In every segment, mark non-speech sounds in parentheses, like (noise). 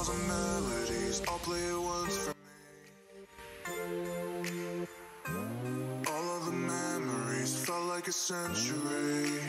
all the melodies, I'll play it once for me. All of the memories felt like a century.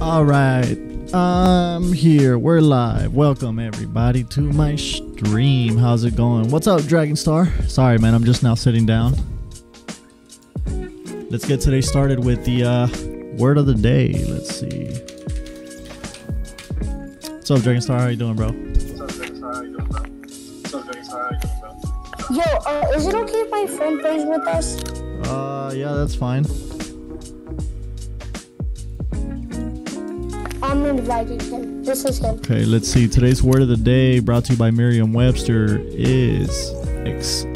All right. I'm here. We're live. Welcome everybody to my stream. How's it going? What's up, Dragon Star? Sorry, man. I'm just now sitting down. Let's get today started with the uh, word of the day. Let's see. What's up, Dragon Star? How you doing, bro? Yo, uh, is it okay if my friend plays with us? Uh, yeah, that's fine. I'm. This is him. Okay, let's see. Today's word of the day, brought to you by Merriam-Webster, is ex-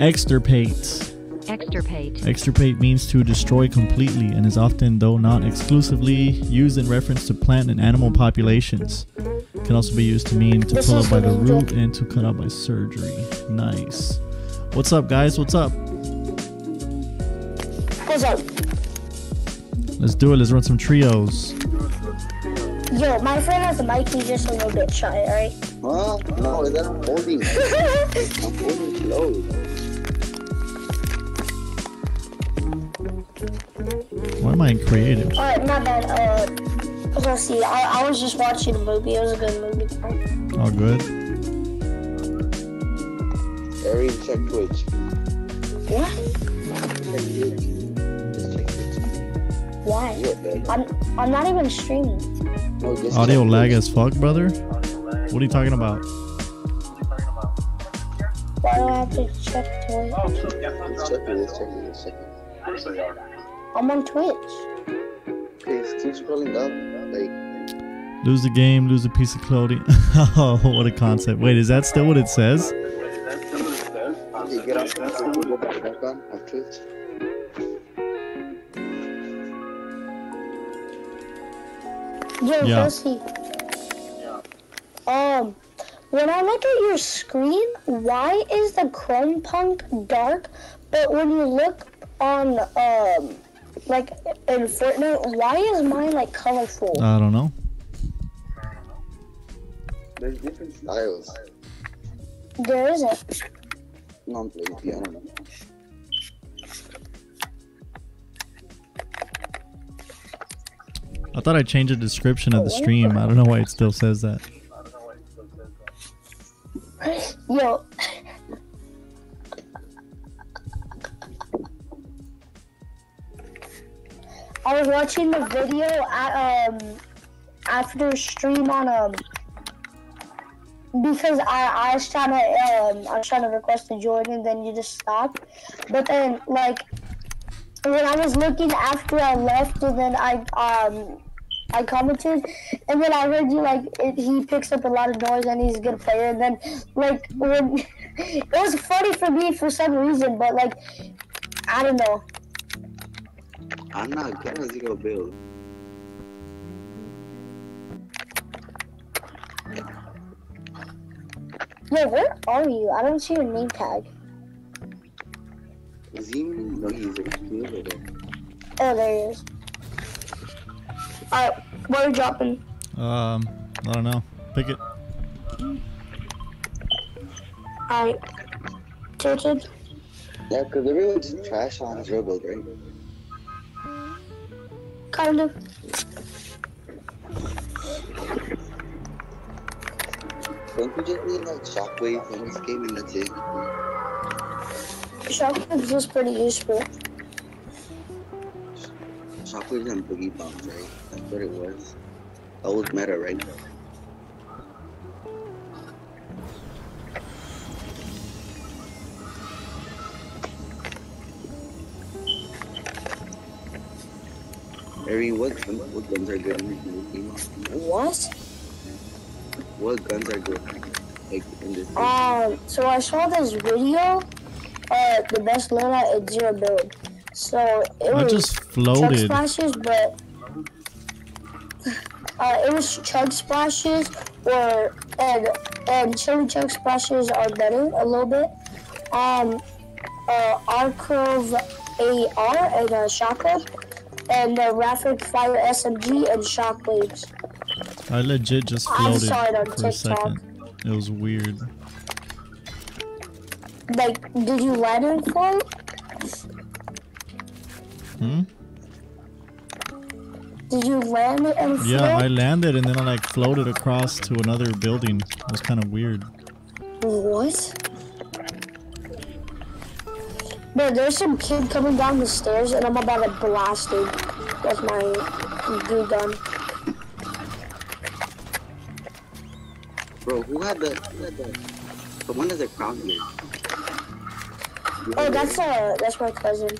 extirpate. Extirpate. Extirpate means to destroy completely and is often, though not exclusively, used in reference to plant and animal populations. Can also be used to mean to This pull is up by the root and to cut out by surgery. Nice. What's up, guys? What's up? What's up? Let's do it. Let's run some trios. Yo, my friend has a mic. He's just a little bit shy, alright? Huh? No, is that I'm holding? I'm holding close. Why am I in creative? Alright, my bad. Uh, let's see. I, I was just watching a movie. It was a good movie. All good. Harry, check Twitch. What? Check Twitch. Just check Twitch. Why? I'm I'm not even streaming. No, Audio lag Twitch. as fuck, brother. What are you talking about? Have to check Twitch? I'm on Twitch. Okay, keep scrolling up. Like, Lose the game, lose a piece of clothing. (laughs) oh, what a concept. Wait, is that still what it says? okay, get off. Go back, back on, on Twitch. Yo, Yeah. Josie. Um, when I look at your screen, why is the Chrome Punk dark? But when you look on, um, like in Fortnite, why is mine like colorful? I don't know. There's different styles. there isn't. No, I'm playing piano. I thought I changed the description of the stream. I don't know why it still says that. Yo. I was watching the video at um after stream on um because I, I was trying to um I was trying to request to join and then you just stopped. But then like when I was looking after I left and then I um I commented and then I heard you like it, he picks up a lot of noise and he's a good player and then like when (laughs) it was funny for me for some reason but like I don't know. I'm not gonna zero build. Yo, where are you? I don't see your name tag. Is he even? No, he's a there. Oh, there he is. Alright, what are you dropping? Um, I don't know. Pick it. Alright. Tilted? Yeah, because everyone's just trash on zero build, right? Kind of. Don't you just need like shockwave in this game and that's it? Shockwaves is pretty useful. Shockwaves and boogie bombs, right? That's what it was. That was meta, right? Harry, what, gun- what guns are good in this game? What? What guns are good? Like in this game? Um, so I saw this video, uh, the best loadout at zero build. So it I was just chug floated. splashes, but uh, it was chug splashes or and and chili chug splashes are better a little bit. Um, uh, Arcov AR and uh, shotgun, and the rapid fire SMG and shockwaves. I legit just I floated saw it on for a second. It was weird. Like, did you let for it? Hmm? Did you land it and Yeah, I landed and then I like floated across to another building. It was kind of weird. What? Bro, there's some kid coming down the stairs and I'm about to blast him with my goo gun. Bro, who had the, who had the, the one that's a crown here? Oh, that's uh, that's my cousin.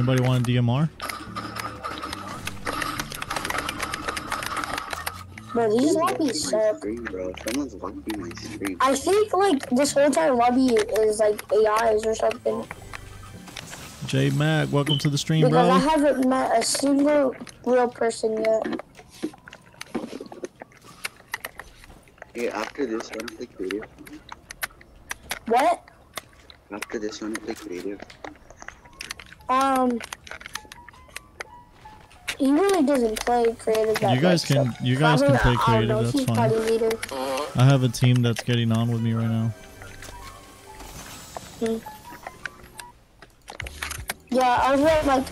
Anybody want a DMR? Bro, these Who's lobbies watching my suck. stream, bro. Someone's watching my stream. I think like this whole entire lobby is like AIs or something. J Mac, welcome to the stream, Because I haven't met a single real person yet. Hey, after this, wanna play creative? What? After this, wanna play creative? Um, he really doesn't play creative that You guys much, can- so you guys can play I creative, that's fine. I have a team that's getting on with me right now. Yeah, I was really like,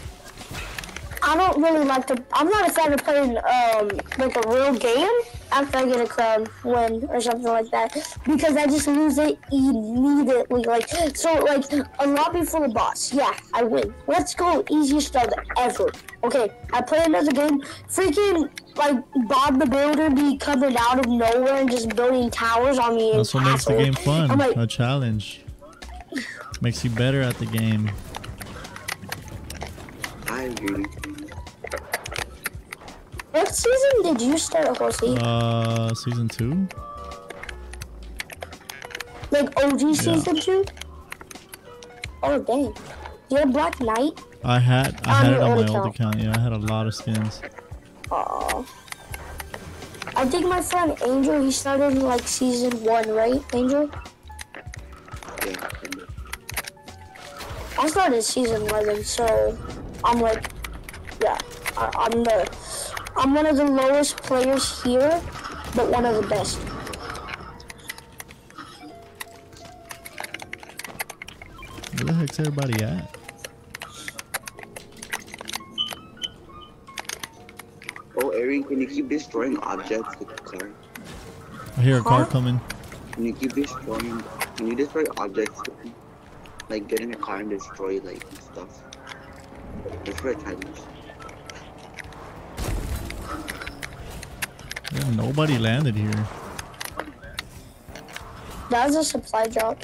I don't really like to. I'm not a fan of playing um like a real game after I get a crown win or something like that because I just lose it immediately. Like so, like a lobby full of boss. Yeah, I win. Let's go, easiest start ever. Okay, I play another game. Freaking like Bob the Builder be coming out of nowhere and just building towers on me. That's what makes the game fun. I'm like, A challenge. Makes you better at the game. I agree. What season did you start, Horsey? Uh, season two? Like OG season two? Oh dang. You're Black Knight? I had I On had it on my old old account. account. Yeah, I had a lot of skins. Aw. I think my friend Angel, he started in like season one, right, Angel? Yeah. I started season 11, so I'm like, yeah, I, I'm the, I'm one of the lowest players here, but one of the best. Where the heck's everybody at? Oh, Aaron, can you keep destroying objects with the car? I hear a car Huh? coming. Can you keep destroying? Can you destroy objects? Like get in a car and destroy like stuff. Destroy challenge. Yeah, nobody landed here. That was a supply drop.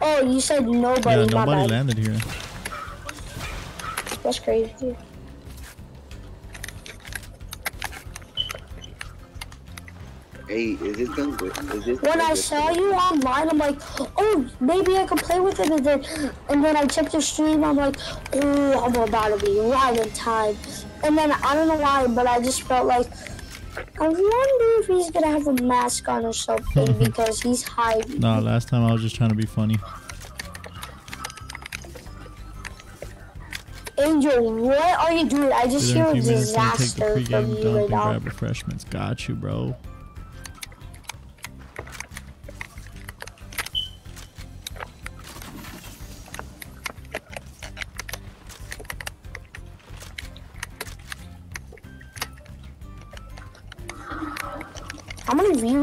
Oh, you said nobody, Yeah, nobody bad. landed here. That's crazy. Hey, is this gun good? Is this When I saw for- you online, I'm like, oh, maybe I can play with it. And then, and then I checked your stream. I'm like, oh, I'm about to be right in time. And then I don't know why, but I just felt like, I wonder if he's gonna have a mask on or something (laughs) because he's hiding. Nah, last time I was just trying to be funny. Angel, what are you doing? I just hear a a few minutes, gonna take the disaster from you and grab refreshments. Got you, bro.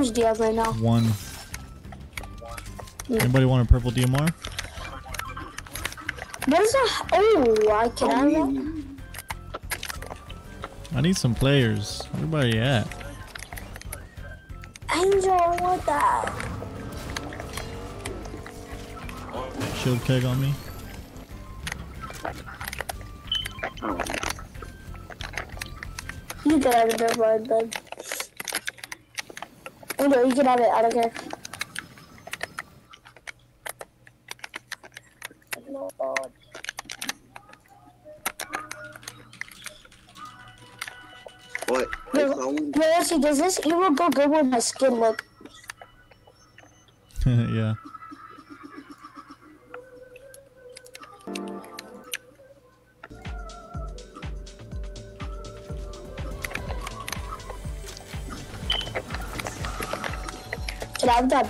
Views do you have right now? One. Anybody want a purple DMR? What is that? Oh, I can have that. I need some players. Everybody at? Angel, I want that. Shield keg on me. You get out of there, bud, bud. Angel, you can have it. I don't care. No, what? I Yo, saw one. yo, Leslie, does this hero go good with my skin look? Can I have that Yeah.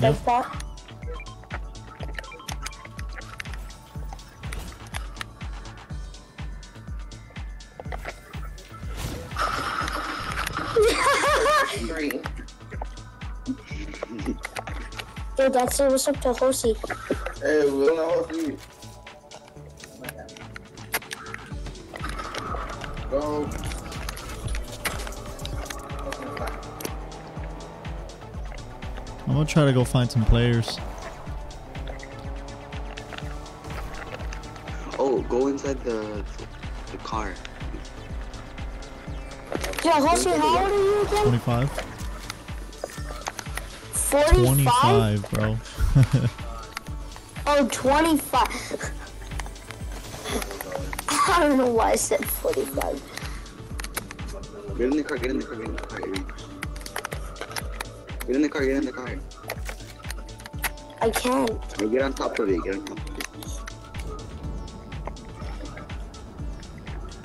Big pot? Three. Yo, that's it. What's up to Horsey? Hey, we're not help Go. I'm gonna try to go find some players. Oh, go inside the the car. Yo, Horsey, how old are you again? 25? 45? 25, bro. (laughs) Oh, 25. (laughs) I don't know why I said 45. Get in the car. Get in the car. Get in the car. Avery. Get in the car. Get in the car. I can't. Or get on top of it. Get on top of it.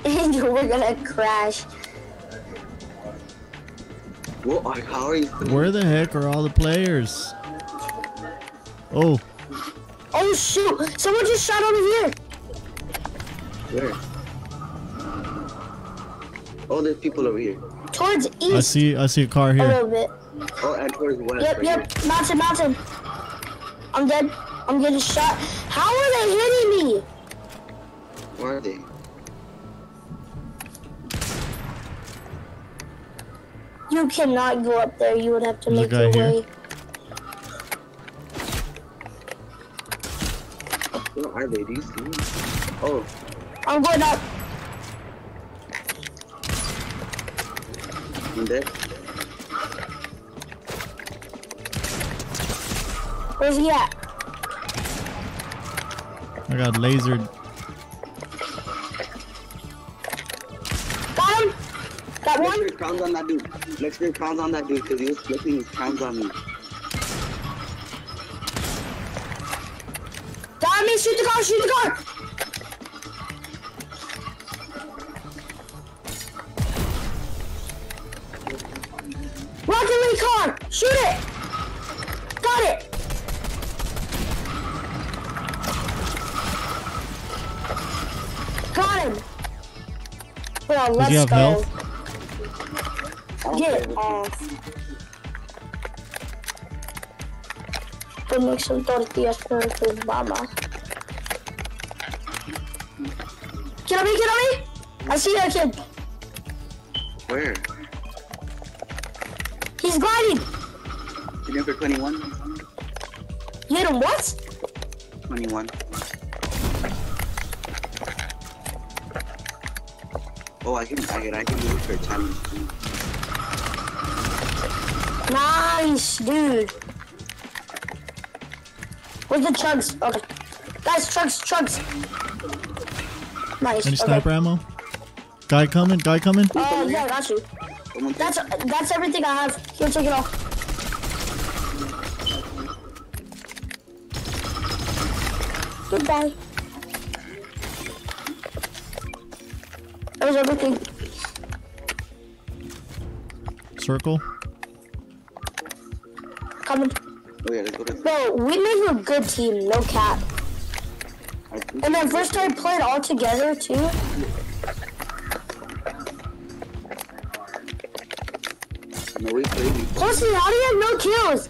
(laughs) We're gonna crash. What? are- How are you? Where the heck are all the players? Oh, Oh shoot! Someone just shot over here. Where? Oh, there's people over here. Towards east. I see I see a car a here. little bit. Oh, and towards west. Yep, right yep. Mountain, mountain. I'm dead. I'm getting shot. How are they hitting me? Here. Where are they? You cannot go up there. You would have to There's make your here. way. Where are they? Do you see them? Oh, I'm going up. I'm dead. Where's he at? I got lasered. Got him. Got Let's one. get crowns on that dude. Let's get crowns on that dude because he was flicking his crowns on me. Got me. Shoot the car. Shoot the car. Rocket League car. Shoot it. Got it. Bro, let's he have go. health? Get off. Go make some tortillas for his mama. Get on me, get on me! I see that kid. Where? He's gliding. You in 21? You hit him what? 21. Oh, I can, I can, I can do it for a challenge. too. Nice, dude. Where's the chugs? Okay. Guys, chugs, chugs. Nice. Any okay. sniper ammo? Guy coming, guy coming. Uh, yeah, I got you. That's that's everything I have. Here, take it off. Goodbye. That was everything. Circle. Coming. Oh yeah, let's go. Bro, we make a good team, no cap. And then first time played all together too. No, we played before. Horsey, how do you have no kills?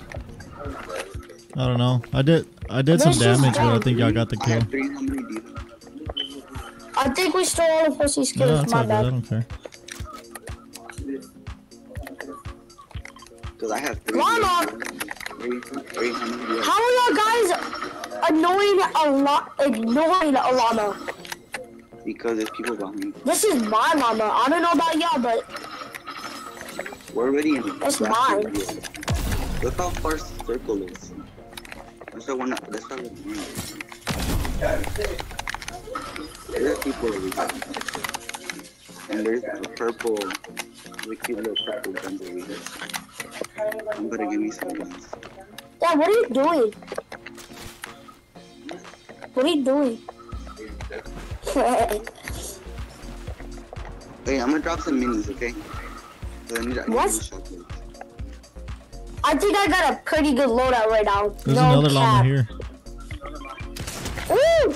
I don't know. I did I did some damage, but I think y'all got the I kill. I think we stole all of Horsey's No, kills. that's My all good. I bad. don't care. Because I have three. Llama! Three, three, how many do you have? How are y'all guys annoying a lot, ignoring a llama? Because there's people behind me. This is my llama. I don't know about y'all, but We're already in the That's last mine. video. Look how far circle is. That's why we're not. That's why we're not. There's people over here. And there's a purple, the cute little purple guns over here. I'm gonna give me some guns. Dad, what are you doing? What are you doing? (laughs) Hey, I'm gonna drop some minis, okay? 'Cause I need, I What? some. I think I got a pretty good loadout right now. There's no another llama here. Woo!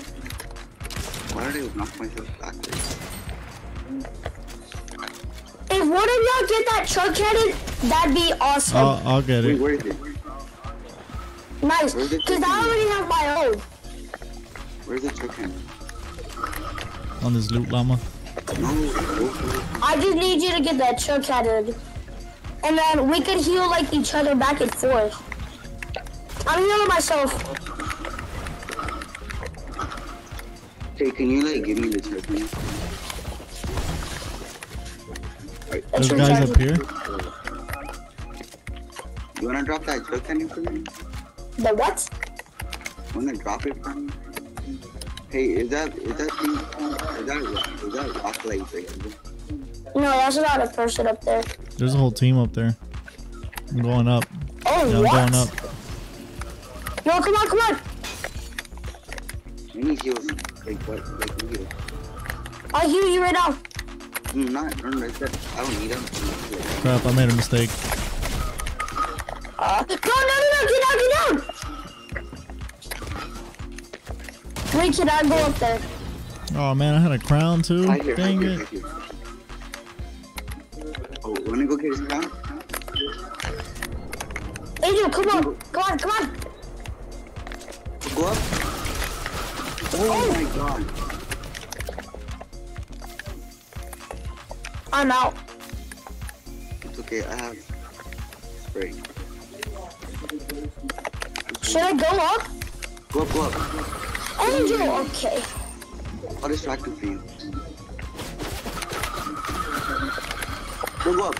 Why did I knock myself backwards? If one of y'all get that chug cannon, that'd be awesome. I'll, I'll get Wait, it. where is it? nice. Because I already have my own. Where's the truck hand? On this loot llama. No, go for it. I just need you to get that chug cannon. And then we can heal like each other back and forth. I'm healing myself. Hey, can you like give me the truck hand? There's Truck guys up here. You wanna drop that chug cannon for me? The what? Wanna drop it for me? Hey, is that is that thing? Is that is that rock like right? No, that's not a person up there. There's a whole team up there. I'm going up. Oh, Yeah, I'm what? going up. No, come on, come on. Any heals? Like what? Like you? I'll heal you right now. Mm, not, no, no, that, I don't need them. Crap, I made a mistake. Uh, no, no, no, no, get down, get down. Wait, can I go up there? Oh man, I had a crown too. I hear, Dang I hear, it. I hear. Oh, wanna go get his crown? Angel, come on, come on, come on. Go up. Oh my god. I'm out. It's okay, I have spray. Should I go up? Go up, go up. Angel, okay. I'll distract you for you. Go, go up.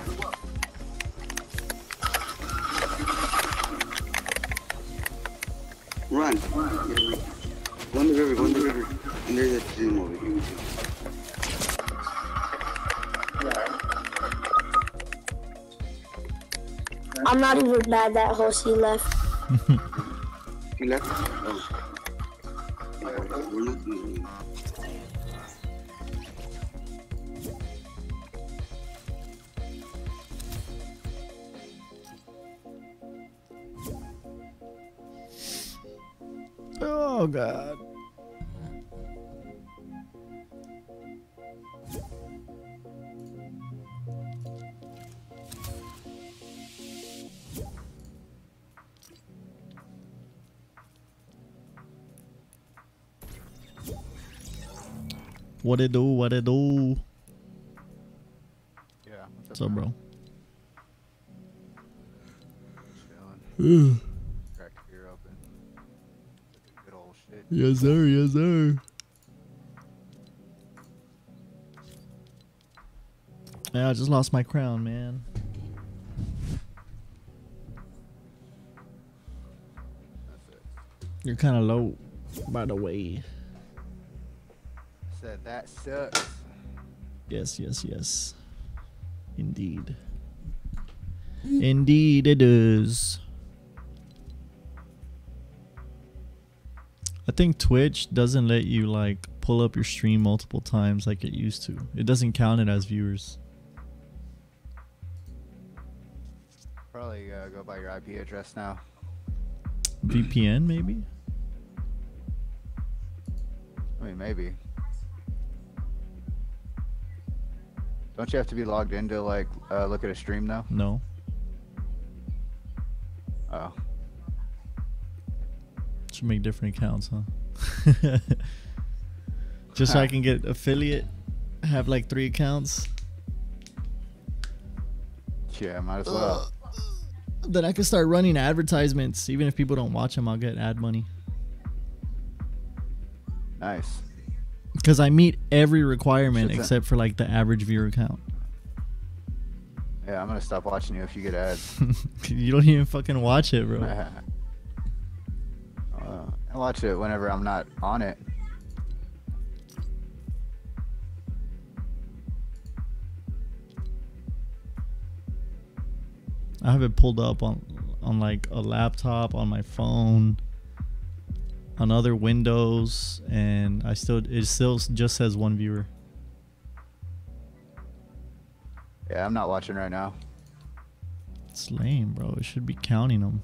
Run. Go in the river, go in the river. And there's a gym over here too. I'm not even mad that Horsey left. (laughs) He left? Oh. We're not gonna leave. Oh god. What it do? What it do? Yeah. What's up, bro? Chilling. (sighs) Crack your ear open. Good old shit. Yes, sir. Yes, sir. Yeah, I just lost my crown, man. That's it. You're kind of low, by the way. Said that sucks. Yes, yes, yes. Indeed. Indeed, it is. I think Twitch doesn't let you like pull up your stream multiple times like it used to. It doesn't count it as viewers. Probably uh, go by your IP address now. VPN maybe? I mean, maybe. Don't you have to be logged in to like uh, look at a stream though? No. Oh, Should make different accounts, huh? (laughs) Just so I can get affiliate, have like three accounts. yeah, might as well. Then I can start running advertisements. Even if people don't watch them, I'll get ad money. Nice. Because I meet every requirement Shit's except for like the average viewer count. Yeah, I'm gonna stop watching you if you get ads. (laughs) you don't even fucking watch it, bro. (laughs) uh, I watch it whenever I'm not on it. I have it pulled up on on like a laptop, on my phone, on other windows, and I still it still just says one viewer. Yeah, I'm not watching right now. It's lame, bro. It should be counting them.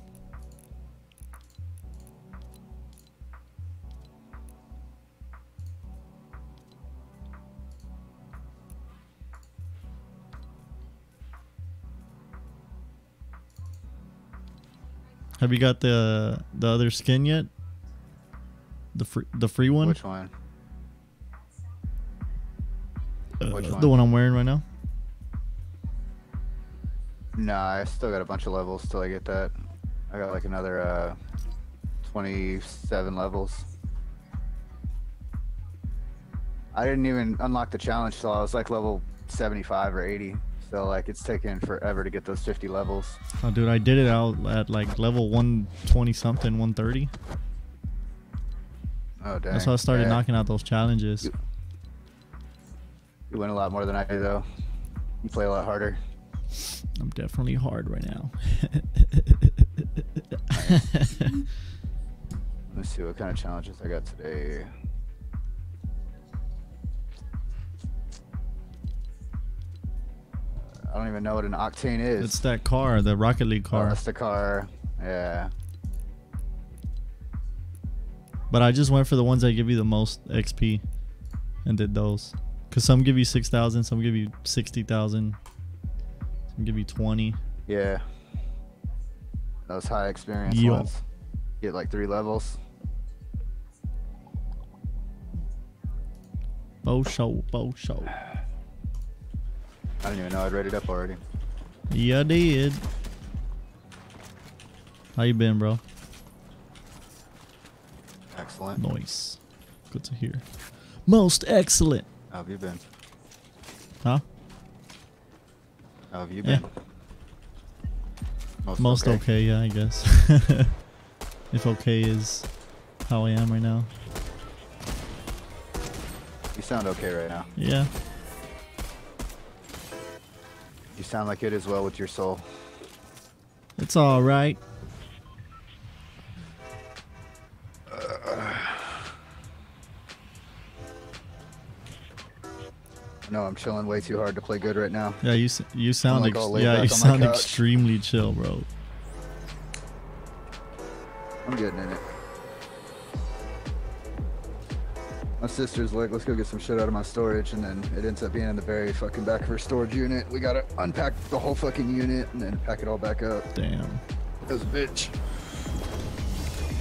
Have you got the the other skin yet? The free the free one? Which one? Uh, which The one? one I'm wearing right now. Nah, I still got a bunch of levels till I get that. I got like another uh, 27 levels. I didn't even unlock the challenge till I was like level 75 or 80. So like it's taken forever to get those 50 levels. Oh, dude, I did it out at like level 120 something, 130. Oh dang. That's how I started Yeah. knocking out those challenges. You- You win a lot more than I do though. You play a lot harder. I'm definitely hard right now. (laughs) Let's see what kind of challenges I got today. I don't even know what an octane is. it's that car, the Rocket League Oh, car. that's the car. Yeah. But I just went for the ones that give you the most XP and did those. Cause some give you 6,000, some give you 60,000, some give you 20. Yeah. Those high experience Yo. ones. Get like three levels. Bow show, bow show. I didn't even know I'd read it up already. Yeah, I did. How you been, bro? Excellent. Nice. Good to hear. Most excellent. How have you been? Huh? How have you Yeah. been? Most, Most okay, yeah, I guess. (laughs) if okay is how I am right now. You sound okay right now. Yeah. You sound like it as well with your soul. It's all (sighs) No, I'm chilling way too hard to play good right now. Yeah, you you sound like, oh, all yeah, you sound extremely chill, bro. I'm getting in it. My sister's like, let's go get some shit out of my storage, and then it ends up being in the very fucking back of her storage unit. We gotta unpack the whole fucking unit and then pack it all back up. Damn. A bitch.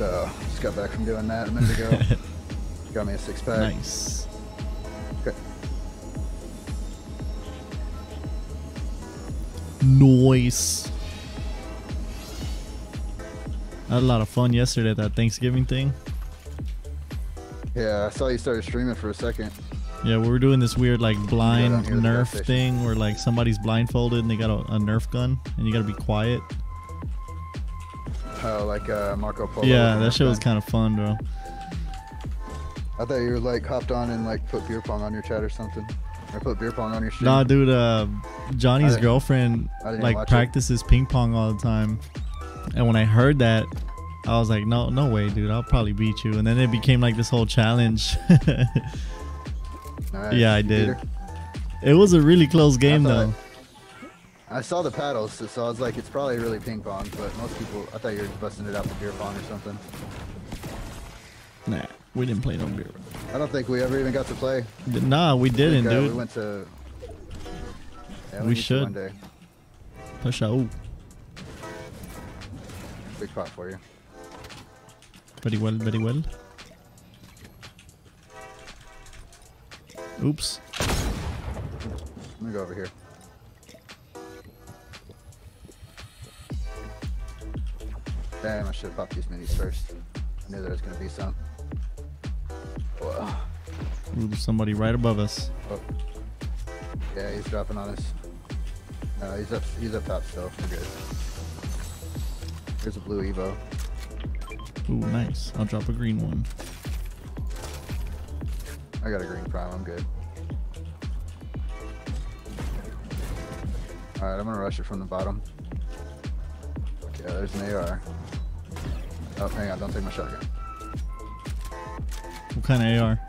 So, just got back from doing that a minute ago. (laughs) got me a six pack. Nice. Okay. Noise. I had a lot of fun yesterday at that Thanksgiving thing. Yeah, I saw you started streaming for a second. Yeah, we were doing this weird like blind down here at the gas Nerf thing where like somebody's blindfolded and they got a, a Nerf gun and you gotta be quiet. Like uh, Marco Polo. yeah, that shit was kind of fun, bro. I thought you were like hopped on and like put beer pong on your chat or something. Or put beer pong on your stream. Nah, dude, uh, Johnny's I- girlfriend like watch it. practices ping pong all the time, and when I heard that, I was like, no, no way, dude, I'll probably beat you. And then it became like this whole challenge. (laughs) Nice. yeah, I did. it was a really close game though. I saw the paddles, so, I was like, it's probably really ping pong, but most people, I thought you were busting it out with beer pong or something. Nah, we didn't play no beer. pong. I don't think we ever even got to play. Nah, we didn't, Like, uh, dude. We went to. Yeah, We to should. one day. Push out. Big pot for you. Very well, very well. Oops. Let me go over here. Damn, I should have popped these minis first. I knew there was gonna be some. Whoa. Ooh, there's somebody right above us. Oh. Yeah, he's dropping on us. No, he's up. He's up top still. We're good. There's a blue Evo. Ooh, nice. I'll drop a green one. I got a green prime. I'm good. All right, I'm gonna rush it from the bottom. Yeah, there's an AR. Oh, hang on, don't take my shotgun. What kind of AR?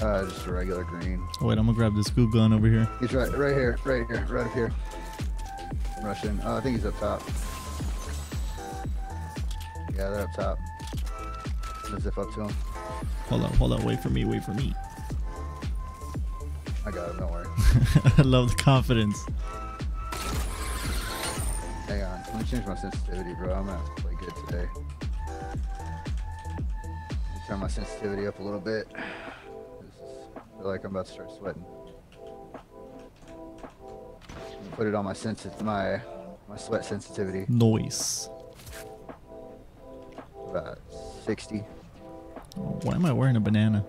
Uh, just a regular green. Oh, wait, I'm gonna grab this goo gun over here. He's right, right here, right here, right up here. Russian. Oh, I think he's up top. Yeah, they're up top. Let's zip up to him. Hold up, hold up. Wait for me. Wait for me. I got him. Don't worry. (laughs) I love the confidence. Hang on. Let me change my sensitivity, bro. I'm gonna have to play good today. Turn my sensitivity up a little bit. This is, I feel like I'm about to start sweating. Put it on my sensi- my my sweat sensitivity. Noise. About 60. Why am I wearing a banana?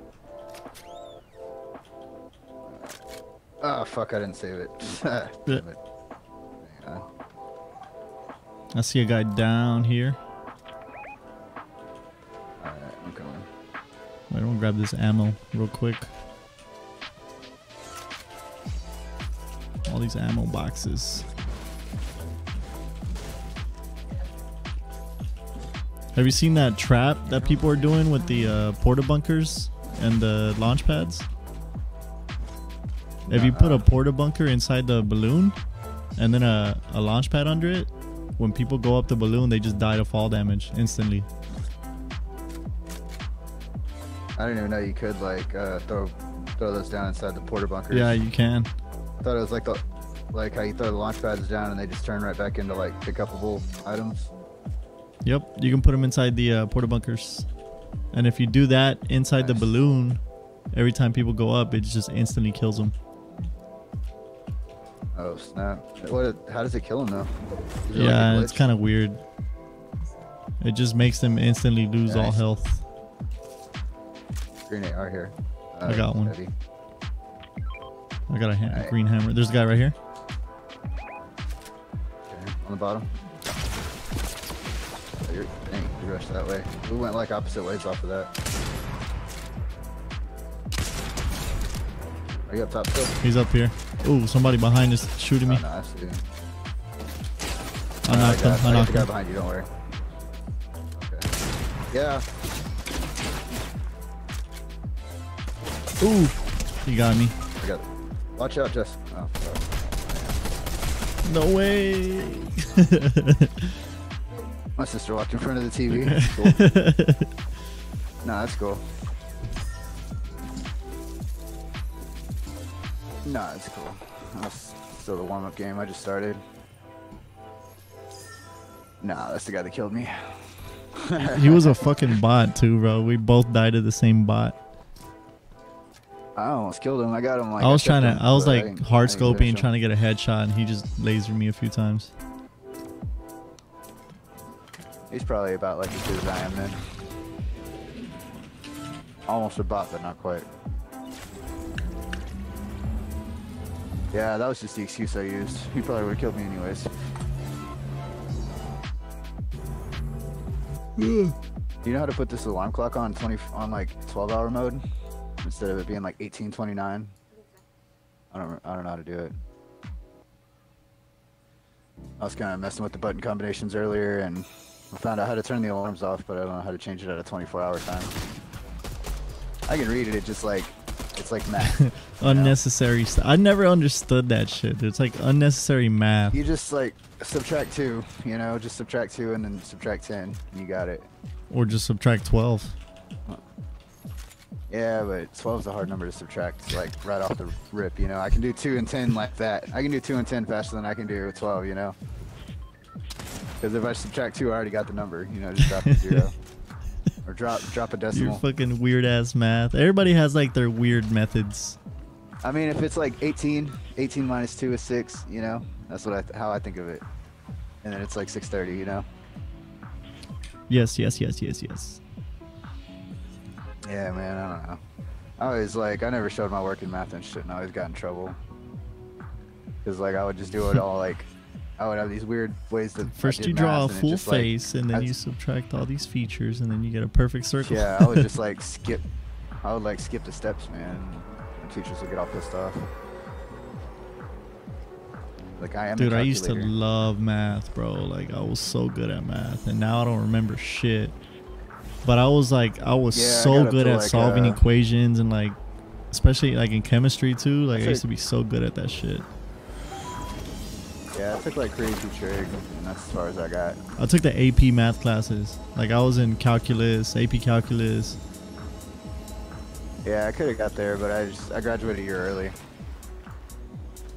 Oh fuck! I didn't save it. (laughs) Damn it. Hang on. I see a guy down here. Alright, I'm coming. Wait, I'm gonna grab this ammo real quick. All these ammo boxes. Have you seen that trap that people are doing with the uh, porta bunkers and the launch pads? If you put a porta bunker inside the balloon and then a, a launch pad under it, when people go up the balloon, they just die to fall damage instantly. I didn't even know you could like uh, throw throw those down inside the porta bunkers. Yeah, you can. I thought it was like the like how you throw the launch pads down and they just turn right back into like pick upable items. Yep, you can put them inside the uh, porta bunkers, and if you do that inside the balloon, every time people go up, it just instantly kills them. Oh snap! What? How does it kill him though? It like Yeah, it's kind of weird. It just makes them instantly lose all health. green AR here. Uh, I got one. heavy. I got a ha- Alright. green hammer. There's a guy right here. Okay, on the bottom. Oh, you're, dang, you rushed that way. We went like opposite ways off of that. Are you up top still? He's up here. Ooh, somebody behind is shooting me. Oh, no, I see him. I knocked him. I I got knocked him. behind you. Don't worry. Okay. Yeah. Ooh, he got me. I got. it. Watch out, Jess. Oh. No way. (laughs) My sister walked in front of the TV. (laughs) Cool. no, that's cool. No, that's cool. That's still the warm-up game. I just started. Nah, that's the guy that killed me. (laughs) he was a fucking bot too, bro. We both died of the same bot. I almost killed him. I got him like. I was kept trying to, him, I was like hard I finish scoping, trying to get a headshot, and he just lasered me a few times. He's probably about like as good as I am then. Almost a bot, but not quite. Yeah, that was just the excuse I used. He probably would have killed me anyways. Do you know how to put this alarm clock on 20 on like 12 hour mode instead of it being like 1829? I don't I don't know how to do it. I was kind of messing with the button combinations earlier and I found out how to turn the alarms off, but I don't know how to change it at a 24 hour time. I can read it, it just like, it's like math. (laughs) Unnecessary. St- I never understood that shit. It's like unnecessary math. you just like subtract two, you know, just subtract two and then subtract 10, and you got it. Or just subtract 12. Yeah, but 12 is a hard number to subtract, like right off the rip, you know. I can do 2 and 10 like that. I can do 2 and 10 faster than I can do 12, you know. Because if I subtract 2, I already got the number, you know, just drop a 0. (laughs) or drop drop a Your decimal. fucking weird ass math. Everybody has like their weird methods. I mean, if it's like 18, 18 minus 2 is 6, you know, that's what I th- how I think of it. And then it's like 6:30, you know. Yes, yes, yes, yes, yes. Yeah, man, I don't know. I always like I never showed my work in math and shit, and I always got in trouble. Cause like I would just do it all (laughs) like I would have these weird ways that I First you draw a math, and it full just, like, face, and then I'd- you subtract all these features, and then you get a perfect circle. Yeah, I would just (laughs) like skip. I would like skip the steps, man. The teachers would get all pissed off. Like I am. Dude, I used to love math, bro. Like I was so good at math, and now I don't remember shit. But I was like, I was Yeah, so up good at like, solving uh, equations and like, especially like in chemistry too. Like I used to be so good at that shit. Yeah, I took like crazy trig, and that's as far as I got. I took the AP math classes. Like I was in calculus, AP calculus. Yeah, I could have got there, but I just I graduated a year early.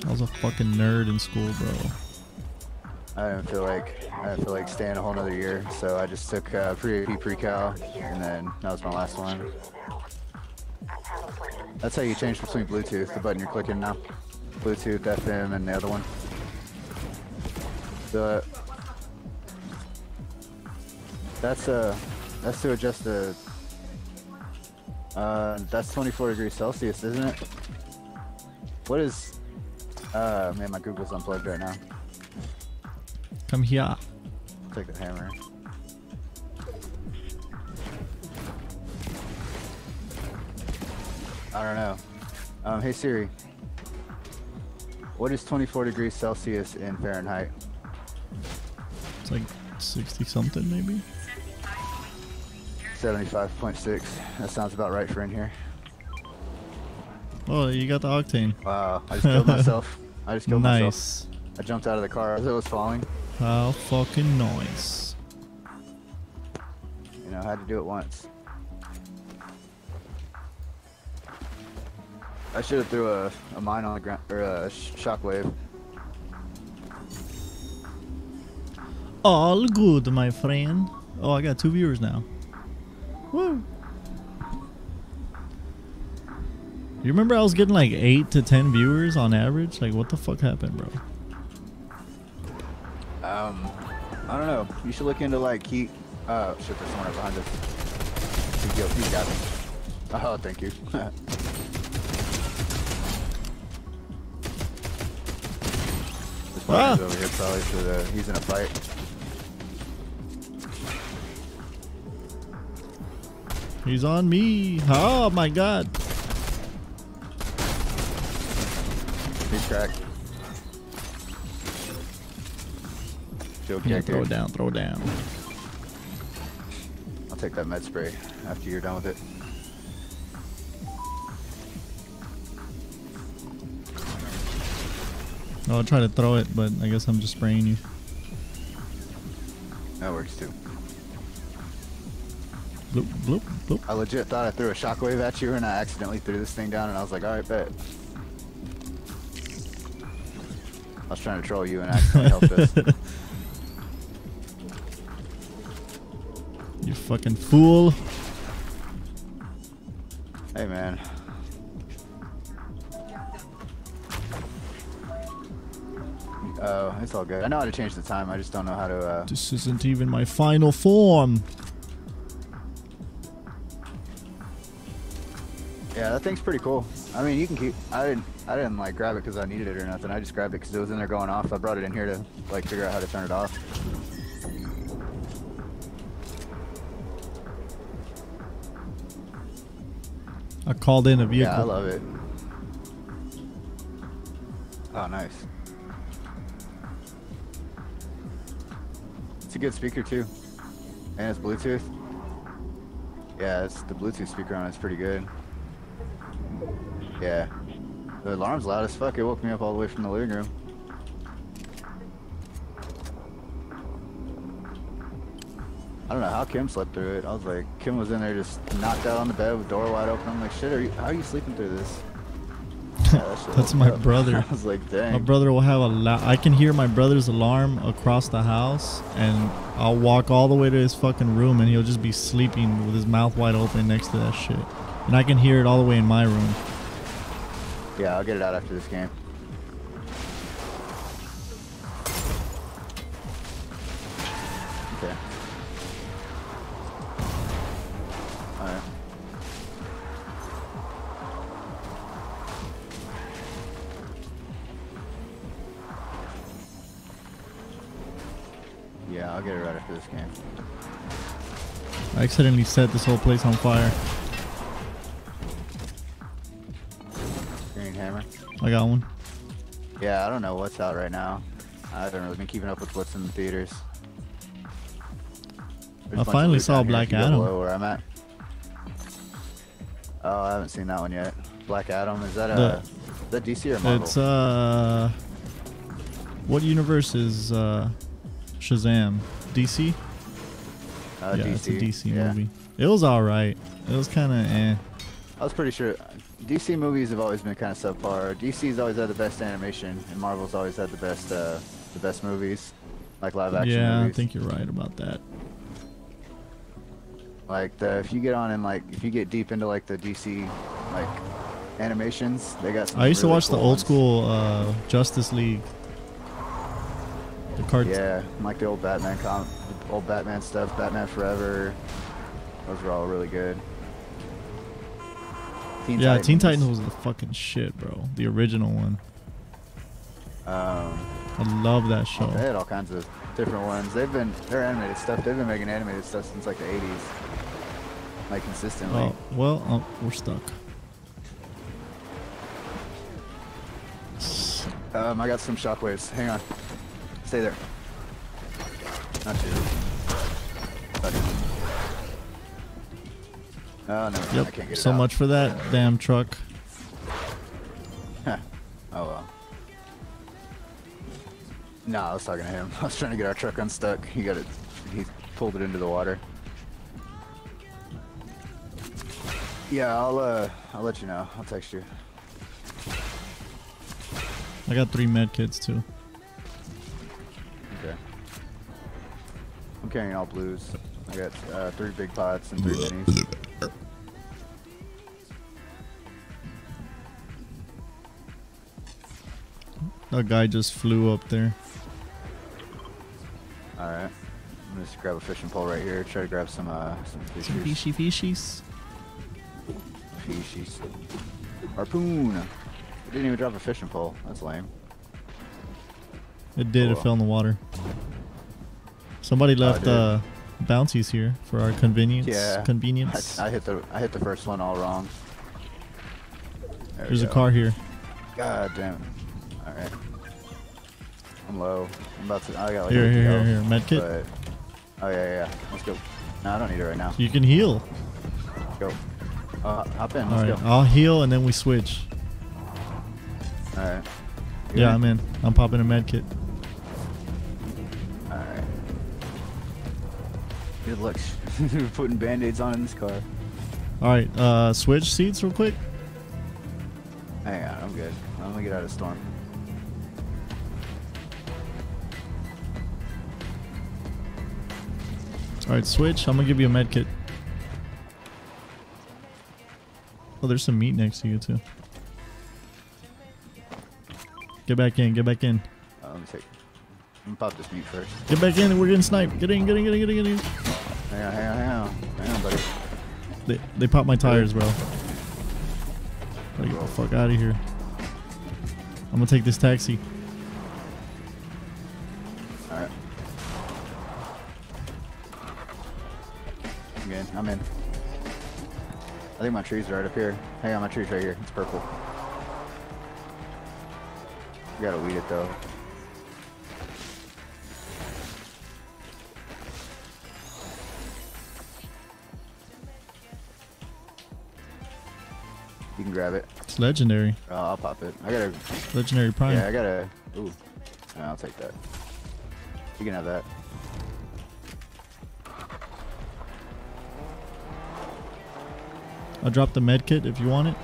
I was a fucking nerd in school, bro. I didn't feel like I didn't feel like staying a whole nother year, so I just took uh, pre-AP pre-cal, and then that was my last one. That's how you change between Bluetooth, the button you're clicking now. Bluetooth, FM, and the other one. The that's uh that's to adjust the uh that's 24 degrees Celsius, isn't it? What is uh man my Google's unplugged right now. Come here. Take the hammer. I don't know. Um, hey Siri. What is 24 degrees Celsius in Fahrenheit? It's like 60 something maybe. 75.6. That sounds about right for in here. Oh, you got the octane. Wow, I just killed myself. I just killed myself. (laughs) Nice. I jumped out of the car as it was falling. How fucking nice. You know, I had to do it once. I should have threw a, a mine on the ground or a sh- shockwave. All good, my friend. Oh, I got two viewers now. Woo. You remember I was getting like 8 to 10 viewers on average? Like, what the fuck happened, bro? Um, I don't know. You should look into like keep. Uh, shit, there's someone right behind us. Yo, he got me. Oh, thank you. (laughs) this Ah. over here probably for the. He's in a fight. He's on me. Oh my god. He's cracked. Yeah, throw it down, throw it down. I'll take that med spray after you're done with it. I'll try to throw it, but I guess I'm just spraying you. That works too. Bloop, bloop, bloop. I legit thought I threw a shockwave at you and I accidentally threw this thing down and I was like, alright, bet. I was trying to troll you and accidentally helped us. (laughs) You fucking fool. Hey man. Oh, it's all good. I know how to change the time, I just don't know how to uh This isn't even my final form. Yeah, that thing's pretty cool. I mean, you can keep. I didn't. I didn't like grab it because I needed it or nothing. I just grabbed it because it was in there going off. I brought it in here to like figure out how to turn it off. I called in a vehicle. Yeah, I love it. Oh, nice. It's a good speaker too, and it's Bluetooth. Yeah, it's the Bluetooth speaker on it's pretty good. Yeah, the alarm's loud as fuck. It woke me up all the way from the living room. I don't know how Kim slept through it. I was like, Kim was in there just knocked out on the bed with door wide open. I'm like, shit, are you, how are you sleeping through this? (laughs) Yeah, that That's my up. (laughs) brother. I was like, dang. My brother will have a loud. I can hear my brother's alarm across the house, and I'll walk all the way to his fucking room, and he'll just be sleeping with his mouth wide open next to that shit. And I can hear it all the way in my room. Yeah, I'll get it out after this game. Okay. Alright. Yeah, I'll get it right after this game. I accidentally set this whole place on fire. I got one. Yeah, I don't know what's out right now. I haven't really been keeping up with what's in the theaters. There's of finally saw Black if you go Adam. Where I'm at. Oh, I haven't seen that one yet. Black Adam is that a The- is that DC or Marvel? It's uh What universe is uh, Shazam? DC? Uh, yeah, DC. it's a DC yeah. movie. It was alright. It was kind of eh. I was pretty sure. DC movies have always been kind of subpar. DC's always had the best animation, and Marvel's always had the best, uh, the best movies, like live action Yeah, movies. I think you're right about that. Like the if you get on and like if you get deep into like the DC like animations, they got. Some I used to really watch the old ones. school uh, Justice League. The cartoon. Yeah, like the old Batman com, the old Batman stuff, Batman Forever. Those were all really good. Teen Yeah, Teen Titans was the fucking shit, bro. The original one. Um, I love that show. they had all kinds of different ones. They've been their animated stuff. They've been making animated stuff since like the '80s, like consistently. Oh, well, oh, we're stuck. Um, I got some shockwaves. Hang on. Stay there. Not you. Not you. Oh, no. I can't Yep. So much for that damn truck. oh, well. No, I was talking to him. (laughs) I was trying to get our truck unstuck. He got it. He pulled it into the water. Yeah, I'll uh, I'll let you know. I'll text you. I got three med kits too. Okay. I'm carrying all blues. I got uh, three big pots and three minis. That guy just flew up there. All right. I'm gonna just grab a fishing pole right here. Try to grab some uh some Some fishy fishies. Fishies. Harpoon. It didn't even drop a fishing pole. That's lame. It did. It fell in the water. Somebody left did. uh, bounties here for our convenience. Yeah. Convenience. I, I hit the I hit the first one all wrong. There There's a car here. God damn. it. All. I'm low. I'm about to. I got like Here, 50 here, here, health, here. Med kit. But, oh yeah, yeah. Let's go. No, I don't need it right now. You can heal. Let's go. Uh, hop in. All Let's right. go. I'll heal and then we switch. All right. You Yeah, in? I'm in. I'm popping a med kit. All right. Good luck We're (laughs) putting band-aids on in this car. All right. Uh, switch seats real quick. Hang on, I'm good. I'm gonna get out of storm. All right, switch. I'm gonna give you a med kit. Oh, there's some meat next to you too. Get back in. Get back in. Uh, let me take. I'm gonna pop this meat first. Get back in. We're getting sniped. Get in. Get in. Get in. Get in. Get in. Hang on, hang on, hang on. Hang on, buddy. They they popped my tires, bro. Gotta get the fuck out of here. I'm gonna take this taxi. I'm in. I'm in. I think my tree's right up here. Hang on, my tree's right here. It's purple. You gotta weed it though. You can grab it. It's legendary. Oh, I'll pop it. I gotta. Legendary prime. Yeah, I gotta. Ooh. Yeah, I'll take that. You can have that. I'll drop the med kit if you want it.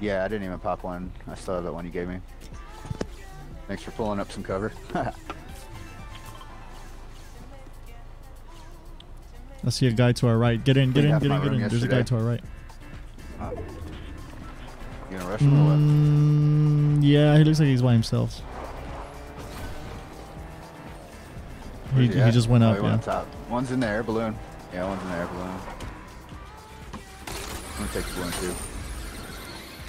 Yeah, I didn't even pop one. I still have that one you gave me. Thanks for pulling up some cover. (laughs) I see a guy to our right. Get in. Get in. Get in. Get in. There's a guy to our right. you gonna rush him or what? Mm, yeah, he looks like he's by himself. He, Where's he just went Oh, up, he yeah. One's in there, balloon. Yeah, one's in there, balloon. I'm gonna take the balloon too.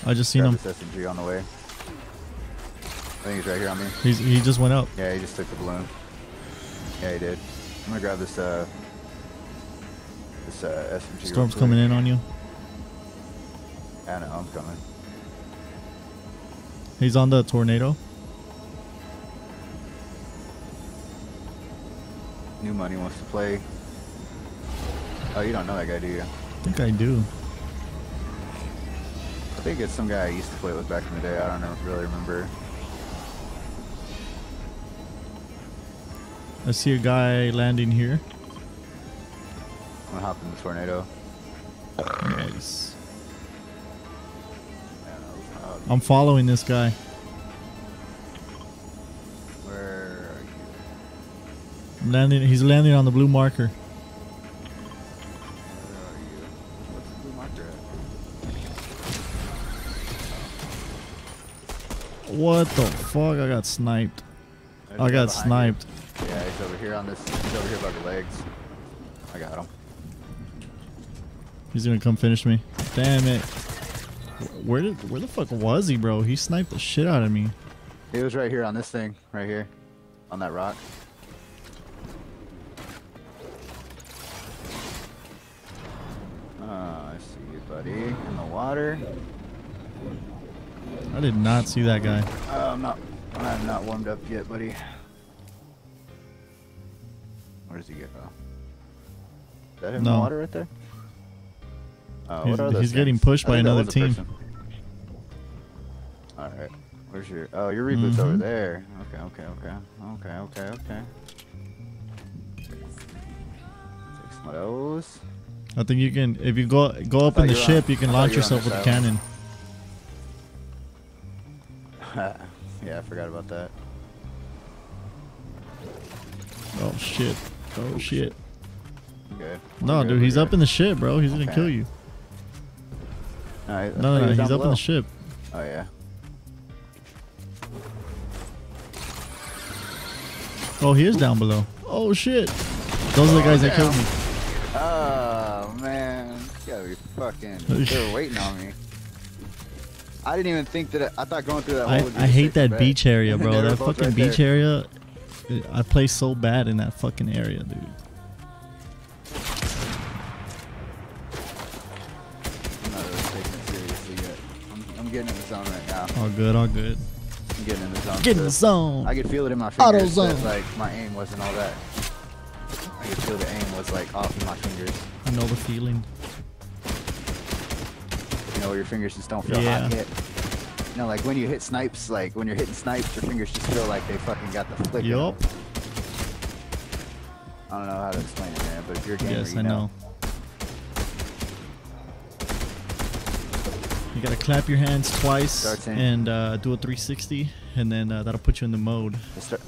I just seen Grab him. this SMG on the way. I think he's right here on me. He's he just went up. Yeah, he just took the balloon. Yeah, he did. I'm gonna grab this uh this uh SMG. Storm's coming in on you. I know, I'm coming. He's on the tornado. New money wants to play. Oh, you don't know that guy, do you? I think I do think it's some guy I used to play with back in the day. I don't really remember. I see a guy landing here. I'm gonna hop in the tornado. Nice. I'm following this guy. Where are you? I'm landing. He's landing on the blue marker. What the fuck? I got sniped. There's I got behind you. sniped. Yeah, he's over here on this. He's over here by the legs. I got him. He's gonna come finish me. Damn it. Where did where the fuck was he, bro? He sniped the shit out of me. He was right here on this thing, right here, on that rock. Ah, I see you, buddy. In the water. I did not see that guy. Uh, I'm not. I'm not warmed up yet, buddy. Where does he get? Oh. Is that him in the water right there? Uh, He's- what are he's getting pushed by another team. All right. Where's your? Oh, your reboot's over Mhm. there. Okay, okay, okay, okay, okay, okay. Take some of those. I think you can if you go go up in the ship, you can launch you were on yourself with a cannon. (laughs) yeah, I forgot about that. Oh shit. Oh shit. Okay. No, dude, he's up in the ship, bro. He's gonna kill you. Right, No, no, no. He's up in the ship. Oh yeah. Oh, he is down below. Oh shit. Those are the oh, guys that killed me. Oh man, you gotta be fucking. They were waiting on me. I didn't even think that. I thought going through that. I, hole would be I hate that bet. beach area, bro. That fucking right beach there. area. I play so bad in that fucking area, dude. I'm not really taking it seriously yet. I'm, I'm getting in the zone right now. All good, all good. I'm getting in the zone. Get in the zone. I could feel it in my Auto fingers. that, zone. like my aim wasn't all that. I could feel the aim was like off in my fingers. I know the feeling. You know, where your fingers just don't feel Yeah. hot hit. You know, like when you hit snipes, like when you're hitting snipes, your fingers just feel like they fucking got the flick. Yup. I don't know how to explain it, man, but if you're a gamer, Yes, you I know. You gotta clap your hands twice and uh, do a 360, and then uh, that'll put you in the mode. It, start,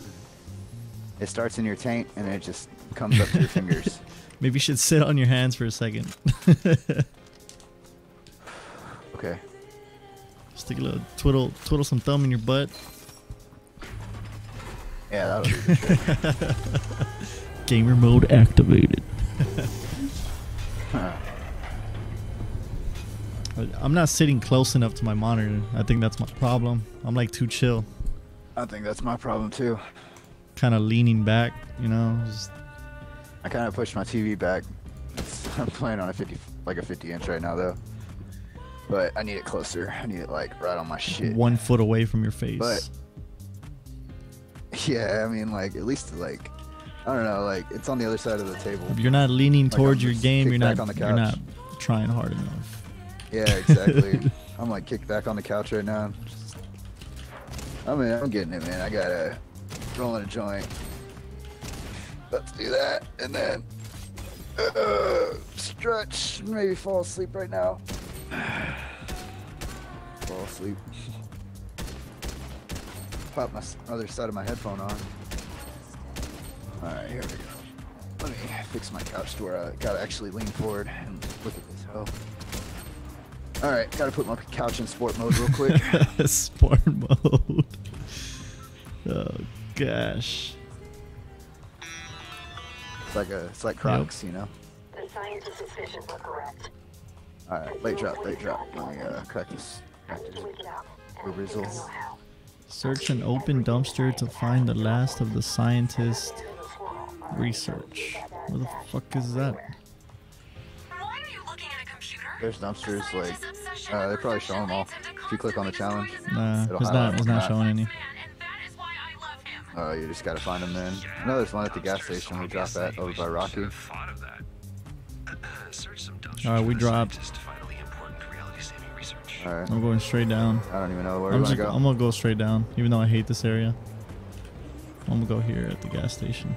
it starts in your taint and then it just comes up to your (laughs) fingers. Maybe you should sit on your hands for a second. (laughs) Okay. Stick a little twiddle, twiddle some thumb in your butt. Yeah, the. (laughs) Gamer mode activated. Huh. I'm not sitting close enough to my monitor. I think that's my problem. I'm like too chill, I think that's my problem too. kind of leaning back. You know, just I kind of pushed my TV back. (laughs) I'm playing on a 50, like a 50 inch right now though. But I need it closer. I need it like right on my shit. one foot away from your face. But- Yeah, I mean like at least like I don't know, like it's on the other side of the table. if you're not leaning Like, towards your game, you're not on the you're not trying hard enough. Yeah, exactly. (laughs) I'm like kicked back on the couch right now. I mean, I'm getting it, man. I gotta roll in a joint. Let's do that, and then uh, stretch. Maybe fall asleep right now. Fall asleep. Pop my other side of my headphone on. All right, here we go. Let me fix my couch to where I gotta actually lean forward and look at this hell. All right, gotta put my couch in sport mode real quick. (laughs) Sport mode. (laughs) Oh gosh. it's like a, it's like Crocs, you know. The scientist's suspicions were correct. All right, late drop, late drop. Let me uh, crack this. Crack this. Wake. The Rizzles. Search an open dumpster to find the last of the scientist research. Where the fuck is that? Why are you looking at a computer? There's dumpsters like uh, they probably show them all. If you click on the challenge, Nah, It'll it's not. It's not showing any. uh, you just gotta find them then. I know there's one at the gas station we drop at over by Rocky. Thought of that. Search some All right, we dropped. All right, I'm going straight down. I don't even know where I'm just. wanna go. I'm gonna go straight down, even though I hate this area. I'm gonna go here at the gas station.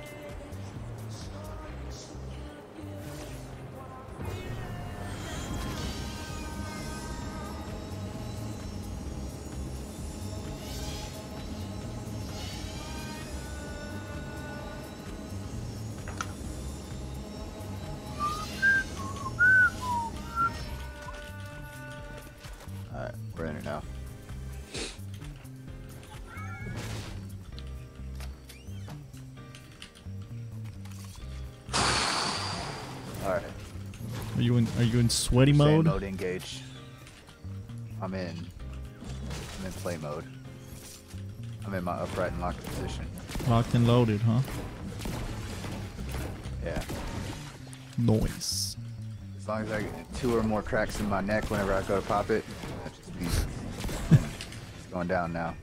Are you in? Are you in sweaty Same mode? mode engage. I'm in. I'm in play mode. I'm in my upright and locked position. Locked and loaded, huh? Yeah. Noise. As long as I get two or more cracks in my neck whenever I go to pop it, that just it's going down now.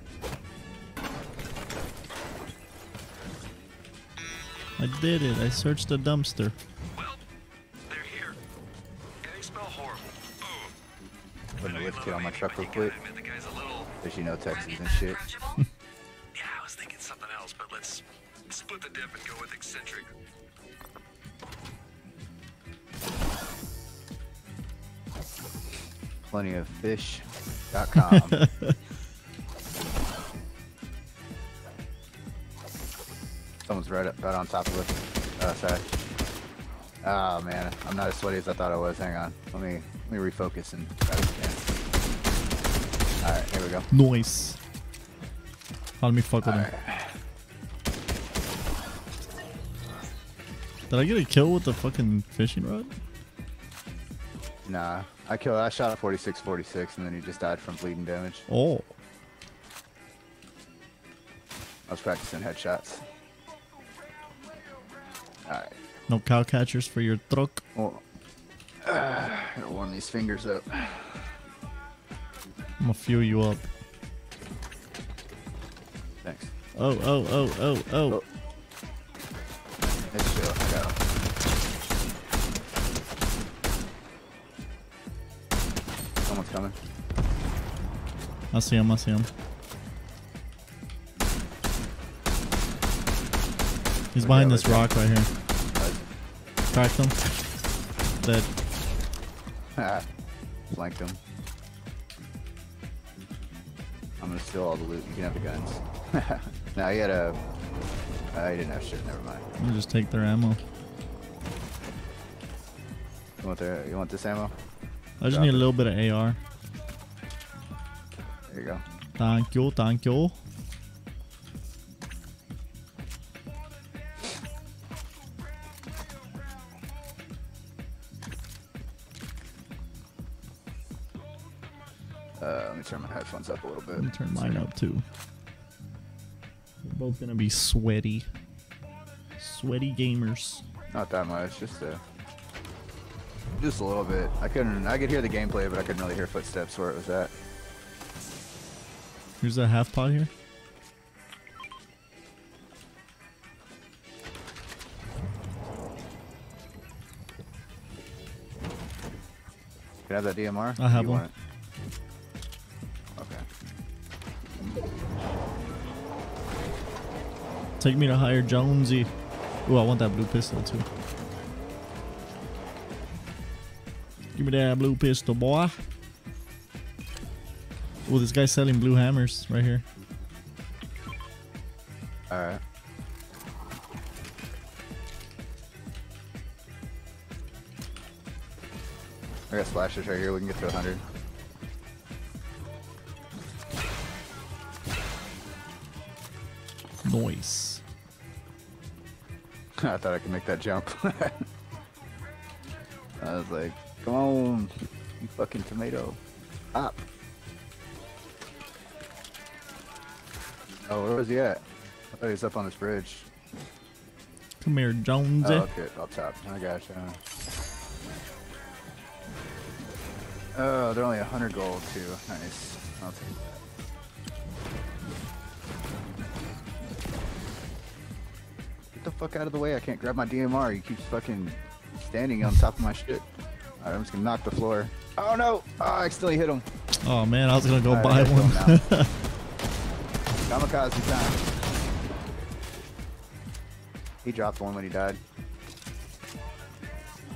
I did it. I searched the dumpster. Putting the lift kit on my truck real quick. gotta admit the guy's a little. Because you know Texas and shit. (laughs) Yeah, I was thinking something else, but let's split the dip and go with eccentric. Plenty of fish.com. (laughs) Someone's right up, right on top of us. Uh, sorry. Oh man, I'm not as sweaty as I thought I was. Hang on. Let me let me refocus and try this again. All right, here we go. Noise. Let me fuck with All him. right. Did I get a kill with the fucking fishing rod? Nah, I killed. I shot a 46, 46, and then he just died from bleeding damage. Oh. I was practicing headshots. All right. No cow catchers for your truck. Well, uh, gotta warm these fingers up. I'm gonna fuel you up. Thanks. Oh, oh, oh, oh, oh. It's chill. I got 'em. Someone's coming. I see him, I see him. He's behind this rock right here. Cracked him. Dead. (laughs) Flanked him. I'm gonna steal all the loot. You can have the guns. (laughs) now he had a. Uh, didn't have shit. Never mind. Gonna just take their ammo. You want their? You want this ammo? I just Drop need a little bit of AR. There you go. Thank you, thank you. Uh, let me turn my headphones up a little bit. Let me turn mine up too. We're both gonna be sweaty. Sweaty gamers. Not that much. Just a. Just a little bit. I couldn't. I could hear the gameplay, but I couldn't really hear footsteps where it was at. Here's a half pot here. Can I have that DMR? I have one. Take me to higher Jonesy. Ooh, I want that blue pistol too. Give me that blue pistol, boy. Oh, this guy's selling blue hammers right here. All right. I got splashes right here. We can get to 100. Noise. (laughs) I thought I could make that jump. (laughs) I was like, come on, you fucking tomato. Up. Oh, where was he at? I thought he was up on this bridge. Come here, Jonesy. Oh, okay, up top. I gotcha. Oh, they're only 100 gold, too. Nice. I'll take that. Get the fuck out of the way. I can't grab my DMR. He keeps fucking standing on top of my shit. Alright, I'm just gonna knock the floor. Oh no! Oh, I accidentally hit him. Oh man, I was gonna go buy one. (laughs) Kamikaze time. He dropped one when he died.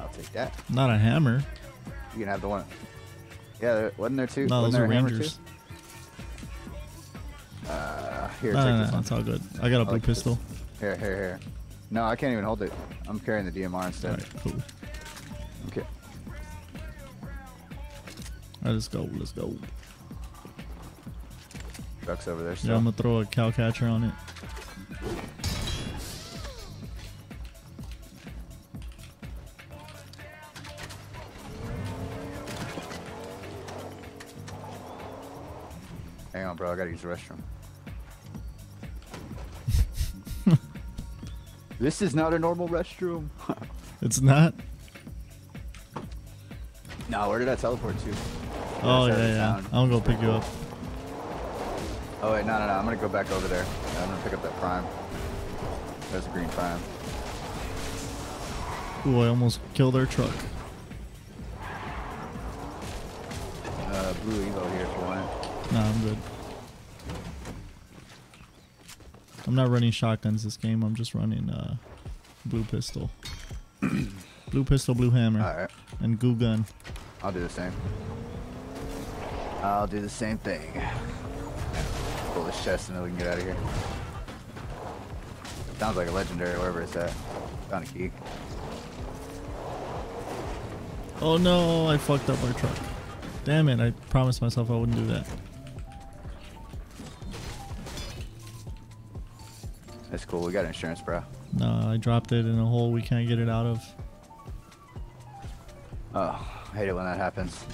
I'll take that. Not a hammer. You can have the one. Yeah, there, wasn't there two? No, wasn't those are there a hammer rangers. Uh, here, No, take no, this no, it's all good. I got a blue this. pistol. Here, here, here. No, I can't even hold it. I'm carrying the DMR instead. Cool. Okay. Right, let's go. Let's go. Truck's over there. Still. Yeah, I'm gonna throw a cow catcher on it. Hang on, bro. I gotta use the restroom. This is not a normal restroom. (laughs) It's not. no, where did I teleport to? Oh yeah, yeah. town. I'm gonna go pick you up. Oh wait, no, no, no. I'm gonna go back over there. I'm gonna pick up that prime. That's a green prime. Ooh, I almost killed their truck. Uh, blue evo here if you want it. Nah, I'm good. I'm not running shotguns this game. I'm just running uh, blue pistol. (clears throat) blue pistol, blue hammer, right, and goo gun. I'll do the same. I'll do the same thing. Pull this chest and then we can get out of here. Sounds like a legendary wherever it's at. Found a key. Oh no, I fucked up our truck. Damn it, I promised myself I wouldn't do that. That's cool. We got insurance, bro. No, I dropped it in a hole we can't get it out of. Oh, I hate it when that happens.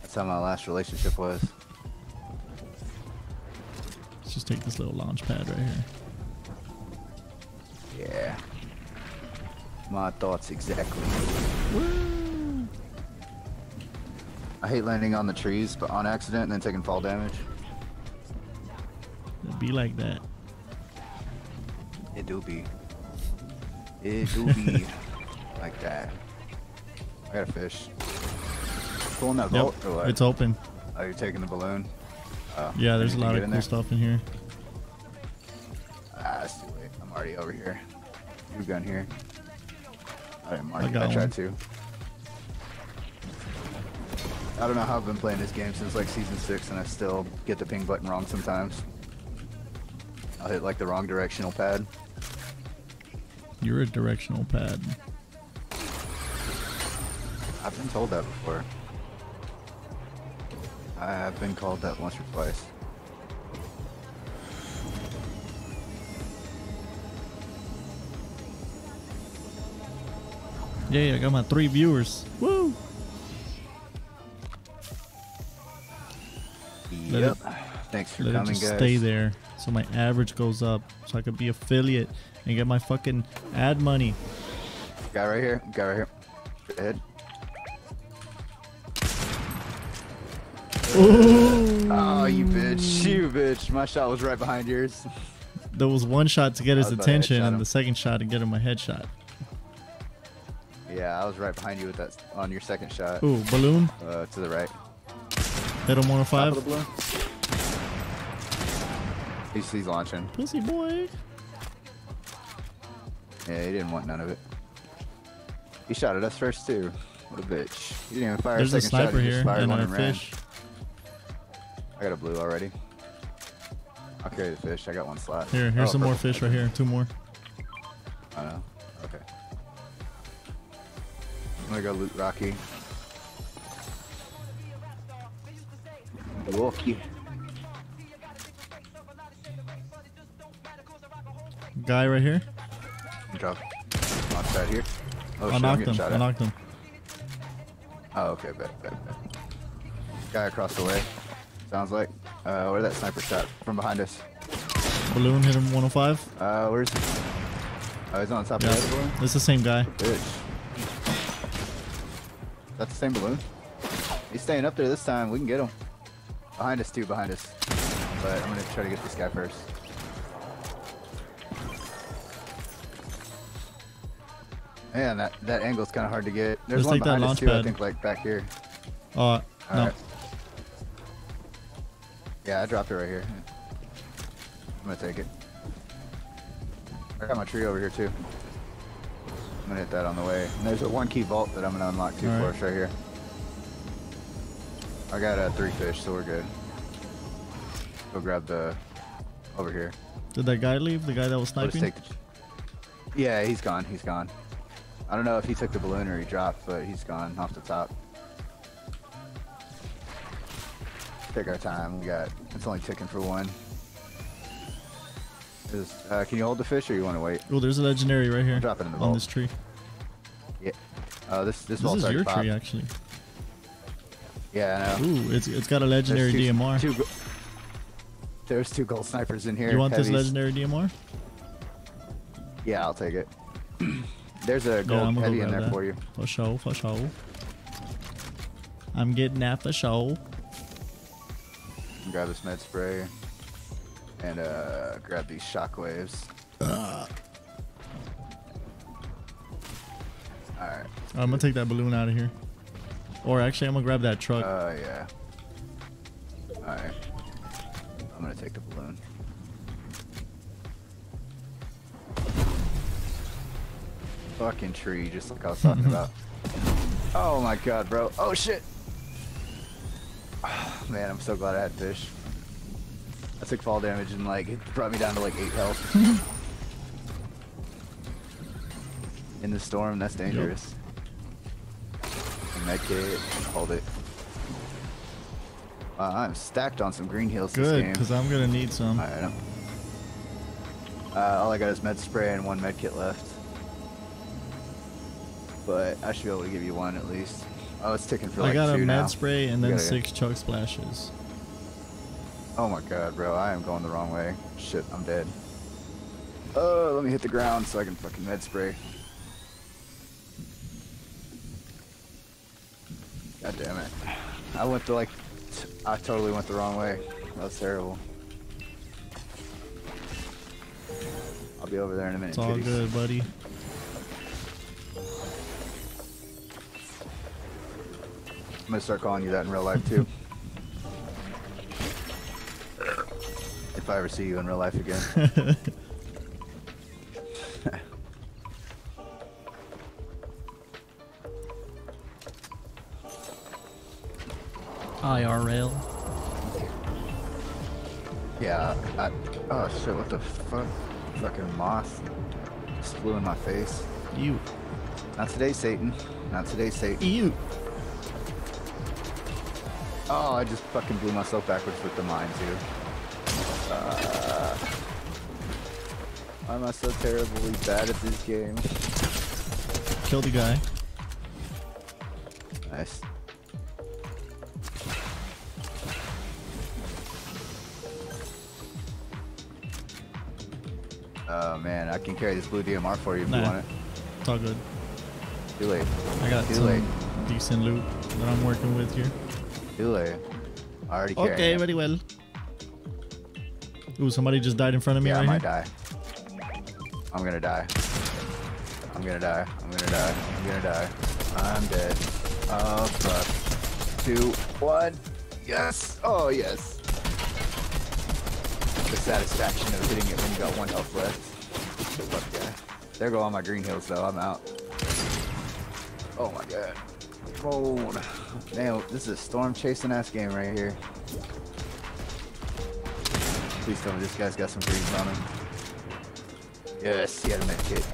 That's how my last relationship was. Let's just take this little launch pad right here. Yeah. My thoughts exactly. I hate landing on the trees, but on accident and then taking fall damage. It'd be like that. It do be. It do be (laughs) like that. I got a fish. Pulling that Yep, vault or what? it's open. Oh, you're taking the balloon? Oh, Yeah, there's a lot of cool there? stuff in here. Ah, it's too late. I'm already over here. New gun here. I didn't mark I it. got I one. tried to. I don't know how I've been playing this game since like season six, and I still get the ping button wrong sometimes. I'll hit like the wrong directional pad. You're a directional pad. I've been told that before. I have been called that once or twice. Yeah, I got my three viewers. Woo! Yep. Thanks for Let coming, just guys. stay there so my average goes up so I could be affiliate and get my fucking ad money. Guy right here. Guy right here. Straight ahead. Oh, you bitch. You bitch. My shot was right behind yours. There was one shot to get his I was about to attention and the second shot to get him a headshot. Yeah, I was right behind you with that on your second shot. Ooh, balloon. Uh, to the right. Hit him Top 105. He's, he's launching. Pussy boy. Yeah, he didn't want none of it. He shot at us first too. What a bitch. He didn't even fire There's a a second shot. sniper he just here fired and one a and ran. I got a blue already. I'll carry the fish. I got one slot. Here, here's Oh, some more fish right here. Two more. I know. Okay. I'm gonna go loot Rocky. Milwaukee. Guy right here. Drop. Launch that here. Oh, I shit, knocked him. I at. knocked him. Oh, okay, bet, bet, bet. Guy across the way. Sounds like. Uh, where that sniper shot? From behind us. Balloon hit him 105. Uh, where's he? Oh, he's on top Yeah, of the balloon? it's the same guy. Bitch. That's the same balloon? He's staying up there this time. We can get him. Behind us, too, behind us. But I'm gonna try to get this guy first. Man, that, that angle's kind of hard to get. There's Just one behind us, too, I think, like, back here. Oh, no. Alright. Yeah, I dropped it right here. I'm gonna take it. I got my tree over here too. I'm gonna hit that on the way. And there's a one key vault that I'm gonna unlock too for Alright. us right here. I got uh, three fish, so we're good. Go grab the over here. Did that guy leave? The guy that was sniping? Yeah, he's gone. He's gone. I don't know if he took the balloon or he dropped, but he's gone off the top. Take our time. We got. It's only ticking for one. Is, uh, can you hold the fish or you want to wait? Oh, there's a legendary right here. Drop it in the on vault. this tree. Yeah. Uh, this this This is your popped. tree, actually. Yeah, I know. Ooh, it's it's got a legendary There's two- DMR. two there's two gold snipers in here. you want this legendary DMR? Yeah, I'll take it. (clears throat) There's a Yeah, gold gonna heavy go in there that. for you. For sure, for sure. I'm getting that for sure. Grab this med spray and uh, grab these shockwaves. Alright. I'm gonna take that balloon out of here. Or actually, I'm gonna grab that truck. Uh, yeah. Alright. I'm gonna take the balloon. Fucking tree, just like I was talking (laughs) about. Oh my god, bro. Oh shit! Ah, man, I'm so glad I had fish. I took fall damage and like it brought me down to like 8 health. (laughs) In the storm, that's dangerous. Medkit, hold it. Wow, I'm stacked on some green heals this Good, game. because I'm gonna need some. Alright, I'm- uh, all I got is med spray and one med kit left. But I should be able to give you one at least. Oh, it's ticking for like two now. I got a med spray and then six chug splashes. Oh my god, bro, I am going the wrong way. Shit, I'm dead. Oh, let me hit the ground so I can fucking med spray. God damn it. I went the like, t- I totally went the wrong way. That was terrible. I'll be over there in a minute. It's all kitties. good, buddy. I'm gonna start calling you that in real life too. (laughs) if I ever see you in real life again. (laughs) IRL. Yeah, I, oh shit, what the fuck? Fucking moth just flew in my face. You. Not today, Satan. Not today, Satan. You. Oh, I just fucking blew myself backwards with the mine, dude. Uh, why am I so terribly bad at this game? Kill the guy. Nice. Oh man, I can carry this blue DMR for you if you want it. It's all good. Too late. I got Too some late. decent loot that I'm working with here. Too late. I already carry Okay, it. very well. Ooh, somebody just died in front of me Yeah, I right might here. die. I'm gonna die. I'm gonna die. I'm gonna die. I'm gonna die. I'm dead. Oh fuck. Two, one. Yes. Oh yes. The satisfaction of hitting it when you got one health left. Fuck yeah. There go all my green hills though. I'm out. Oh my god. Cold. Man, this is a storm chasing ass game right here. Please tell me this guy's got some greens on him. Yes, he had a med kit.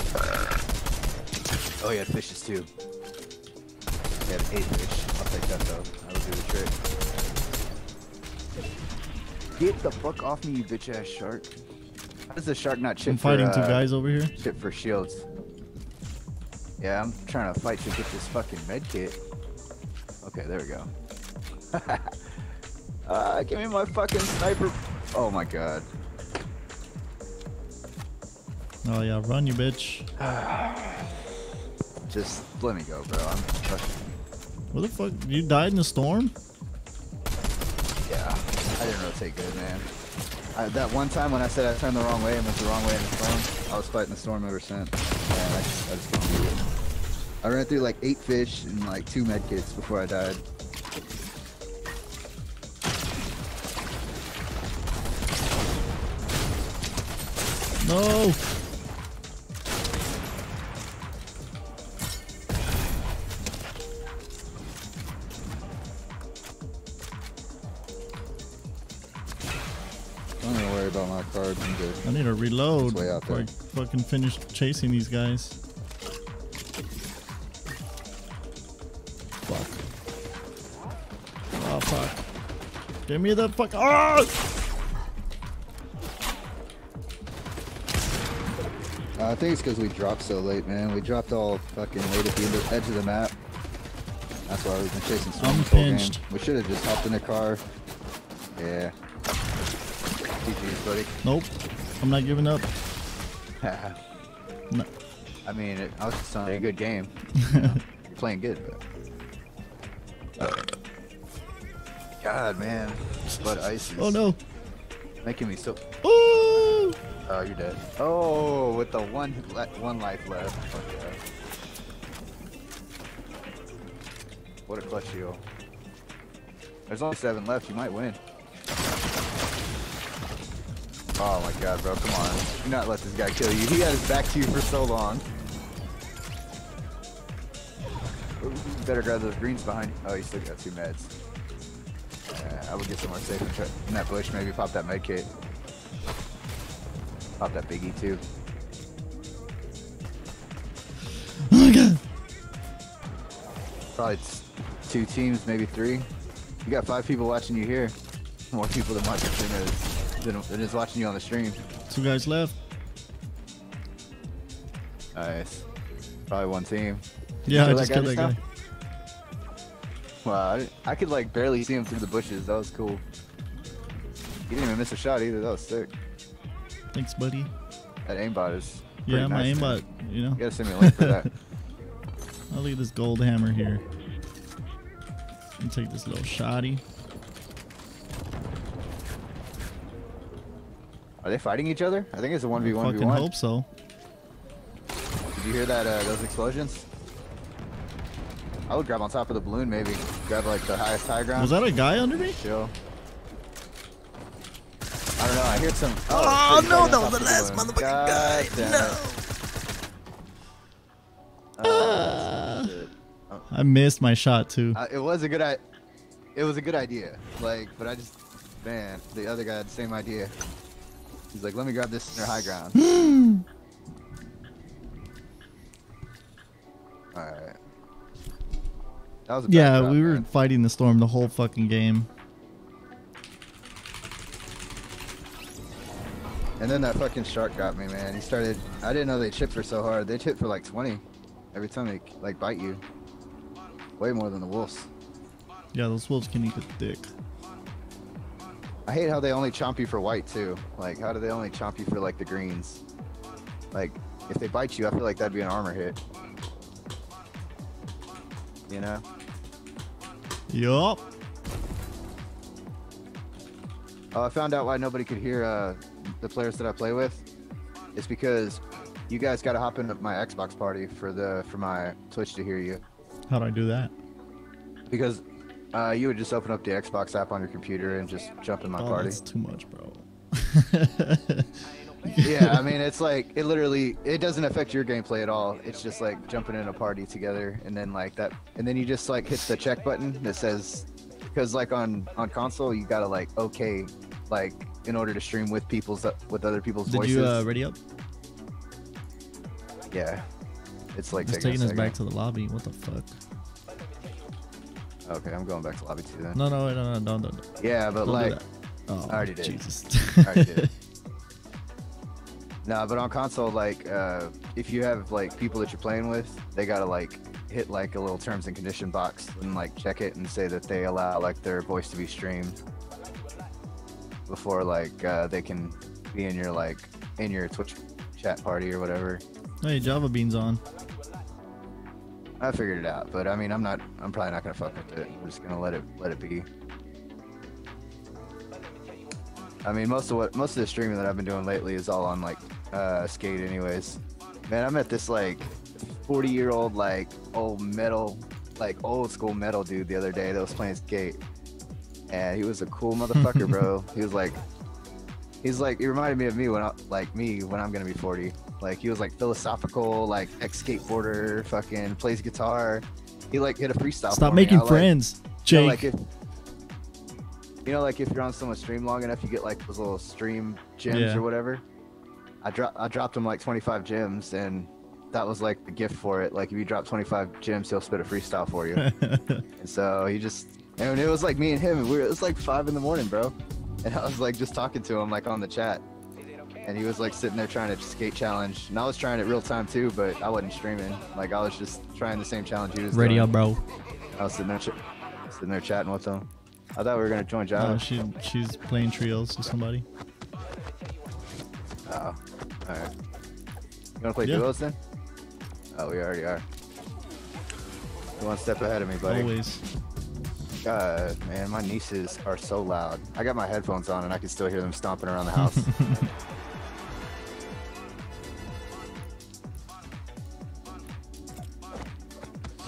Oh, he had fishes too. He had eight fish. I'll take that though. That'll do the trick. Get the fuck off me, you bitch ass shark. How does the shark not chip I'm fighting for, two uh, guys over here. Chip for shields. Yeah, I'm trying to fight to get this fucking med kit. Okay, there we go. (laughs) uh, give me my fucking sniper. Oh my god. Oh yeah, run you bitch. (sighs) Just let me go, bro. I'm fucking. What the fuck? You died in the storm? Yeah, I didn't rotate good, man. I, that one time when I said I turned the wrong way and went the wrong way in the storm, I was fighting the storm ever since. Man, I just, I just couldn't do it. I ran through like eight fish and like two med kits before I died. No. Don't even worry about my cards. I'm good. I need to reload before I fucking finish chasing these guys. Give me the fuck. Ah! Uh, I think it's because we dropped so late, man. We dropped all fucking late at the end of, edge of the map. That's why we've been chasing I'm the whole game. We should have just hopped in the car. Yeah. GG's, buddy. Nope. I'm not giving up. (laughs) No. I mean, it, I was just saying, a good game. You know, You're playing good. But... God, man. Blood ice Oh no. making me so... Ooh. Oh, you're dead. Oh, with the one one life left. Fuck yeah. What a clutch heal. There's only seven left. You might win. Oh my god, bro. Come on. Do not let this guy kill you. He had his back to you for so long. Ooh, better grab those greens behind you. Oh, you still got two meds. Yeah, I would get somewhere safe and try in that bush. Maybe pop that med kit. Pop that biggie too. Oh my god. Probably two teams, maybe three. You got five people watching you here. More people than watching than is, than, is watching you on the stream. Two guys left. Nice. Probably one team. Yeah, I just killed that guy. Wow, I, I could like barely see him through the bushes. That was cool. He didn't even miss a shot either. That was sick. Thanks, buddy. That aimbot is. Yeah, my nice, aimbot. You know. You gotta send me a link for that. (laughs) (laughs) I'll leave this gold hammer here. And take this little shoddy. Are they fighting each other? I think it's a one v one v one. Fucking hope so. Did you hear that? Uh, those explosions? I would grab on top of the balloon, maybe. Grab like the highest high ground. Was that a guy under me? Chill. I don't know. I heard some. Oh, shit, no, that was top the last balloon. motherfucking God guy. damn No. it. Oh. I missed my shot too. Uh, it was a good I. It was a good idea. Like, but I just, man, the other guy had the same idea. He's like, let me grab this near high ground. (gasps) All right. That was a Yeah, we were man. fighting the storm the whole fucking game. And then that fucking shark got me, man. He started. I didn't know they chip for so hard. They chip for like 20 every time they like bite you. Way more than the wolves. Yeah, those wolves can eat a dick. I hate how they only chomp you for white too. Like, how do they only chomp you for like the greens? Like, if they bite you, I feel like that'd be an armor hit. You know? Yup. Oh, I found out why nobody could hear uh, the players that I play with. It's because you guys got to hop into my Xbox party for the for my Twitch to hear you. How do I do that? Because uh, you would just open up the Xbox app on your computer and just jump in my oh, party. that's too much, bro. (laughs) (laughs) yeah, I mean, it's like it literally it doesn't affect your gameplay at all. It's just like jumping in a party together, and then like that, and then you just like hit the check button that says, because like on on console you gotta like okay, like in order to stream with people's with other people's Did voices. you uh, ready up? yeah, it's like Just taking, us back to the lobby. What the fuck? Okay, I'm going back to lobby two then. No, no, no, no, no, no. Yeah, but Don't do like. Oh, I already did. Jesus. I already did. (laughs) No, but on console, like, uh, if you have like people that you're playing with, they gotta like hit like a little terms and condition box and like check it and say that they allow like their voice to be streamed before like uh, they can be in your like in your Twitch chat party or whatever. hey, Java Beans on. I figured it out, but I mean, I'm not. I'm probably not gonna fuck with it. I'm just gonna let it let it be. I mean, most of what most of the streaming that I've been doing lately is all on like uh, skate, anyways. Man, I met this like 40 year old like old metal, like old school metal dude the other day that was playing skate, and he was a cool (laughs) motherfucker, bro. he was like, he's like, he reminded me of me when I like me when I'm gonna be 40. Like he was like philosophical, like ex skateboarder, fucking plays guitar. He like hit a freestyle. Stop making I, like- friends, you know, Jake. like if you know, like if you're on someone's stream long enough, you get like those little stream gems Yeah. or whatever. I dropped I dropped him like 25 gems, and that was like the gift for it. Like if you drop 25 gems, he'll spit a freestyle for you. (laughs) and so he just and it was like me and him. We were, it was like five in the morning, bro. And I was like just talking to him like on the chat, and he was like sitting there trying to skate challenge, and I was trying it real time too, but I wasn't streaming. Like I was just trying the same challenge he was doing. up, bro. I was sitting there, ch- sitting there chatting with him. I thought we were gonna join Java. Uh, she she's playing trios with somebody. Oh, all right. You wanna play Yeah. duos then? Oh, we already are. You're one step ahead of me, buddy. Always. God, man, my nieces are so loud. I got my headphones on and I can still hear them stomping around the house. (laughs)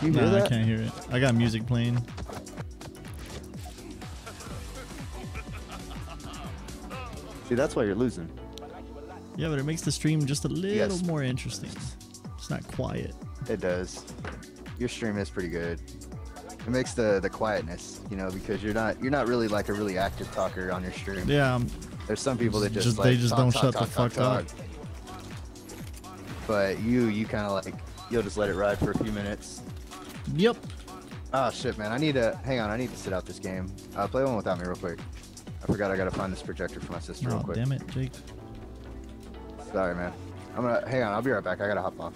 you Nah, I can't hear it. I got music playing. See, that's why you're losing. Yeah, but it makes the stream just a little Yes. more interesting. It's not quiet. It does. Your stream is pretty good. It makes the the quietness, you know, because you're not you're not really like a really active talker on your stream. Yeah, um, There's some people that just, Just- like they just talk, don't talk, shut talk, the fuck up. But you you kind of like you'll just let it ride for a few minutes. yep. Oh shit, man! I need to hang on. I need to sit out this game. Uh, play one without me real quick. I forgot I gotta find this projector for my sister real Oh, quick. damn it, Jake. Sorry, man. I'm gonna hang on. I'll be right back. I gotta hop off.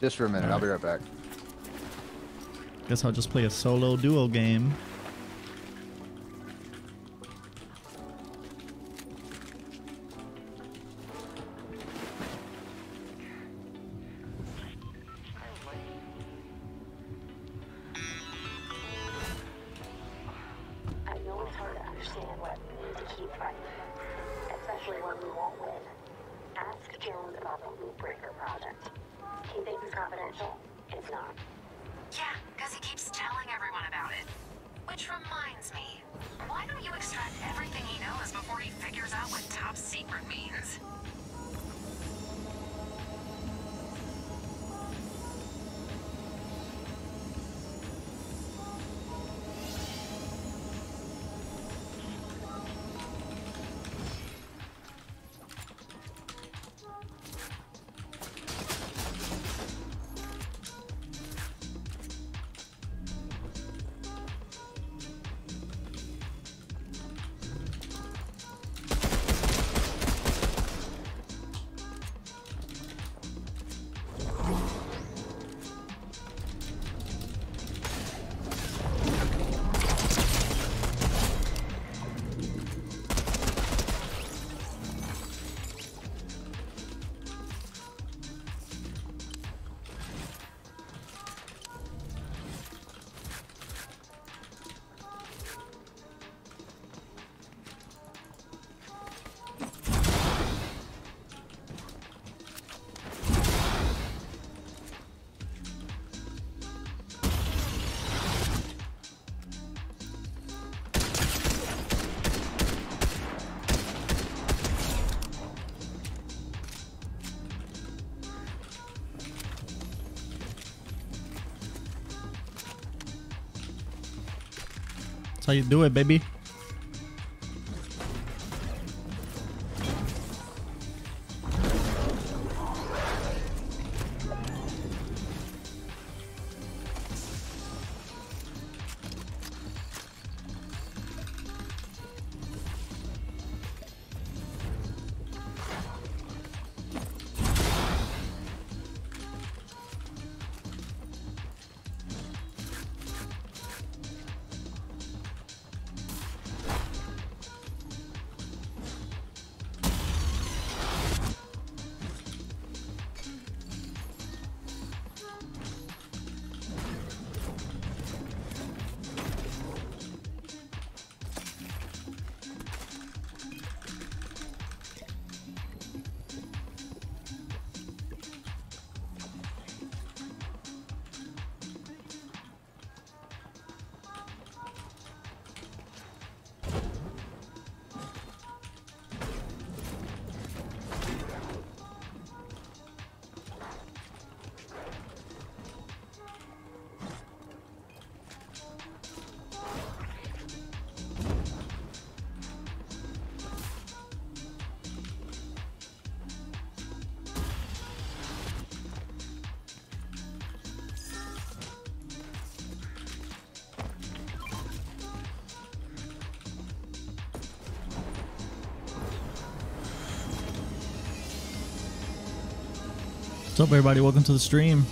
Just for a minute. I'll be right back. Guess I'll just play a solo duo game. How you do it, baby. What's up, everybody? Welcome to the stream.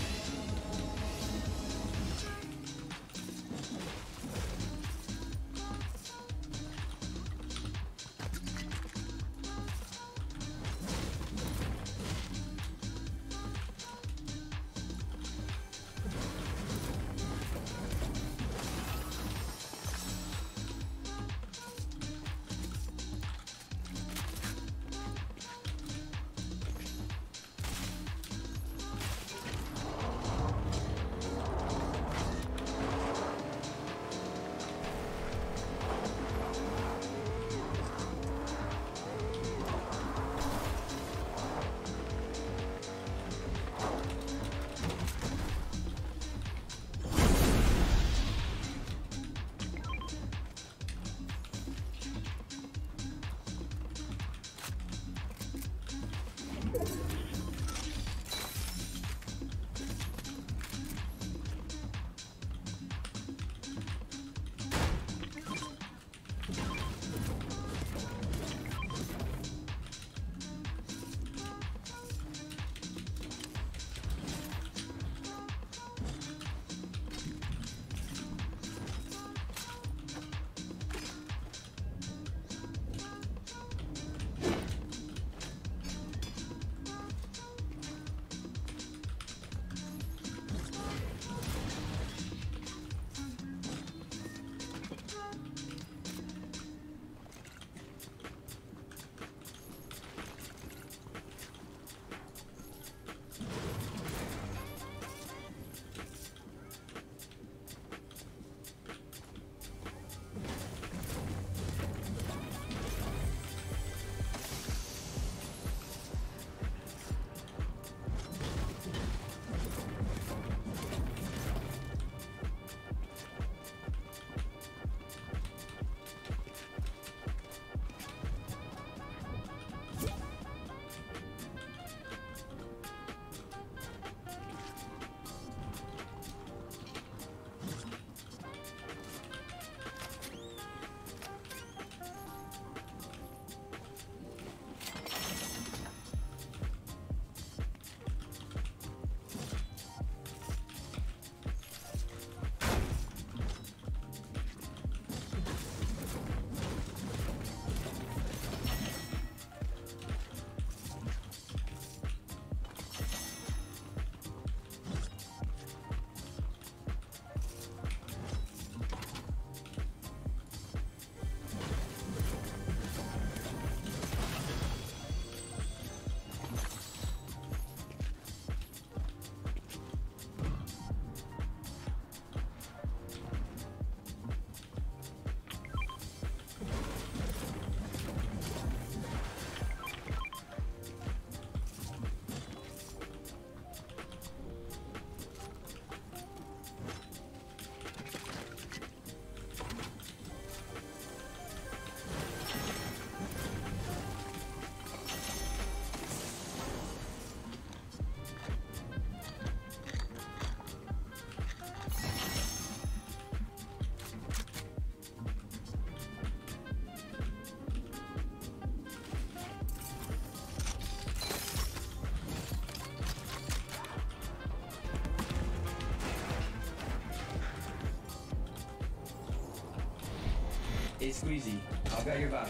Hey, Squeezy, I've got your back.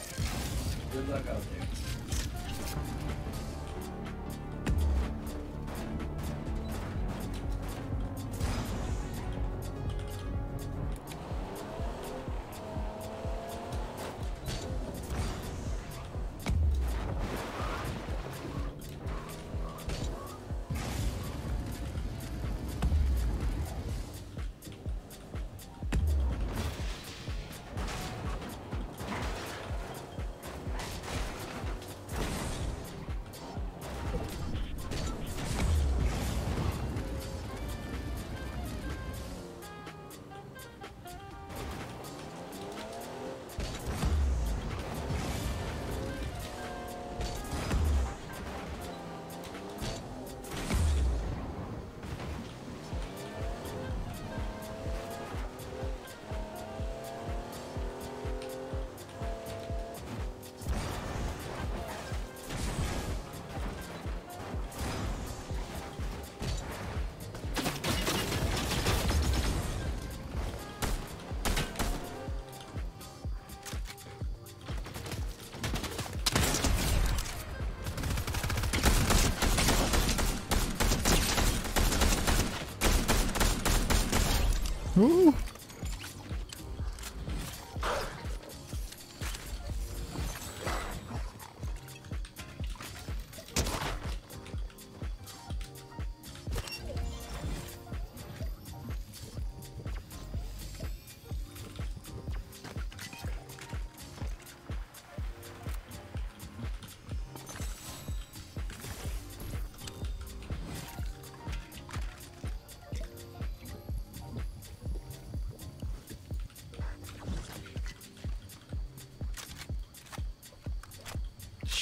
Good luck out there.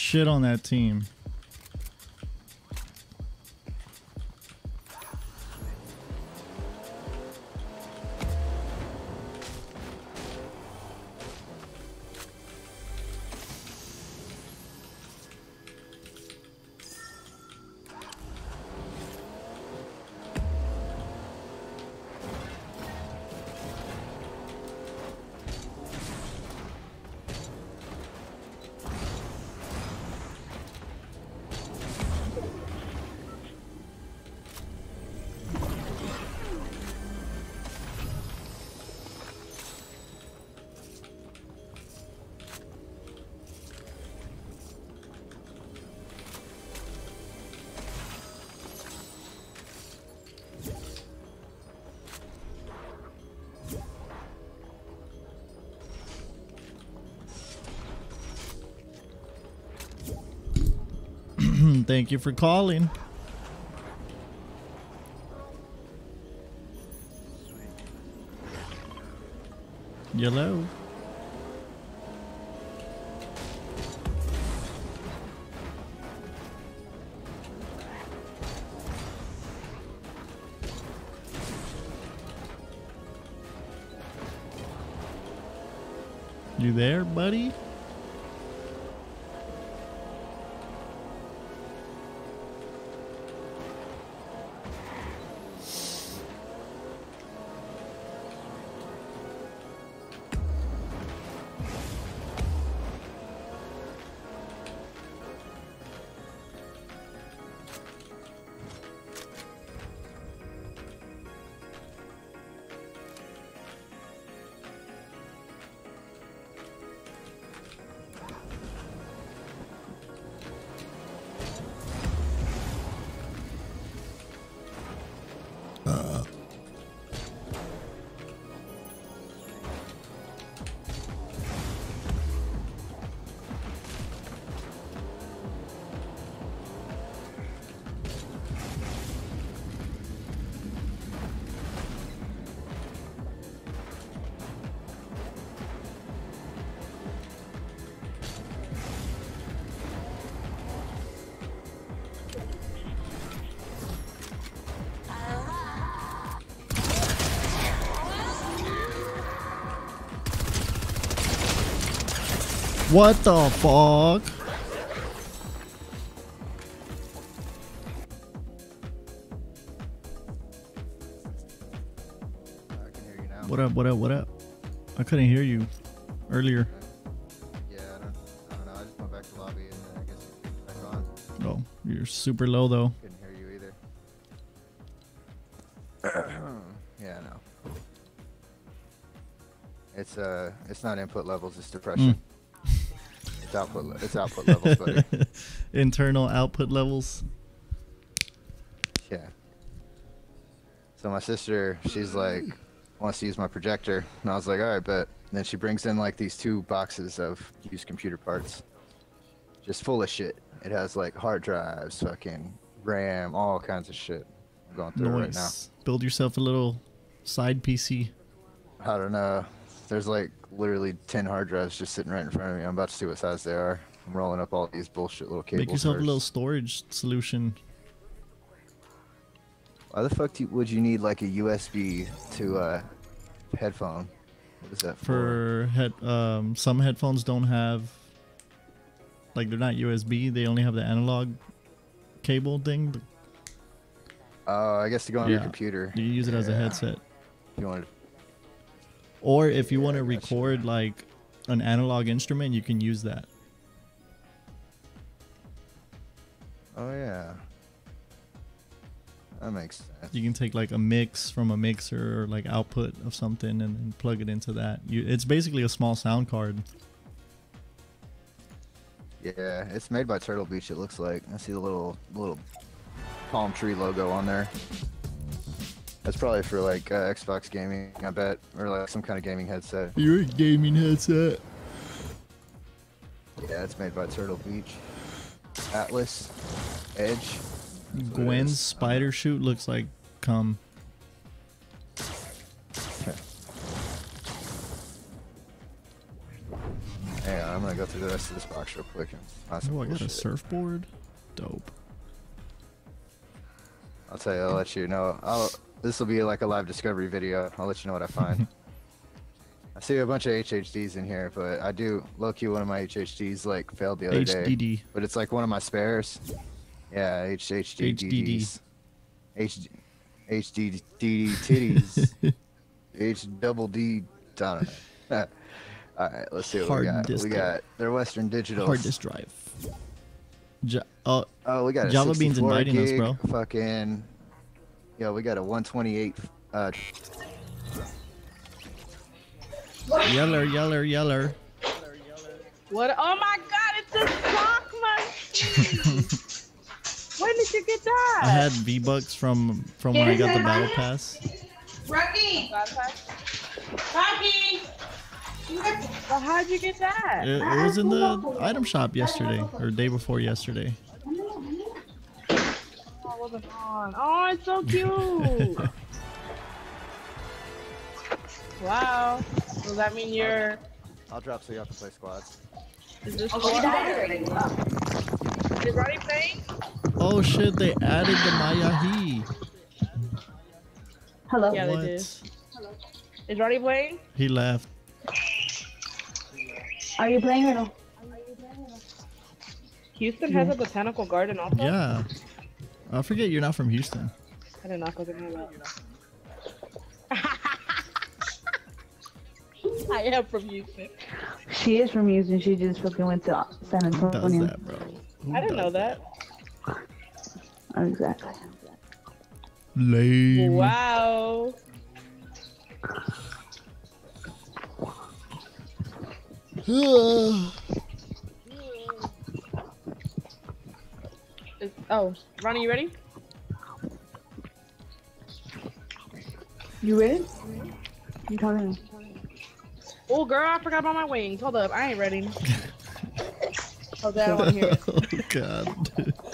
Shit on that team. Thank you for calling. Hello. You there, buddy? What the fuck? I can hear you now. What up, what up, what up? I couldn't hear you. earlier. Yeah, I don't, I don't know. I just went back to lobby and then I guess it's back on. Oh, you're super low though. Couldn't hear you either. (clears throat) yeah, no. It's uh, it's not input levels. It's depression. It's output. It's output levels, buddy. (laughs) Internal output levels. Yeah. So my sister, she's like, wants to use my projector, and I was like, all right, but then she brings in like these two boxes of used computer parts, just full of shit. It has like hard drives, fucking RAM, all kinds of shit. I'm going through it right now. Nice. Build yourself a little side PC. I don't know. There's like literally 10 hard drives just sitting right in front of me. I'm about to see what size they are. I'm rolling up all these bullshit little cables. Make yourself first. a little storage solution. Why the fuck do you, would you need like a USB to uh headphone? What is that for? For head, um, some headphones don't have, like they're not USB. They only have the analog cable thing. Oh, I guess to go on your Yeah. computer. You use it as a headset. If you wanted. Or if you want to record like an analog instrument, you can use that. Oh yeah. That makes sense. You can take like a mix from a mixer or like output of something and then plug it into that. You, it's basically a small sound card. Yeah, it's made by Turtle Beach. It looks like. I see the little little palm tree logo on there. That's probably for like uh, Xbox gaming, I bet, or like some kind of gaming headset. Your gaming headset. Yeah, it's made by Turtle Beach. Atlas, Edge. That's what it Gwen's spider shoot looks like cum. Hang on, I'm gonna go through the rest of this box real quick. And find some Oh, I got a surfboard. Dope. I'll tell you. I'll let you know. I'll. This will be like a live discovery video. I'll let you know what I find. (laughs) I see a bunch of HHDs in here, but I do low key one of my HHDs like failed the other day. HDD. But it's like one of my spares. Yeah, HHD HDD. HD HDD titties. (laughs) H double D. I don't know. All right, let's see what Hard we got. disk We got they're Western Digital. Hard disk drive. Ja- oh, Oh, we got a Java Bean's 64 inviting us, bro. Fucking, yo, we got a 128. Uh, yeller, yeller, yeller. What? Oh my god, it's a sock machine! (laughs) when did you get that? I had V Bucks from from when I got the battle pass. Rocky! Rocky! Well, how'd you get that? It, it was in the item shop yesterday or day before yesterday. Oh, I wasn't on. Oh, it's so cute! (laughs) wow. Does that mean you're. I'll drop so you have to play squads. Is this oh, squad? Is Ronnie playing? Oh shit! They added the Mayahi. Hello. Yeah, they What? did. Is Ronnie playing? He left. Are you playing or no? Houston has hmm. a botanical garden also? Yeah. I forget you're not from Houston. I did not go to that. (laughs) I am from Houston. She is from Houston. She just fucking went to San Who does Antonio. that, bro? Who I didn't does know that. Oh, exactly. Lame. Wow. (sighs) (sighs) oh, Ronnie, you ready? You ready? You talking? Oh, girl, I forgot about my wings. Hold up, I ain't ready. (laughs) Oh, that I want to hear it. oh god. (laughs)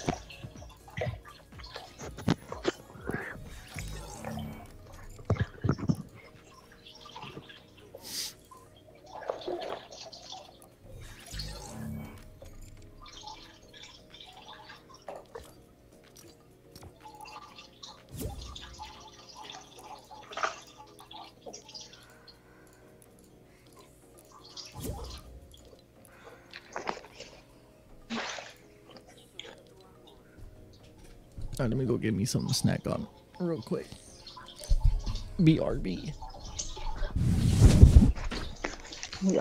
Let me something to snack on real quick. BRB. We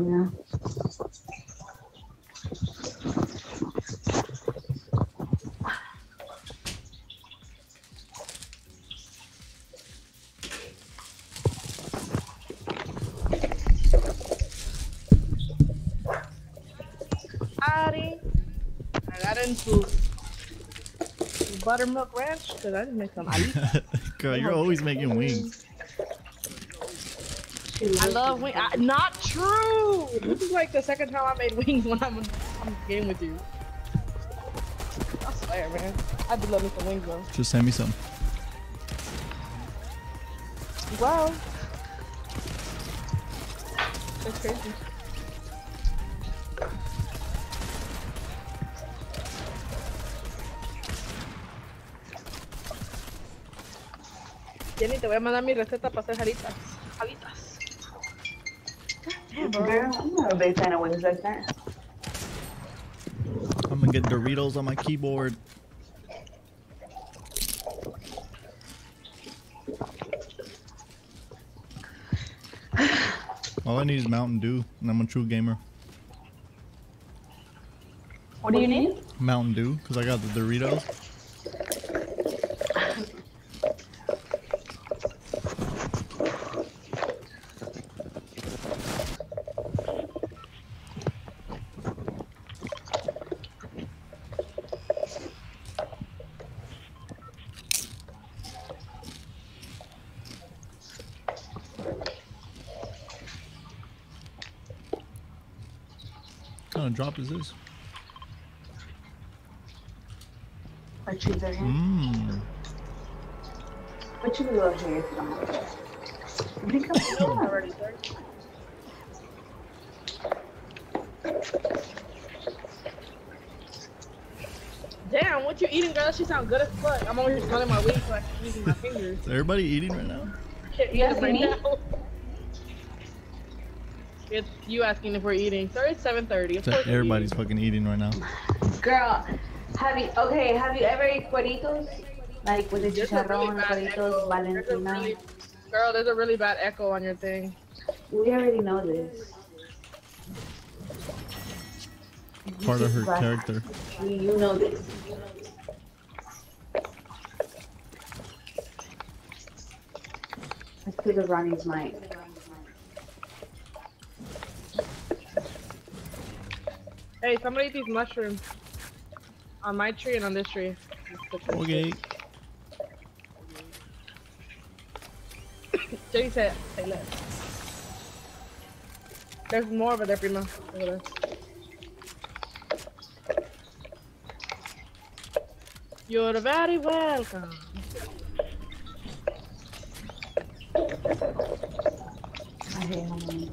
all ate. She's ready now. Howdy. I got into buttermilk ranch because I just make some (laughs) alitas. Girl, you're always making wings. I love wings. Not true. This is like the second time I made wings when I'm I'm game with you. I swear, man. I do love me some wings though. Just send me some. Wow. That's crazy. Jenny, te voy a mandar mi receta para hacer jalitas. Girl, I'm not a big fan of wings like that. I'm gonna get Doritos on my keyboard. All I need is Mountain Dew, and I'm a true gamer. What do you need? Mountain Dew, because I got the Doritos. Drop is this? Or choose our hair. Mmm. But you can go here if you don't want to. (coughs) I think I'm already, sir. Damn, what you eating, girl? She sound good as fuck. I'm over here smelling my wings like I'm using my fingers. (laughs) Is everybody eating right now? I can't eat You them asking right me? now. It's you asking if we're eating. Sorry, it's 7:30. So everybody's eating. fucking eating right now. Girl, have you, okay, have you ever ate cueritos? Like with the There's a really chicharrón, cueritos, echo. There's a Valentina? really- Girl, there's a really bad echo on your thing. We already know this. Part of her Right. character. You, you know this. Let's pick up Ronnie's mic. Hey, somebody eat these mushrooms. On my tree and on this tree. Okay. (coughs) Jenny said, say less. There's more over there, Prima. Over there. You're very welcome. I hate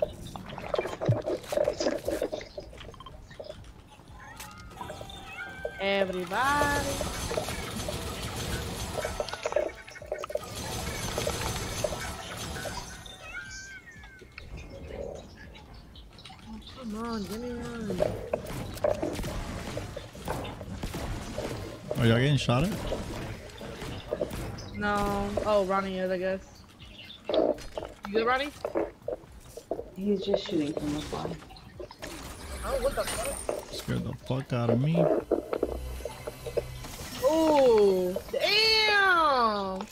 Everybody. Oh, come on, give me one. Are y'all getting shot at? No. Oh, Ronnie is, I guess. You good, Ronnie? He's just shooting from afar. Oh, what the fuck? Scared the fuck out of me. Oh, damn!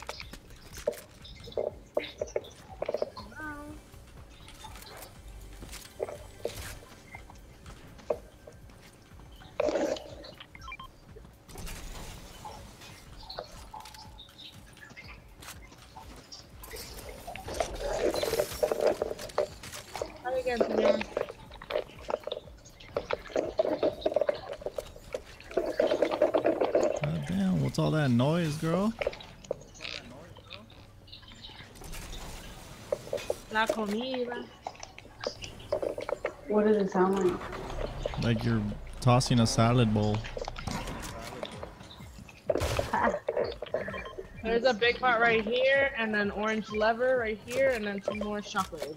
bien, señor. God damn, what's all that noise, girl? La comida. What does it sound like? Like you're tossing a salad bowl. (laughs) There's a big part right here, and an orange lever right here, and then some more chocolate.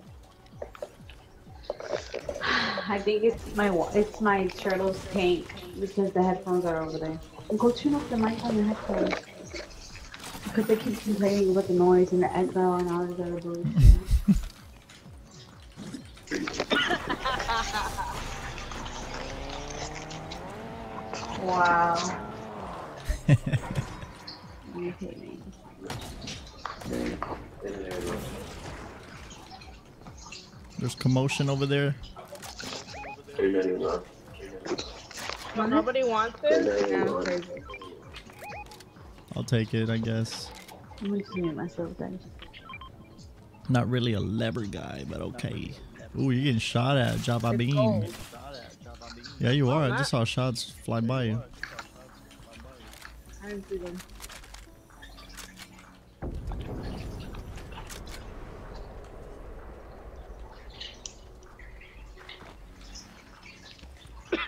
(sighs) I think it's my it's my Turtles tank because the headphones are over there. Go tune up the mic on your headphones because they keep complaining about the noise and the echo and all this other bullshit. wow. Okay, man. There's commotion over there. Nobody wants this? Yeah, I'm crazy. I'll take it, I guess. I'm gonna it myself, guys. Not really a lever guy, but okay. Ooh, you're getting shot at, Java Beam. cold. Yeah, you oh, are. I just saw shots fly by you. I didn't see them.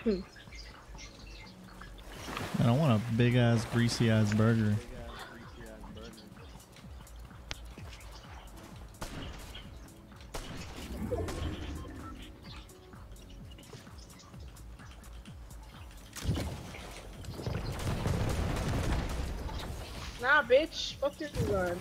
(coughs) (coughs) (coughs) Man, I don't want a big ass, greasy ass burger. Nah, bitch. Fuck your gun.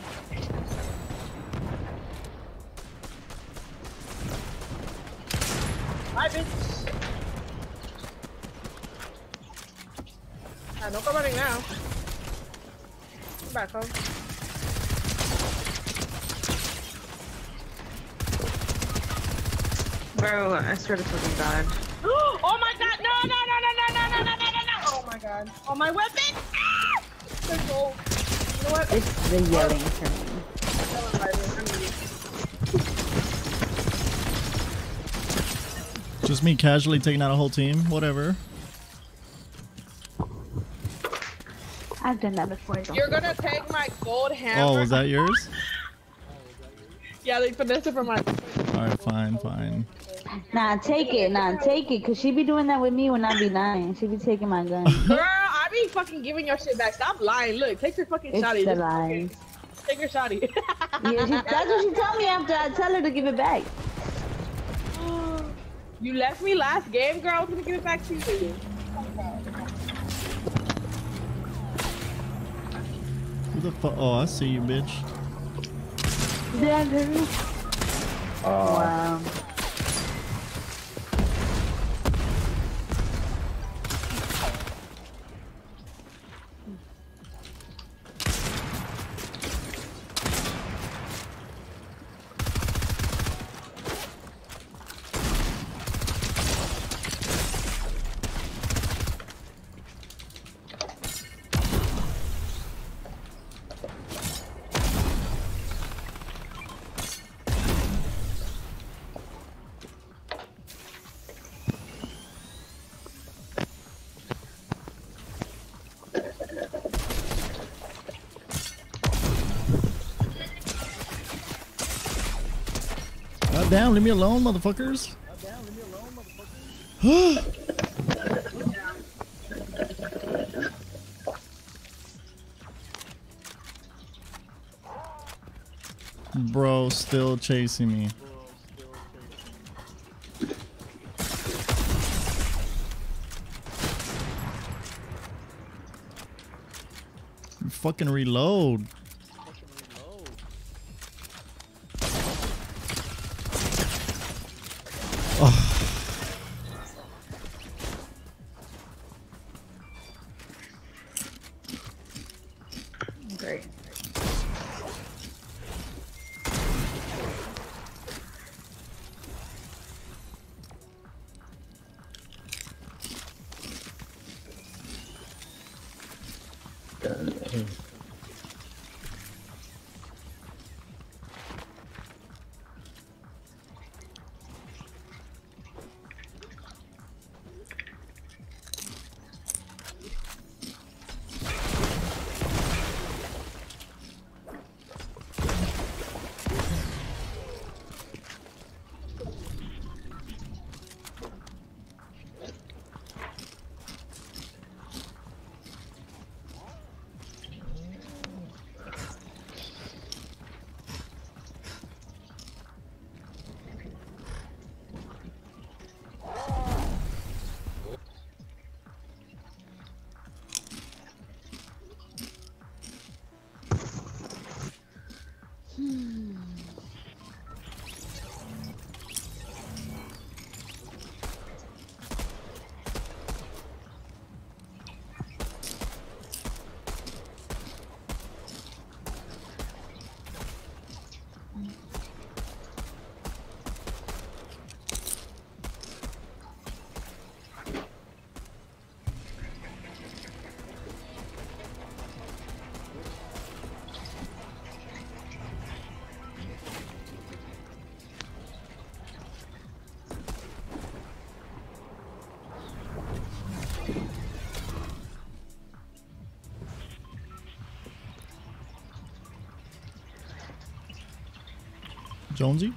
I swear to fucking god. oh my god! No, no, no, no, no, no, no, no, no, no, no! Oh my god. Oh, my weapon! Ah! Let's go. You know what? It's the yelling for me. Just me casually taking out a whole team. Whatever. I've done that before. Don't You're gonna take my gold hammer. Oh, was that yours? Yeah, they finessed it from my. Alright, fine, fine. Nah, take it. Nah, take it. Cause she be doing that with me when I be lying. She be taking my gun. Girl, I be fucking giving your shit back. Stop lying. Look, take your fucking It's shotty. the Just lies. Take your shotty. Yeah, she, that's what she told me after I tell her to give it back. (gasps) you left me last game, girl. I was gonna give it back to you. Who the fuck? Oh, I see you, bitch. Yeah, girl. Uh, wow. Damn, leave me alone, motherfuckers. (gasps) Bro, still chasing me. Fucking reload. Jonesy?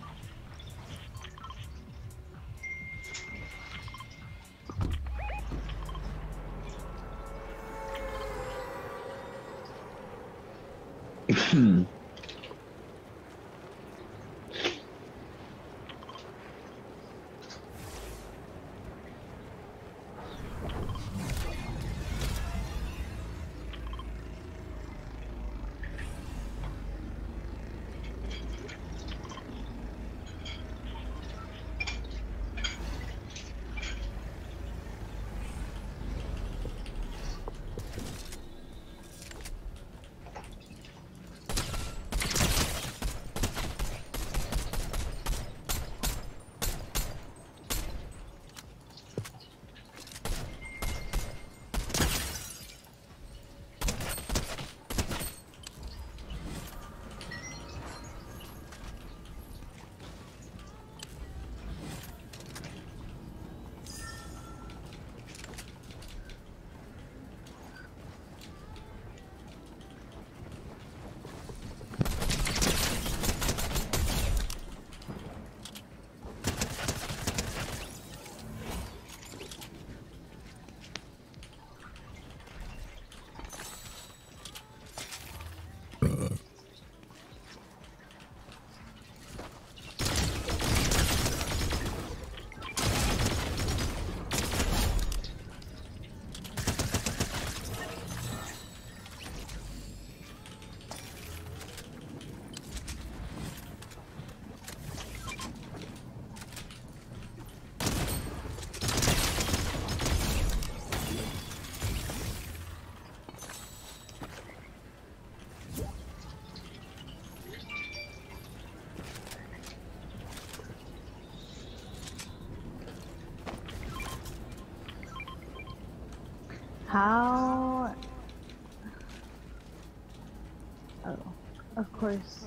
Of course.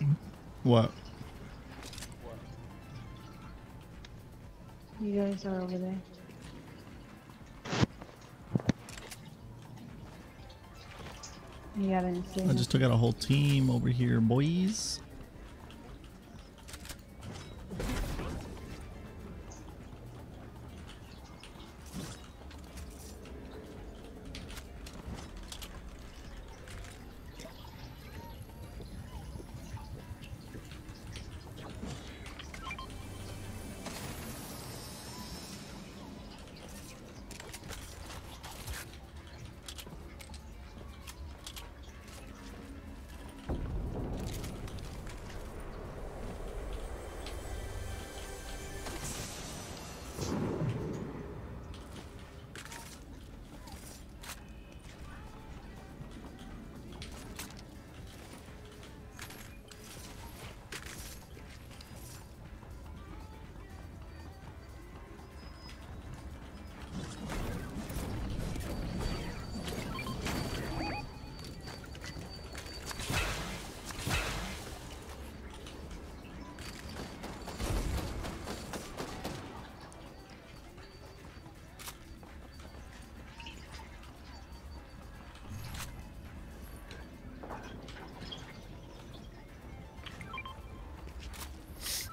What? You guys are over there. You got any I just took out a whole team over here, boys.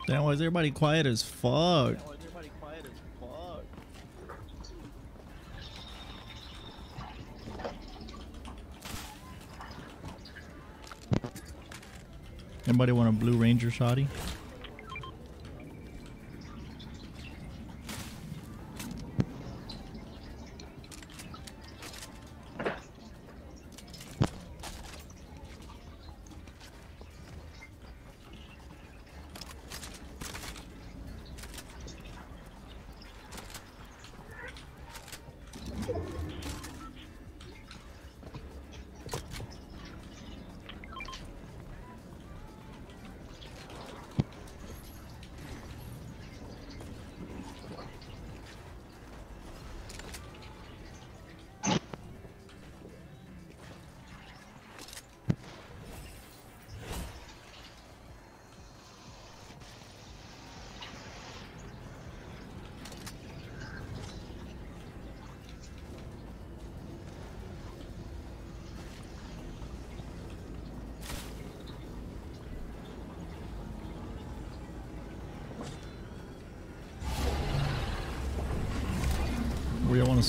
Damn, why is everybody quiet as fuck? Anybody want a Blue Ranger shoddy?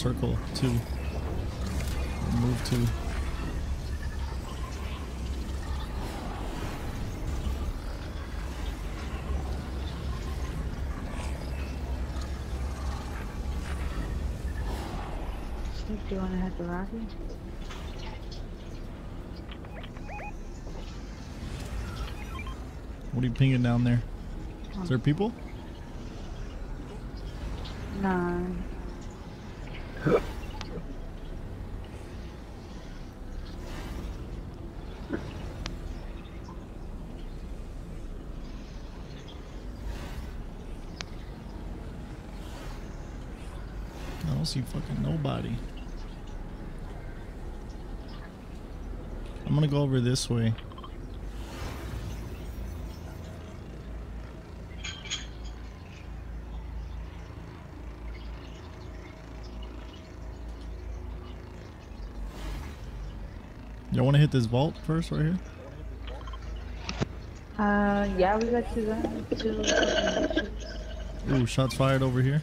Where y'all want to circle to? Move to. Do you want to head to Rocky? What are you pinging down there? Is um, there people? Nah. I don't see fucking nobody. I'm gonna go over this way. Y'all wanna hit this vault first right here? Uh, yeah, we got guns. Two. Ooh, shots fired over here.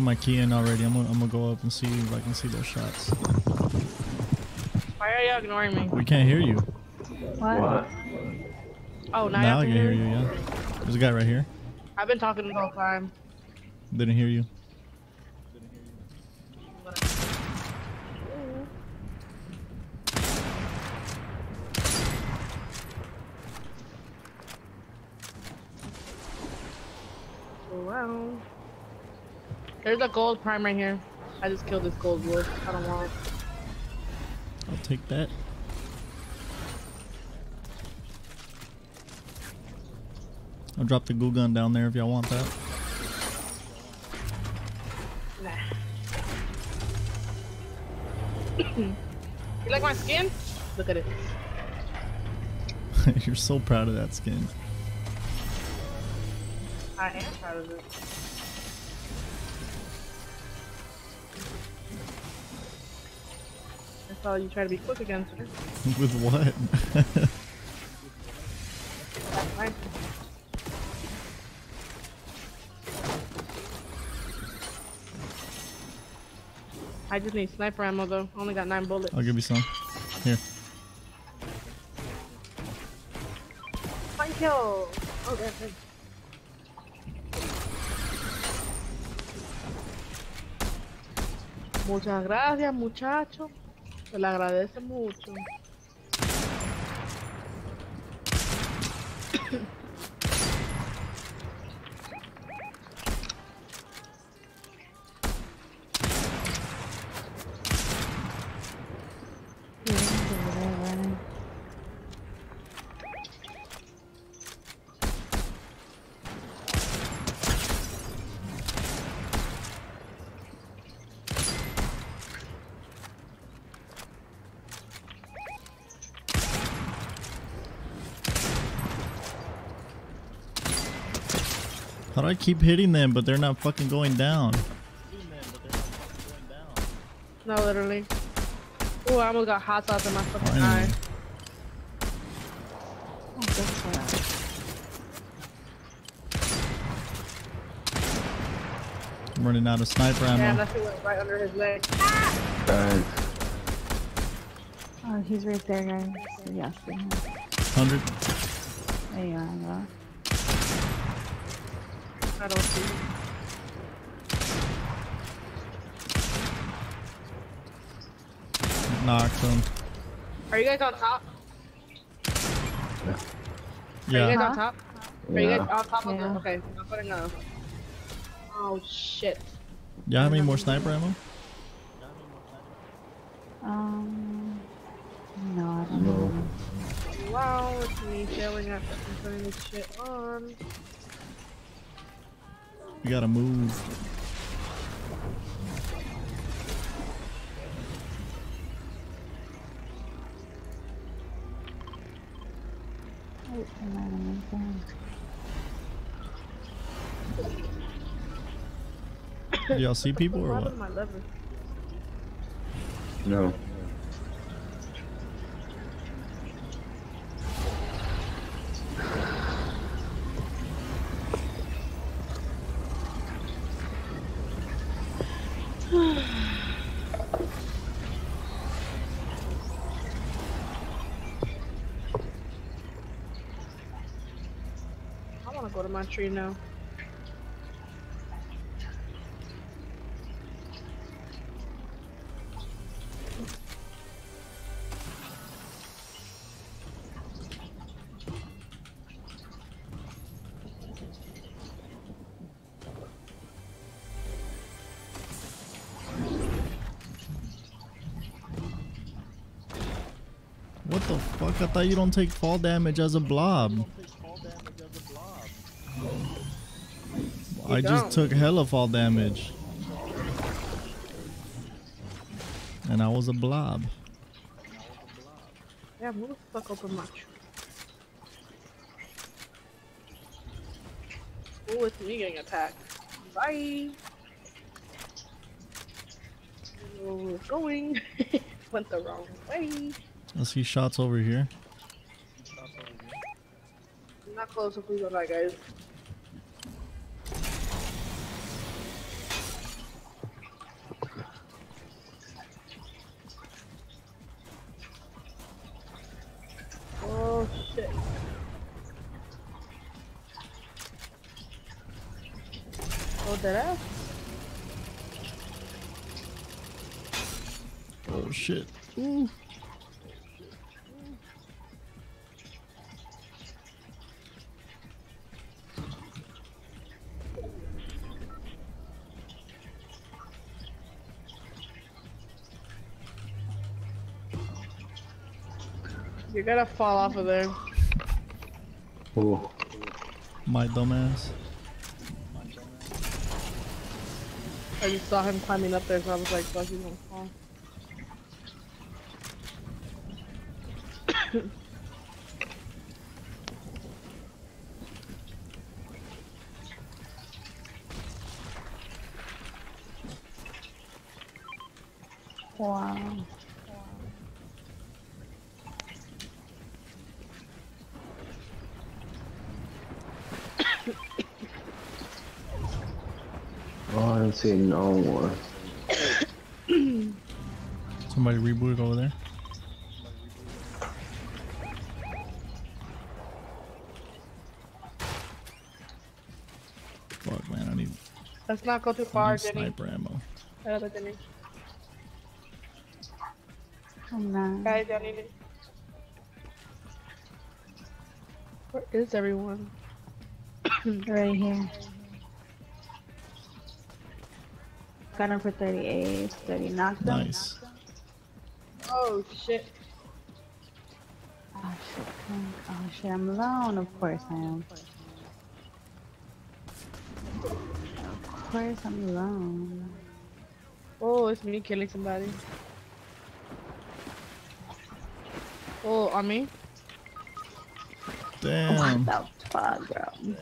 Put my key in already. I'm gonna, I'm gonna go up and see if I can see those shots. Why are you ignoring me? We can't hear you. What? Oh, now, Now I you can have to hear you, yeah. There's a guy right here. I've been talking the whole time. Didn't hear you. Wow. There's a gold prime right here. I just killed this gold wolf. I don't want it. I'll take that. I'll drop the goo gun down there if y'all want that. (coughs) you like my skin? Look at it. (laughs) You're so proud of that skin. I am proud of it. Saw you try to be quick against her. With what? Fine. (laughs) I just need sniper ammo though. I only got nine bullets. I'll give you some. Here. Thank you. Oh, that's it. Muchas gracias, muchacho. Se le agradece mucho. I keep hitting them but they're not fucking going down? No, literally. Ooh, I almost got hot sauce in my fucking eye. Oh, that's what I'm running out of sniper Damn, ammo. that shit went right under his leg. Oh, he's right there, guys. Yes, 100. There you are, bro. I don't see. Knocked him. Are you guys on top? Are you Yeah. guys on top? Are you guys on top of Yeah. the? Okay, I'm putting a. Oh shit. Y'all have any more sniper ammo? Um, no, I don't know. Wow, it's me failing at fucking putting this shit on. We gotta move. Oh, I'm not on my phone. Do y'all see people or What what? is my lever? No. What the fuck? I thought you don't take fall damage as a blob. I just took hella fall damage. And I was a blob. Yeah, move the fuck open tree. Oh, it's me getting attacked. Bye. Where we're going. (laughs) Went the wrong way. I see shots over here. I'm not close, so please don't die, guys. You're gonna fall off of there. Oh. My dumbass. Oh, I just saw him climbing up there, so I was like, fuck, he's gonna fall. Wow. Oh, I don't see no more. Somebody rebooted over there. Fuck man, I need, Let's not go too far, Jenny. sniper ammo. Other Jenny. I'm not. Guys, I need it. Where is everyone? (clears throat) right here. Got him for 38, 30 knocked him. Nice. Oh shit. Oh shit, oh shit, I'm alone. Of course I am. Of course I'm alone. Oh, it's me killing somebody. Oh, on me? Damn. What the fuck, bro?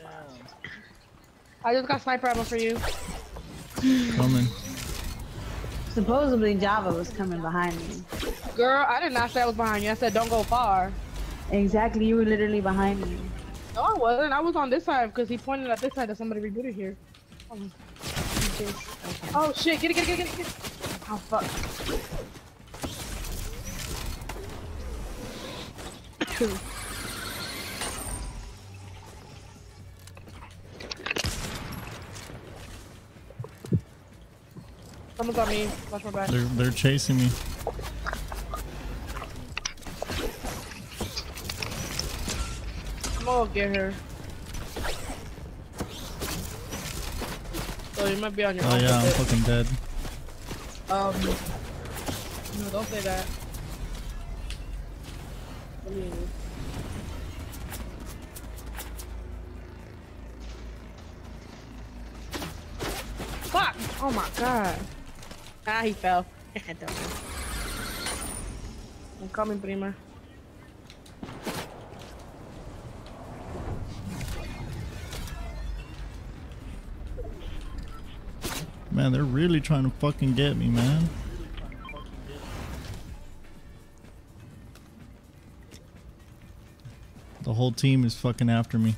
I just got sniper ammo for you. Coming. Supposedly Java was coming behind me. Girl, I did not say I was behind you. I said don't go far. Exactly, you were literally behind me. No, I wasn't. I was on this side because he pointed at this side that somebody rebooted here. Oh, Oh, shit, get it, get it, get it, get it. Oh fuck. Someone's on me. Watch my back. They're they're chasing me. I'm gonna get her. So you might be on your Oh yeah, I'm with it. fucking dead. Um, no, don't say that. I mean, fuck! Oh my god. Ah, he fell. Don't know. I'm coming, prima. Man, they're really trying to fucking get me, man. The whole team is fucking after me.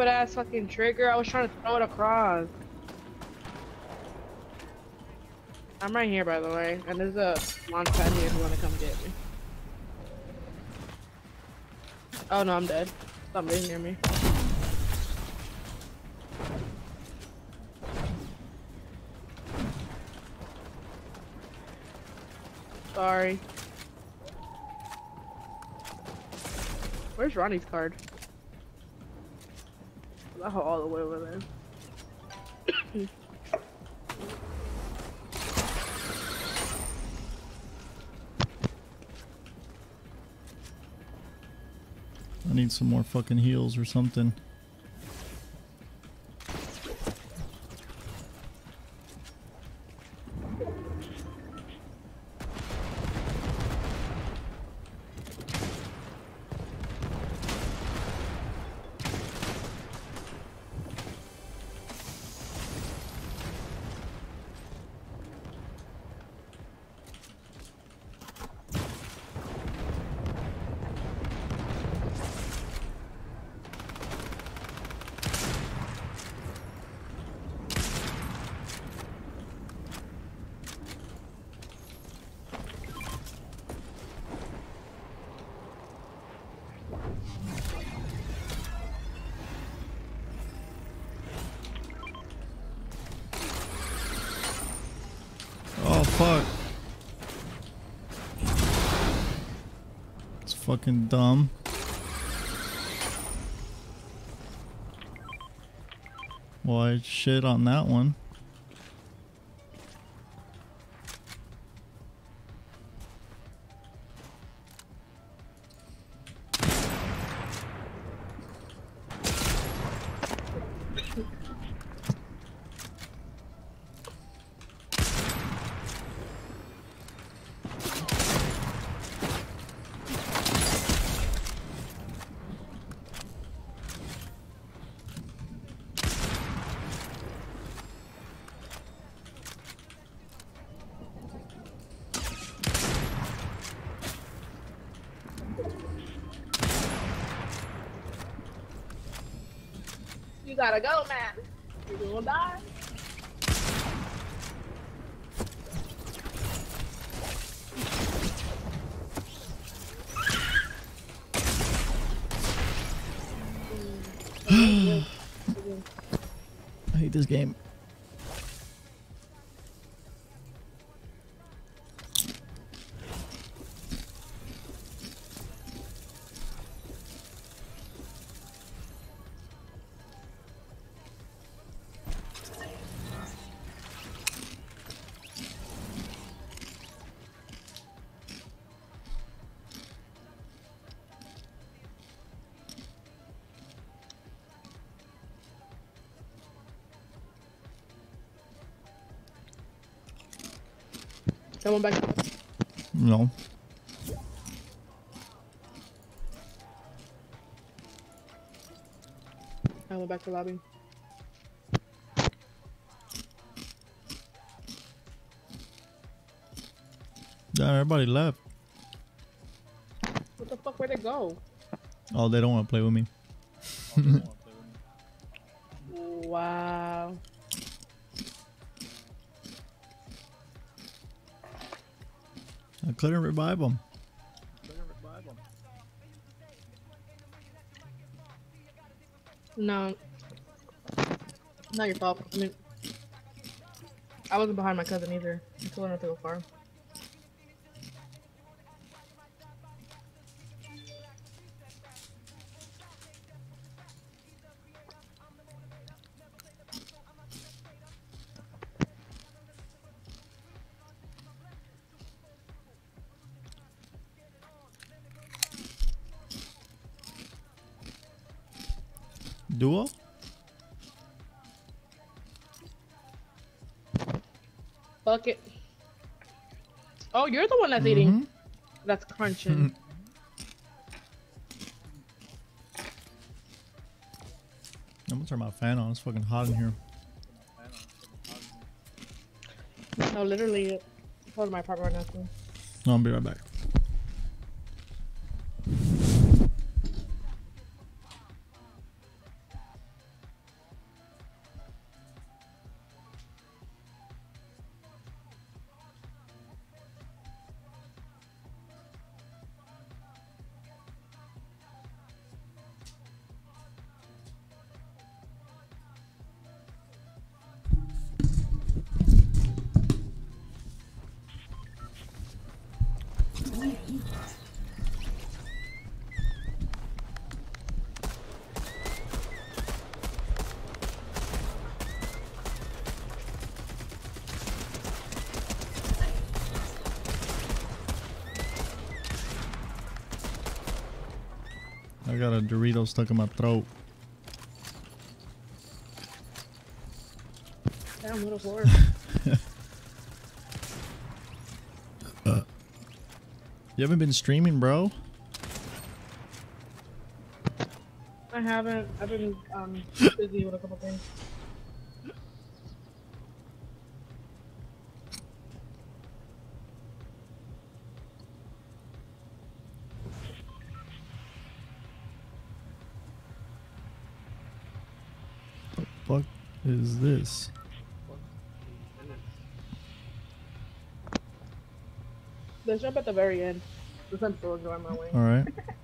Stupid ass fucking trigger. I was trying to throw it across. I'm right here, by the way, and there's a launch pad here if you want to come get me. Oh no, I'm dead. Somebody near me. Sorry. Where's Ronnie's card? That all the way over there. I need some more fucking heals or something. Fucking dumb. Well, I shit on that one. Someone back. No. I went back to lobby. Damn, everybody left. What the fuck? Where'd it go? Oh, they don't want to play with me. Couldn't revive them. No. Not your fault. I mean, I wasn't behind my cousin either. I told her not to go far. You're the one that's eating. Mm-hmm. That's crunching. Mm-hmm. I'm gonna turn my fan on. It's fucking hot in here. no, literally, hold my apartment right now. No, I'll be right back. Dorito stuck in my throat. Damn little (laughs) whore. You haven't been streaming, bro? I haven't. I've been um busy with a couple things. Fuck is this? Let's jump at the very end. Since I'm still enjoying my wing. All right. (laughs)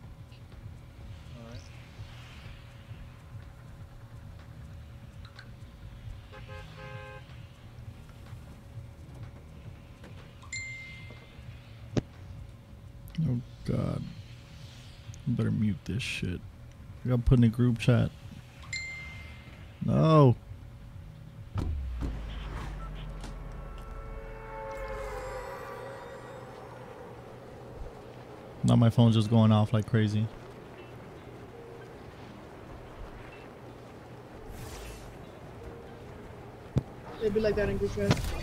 Oh God. I better mute this shit. I gotta put in a group chat. No. Now my phone's just going off like crazy. It'd be like that in group chat.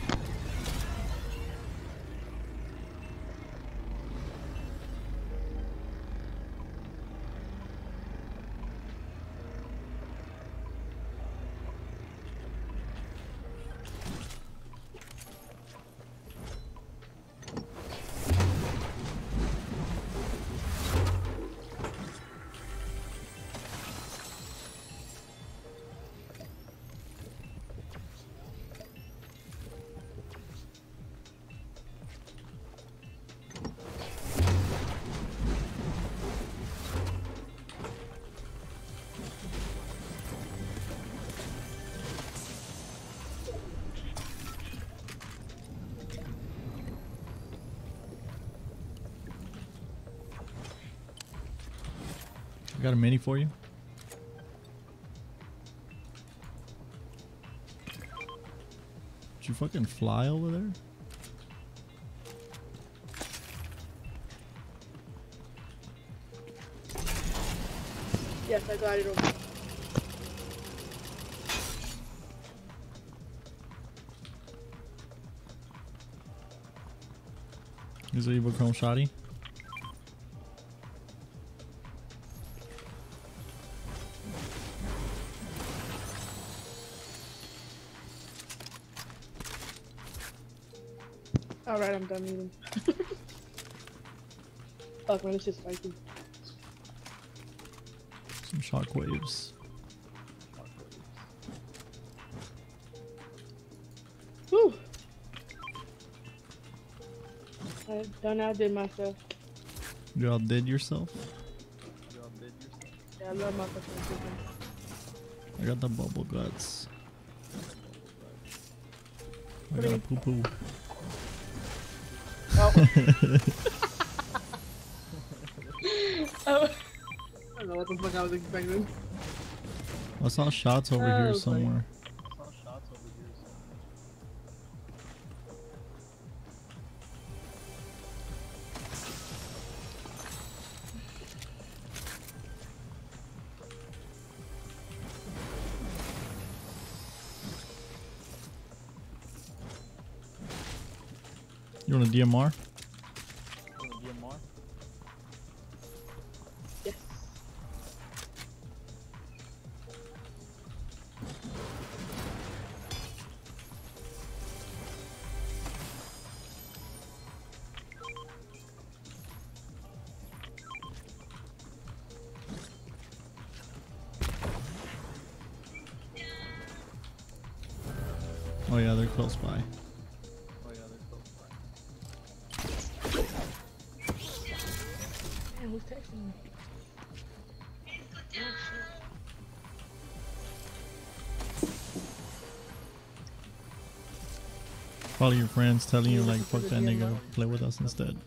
Got a mini for you. Did you fucking fly over there? Yes, I got it over. Is it evil chrome shoddy? I'm done eating. (laughs) Fuck man, it's just spiky. Some shockwaves. Whew. I done outdid myself. You outdid yourself? Yeah, I love my fucking chicken. I got the bubble guts. I got a poo poo. Oh. I don't know what the fuck I was expecting. I saw shots over Oh, here okay. somewhere. You want a DMR? Probably your friends telling you like, fuck that nigga, play with us instead.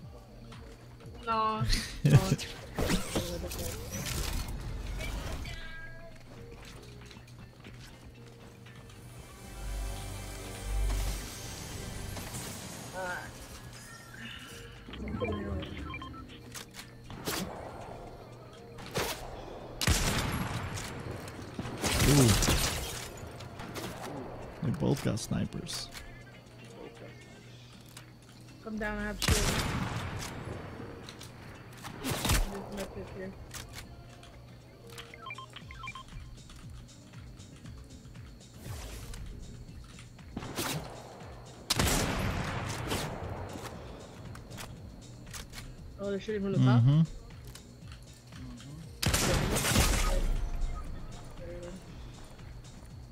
Shooting from the top? Mm-hmm.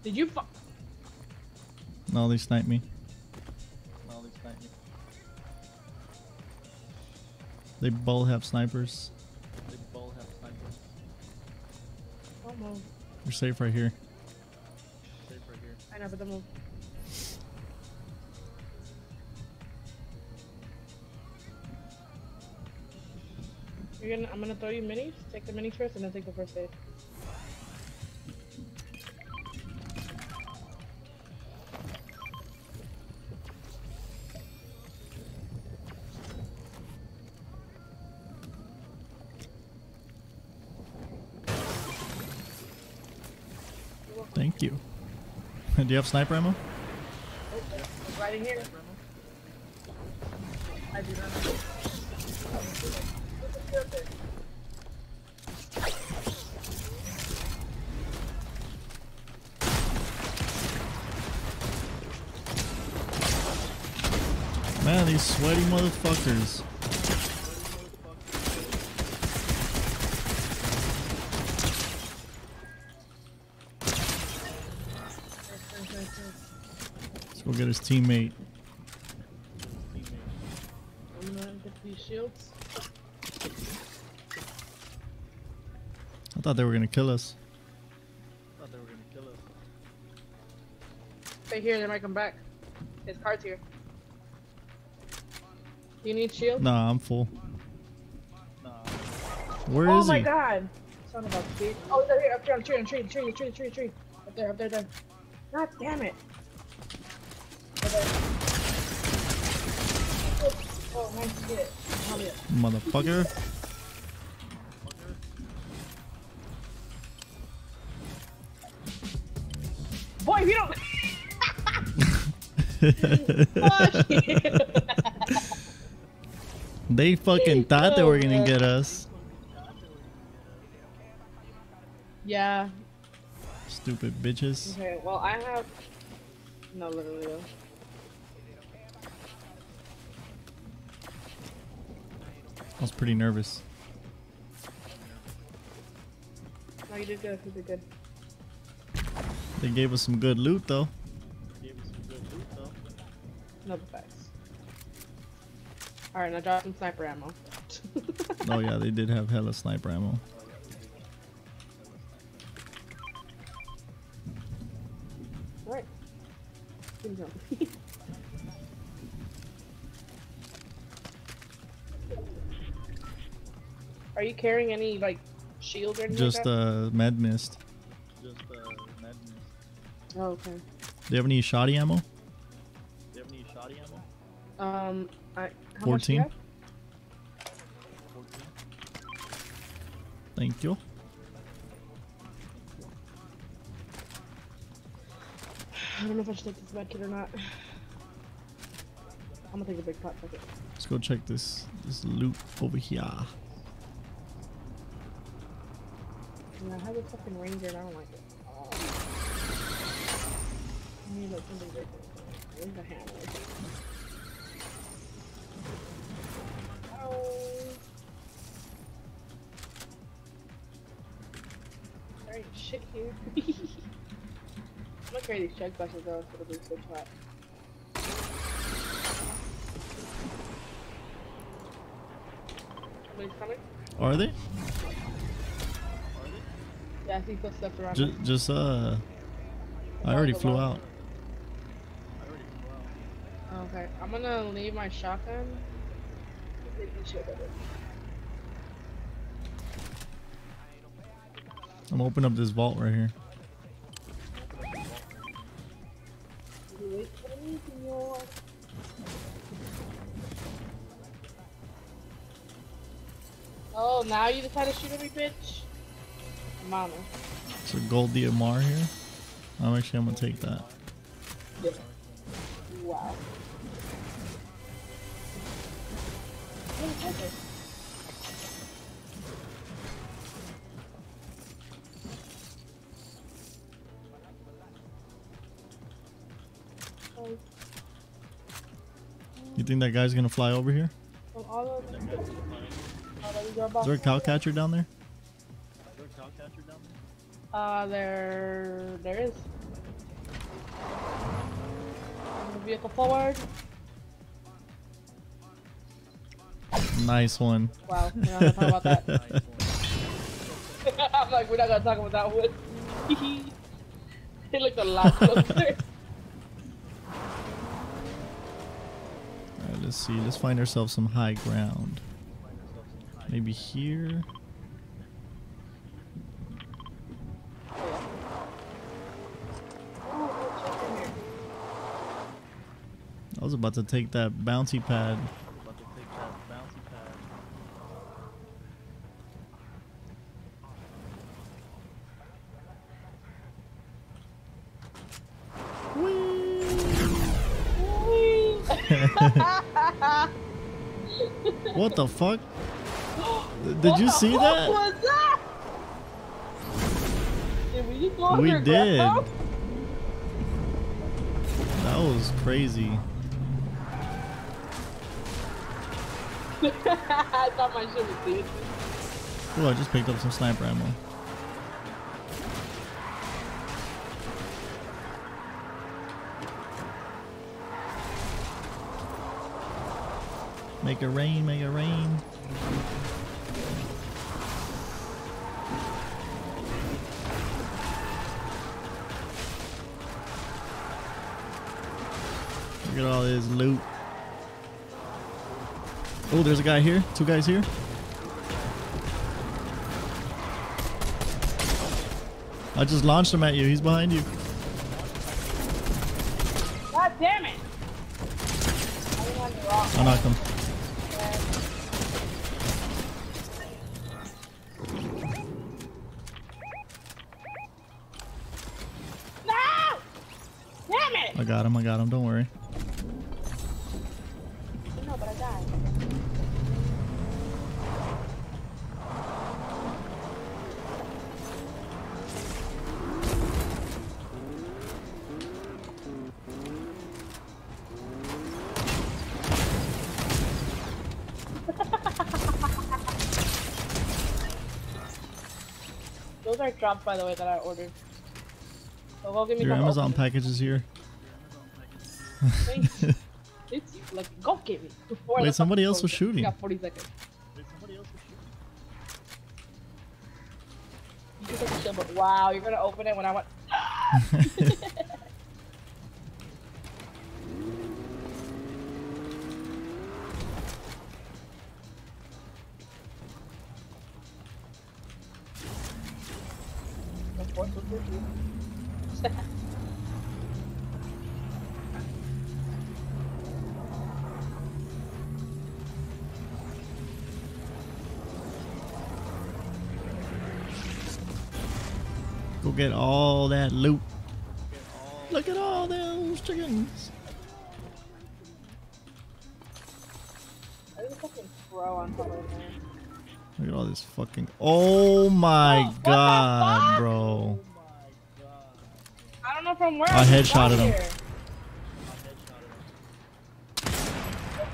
Did you fu- No, they sniped me. They both have snipers. Almost. We're safe right here. I know, but then we'll. I'm gonna throw you minis. Take the minis first, and then take the first aid. Thank you. (laughs) Do you have sniper ammo? Oh, right in here. I do not. Man, these sweaty motherfuckers. Let's go get his teammate. I'm gonna get these shields. I thought they were gonna kill us. Stay here. They might come back. His card's here. You need shield? Nah, I'm full. Where oh is my god! Son of a bitch. Oh, they're here. Up there on the tree, on the tree, tree, tree, tree, tree. Up there, up there, there. God damn it. Up there. Oh, oh nice shit. Hurry up. Motherfucker. Boy, if you don't. (laughs) Fuck you. (laughs) They fucking thought they were gonna get us. Yeah. Stupid bitches. Okay, well, I have. No, literally, though. I was pretty nervous. No, you did good. You did good. They gave us some good loot though. No facts. Alright, now drop some sniper ammo. (laughs) Oh yeah, they did have hella sniper ammo. Alright. Keep going. (laughs) Are you carrying any, like, shield or anything? Just like that? uh med mist. Oh, okay. Do you have any shoddy ammo? Do you have any shoddy ammo? Um, I. How much do you 14. Thank you. (sighs) I don't know if I should take this med kit or not. (sighs) I'm gonna take a big pot. Fuck it. Let's go check this this loot over here. Yeah, I have a fucking ranger and I don't like it. Oh. I need like something big. Where's the hammer? Ain't shit here. (laughs) I'm gonna carry these chug buses though, so it'll be so hot. Somebody's coming? Are they? Yeah, I see footsteps around. Just, just uh, I already flew out. Okay, I'm gonna leave my shotgun. Take the shit of it. I'm gonna up this vault right here. Wait for me, senor. Oh, now you decide to shoot me, bitch? Mama. It's a gold DMR here. I'm actually I'm gonna take that. Wow. You think that guy's gonna fly over here? Is there a cow catcher down there? Uh, there, there is. Move Vehicle forward. Nice one. Wow, we're not gonna talk about that. (laughs) I'm like, we're not gonna talk about that one. (laughs) he looked a lot closer. Alright, let's see. Let's find ourselves some high ground. Maybe here. I was about to take that bouncy pad. What the fuck? Did you see that? What was that? Did we We did. That was crazy. (laughs) I thought my shit was dead. Oh, I just picked up some sniper ammo. Make it rain, make it rain. Look at all this loot. Oh, there's a guy here. Two guys here. I just launched him at you. He's behind you. God damn it! I didn't want to rock. I knocked him. Drops, by the way, that I ordered. So go give me Your Amazon open- package is here. Thanks. (laughs) It's like go give. Before Wait, somebody else was shooting. Got 40 seconds. You can take a shit, but wow, you're gonna open it when I want. (laughs) (laughs) Get all that loot. Look at all those chickens. There's a fucking crow on top of it, man. Look at all this fucking. Oh my god, bro. I don't know from where. I headshotted him.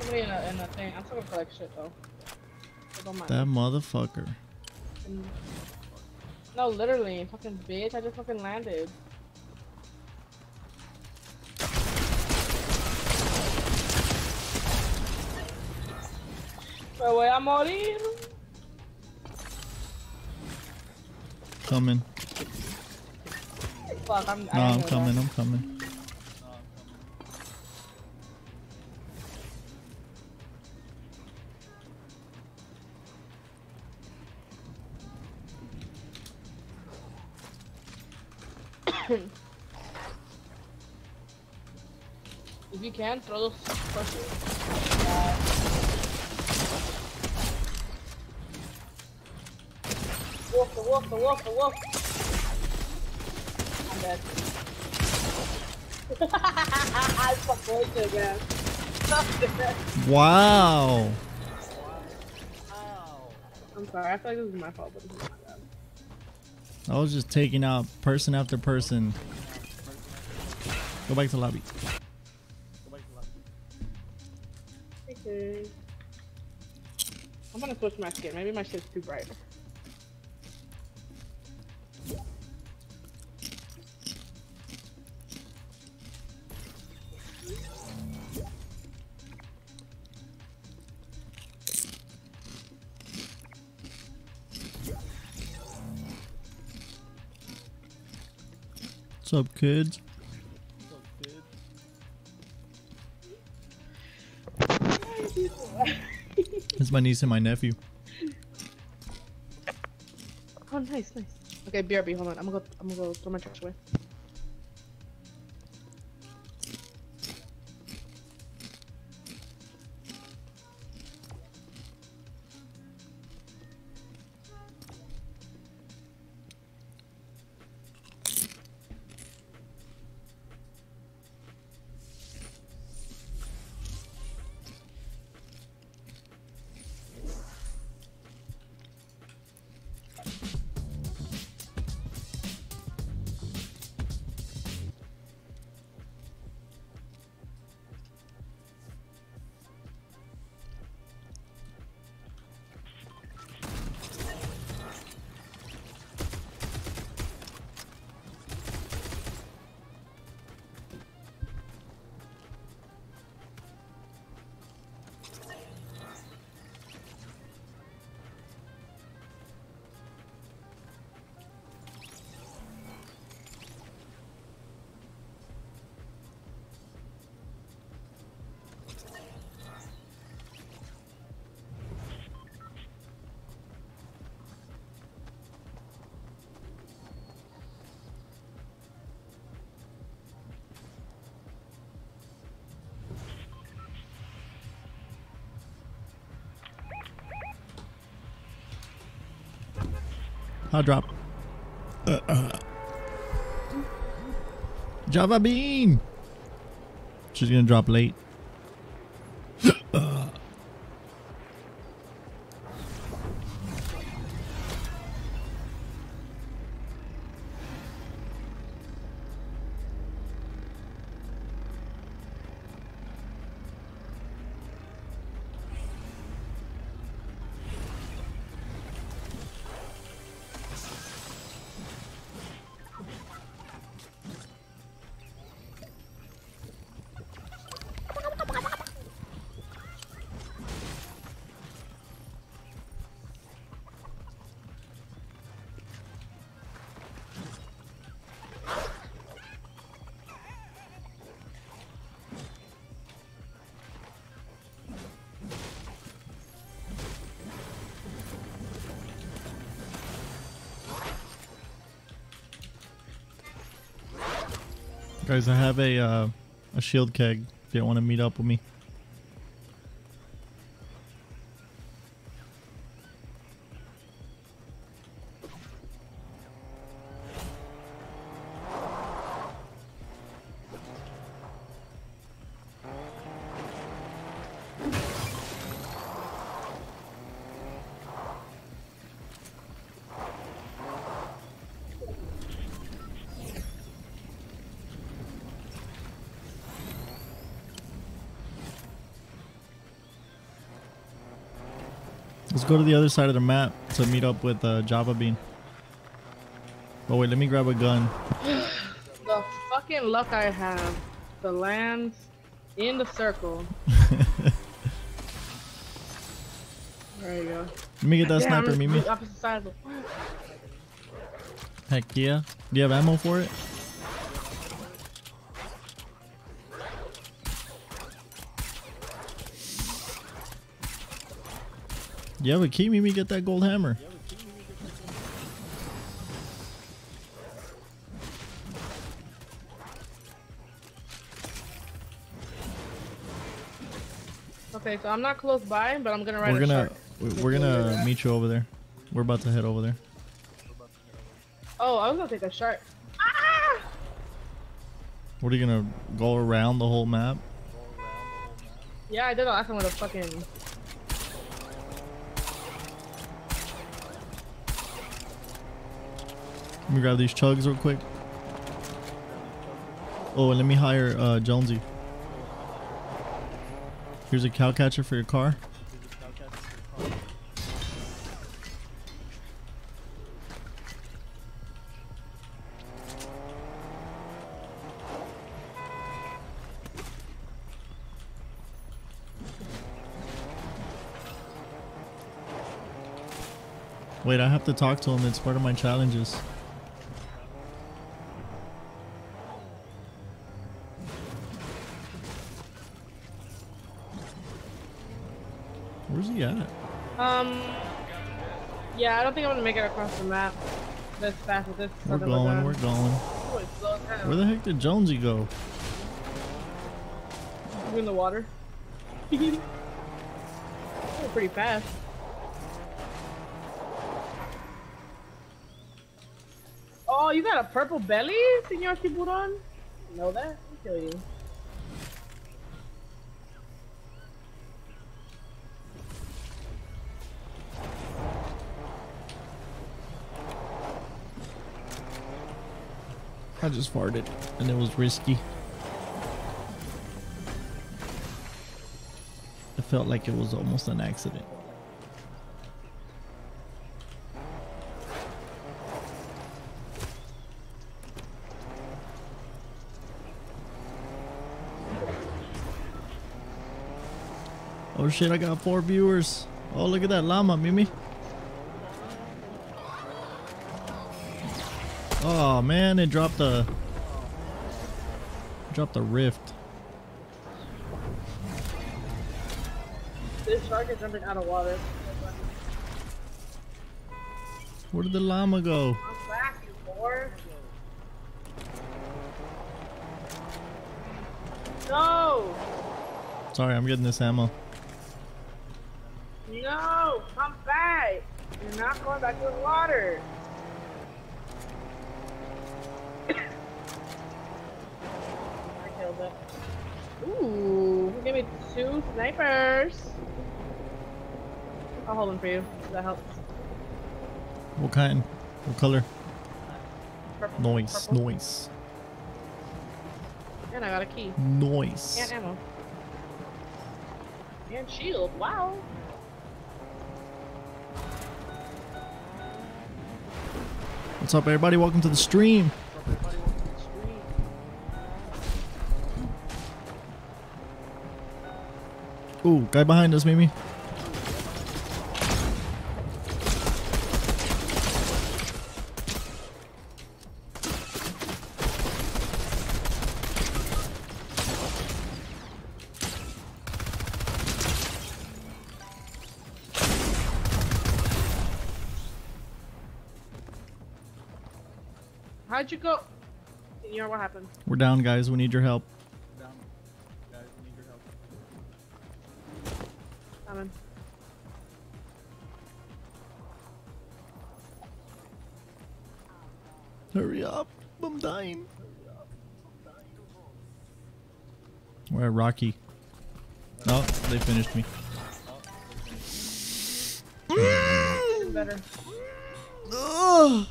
somebody in a, in a thing. I'm still gonna collect shit though. So don't mind. That motherfucker. Mm. No, literally, fucking bitch. I just fucking landed. Me voy a morir. Coming. Fuck, I'm. No, I'm coming. die. I'm coming. If you can, throw those. Uh, wolf, the wolf, the wolf, the wolf. I'm dead. That's some bullshit, man. Wow. I'm sorry. I feel like this is my fault, but I was just taking out person after person. Go back to the lobby. Okay. I'm gonna switch my skin. Maybe my shit's too bright. What's up, kids? It's my niece and my nephew. Oh, nice, nice. Okay, BRB, hold on. I'm gonna go. I'm gonna go throw my trash away. Hot drop. Uh, uh. Java bean. She's gonna drop late. Guys, I have a uh, a shield keg. If you want to meet up with me. Go to the other side of the map to meet up with uh, Java Bean. Oh wait, let me grab a gun. (sighs) The fucking luck I have to land in the circle. (laughs) There you go. Let me get that Damn, sniper, Mimi. Opposite side of the- (gasps) Heck yeah. Do you have ammo for it? Yeah, but keep Mimi get that gold hammer. Okay, so I'm not close by, but I'm gonna ride We're gonna we're gonna meet you over there. We're about to head over there. Oh, I was gonna take a shark. Ah! What are you gonna go around the whole map? Yeah, I did the last one with a fucking. Let me grab these chugs real quick. Oh, and let me hire uh, Jonesy. Here's a cow catcher for your car. Wait, I have to talk to him. It's part of my challenges. Make it across the map this fast with this. We're going, we're going. Ooh, it's slow. Where the heck did Jonesy go? You in the water? (laughs) pretty fast. Oh, you got a purple belly, Senor Tiburon? Know that? I'll kill you. Just farted, and it was risky. It felt like it was almost an accident. Oh shit, I got four viewers. Oh, look at that llama, Mimi. Oh man, it dropped the dropped the rift. This shark is jumping out of water. Where did the llama go? I'm back, you whore. No! Sorry, I'm getting this ammo. No! Come back! You're not going back to the water! I killed it. Ooh, give me two snipers. I'll hold them for you. That helps. What kind? What color? Purple. Noise, Purple. noise, And I got a key. noise. And ammo. And shield. Wow. What's up, everybody? Welcome to the stream. Guy behind us, Mimi. How'd you go? Senor, what happened? We're down, guys. We need your help. Coming. Hurry up. I'm dying. We're at Rocky. Oh, they finished me. Getting better. Ugh.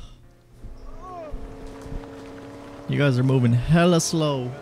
You guys are moving hella slow.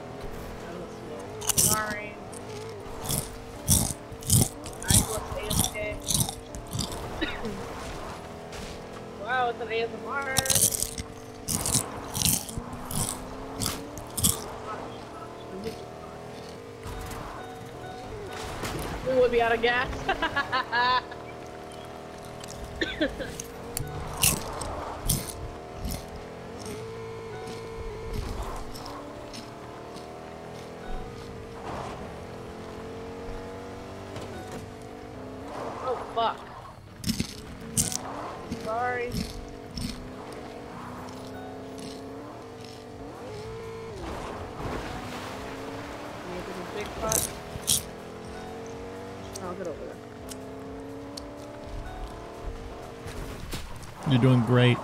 You're doing great.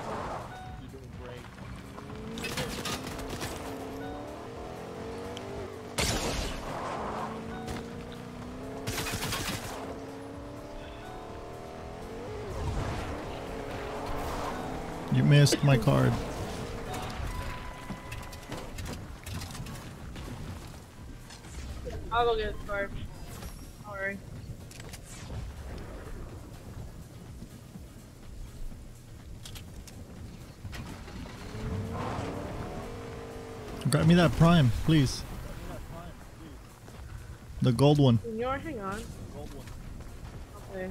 You missed my car. That prime, please. The gold one. Senor, hang on. Okay.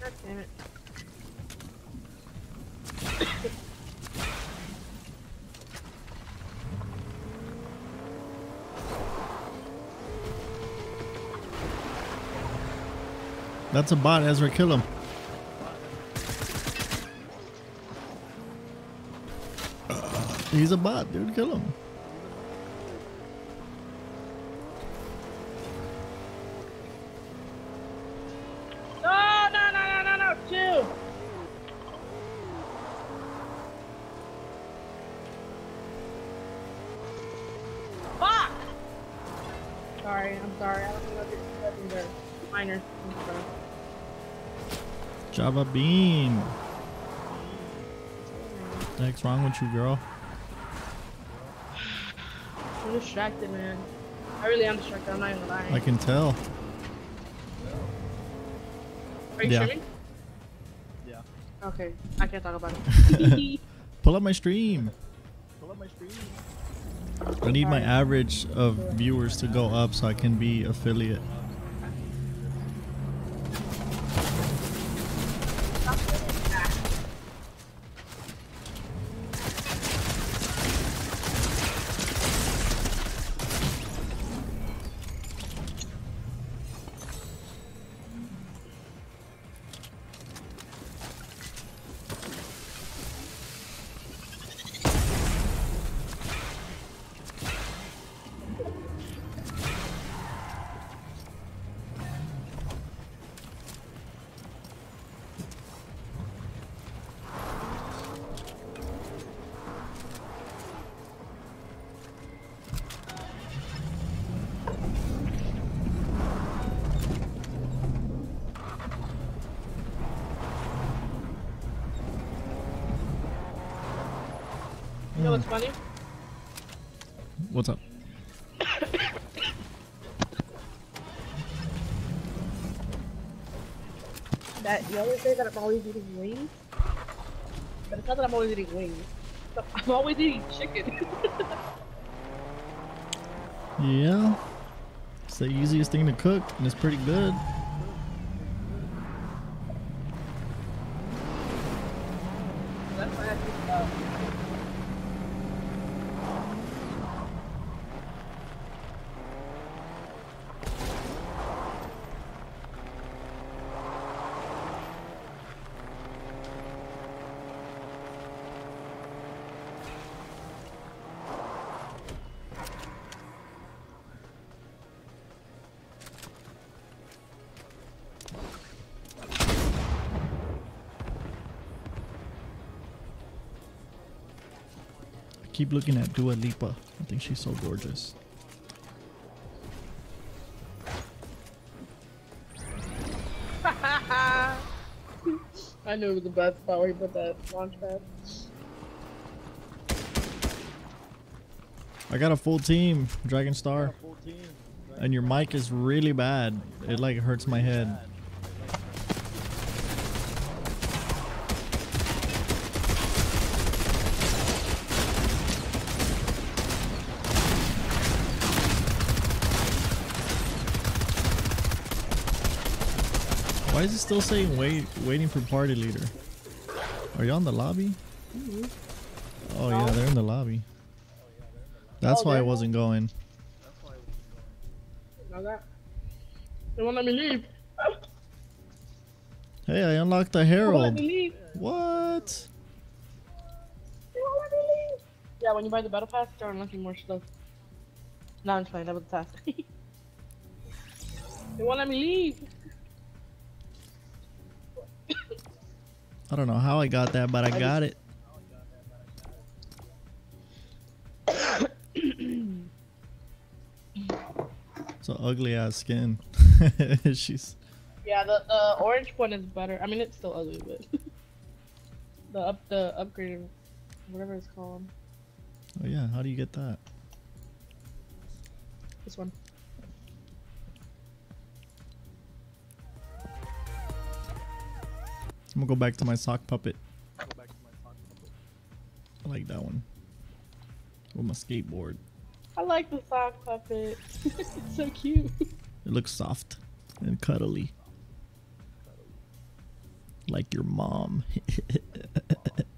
God damn it. That's a bot, Ezra. Kill him. He's a bot, dude. Kill him. No, no, no, no, no, no, two. Fuck! Sorry, I'm sorry. I don't know it's nothing there. Minor. Java Bean. Heck's wrong with you, girl? I'm distracted, man. I really am distracted. I'm not even lying. I can tell. Are you Yeah. streaming? Yeah. Okay, I can't talk about it. (laughs) (laughs) Pull up my stream. I need my average of viewers to go up so I can be affiliate. Say that I'm always eating wings, but it's not that I'm always eating wings. (laughs) I'm always eating chicken. (laughs) Yeah. It's the easiest thing to cook, and it's pretty good. Keep looking at Dua Lipa. I think she's so gorgeous. (laughs) I knew it was the best spot where you put that launch pad. I got a full team, Dragon Star. And your mic is really bad. It like hurts my head. Is it still saying wait waiting for party leader? Are you on the lobby? Mm-hmm. Oh yeah, they're in the lobby. That's Oh, why I wasn't going. They won't let me leave. Hey, I unlocked the They won't let Herald. What? Won't let me leave. Yeah, when you buy the battle pass, start unlocking more stuff. No, I'm just playing. That was the task. (laughs) they won't let me leave. I don't know how I got that, but I got it. It's an ugly ass skin. (laughs) She's Yeah, the the orange one is better. I mean, it's still ugly, but (laughs) the up the upgraded, whatever it's called. oh yeah. How do you get that? I'm gonna go back to my sock puppet. I like that one. With my skateboard. I like the sock puppet. (laughs) it's so cute. It looks soft and cuddly. Like your mom. (laughs)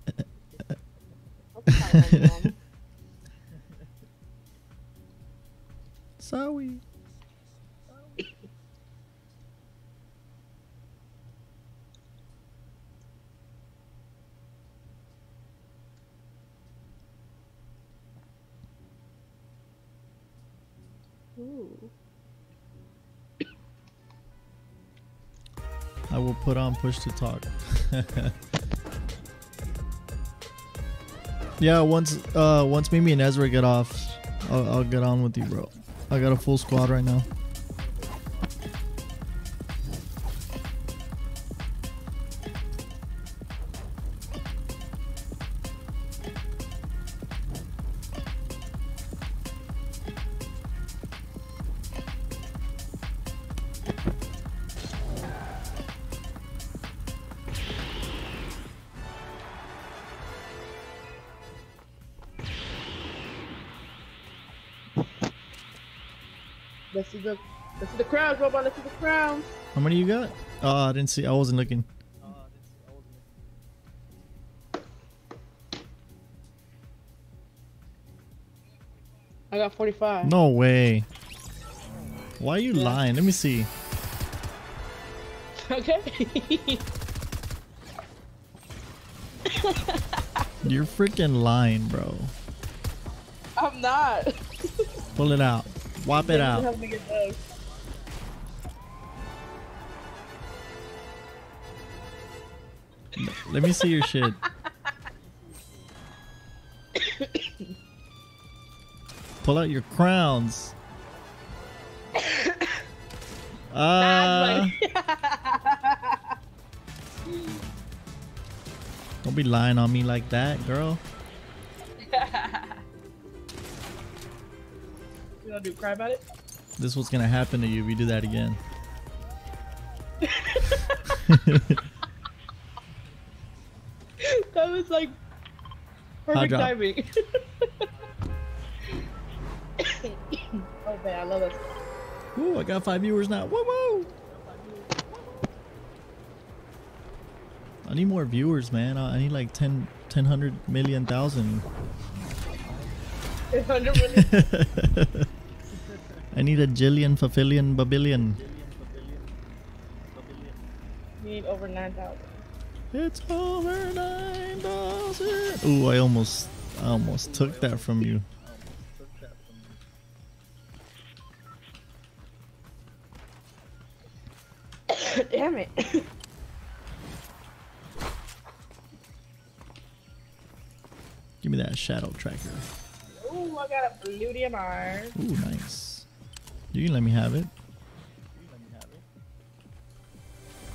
put on push to talk. (laughs) yeah, once uh once Mimi and Ezra get off, I'll, I'll get on with you, bro. I got a full squad right now. Crowns, Robot. The crowns. How many you got? Oh, I didn't see. I wasn't looking. I got 45. No way. Why are you lying? Let me see. (laughs) Okay. You're freaking lying, bro. I'm not. Pull it out. Whop it out. Let me see your shit. Pull out your crowns. Uh, don't be lying on me like that, girl. You wanna do cry about it? This is what's gonna happen to you if you do that again. (laughs) that was like Hot perfect drop. timing. (coughs) oh man, I love this. Ooh, I got five viewers now. Woo woo! I need more viewers, man. I I need like 10, 10 hundred million thousand. 100 million. (laughs) I need a jillion, fafillion, babillion. You need over 9,000. It's over nine. Ooh, I almost, I almost took that from you. Damn it. Give me that shadow tracker. Ooh, I got a blue DMR. Ooh, nice. You can let me have it.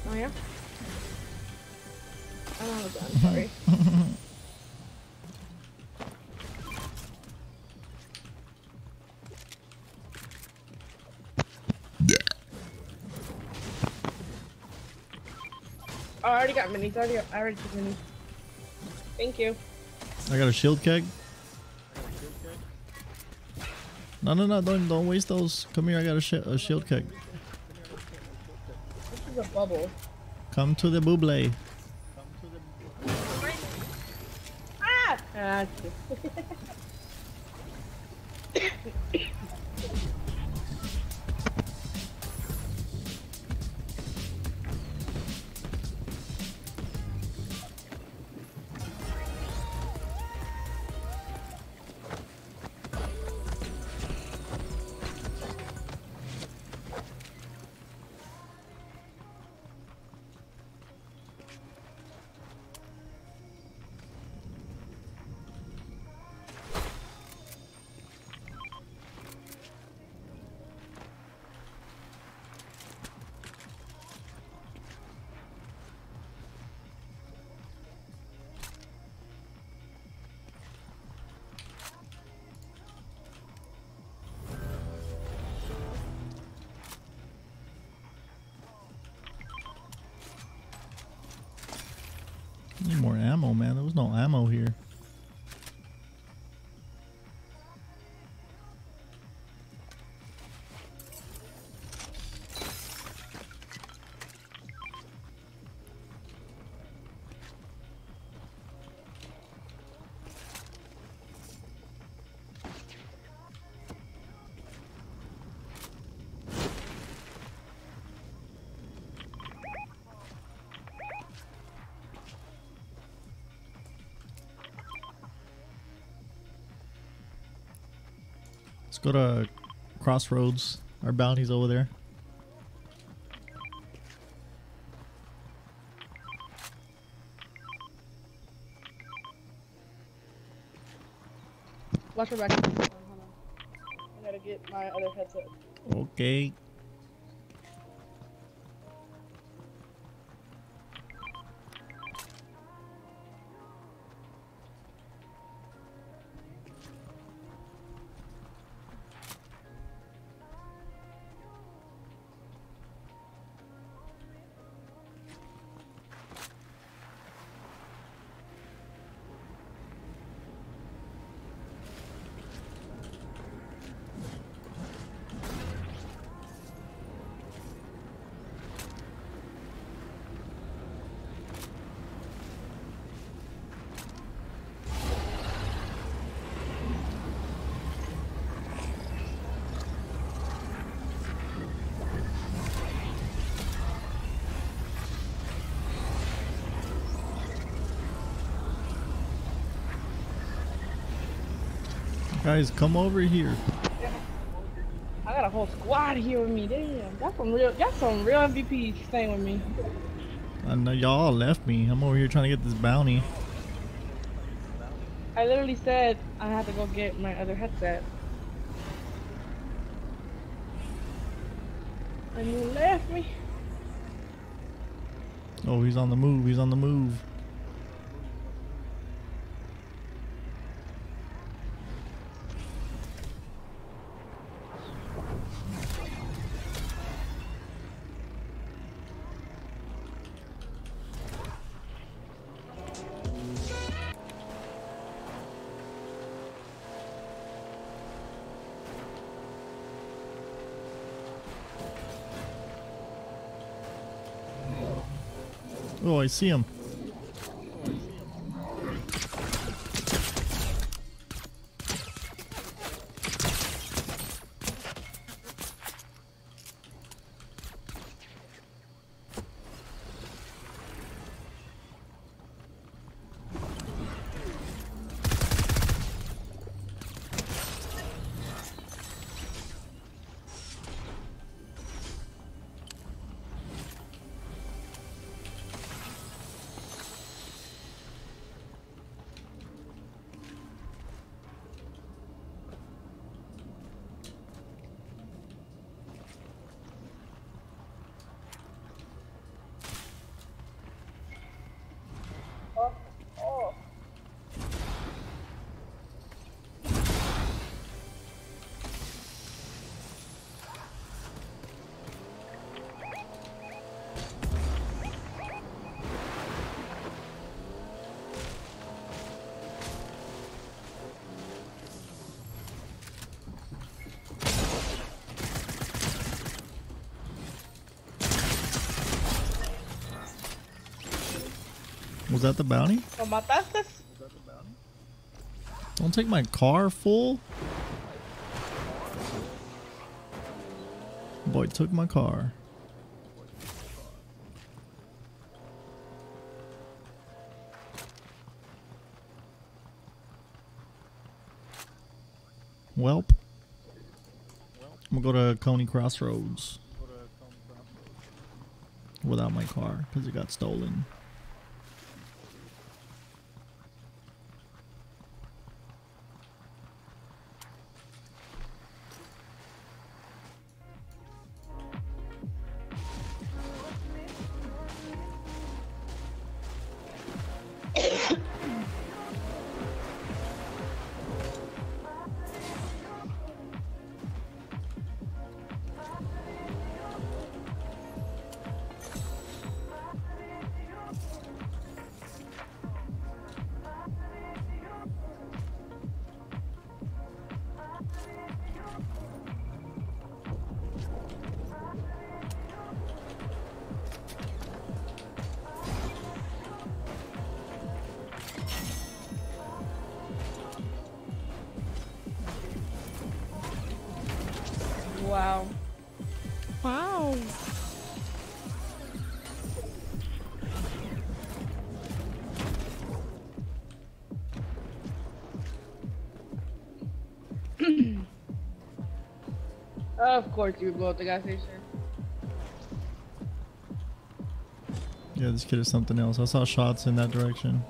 Oh yeah? I don't have sorry. (laughs) Oh, I already got minis. I already, got, I already took minis. Thank you. I got a shield keg. No, no, no! Don't don't waste those. Come here. I got a, shi a shield keg. This is a bubble. Come to the buble. Ah! (laughs) go to Crossroads. Our bounty's over there. Watch her back. Hold on, hold on. I gotta get my other headset. Okay. Guys, come over here. I got a whole squad here with me. Damn, that's some real. That's some real MVP staying with me. I know y'all left me. I'm over here trying to get this bounty. I literally said I had to go get my other headset. And you left me. Oh, he's on the move. He's on the move. Oh, I Was that the bounty? Oh, ¿Lo mataste? Don't take my car full. Boy took my car. Welp. I'm gonna go to Coney Crossroads without my car because it got stolen. Of course you blow up the gas station. Yeah, this kid is something else. I saw shots in that direction.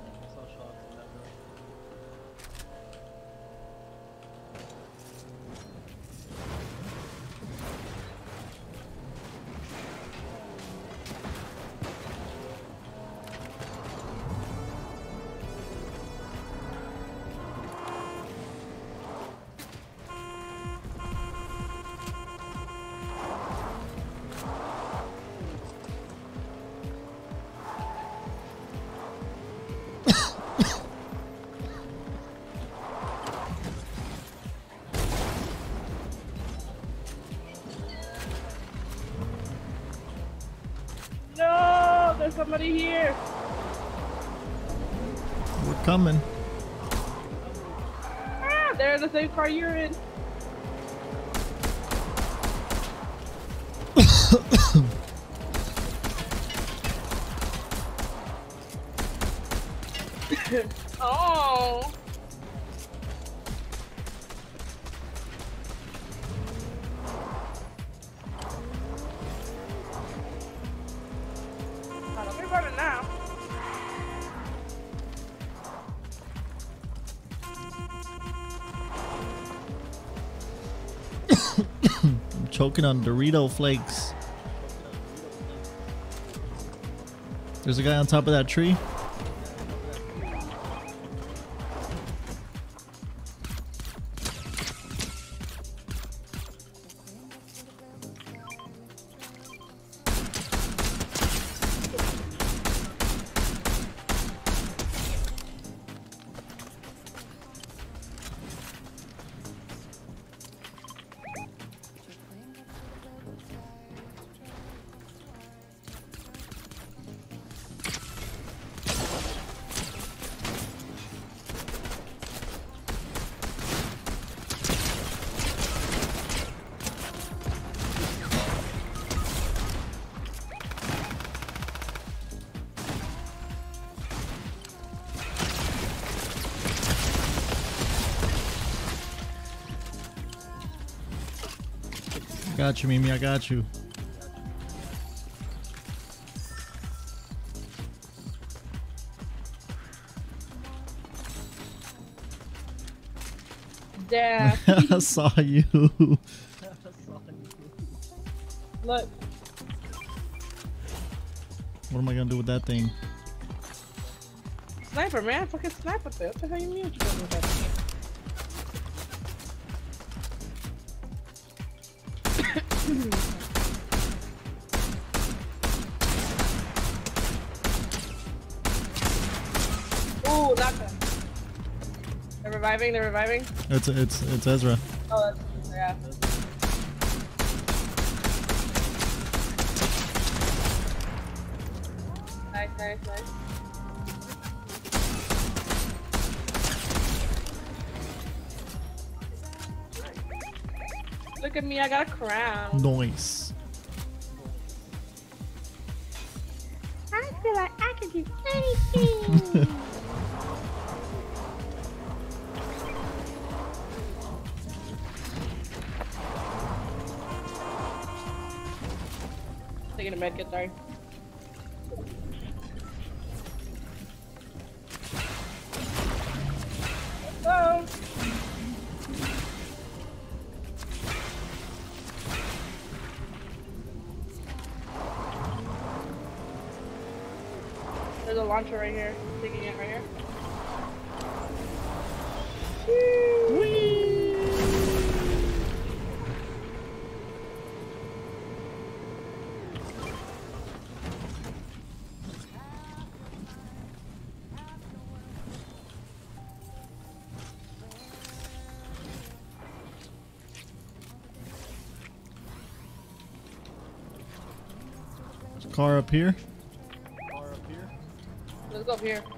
Choking on Dorito flakes. There's a guy on top of that tree. Got you, Mimi. I got you. Damn. (laughs) (laughs) I saw you. Look. What am I gonna do with that thing? Sniper, man. Fucking sniper. What the hell you mean? Reviving, they're reviving. It's it's it's Ezra. Oh, that's yeah. Nice, nice, nice. Look at me, I got a crown. Noise. Right here. Taking it right here. Car up here. Here.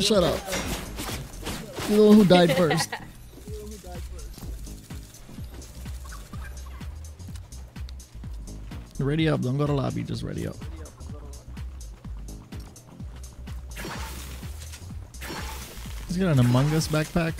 Shut up. the one who died (laughs) first. Ready up. Don't go to lobby. Just ready up. He's got an Among Us backpack.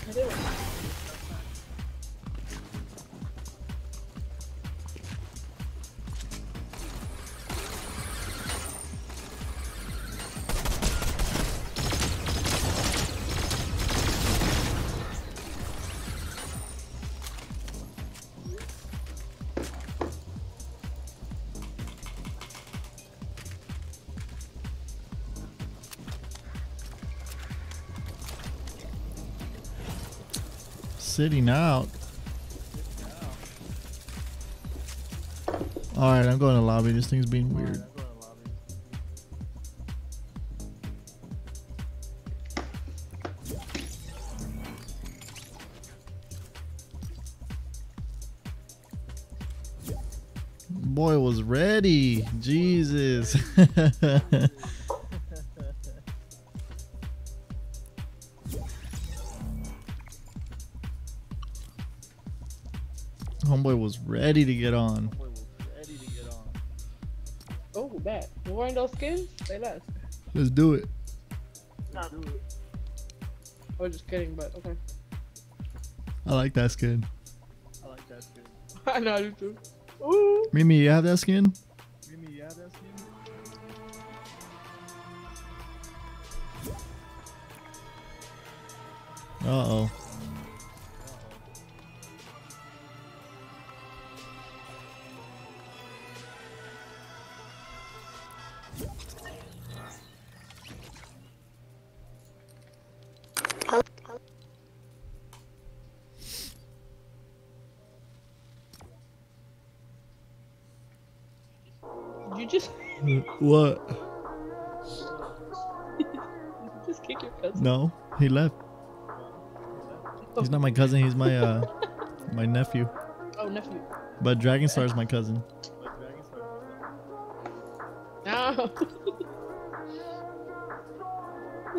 Sitting out. Alright, I'm going to lobby. This thing's being weird. Boy was ready. Jesus. (laughs) Say less. Let's do it. I was just kidding, but okay. I like that skin. I (laughs) know you too. Ooh. Mimi, you have that skin? What? (laughs) just kick your cousin? No, he left. He's not my cousin. He's my uh, my nephew. Oh, nephew. But Dragonstar is my cousin. No. (laughs)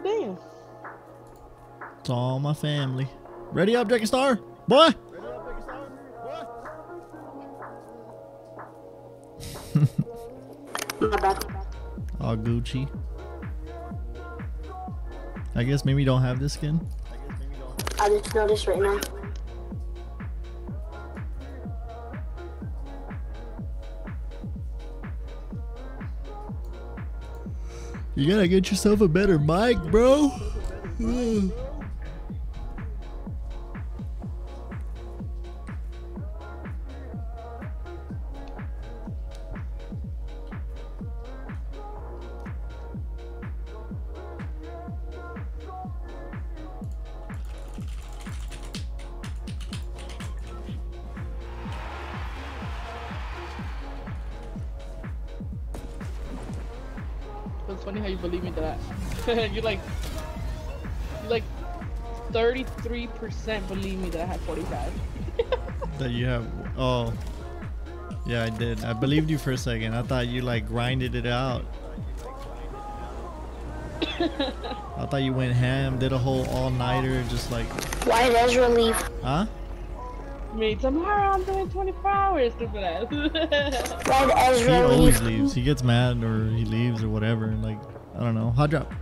Damn. It's all my family. Ready up, Dragonstar, boy. Gucci. I guess maybe you don't have this skin. I just noticed right now. You gotta get yourself a better mic, bro. (laughs) (laughs) percent believe me that I had 45. (laughs) that you have, oh. Yeah, I did. I believed you for a second. I thought you like grinded it out. (laughs) I thought you went ham, did a whole all-nighter, just like... Why does leave? Huh? Me, tomorrow I'm doing 24 hours, stupid ass. He always leaves. He gets mad or he leaves or whatever. Like, I don't know. Hot drop.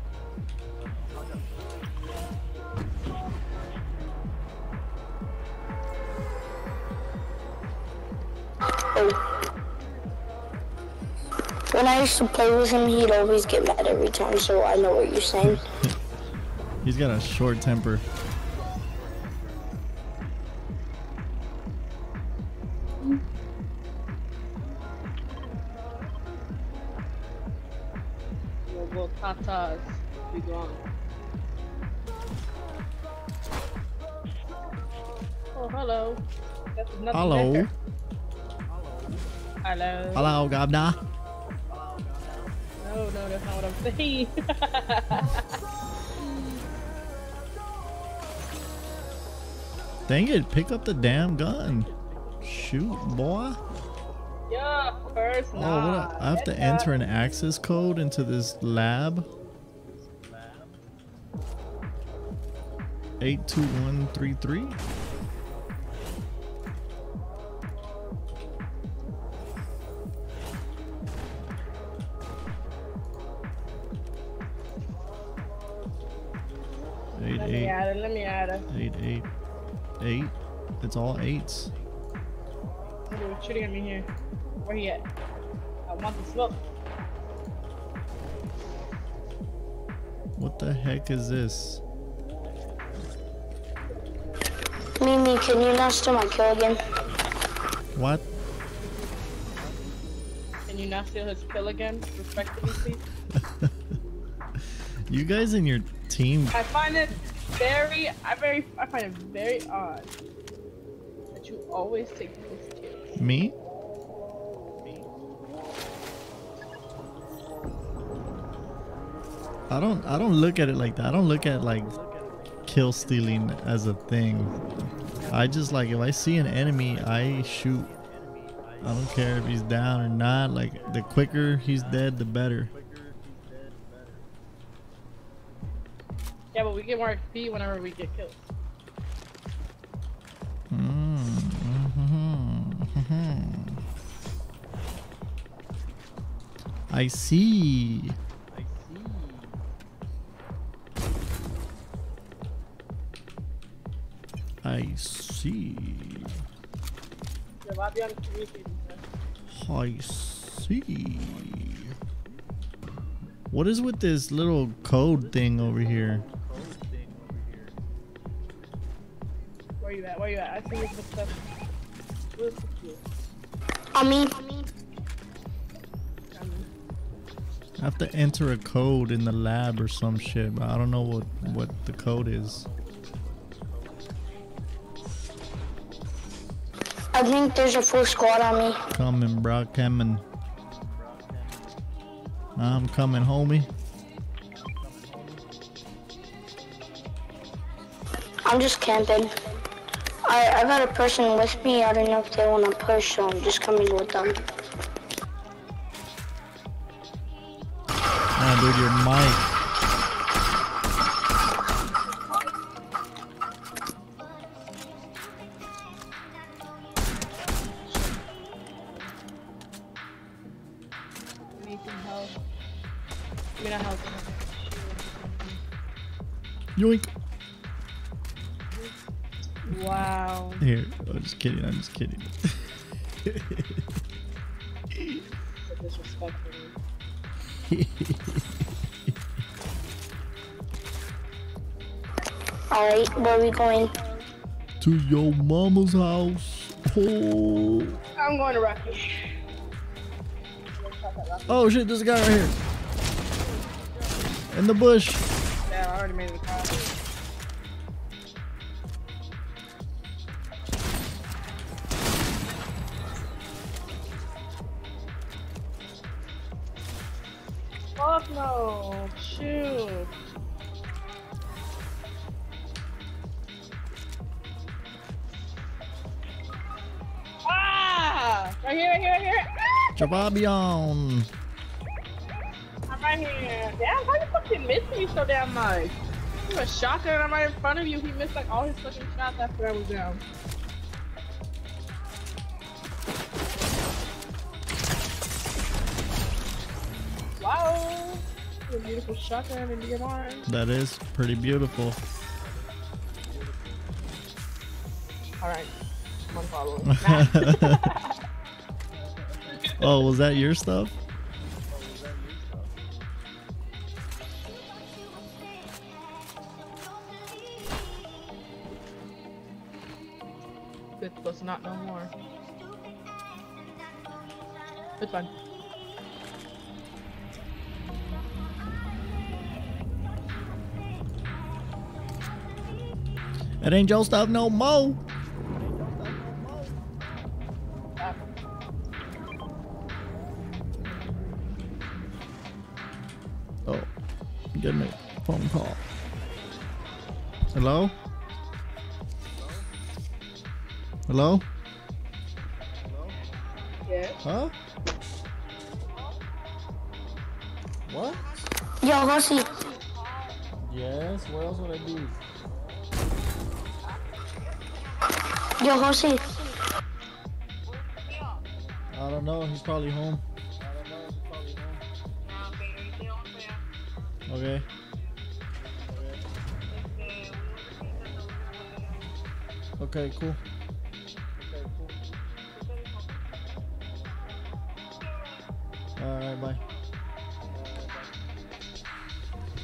Used to play with him, he'd always get mad every time, so I know what you're saying. He's got a short temper. Dang it, pick up the damn gun. Shoot, boy. yeah, first Oh, what a, I have to uh, enter an access code into this lab. 82133. Eight Let me add it. Let me add it. eight eight eight. It's all eights. You're shooting at me here. Where he at? I want the smoke. What the heck is this? Mimi, can you not steal my kill again? What? Can you not steal his kill again? Respectfully, please. (laughs) You guys and your team I find it very, I very, I find it very odd that you always take his kills. Me? I don't I don't look at it like that. I don't look at like kill stealing as a thing. I just like if I see an enemy, I shoot. I don't care if he's down or not. Like the quicker he's dead, the better. Yeah, but we get more XP whenever we get killed. Mm, (laughs) I see. I see. Yeah, I'll be on communicating. sir. I see. What is with this little code thing over here? Where you at? Where you at? I see your footsteps. Where's the key? I mean, I have to enter a code in the lab or some shit, but I don't know what what the code is. I think there's a full squad on me. Coming, bro, coming. I'm coming, homie. I'm just camping. I, I got a person with me. I don't know if they want to push, so I'm just coming with them. Ah, dude, your mic. We Wow. Here, I'm just kidding. I'm just kidding. (laughs) So disrespectful. Alright, where are we going? to your mama's house. Oh. I'm going to Rocky. oh shit, there's a guy right here. In the bush. Yeah, I already made the call. Fuck no. Shoot. Ah! Right here, right here, right here. Ah! Jababion. I'm right here. Damn, how you fucking miss me so damn much? You a and I'm right in front of you. He missed like all his fucking shots after I was down. Wow! A beautiful shotgun and DMR. That is pretty beautiful. Alright, one follow. (laughs) (laughs) oh, was that your stuff? Good, was not no more. Good fine. It ain't your stuff no more. Oh, I'm getting a phone call. Hello? Hello? Yeah. Huh? What? Yo, Hoshi. Yes, what else would I do? Yo, Hoshi. I don't know, he's probably home. Okay. Okay, cool. Alright, bye.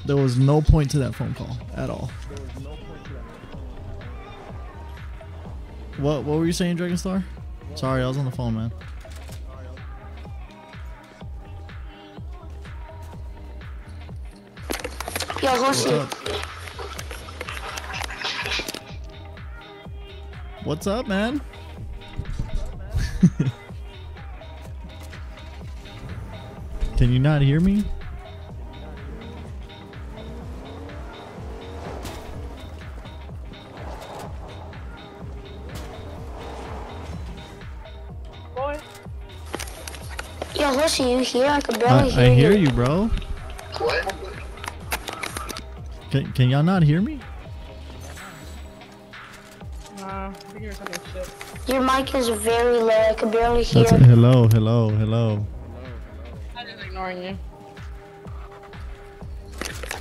There was no point to that phone call at all. What what were you saying, Dragon Star? Sorry, I was on the phone, man. Yo, Hoshi. What's up, man? (laughs) Can you not hear me? Yo, Hoshi, you here? I could I, barely hear I hear you. you, bro. What? Can, can y'all not hear me? Nah, I think you're talking shit. Your mic is very low. I can barely hear. That's hello, hello, hello. I'm just ignoring you.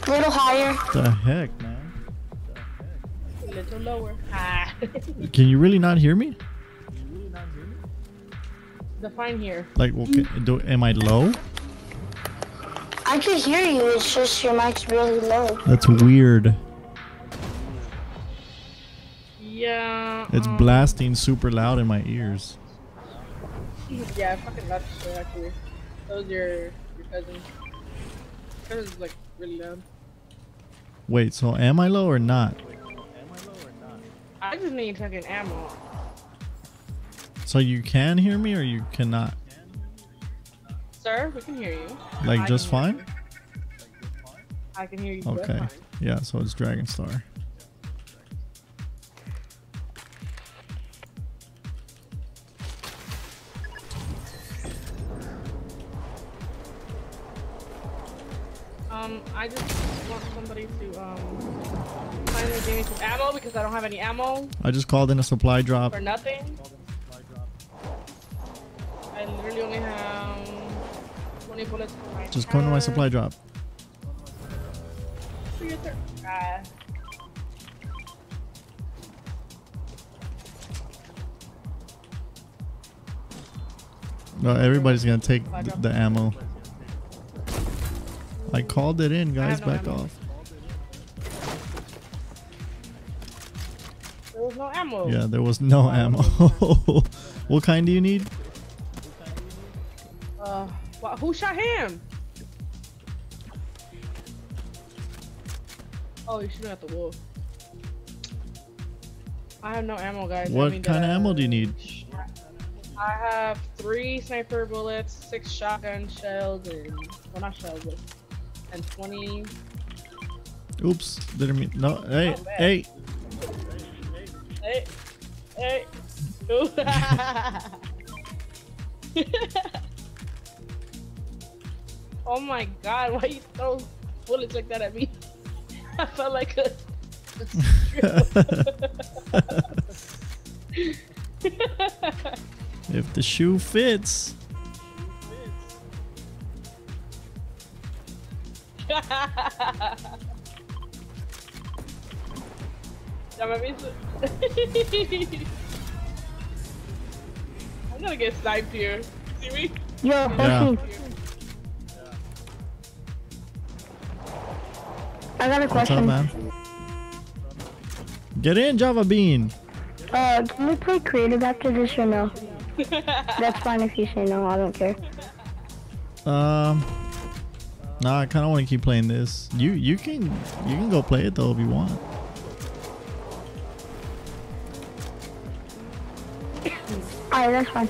A little higher. The heck, man? A little lower. Ah. Can you really not hear me? Define here. Like, well, can, do, am I low? I could hear you. It's just your mic's really low. That's weird. Yeah. It's um, blasting super loud in my ears. Yeah, I fucking love shit actually. That was your your cousin. Cousin's like really loud. Wait, so am I low or not? I just need fucking ammo. So you can hear me or you cannot? Sir, we can hear you. Like I just fine? you. I can hear you Okay. fine. Yeah, so it's Dragon Star. Um, I just want somebody to um finally give me some ammo because I don't have any ammo I just called in a supply drop. for nothing. Only have 20 bullets. Just come to my supply drop. For your third- Ah. No, everybody's gonna take th- the ammo. I called it in, guys. no Back ammo. off. There was no ammo. Yeah, there was no ammo. (laughs) what kind do you need? Wha- who shot him? Oh, you're shooting at the wolf. I have no ammo, guys. I What mean, kind of ammo do you need? I have three sniper bullets, six shotgun shells, and well, not shells, but and 20. Oops, didn't mean. No, hey, oh, Not hey. Hey, hey. (laughs) (laughs) Ooh. oh my god, why you throw bullets like that at me? (laughs) I felt like a. (laughs) If the shoe fits. (laughs) Ya me viste. I'm gonna get sniped here. See me? Yo, Yeah. I got a What's question. up, man? Get in, Java Bean. Uh, can we play creative after this or no? (laughs) That's fine if you say no. I don't care. Um, nah, I kind of want to keep playing this. You you can you can go play it though if you want. (coughs) Alright, that's fine.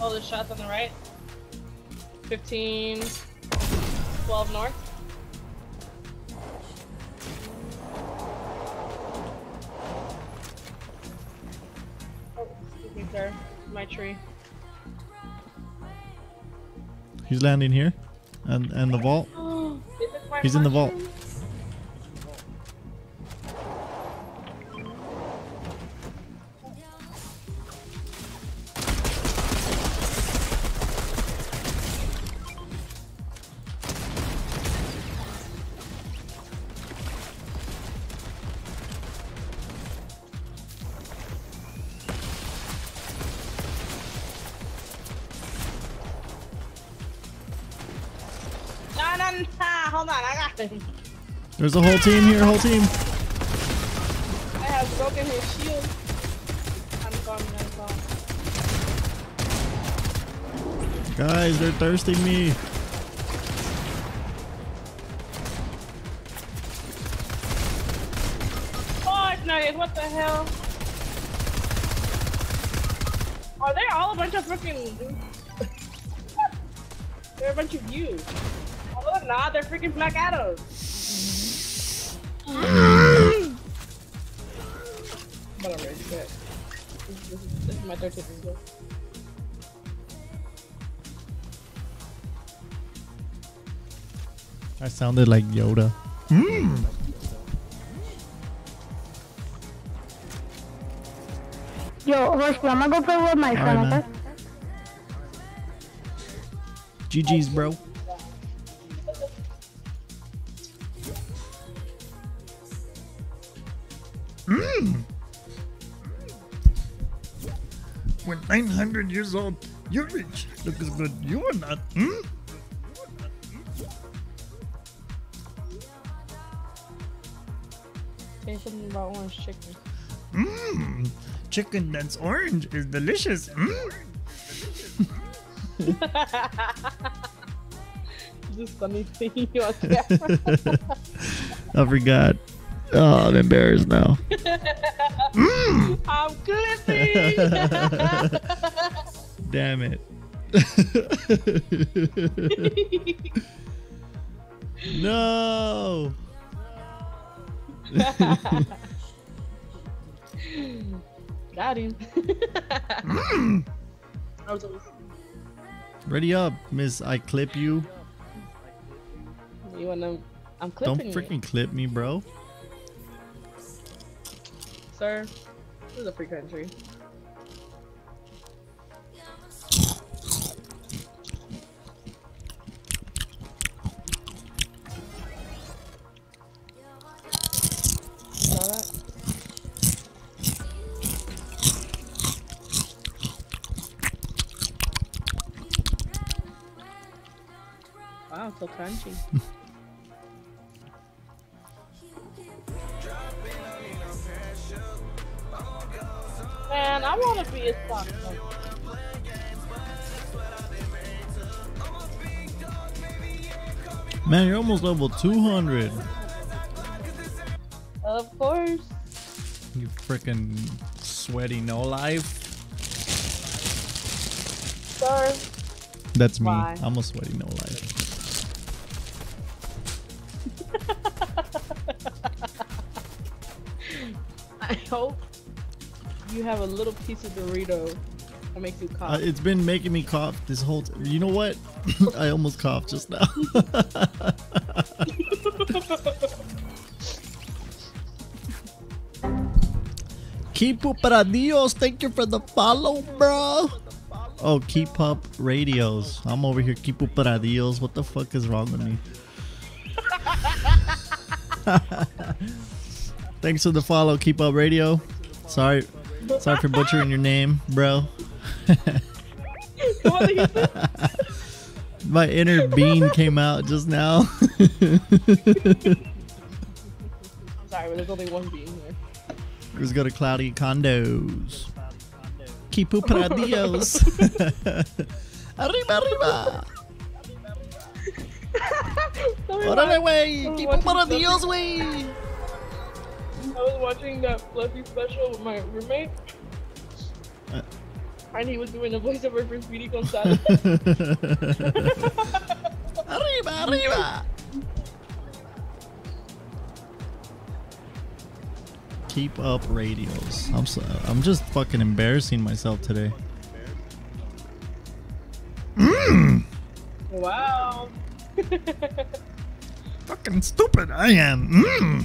Oh, the shots on the right. 15, 12 north. Sir. My tree. He's landing here, and and the vault. This (gasps) is my He's in the vault. On, I got him. There's a whole team here, whole team. I have broken his shield. I'm gone, I'm gone. Guys, they're thirsting me. Oh, what the hell? Are they all a bunch of freaking. (laughs) they're a bunch of you. Oh, they're they're freaking Black Adams. I'm ready to bet. This, this, is, this is my 13th video. I sounded like Yoda. Mm. Yo, Horsey, I'm gonna go play with my All friend, right, okay? GG's, bro. When 900 years old, you're rich. Look as good you are not. Hmm? Say something about orange chicken. Mmm. Chicken that's orange is delicious. Mm. this funny thing you on camera. I forgot. Oh, I'm embarrassed now. I'm clipping. Damn it. (laughs) no. (laughs) Got him. Mm. I was always- Ready up, Miss. I clip you. You wanna? I'm clipping. Don't freaking clip me, bro. Sir, this is a free country. Wow, so crunchy. (laughs) Man, I want to be a stock. Man, you're almost level 200. Of course. You freaking sweaty no life. Sir. That's me. Why? I'm a sweaty no life. (laughs) I hope you have a little piece of Dorito that makes you Uh, it's been making me cough this whole. T- you know what? (laughs) I almost coughed just now. (laughs) Keep up radios. Thank you for the follow, bro. Oh, keep up radios. I'm over here. Keep up radios. What the fuck is wrong with me? (laughs) Thanks for the follow. Keep up radio. Sorry, sorry for butchering your name, bro. (laughs) (laughs) My inner bean came out just now. (laughs) I'm sorry, but there's only one being here. Let's go to Cloudy Condos. Keep Dios. arriba, arriba. Órale, güey. Keep Dios, güey. I was watching that Fluffy special with my roommate, Uh. and he was doing a voiceover for Speedy Gonzales. (laughs) arriba, arriba. Keep up radios. I'm so, I'm just fucking embarrassing myself today. Mmm. wow. (laughs) Fucking stupid I am. Mmm.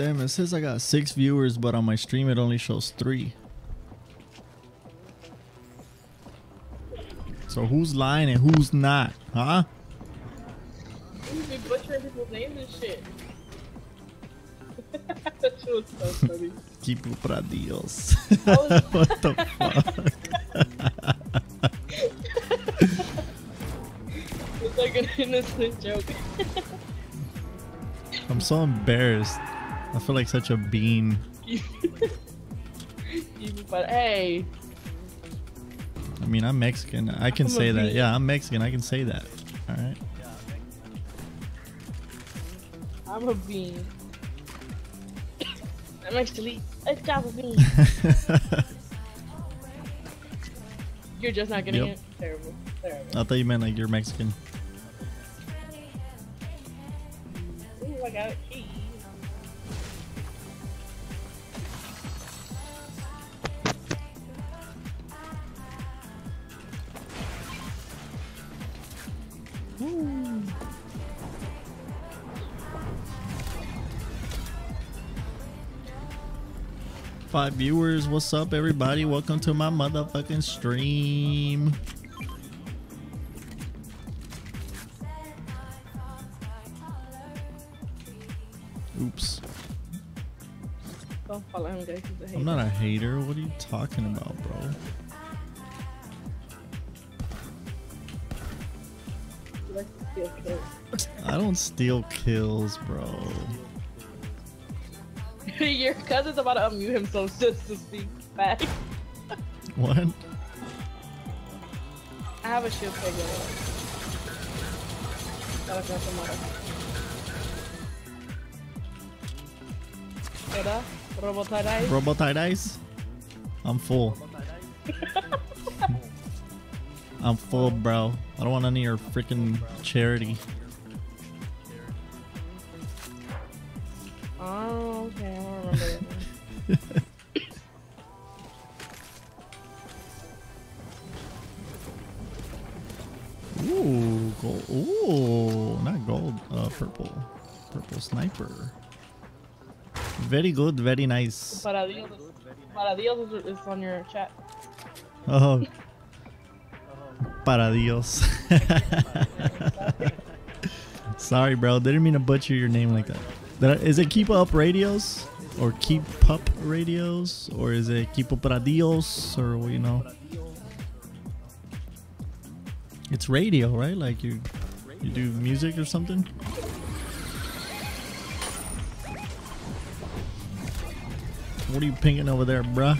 Damn, it says I got six viewers, but on my stream it only shows three. So who's lying and who's not, huh? You be butchering people's names and shit. (laughs) that shit was so funny. Keep para Dios. was- oh. (laughs) what the fuck? (laughs) It's like an innocent joke. I'm so embarrassed. I feel like such a bean. (laughs) But hey, I mean, I'm Mexican. I can I'm say that. bean. Yeah, I'm Mexican. I can say that. All right. I'm a bean. (coughs) I'm actually a Java bean. (laughs) You're just not getting Yep. it? Terrible. Terrible. I thought you meant like you're Mexican. Ooh, I got cheese. Five viewers. What's up, everybody? Welcome to my motherfucking stream. Oops. Don't follow him, guys. He's a hater. I'm not a hater. What are you talking about, bro? Steal kills. I don't steal kills, bro. (laughs) Your cousin's about to unmute himself just to speak back. What? I have a shield figure. Gotta grab some water. Era? Robotarai? Robo tie dice? I'm full. (laughs) I'm full, bro. I don't want any of your freaking charity. Oh, okay. I don't remember. (laughs) Ooh, gold. Ooh, not gold. Uh, purple. Purple sniper. Very good. Very nice. Para Dios, para Dios is on your chat. Oh. Para Dios. (laughs) Sorry, bro. Didn't mean to butcher your name like that. Is it Keep Up Radios? Or Keep Up Radios? Or is it Keep Up Radios? Or, you know? It's radio, right? Like you, you do music or something? What are you pinging over there, bruh?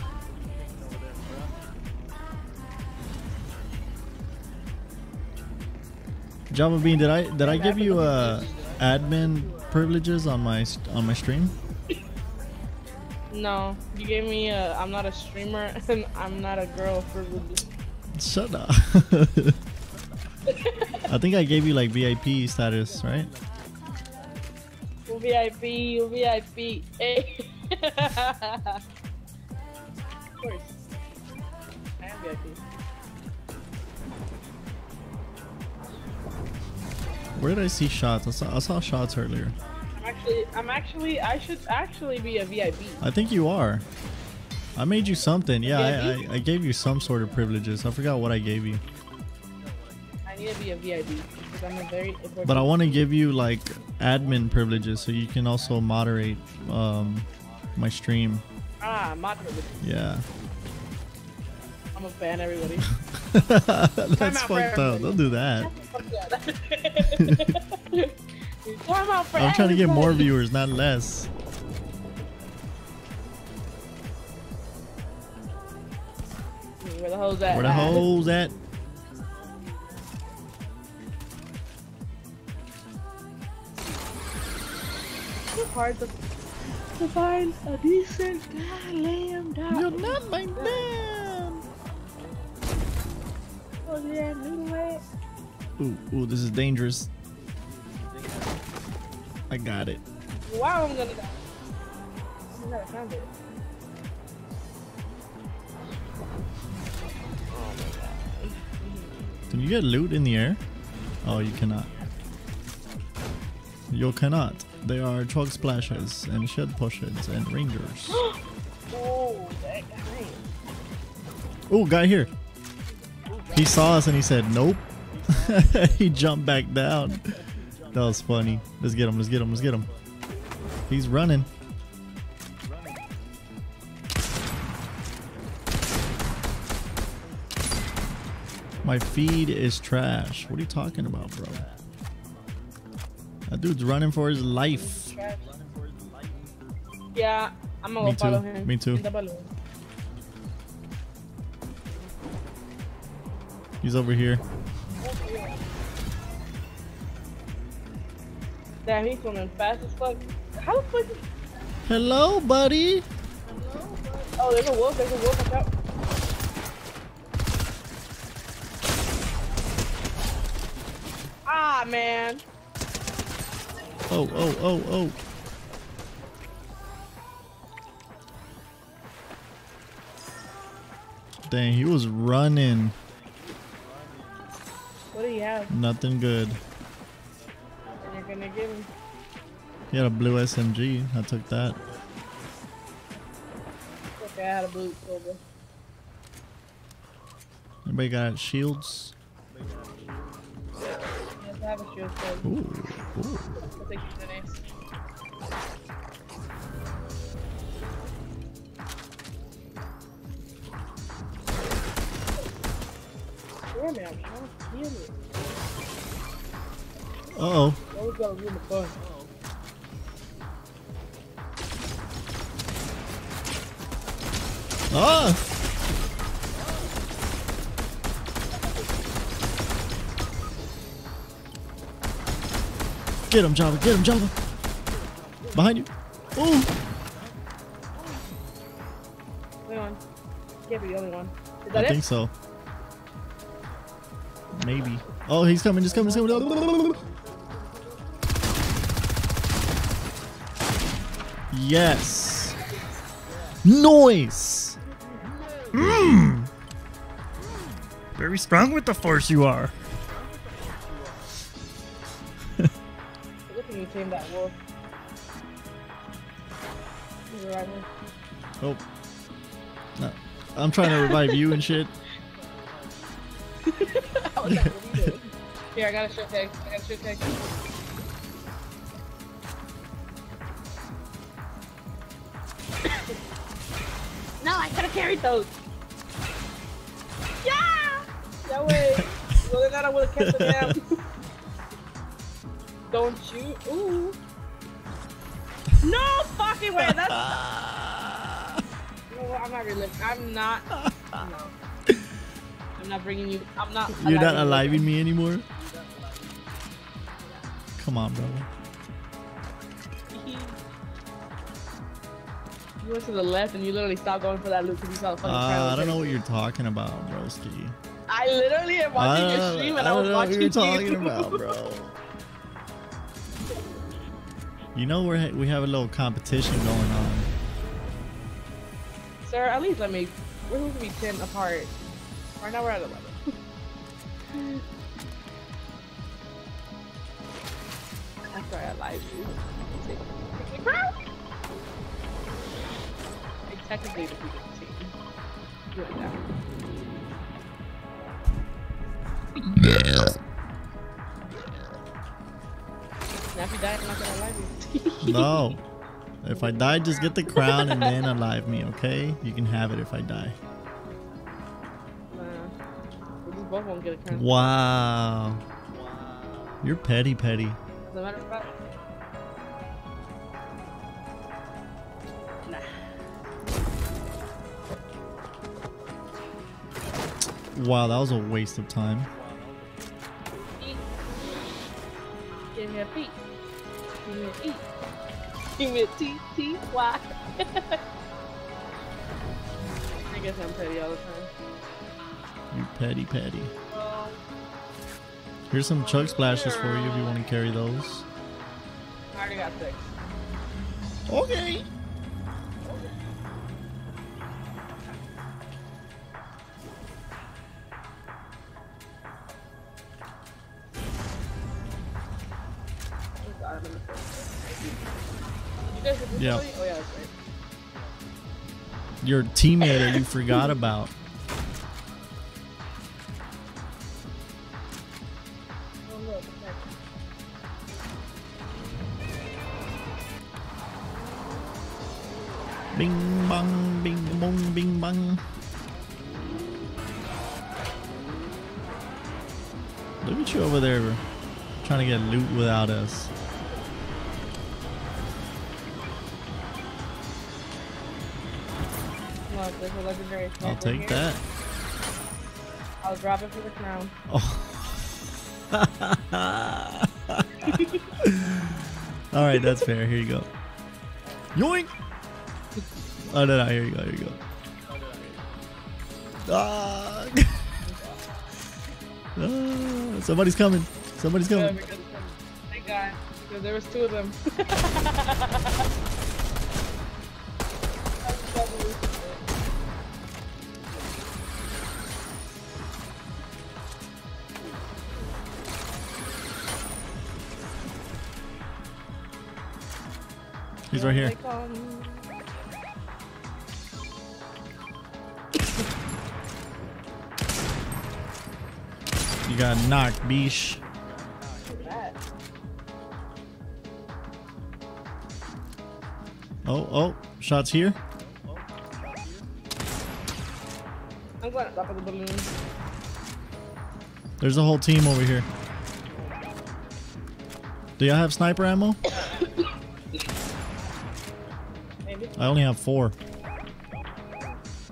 Java Bean, did I did I give you uh admin privileges on my on my stream? No, you gave me a. I'm not a streamer (laughs) and I'm not a girl privilege. Shut up. (laughs) I think I gave you like VIP status, right? VIP, VIP. Hey. (laughs) of course. I am VIP. Where did I see shots? I saw I saw shots earlier. My actually, I'm actually, I should actually be a VIP. I think you are. I made you something. Yeah, I, I, I gave you some sort of privileges. I forgot what I gave you. I need to be a VIP because I'm a very important. But I want to give you like admin privileges so you can also moderate um, my stream. Ah, mod privilege. Yeah. I'm a fan, everybody. (laughs) That's fucked up. Don't do that. (laughs) Time out for I'm trying to get more viewers, not less. Where the hoes at? Where the hoes at? It's hard to, to find a decent him down. You're not my man. Oh yeah, new way. Ooh, ooh, this is dangerous. I got it. Wow, I'm gonna die. Found it. Can you get loot in the air? Oh, you cannot. You cannot. There are chug splashes and shed pushes and rangers. (gasps) oh, that guy. Oh, guy here. He saw us and he said, nope. (laughs) he jumped back down. That was funny. Let's get him, let's get him, let's get him. He's running. My feed is trash. What are you talking about, bro? That dude's running for his life. Yeah, I'm gonna Me go follow too, him. me too. He's over here. Damn, he's swimming fast as fuck. How the fuck? Is... Hello, buddy. Oh, there's a wolf. There's a wolf. Watch out. Ah, man. Oh, oh, oh, oh. Dang, he was running. What do you have? Nothing good. You're gonna give him. He had a blue SMG. I took that. Okay, I had a blue silver. Anybody got shields? Yes, I have a shield silver. Ooh, ooh. You to. Damn it, I'm trying to kill it. Uh oh. Always gotta ruin the fun. Ah! Get him, Java. Get him, Java. Behind you. Ooh. Only one. Can't be the only one. Is that I it? think so. Maybe. Oh, he's coming. He's coming. He's coming. Yes. Noise. Mmm. Very strong with the force you are. Look you tame that wolf. He's right here. Oh. No. I'm trying to revive you and shit. I was like, what are you doing? Here, I got a shirt tag. I got a shirt tag. (coughs) no, I could have carried those. Yeah! That way. (laughs) well, then I would have kept them down. (laughs) Don't you? Ooh. No fucking way. That's. you know what? I'm not really. I'm not. (laughs) No. I'm not bringing you. I'm not. You're not aliving me anymore? Come on, bro. You went to the left and you literally stopped going for that loop because you saw the fucking Uh, I don't know what you're talking about, broski. I literally am watching your stream and I I, don't was know what watching you're talking you. about, bro. You know we're we have a little competition going on. Sir, at least let me. We're supposed to be 10 apart. Right now we're at 11. After I live you. The. It's technically the people team. Do it now. Now if you die, I'm not gonna to you. No. (laughs) If I die, just get the crown and then alive me, okay? You can have it if I die. Both won't get a crown. Wow. You're petty, petty. As a matter of fact. Nah. Wow, that was a waste of time. Give me a P. Give me a E. Give me a T T Y. I guess I'm petty all the time. You petty, petty. Here's some chug splashes for you if you want to carry those. I already got six. Okay. God, I'm in the first. You guys did this Yeah. Oh yeah, right. Your teammate that you forgot about. Bing bong, bing bong, bing bong. Look at you over there trying to get loot without us. Look, there's a legendary I'll take here. that. I'll drop it for the crown. Oh. (laughs) (laughs) All right, that's fair. Here you go. Yoink! Oh no, no, here you go. Here you go. Ah. (laughs) Ah, somebody's coming. Somebody's Yeah, coming. because, thank God, because there was two of them. (laughs) He's right here. Got knocked, beesh. Oh, oh, shots here. I'm going the balloon. There's a whole team over here. Do y'all have sniper ammo? (coughs) Maybe. I only have four.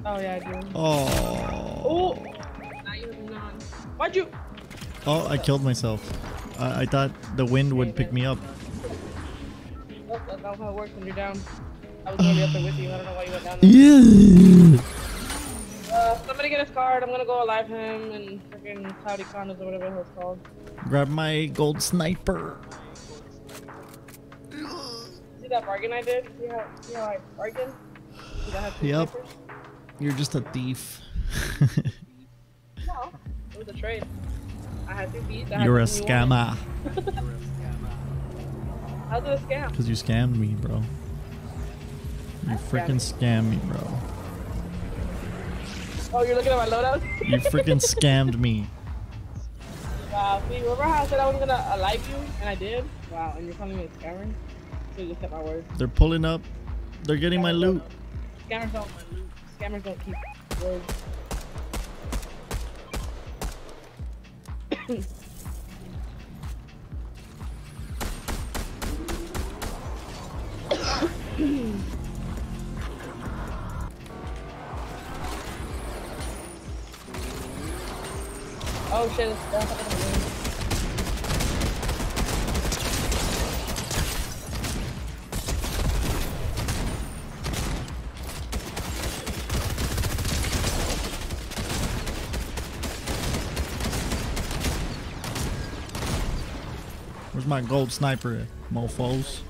Oh yeah, I do. Oh. Oh. Now you have none. Why'd you? Oh, I killed myself. I, I thought the wind would pick me up. That's (sighs) not how it works when you're down. I was gonna be up there with you. I don't know why you went down there. Yeah. Uh, somebody get his card. I'm gonna go alive him and freaking cloudy condos or whatever the hell it's called. Grab my gold sniper. See that bargain I did? See how, see how I bargained? Did I Yep. snipers? You're just a thief. (laughs) No, it was a trade. I had two beats. I had You're a something you wanted. scammer. (laughs) How's it a scam? Because you scammed me, bro. You freaking scammed me, bro. Oh, you're looking at my loadout? You freaking (laughs) scammed me. Wow, see, remember how I said I was gonna uh, alive you? And I did? Wow, and you're calling me a scammer? So you just kept my word. They're pulling up. They're getting my loot. Scammers don't, scammers don't keep words. (coughs) oh shit, it's down top of the balloon. Where's my gold sniper, mofos?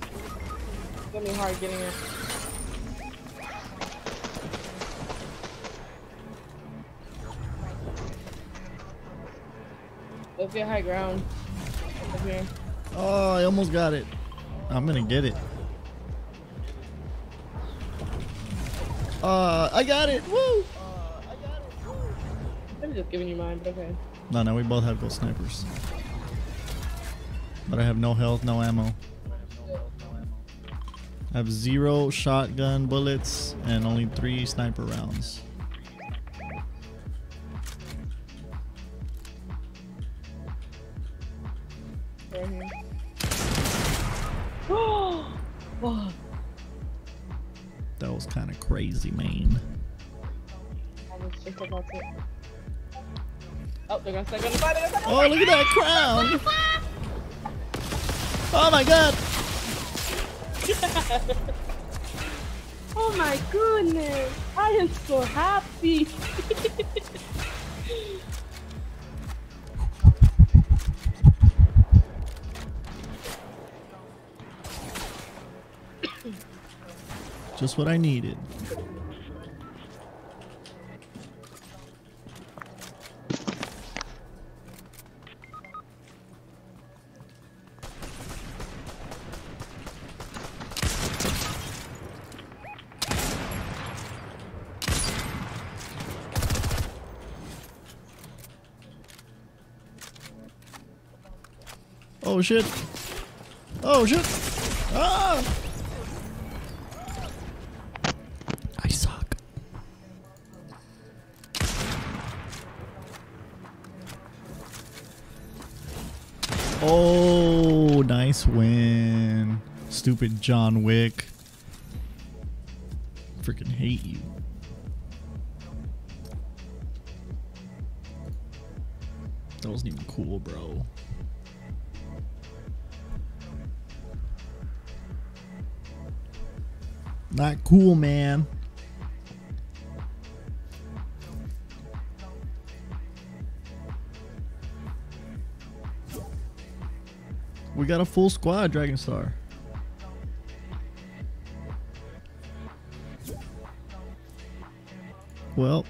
It's gonna be hard getting it. Let's get high ground. Here. Oh, I almost got it. I'm gonna get it. Uh, I got it. Woo! I'm just giving you mine, but okay. No, no, we both have gold snipers. But I have no health, no ammo. I have zero shotgun bullets and only three sniper rounds. Right here. Oh. (gasps) That was kind of crazy, man. I was just about to. Oh, they're gonna start gonna fight. They're gonna Oh, look at that crown! Oh my god! (laughs) oh my goodness! I am so happy. Just what I needed. Oh shit. Oh shit. Ah! I suck. Oh, nice win. Stupid John Wick. Freaking hate you. That wasn't even cool, bro. Not cool, man. We got a full squad, Dragon Star. Well.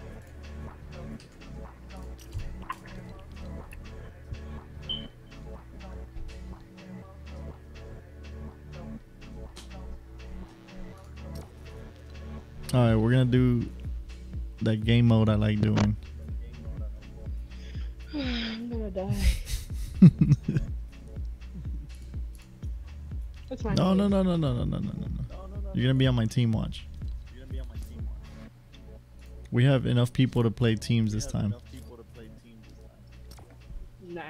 Alright, we're gonna do that game mode I like doing. I'm gonna die. That's fine. No, no, no, no, no, no, no, no, no, no. You're gonna be on my team watch. We have enough people to play teams this time. Nah.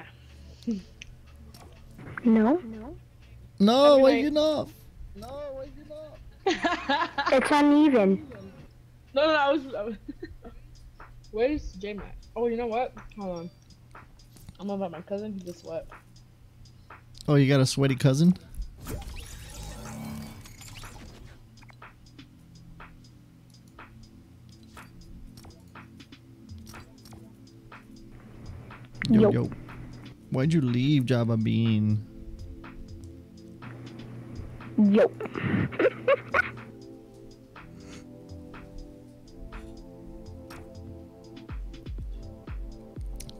No. No, Happy waking night. up. (laughs) It's uneven. No, no, I was. I was (laughs) Where's J Mac? Oh, you know what? Hold on. I'm about my cousin. He just sweat. Oh, you got a sweaty cousin? Yo, Yo. yo. Why'd you leave Java Bean? Yo.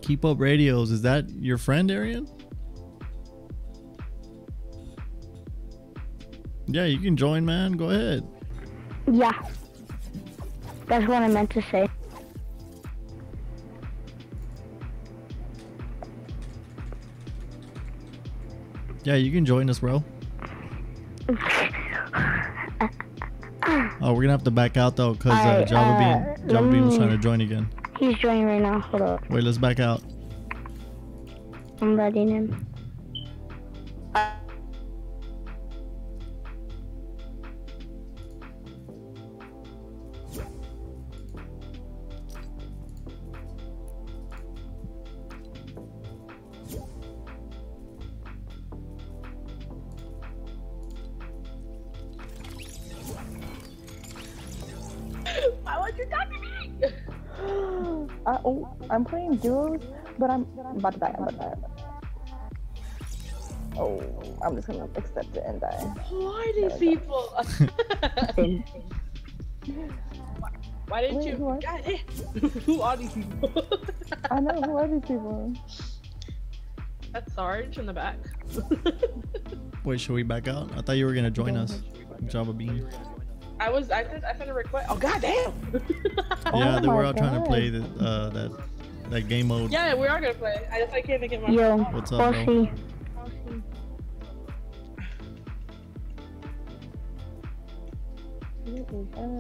Keep up radios. Is that your friend, Arian? Yeah, you can join, man. Go ahead. Yeah. That's what I meant to say. Yeah, you can join us, bro. Oh, we're gonna have to back out though, cause uh, Java uh, Bean, Java let Bean was trying to join again. He's joining right now. Hold up. Wait, let's back out. I'm letting him. But I'm, I'm about to die. I'm about to die. Oh, I'm just gonna accept it and die. Who are these people? (laughs) Why didn't Wait, you? who are- God, eh. (laughs) Who are these people? I know who are these people? That's Sarge in the back. (laughs) Wait, should we back out? I thought you were gonna join us. Java Bean. I was. I sent. I sent a request. Oh goddamn. yeah, they my were out trying to play the, uh, that that game mode. yeah, we are gonna play. I just I can't make it my. Yo, What's up, bro? Horsey.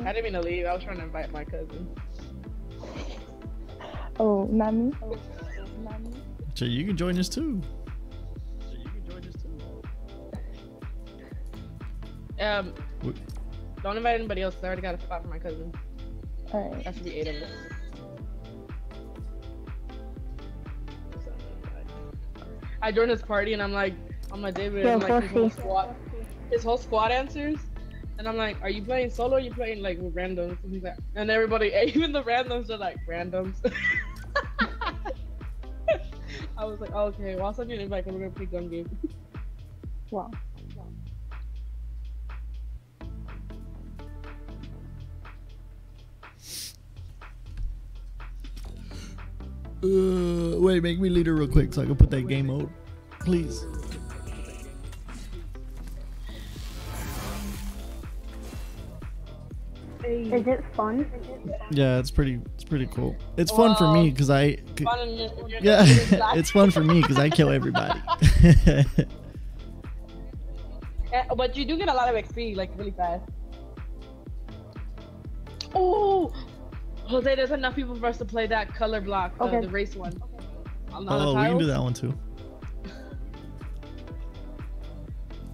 I didn't mean to leave. I was trying to invite my cousin. Oh, not me. So you can join us too. So you can join us too. Um, Wh- don't invite anybody else. I already got a spot for my cousin. Alright. That should be eight of us. I joined his party and I'm like, I'm like David, Yo, and like his whole squad, his whole squad answers, and I'm like, are you playing solo? or you playing like with randoms? And he's like, and everybody, (laughs) even the randoms are like randoms. (laughs) I was like, okay, well I'll send you an invite 'cause we're gonna play gun game. Wow. Uh, wait, make me leader real quick so I can put that game mode, please. Is it fun? Yeah, it's pretty. It's pretty cool. It's fun for me because I. Fun and (laughs) you're- you're Yeah, not really black. it's fun for me because I kill everybody. Yeah, (laughs) but you do get a lot of XP like really fast. Oh, Jose, there's enough people for us to play that color block, uh, Okay. the race one. On- on the oh, we can do that one too. (laughs)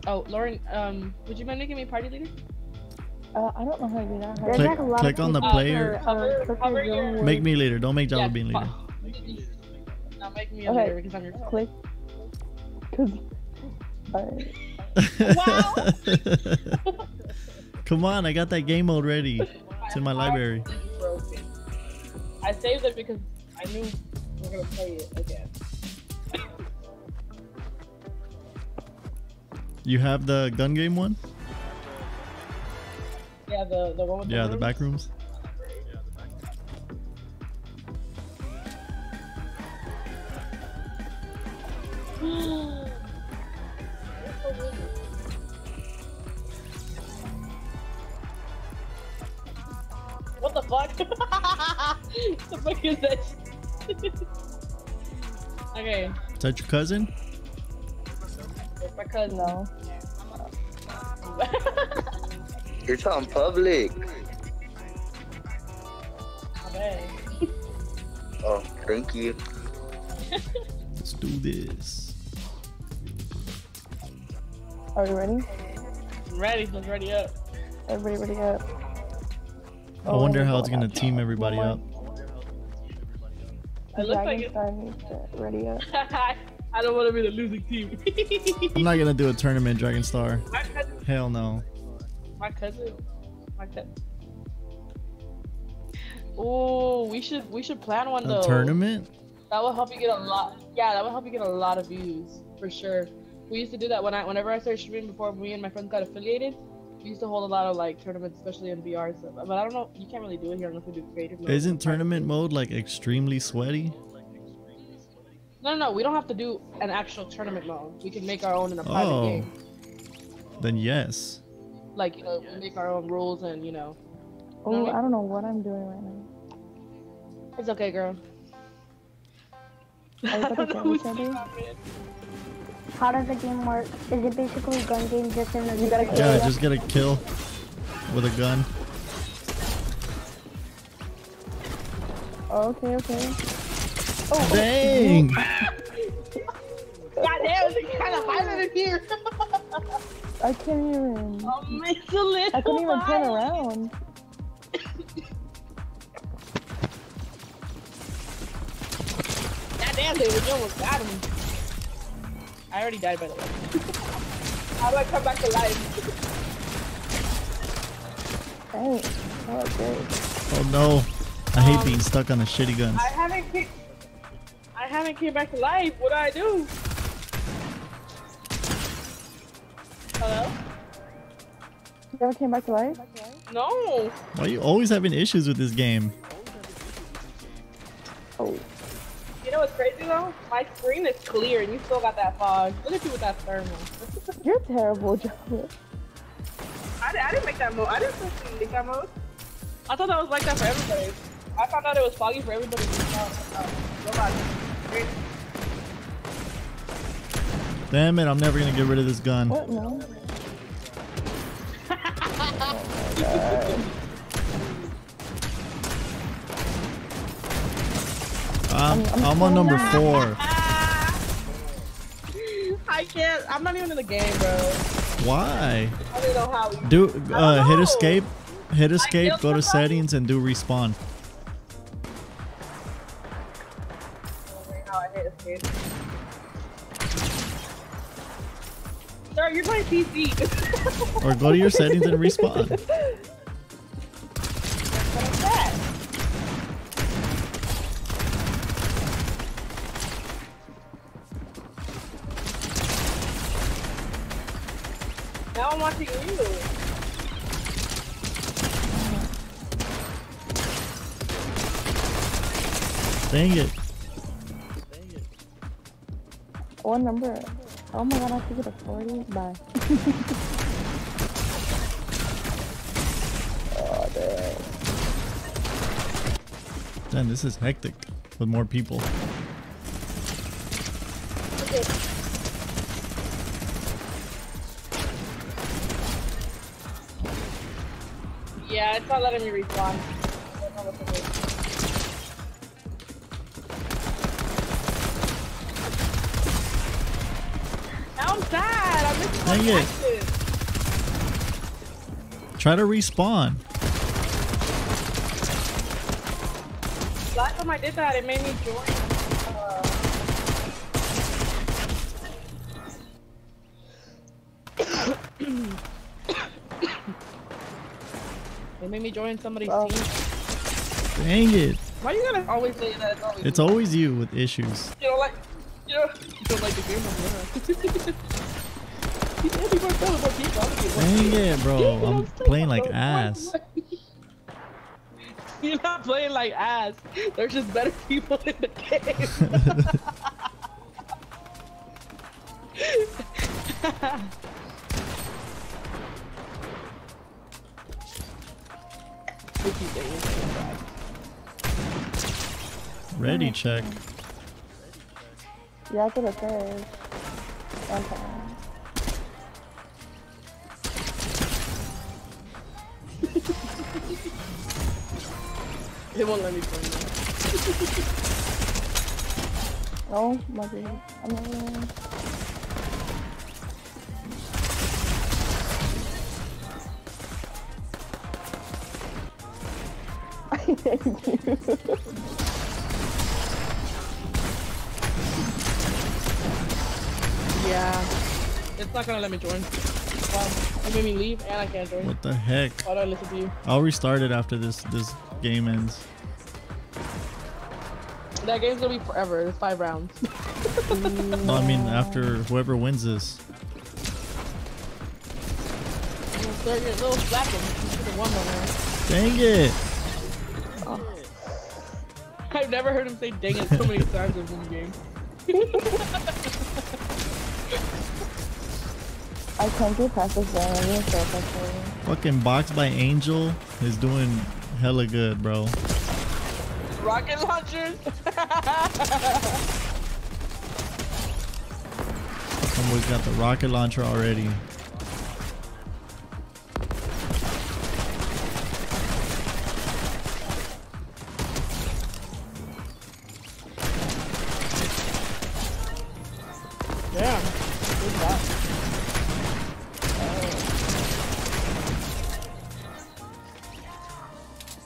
Oh, Lauren, um, would you mind making me party leader? Uh, I don't know how to do that. There's Click- like a lot click of on the player. uh, Cover- click cover your your- Make me leader. Don't make Java Yeah, Bean leader. Now make me a Okay. leader because I'm your Click. Cause. Alright. Come on, I got that game mode ready. (laughs) It's in my library. broken. I saved it because I knew we were gonna play it again. You have the gun game one? Yeah, the the one with Yeah, the, the back rooms. (gasps) (gasps) (gasps) what the fuck? (laughs) the fuck is that? (laughs) okay, Is that your cousin? it's my cousin. though. No. It's on public. Okay. Oh, thank you. (laughs) Let's do this. Are you ready? I'm ready. Let's ready up. Everybody ready up. I Oh, wonder how it's oh, gonna team everybody up. It looks like Dragon it. Star needs to ready up. (laughs) I don't want to be the losing team. I'm not gonna do a tournament, Dragon Star. (laughs) Hell no. My cousin. My cousin. Oh, we should we should plan one though. A tournament? That will help you get a lot. Yeah, that will help you get a lot of views for sure. We used to do that when I whenever I started streaming before me and my friends got affiliated. We used to hold a lot of like tournaments, especially in VR stuff. But I don't know, you can't really do it here unless we do creative mode. Isn't tournament mode like extremely sweaty? No, no, no. We don't have to do an actual tournament mode. We can make our own in a private Oh. game. Then yes. Like you know, we make our own rules and you know. Oh, I don't know what I'm doing right now. It's okay, girl. Are you (laughs) about to kill each other? How does the game work? Is it basically a gun game just in the You gotta kill Yeah, them. just get a kill with a gun. Oh, okay, okay. Oh, Dang! (laughs) God damn, it's kind of violent in here. I can't even. Um, it's a little I couldn't even turn around. God damn, David, you almost got him. I already died, by the way. (laughs) How do I come back to life? Dang. That was great. Oh no. I hate being um, stuck on a shitty gun. I haven't kicked. I haven't came back to life. What do I do? Hello? You ever came back to life? No. Why are you always having issues with this game? Oh. Get know what's crazy though? My screen is clear and you still got that fog. Look at you with that thermal. (laughs) You're terrible, Joe. I, I didn't make that mode. I didn't make that mode. I thought that was like that for everybody. I found out it was foggy for everybody. Oh, Robot. Damn it! I'm never gonna get rid of this gun. What? No. (laughs) Oh, I'm, I'm on number four. (laughs) I can't. I'm not even in the game, bro. Why? I don't know how. Do uh, hit escape, hit escape, go to settings, and do respawn. How I hit escape. Sir, you're playing PC. Or go to your settings and (laughs) respawn. Now I'm watching you. Dang it! What number? Oh my god, I have to get a 40. Bye. oh, damn. Damn, this is hectic with more people. Not letting me respawn. I don't know what to do. Now I'm sad. I'm missing Dang it. Try to respawn. Last time I did that, it made me join. Me join somebody's Oh. team. Dang it! Why are you gotta always say that? It's always It's me? always you with issues. You don't like, you know, you don't like the game over there. He said he worked out with people. I'm gonna get one Dang it, bro! I'm playing like ass. one. (laughs) You're not playing like ass. There's just better people in the game. (laughs) (laughs) What you think is? Ready mm. check. Yeah, I could have said. One time. (laughs) It won't let me play now. Oh, my god. I'm not Yeah. It's not gonna let me join. Um, you made me leave and I can't join. What the heck? Why do I listen to you? I'll restart it after this this game ends. That game's gonna be forever. It's five rounds. (laughs) No, I mean after whoever wins this. They're a I've never heard him say dang it so many (laughs) times in one game. (laughs) I can't get past this zone. I'm so frustrated. Fucking box by Angel is doing hella good, bro. Rocket launchers! Someone's got the rocket launcher already.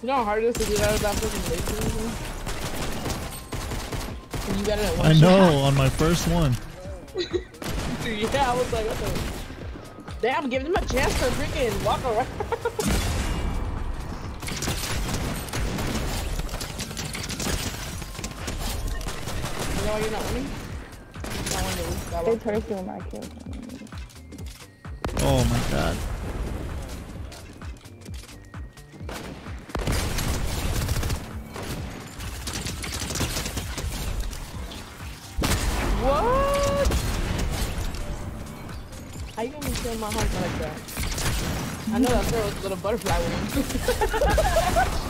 Know how hard it is to do that without fucking laser? You got it at one I know shot. on my first one. (laughs) yeah, I was like, what the? Damn, give them a chance to freaking walk around. (laughs) you know why you're not winning? Not winning. They one. turkey when I. Oh my god. My hunter like that? I know that girl with little butterfly wing. (laughs)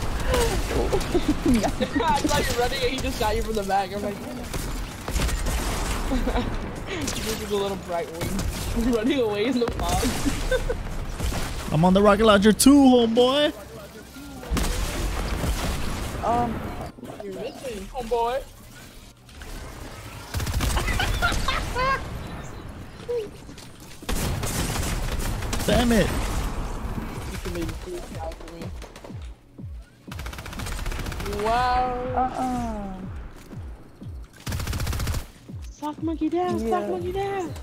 I saw you running and he just shot you from the back. I'm like, (laughs) this is a little bright wing. (laughs) running away in the fog. I'm on the rocket launcher too, homeboy. Um, You're missing, homeboy. Damn it. You can maybe see it out for me. Wow. uh-uh. Sock monkey down, sock monkey down.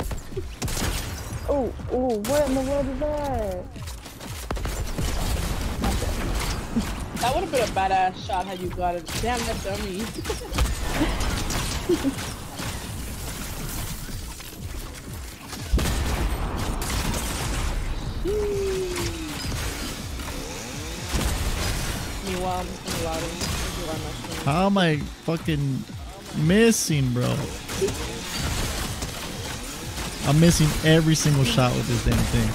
Oh, oh, what in the world is that? That would have been a badass shot had you got it. Damn, that dummy. Meanwhile, (laughs) How am I fucking missing, bro? I'm missing every single shot with this damn thing.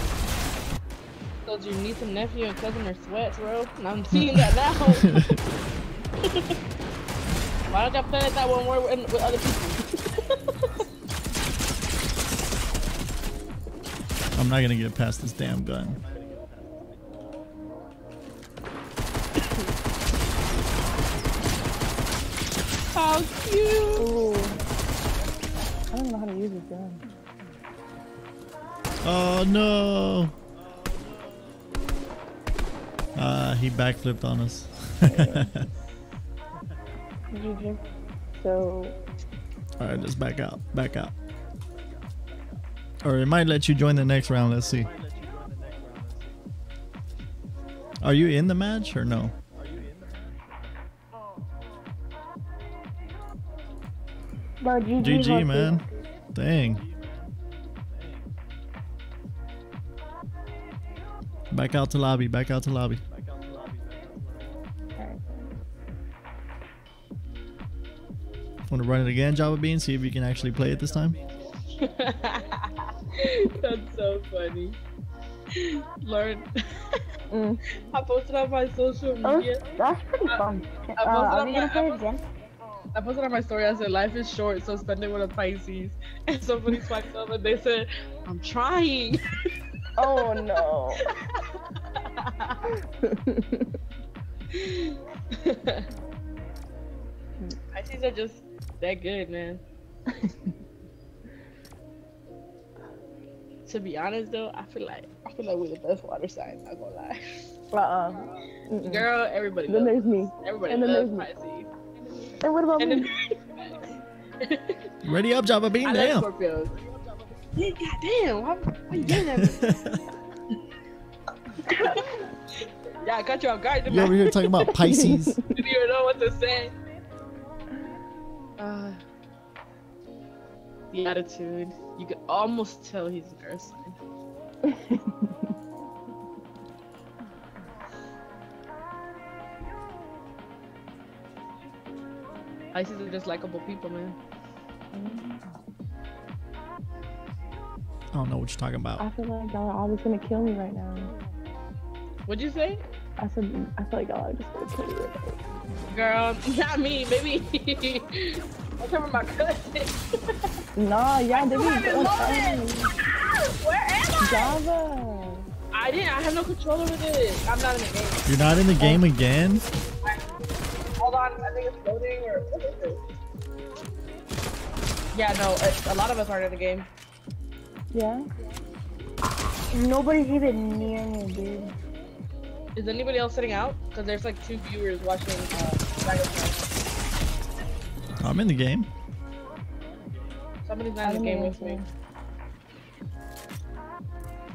Told you niece and nephew and cousin are sweats, bro. And I'm seeing that now. (laughs) Why don't y'all play like that when we're with other people? (laughs) I'm not gonna get past this damn gun. How cute! Ooh. I don't know how to use this gun. Oh no! Uh, he backflipped on us. (laughs) GG. So, All right, let's back out. Back out. Or it might let you join the next round. Let's see. Are you in the match or no? bro, GG. GG, man. Dang. Back out to lobby. Back out to lobby. Want to run it again, Java Bean? See if you can actually play it this time. (laughs) (laughs) That's so funny. Learn. Mm. I posted on my social Oh, media. that's pretty fun. I Uh, posted are on we my- gonna play it again? I posted on my story. I said, "Life is short, so spend it with a Pisces." (laughs) And somebody swiped up and they said, "I'm trying." (laughs) Oh no. Pisces are just that good, man. To be honest, though, I feel like I feel like we're the best water sign. Not gonna lie. Uh-uh. Mm-mm. Girl, everybody. Then loves, there's me. everybody and then loves there's me. Pisces. And what about And me? then Ready up, Java Bean. (laughs) I Damn. love Scorpios. Yeah, goddamn. Why, why you doing that? (laughs) (laughs) yeah, I got you off guard. You over here talking about Pisces. you don't even know what to say. Uh, the attitude. You could almost tell he's an earth (laughs) sign. Pisces are just likable people, man. I don't know what you're talking about. I feel like y'all are always gonna kill me right now. What'd you say? I said, I feel like y'all just gonna kill me right now. Girl, (laughs) not me, maybe. I'm talking about my cousin. Nah, y'all did I me still good. haven't Where am I? Java. I didn't. I have no control over this. I'm not in the game. You're not in the game again? Hold on. I think it's loading or what is it? Yeah, no. It's, a lot of us aren't in the game. Yeah. Nobody's even near me, dude. Is anybody else sitting out? Because there's like two viewers watching. Uh, I'm in the game. Somebody's not in the game with me.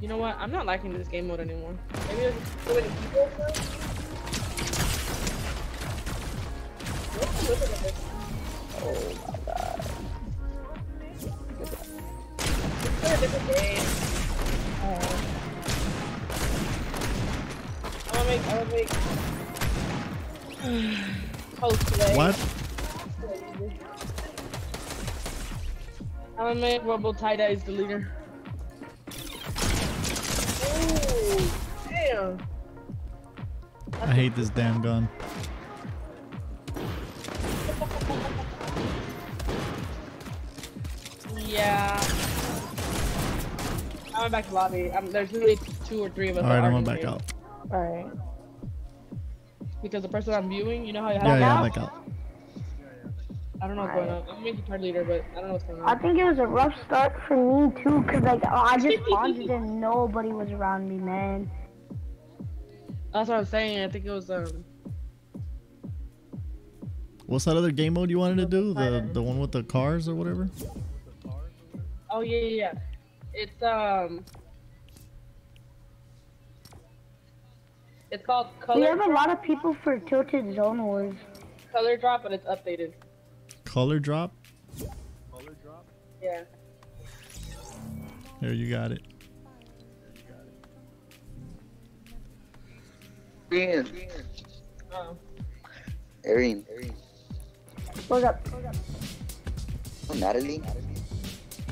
You know what? I'm not liking this game mode anymore. Maybe there's too many people. now? What's the limit of this? Oh my god. It's a different game. Alright. Gonna make. I'm gonna make. Post today. What? I'm gonna make Rumble tie dye is the leader. Damn. I hate this damn gun. Yeah. I went back to lobby. Um, there's really two or three of us. All right, I'm going back in out. Alright. Because the person I'm viewing, you know how you have Yeah, to yeah, out? I'm back out. I don't know what's going on. I'm making card leader, but I don't know what's going on. I think it was a rough start for me too, cause like I just (laughs) paused it and nobody was around me, man. That's what I'm saying. I think it was um. What's that other game mode you wanted to do? The the one with the cars or whatever? Oh yeah, yeah, yeah. It's um. It's called color. We have a lot of people for Tilted Zone Wars. color drop, but it's updated. Color drop? Yeah. There, you got it. Erin. Oh. Erin. What's up? Oh, Natalie.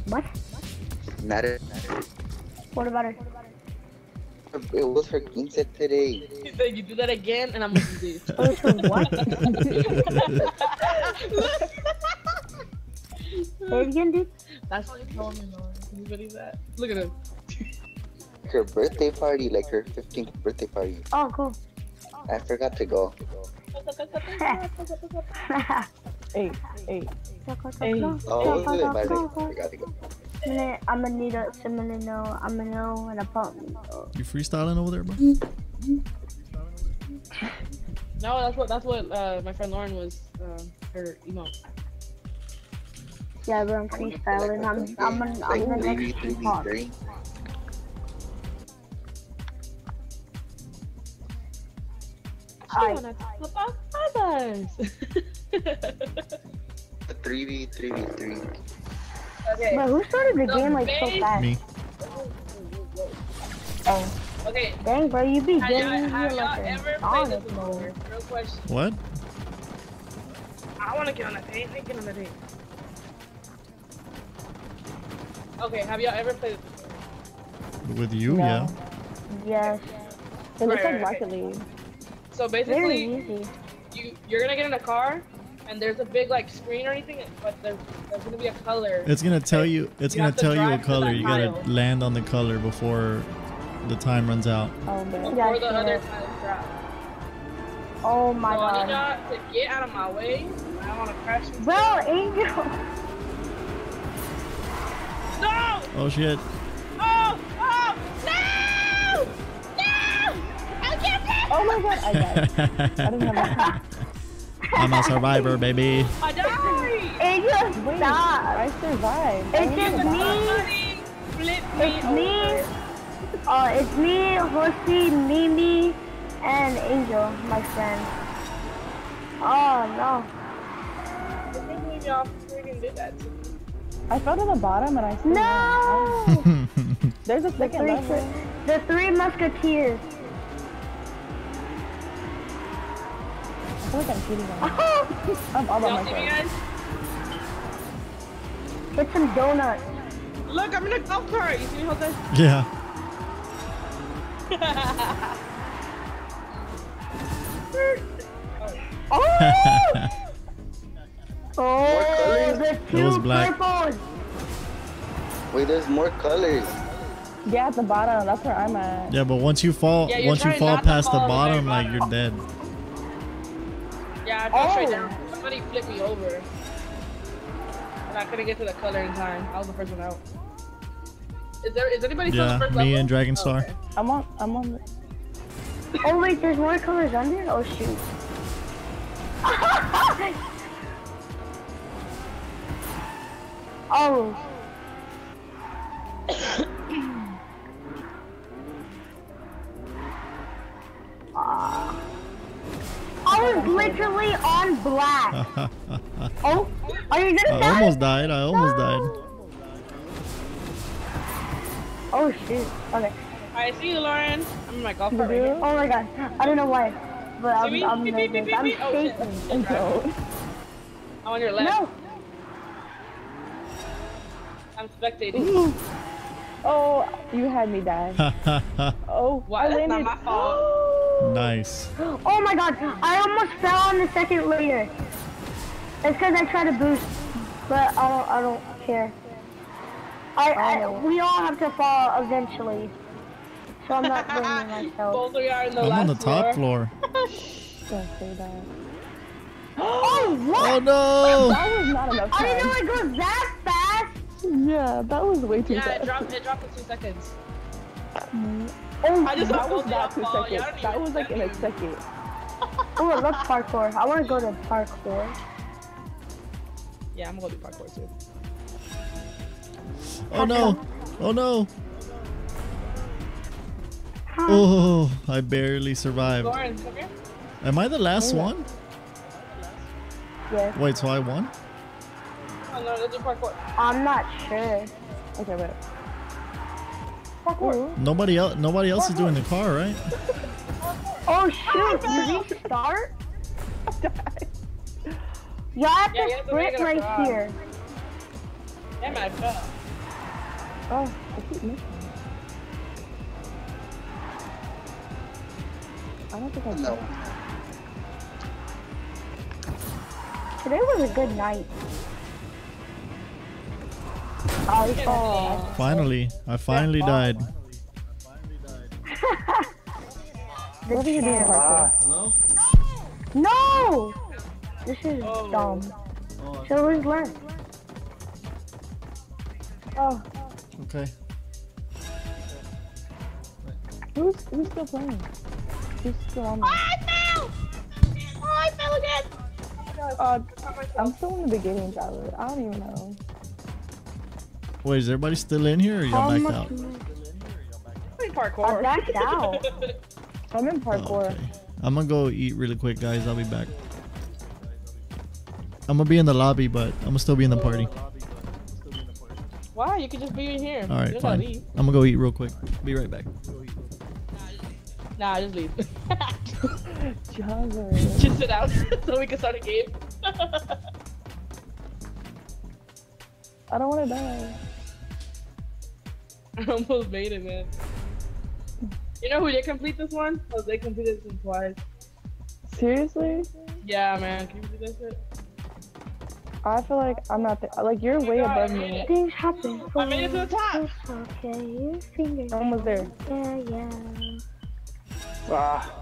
What? Natalie. What about her? It was her quince today. He said you do that again, and I'm gonna do this. Oh, it's what? (laughs) Say it again, dude. That's what he told me, Lord. Can you believe that? Look at him. Her birthday party, like her 15th birthday party. Oh, cool. I forgot to go. Eight, eight. Oh, was it? Bye, I forgot to go. I'm gonna, need a similar no. I'm gonna know and a pump. You freestyling over there, bro? No, that's what that's what uh, my friend Lauren was uh, her emo. Yeah, bro, I'm freestyling. I'm, I'm, an, Like I'm the next 3v3v3. Tupac. She wanna talk about others. 3v3v3. okay. Bro, who started the The game like so fast? Me. Oh, Okay. dang, bro, you be Have y'all, getting have here y'all like ever a played this before? mode. Real question. What? I want to get on that paint. I get on that paint. Okay, have y'all ever played this before? With you? No. Yeah. Yes, It looks Right, like right, Rocket League. So very basically, easy. you you're gonna get in a car, and there's a big like screen or anything, but there's there's gonna be a color. It's gonna tell you. It's You gonna to tell you a color. You gotta tile. land on the color before the time runs out. Oh, man. Yeah, the I other see tiles drop. Oh my so I need god. y'all to get out of my way. I don't want to crash. into Bro. Angel. No! Oh shit! Oh! Oh! No! Oh my god, I died. I didn't have my (laughs) I'm a survivor, baby. I died! Angel, Wait, stop. I survived. I It's didn't just me. flip me It's me. over. Uh, it's me, Horsey, Mimi, and Angel, my friend. Oh no. I can't believe y'all freaking did that to me. I fell to the bottom and I still No! (laughs) There's a the, second three, level. the three musketeers. Feel like I'm cheating on (laughs) Oh! I'm all by see me, myself. guys? Get some donuts. Look, I'm in a golf cart. You see me, Jose? (laughs) Yeah. (laughs) Oh! oh, colors? the It was black. purples. Wait, there's more colors. Yeah, at the bottom. That's where I'm at. Yeah, but once you fall, Yeah, once you fall past the fall the bottom, like bottom. you're dead. Yeah, I fell straight Oh. down. Somebody flipped me over. And I couldn't get to the color in time. I was the first one out. Is there is anybody still Yeah, the first me level? and Dragon Oh, Star. okay. I'm on. I'm on. The... Oh wait, there's more colors under? Oh shoot. (laughs) oh. (coughs) Ah. I was literally on black. (laughs) Oh, are you gonna I die? almost died. I almost died. Oh shoot. Okay. I see you, Lauren. I'm in my golf cart right Oh my god. I don't know why, but I'm. I'm Beep, beep, beep, nervous. beep, I'm beep. Oh, shit. shaking. And so, I'm on your left. No. I'm spectating. Oh, you had me die. (laughs) Oh, Why? I That's not landed. my fault. (gasps) nice. Oh my god, I almost fell on the second layer. It's because I tried to boost, but I don't. I don't care. I, I we all have to fall eventually, so I'm not blaming (laughs) myself. Both of you are in the I'm last on the top floor. Don't say that. Oh what? Oh no! That was not enough I didn't know it goes that fast. (laughs) Yeah, that was way too Yeah, it dropped. It dropped in two seconds. Mm. Oh, I just that was not I two fall. Y'all seconds. don't That was like in a second. (laughs) oh, I love parkour. I want to go to parkour. Yeah, I'm gonna do parkour too. Oh no! Oh no! Oh, I barely survived. Lauren, come here. Am I the last one? Yes. Wait, so I won? Oh no, let's do parkour. I'm not sure. Okay, wait. Parkour. Nobody else. Nobody else is doing the car, right? (laughs) Oh shoot! Did we start? (laughs) You have Yeah, to have to sprint right across. here. Damn, I fell. Oh, I keep missing. I don't think I No. Today was a good night. Oh, he fall. Finally, I finally died. The (laughs) What are you doing, champ. parkour? No! This is Oh. dumb. So who's left? Oh, Okay. who's who's still playing? Who's still on there? I fell. Oh, I fell again. Uh, I'm still in the beginning, Tyler. I don't even know. Wait, is everybody still in here or y'all How backed much out? Play parkour. I backed (laughs) out. I'm in Oh, parkour. okay. I'm gonna go eat really quick, guys. I'll be back. I'm gonna be in the lobby, but I'm gonna still be in the party. Why? You could just be in here. All You right, don't gotta fine. I'm gonna go eat real quick. Be right back. Nah, just leave. (laughs) Just sit out (laughs) so we can start a game. I don't want to die. (laughs) I almost made it, man. You know who did complete this one? Oh, they completed this one twice. Seriously? Yeah, man. Can you believe that shit? I feel like I'm not there. Like you're way above me. Things happen. I made it to the top. Okay. Your fingers. I'm almost there. Yeah, yeah. Ah,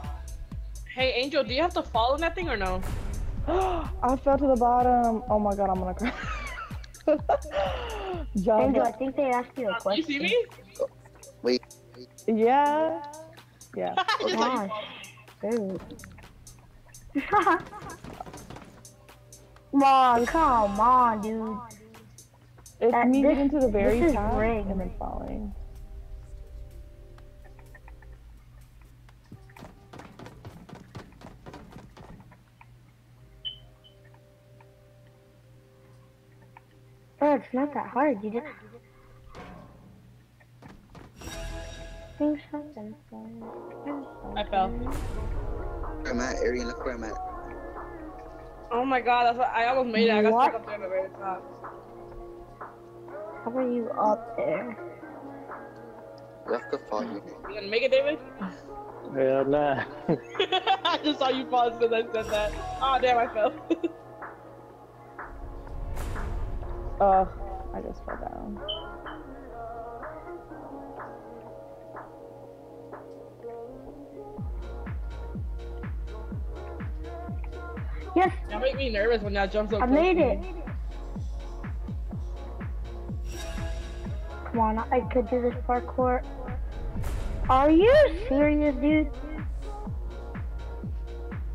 Hey, Angel, do you have to fall in that thing or no? (gasps) I fell to the bottom. Oh my god, I'm gonna cry. (laughs) (gasps) Angel, I think they asked you a question. You see me? Wait. Yeah. Yeah. (laughs) Just like- Gosh, dude. (laughs) come on, come on, dude. It's That- me this- getting to the very top rigged. and then falling. Oh, it's not that hard. You just. Things happen. I fell. Where I'm at, Arian, look where I'm at. Oh my god, that's what, I almost made it. I got What? stuck up there at the very top. How are you up there? You have to fall here. You gonna make it, David? hell nah. (laughs) I just saw you pause because I said that. Oh damn, I fell. (laughs) Oh, I just fell down. Yes, Y'all make me nervous when that jumps up. I close made to it. me. Come on, I could do this parkour. Are you serious, dude?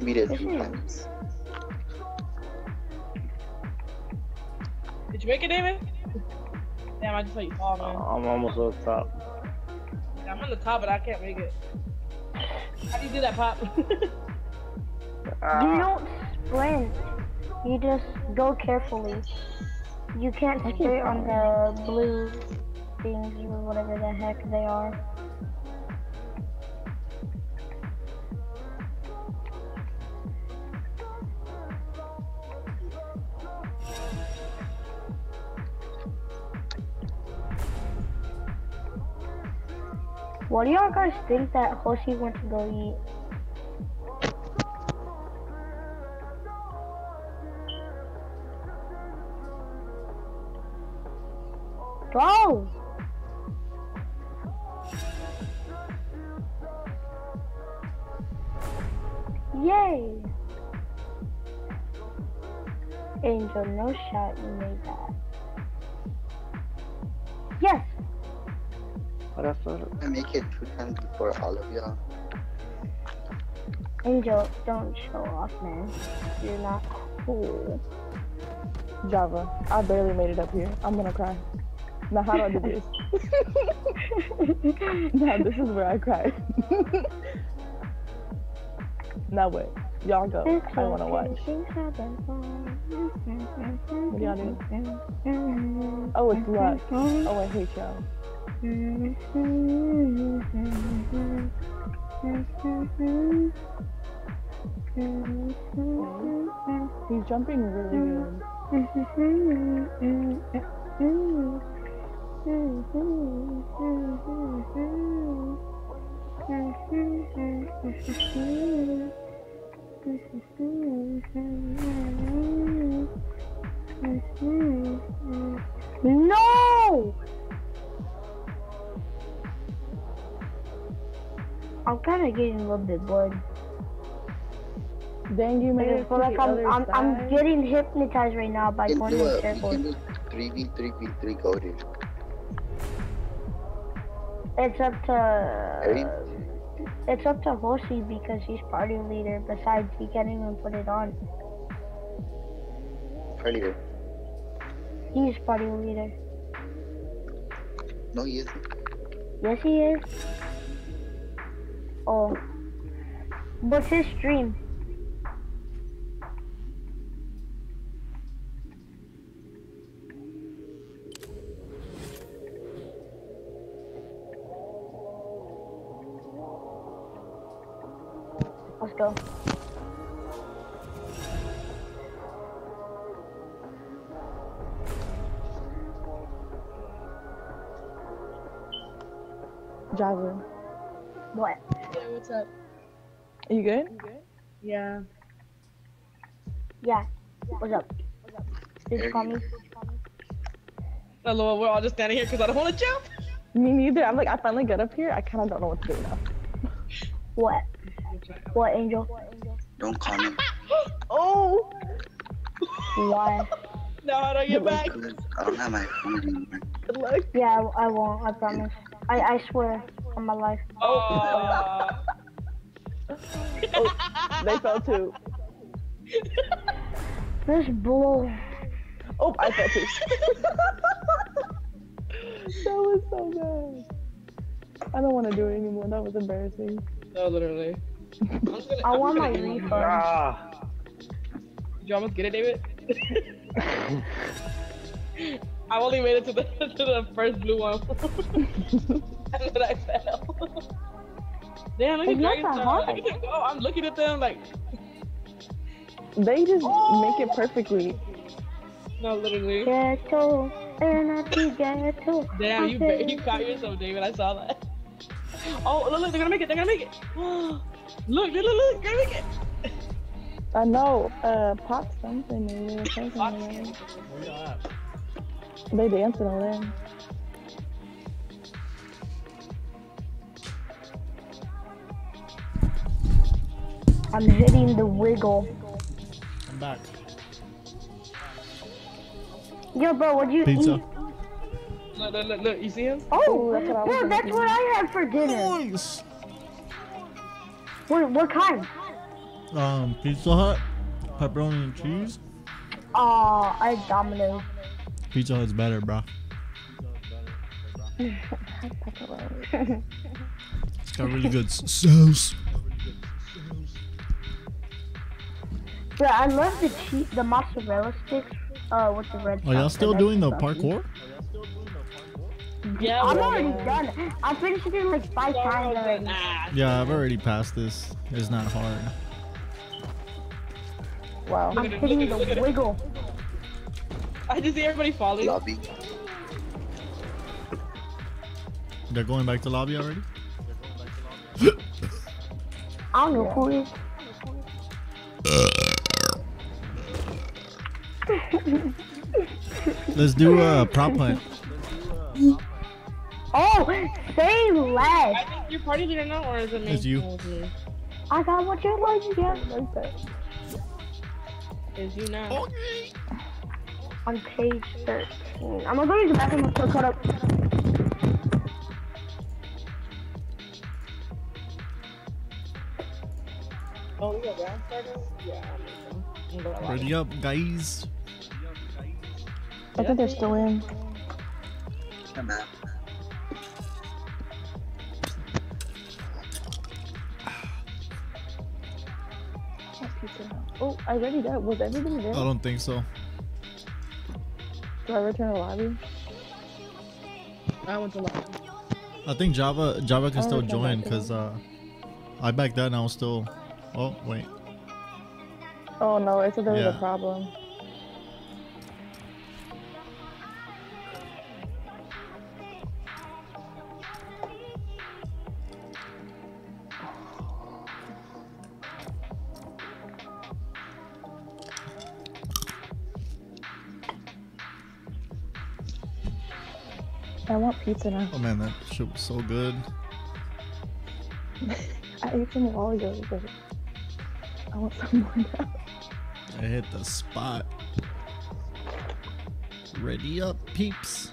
We did This two times. Did you make it, David? Damn, I just saw you fall, man. Oh, I'm almost up top. Yeah, I'm on the top, but I can't make it. How do you do that, Pop? (laughs) You ah. don't sprint. You just go carefully. You can't I can stay on the blue things or whatever the heck they are. What do y'all guys think that Hoshi went to go eat? Go! Yay! Angel, no shot, you made that. Yes! But I I make it two times before all of y'all. Angel, don't show off, man. You're not cool. Java, I barely made it up here. I'm gonna cry. Now how do I do this? (laughs) now this is where I cry. (laughs) now wait, y'all go. I wanna watch. What do y'all do? Oh, it's luck. Oh, I hate y'all. He's jumping really good. No! I'm kind of getting a little bit bored. Dang, you made I it feel to like the I'm, other I'm, I'm side. getting hypnotized right now by We can going do in a, we circles. can do 3v3v3 goaded. It's up Ready? to it's up to Hoshi because he's party leader. Besides, he can't even put it on. Earlier. He's party leader. No, he isn't. Yes, he is. Oh, what's his stream? Let's go. Java, What? Yeah, what's up? are you good? Yeah. Yeah. What's up? Did you call me? Hello, we're all just standing here because I don't want to jump. Me neither. I'm like, I finally got up here. I kind of don't know what to do now. What? What, Angel? Don't call me. (gasps) Oh! Why? Now how do I get back? I don't have my phone anymore. Good luck. Yeah, I, I won't. I promise. I, I swear on my life. Oh. (laughs) They fell too. This bull. Oh, I fell too. that was so bad. I don't want to do it anymore. That was embarrassing. no, literally. I'm gonna, I I'm want my gonna- refund. Ah, Did you almost get it, David? (laughs) I only made it to the (laughs) to the first blue one. (laughs) and then I fell. (laughs) Damn, look at It's not that hard. Look at them go. I'm looking at them like, They just Oh. make it perfectly. no, literally. Ghetto, and I be ghetto. Damn, you ba- you caught yourself, David. I saw that. (laughs) Oh, look, look, they're gonna make it. They're gonna make it. (gasps) look, look, look, look, they're gonna make it. I know. Uh, pop something. They were something Pop. like that. They dancing over there. I'm hitting the wiggle. I'm back. Yo, bro, what'd you Pizza. eat? Look, look, look, look. You see him? Oh, that's what I bro, that's what I had for dinner. Nice. What, what kind? Um, Pizza Hut, pepperoni and cheese. Aw, I had Domino's. Pizza Hut's better, bro. (laughs) (laughs) It's got really good sauce. Bro, I love the cheese, the mozzarella sticks. Uh, with the red. Are y'all sauce. still doing the parkour? Yeah, I'm we're already there. done. I finished it like five times already. Ah, Yeah, I've already passed this. It's not hard. Wow. I'm at it, hitting it, the it. wiggle. I just see everybody falling. Lobby. They're going back to lobby already? I don't know who it Let's do a prop hunt. Oh, say less. I think you're party leader now, or is it me? It's you. Me. I got what you're like, yeah. Like that. It's you now. On page 13. I'm gonna go to the bathroom and quick hold up. Oh, we got round starters? Yeah, I'm I'm gonna lie. Ready up, guys. I think they're still in. Come back. That's. Oh, I already did. Was everybody there? I don't think so. Do I return to lobby? I went to lobby. I think Java Java can still join okay. because uh, I back then I was still. Oh wait. Oh no, it said there was Yeah. a problem. I want pizza now. Oh man, that shit was so good. (laughs) I ate some a while ago, but I want some more now. I hit the spot. Ready up, peeps.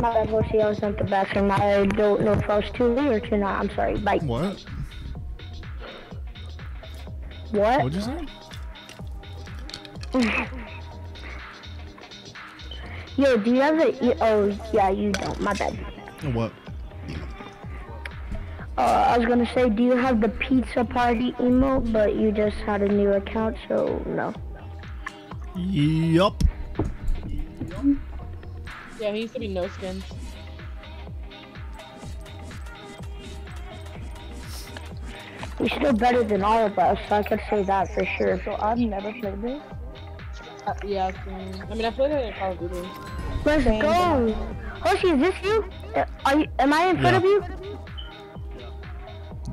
My bad, Hoshi. I was at the bathroom. I don't know if I was too late or too not. I'm sorry. Bye. What? What? What'd you say? (laughs) Yo, do you have a? Oh, yeah, you don't. My bad. What? Uh, I was gonna say, do you have the pizza party emote, but you just had a new account, so no. Yup. Yeah, he used to be no skins. You're still better than all of us, so I could say that for sure. So I've never played this. Uh, yeah, same. I mean, I feel like in Call of Duty. Let's Same. go. Hoshi, is this you? Are you? Am I in front Yeah. of you?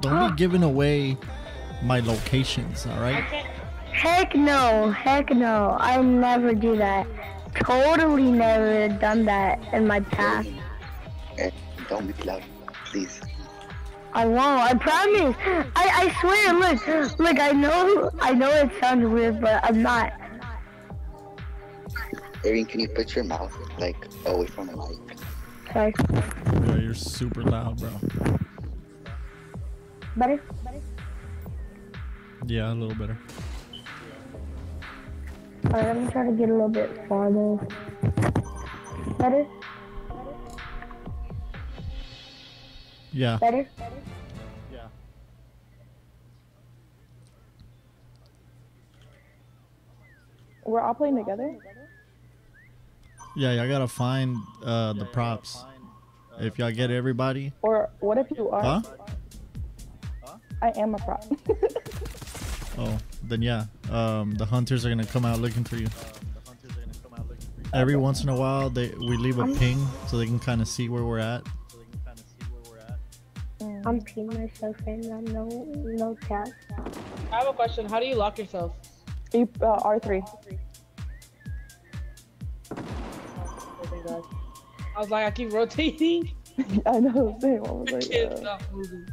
Don't be (gasps) giving away my locations, all right? Heck no, heck no. I never do that. Totally never done that in my past. Eh, don't be loud, please. I won't. I promise. I, I swear. Look, look. I know. I know it sounds weird, but I'm not. Erin, can you put your mouth like away from the mic? Sorry. Yeah, you're super loud, bro. Better. Better. Yeah, a little better. Alright, let me try to get a little bit farther. Better. Yeah. Better. Yeah. We're all playing together. Yeah, y'all gotta find uh, the props. If y'all get everybody, Or what if you are? huh? I am a prop. (laughs) Oh, then yeah. Um, the hunters are gonna come out looking for you. Every once in a while, they we leave a ping so they can kind of see where we're at. I'm peeing myself in. I no no cat. I have a question. How do you lock yourself? You, uh, R3. Oh. I was like, I keep rotating. (laughs) I know. Same. I was I like, can't uh, stop moving.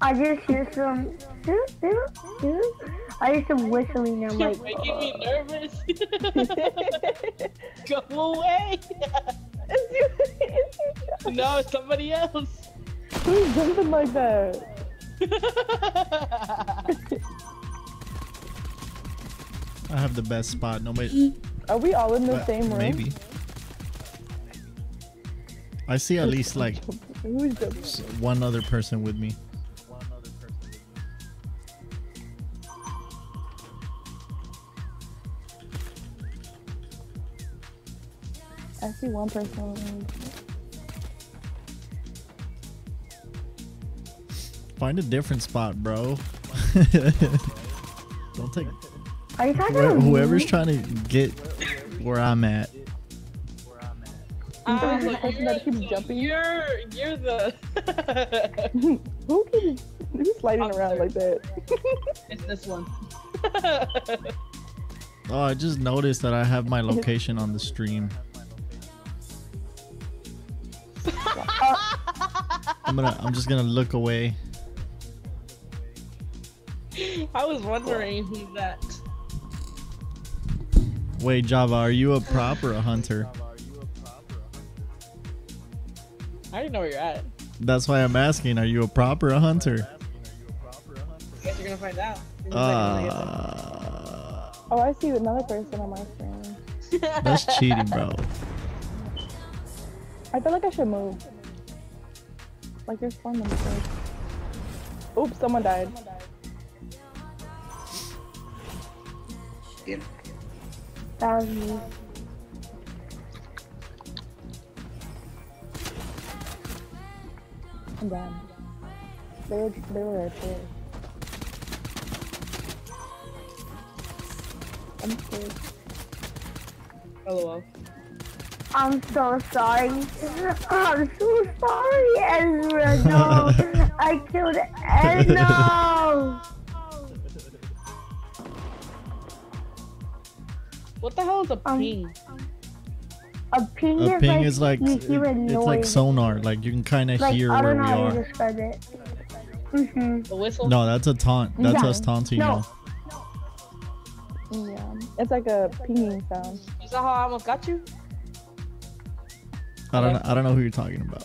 I just hear some. doo, doo, doo. I hear some whistling. I'm You're like, making me nervous. (laughs) Go away. (laughs) no, it's somebody else. Who's jumping like that? I have the best spot. Nobody. Are we all in the same room? Maybe. I see at least like Who's the s- one other person with me. I see one person. Find a different spot, bro. (laughs) Don't take Are you talking whoever, about me? whoever's trying to get where I'm at. Ah, the person you're, that keeps jumping? You're you're the. (laughs) Who keeps who's sliding around like that? it's this one. (laughs) Oh, I just noticed that I have my location on the stream. I'm gonna I'm just gonna look away. I was wondering who's that. Wait, Java, are you a prop or a hunter? I already know where you're at. That's why I'm asking. Are you a prop or a hunter? I guess you're gonna find out. in a second when I. Uh, Oh, I see another person on my screen. that's cheating, bro. I feel like I should move. Like there's fun in the. Oops, someone died. Yeah. That was me. I'm done. They were they were right there. I'm scared. LOL. I'm so sorry. (laughs) I'm so sorry, Ezra. No, (laughs) I killed Ezra. What the hell is a um, ping? A ping, A is ping like is like you hear a it's like sonar. Like you can kind of Like, hear I where don't we know how to are. describe it. hmm The whistle? No, that's a taunt. That's Yeah. us taunting No. you. Yeah, it's like a pinging sound. You saw how I almost got you? I don't. I don't know who you're talking about.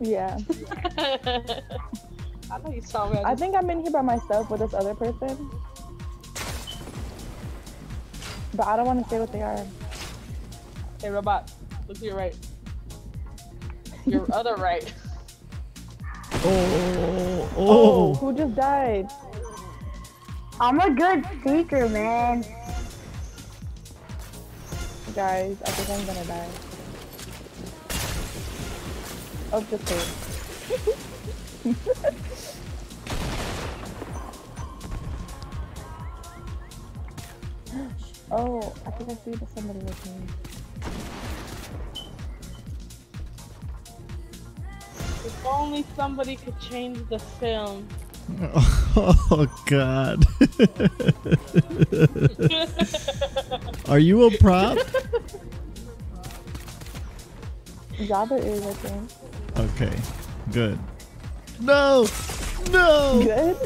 Yeah, (laughs) I know you saw me. I think I'm in here by myself with this other person, but I don't want to say what they are. Hey, robot, look to your right. Your (laughs) other right. Oh oh, oh, oh, who just died? I'm a good speaker, man. Guys, I think I'm gonna die. Oh, just kidding. (laughs) oh, I think I see that somebody with me. If only somebody could change the film. (laughs) Oh God. (laughs) Are you a prop? Java is, I think. Okay, good. No, no. Good.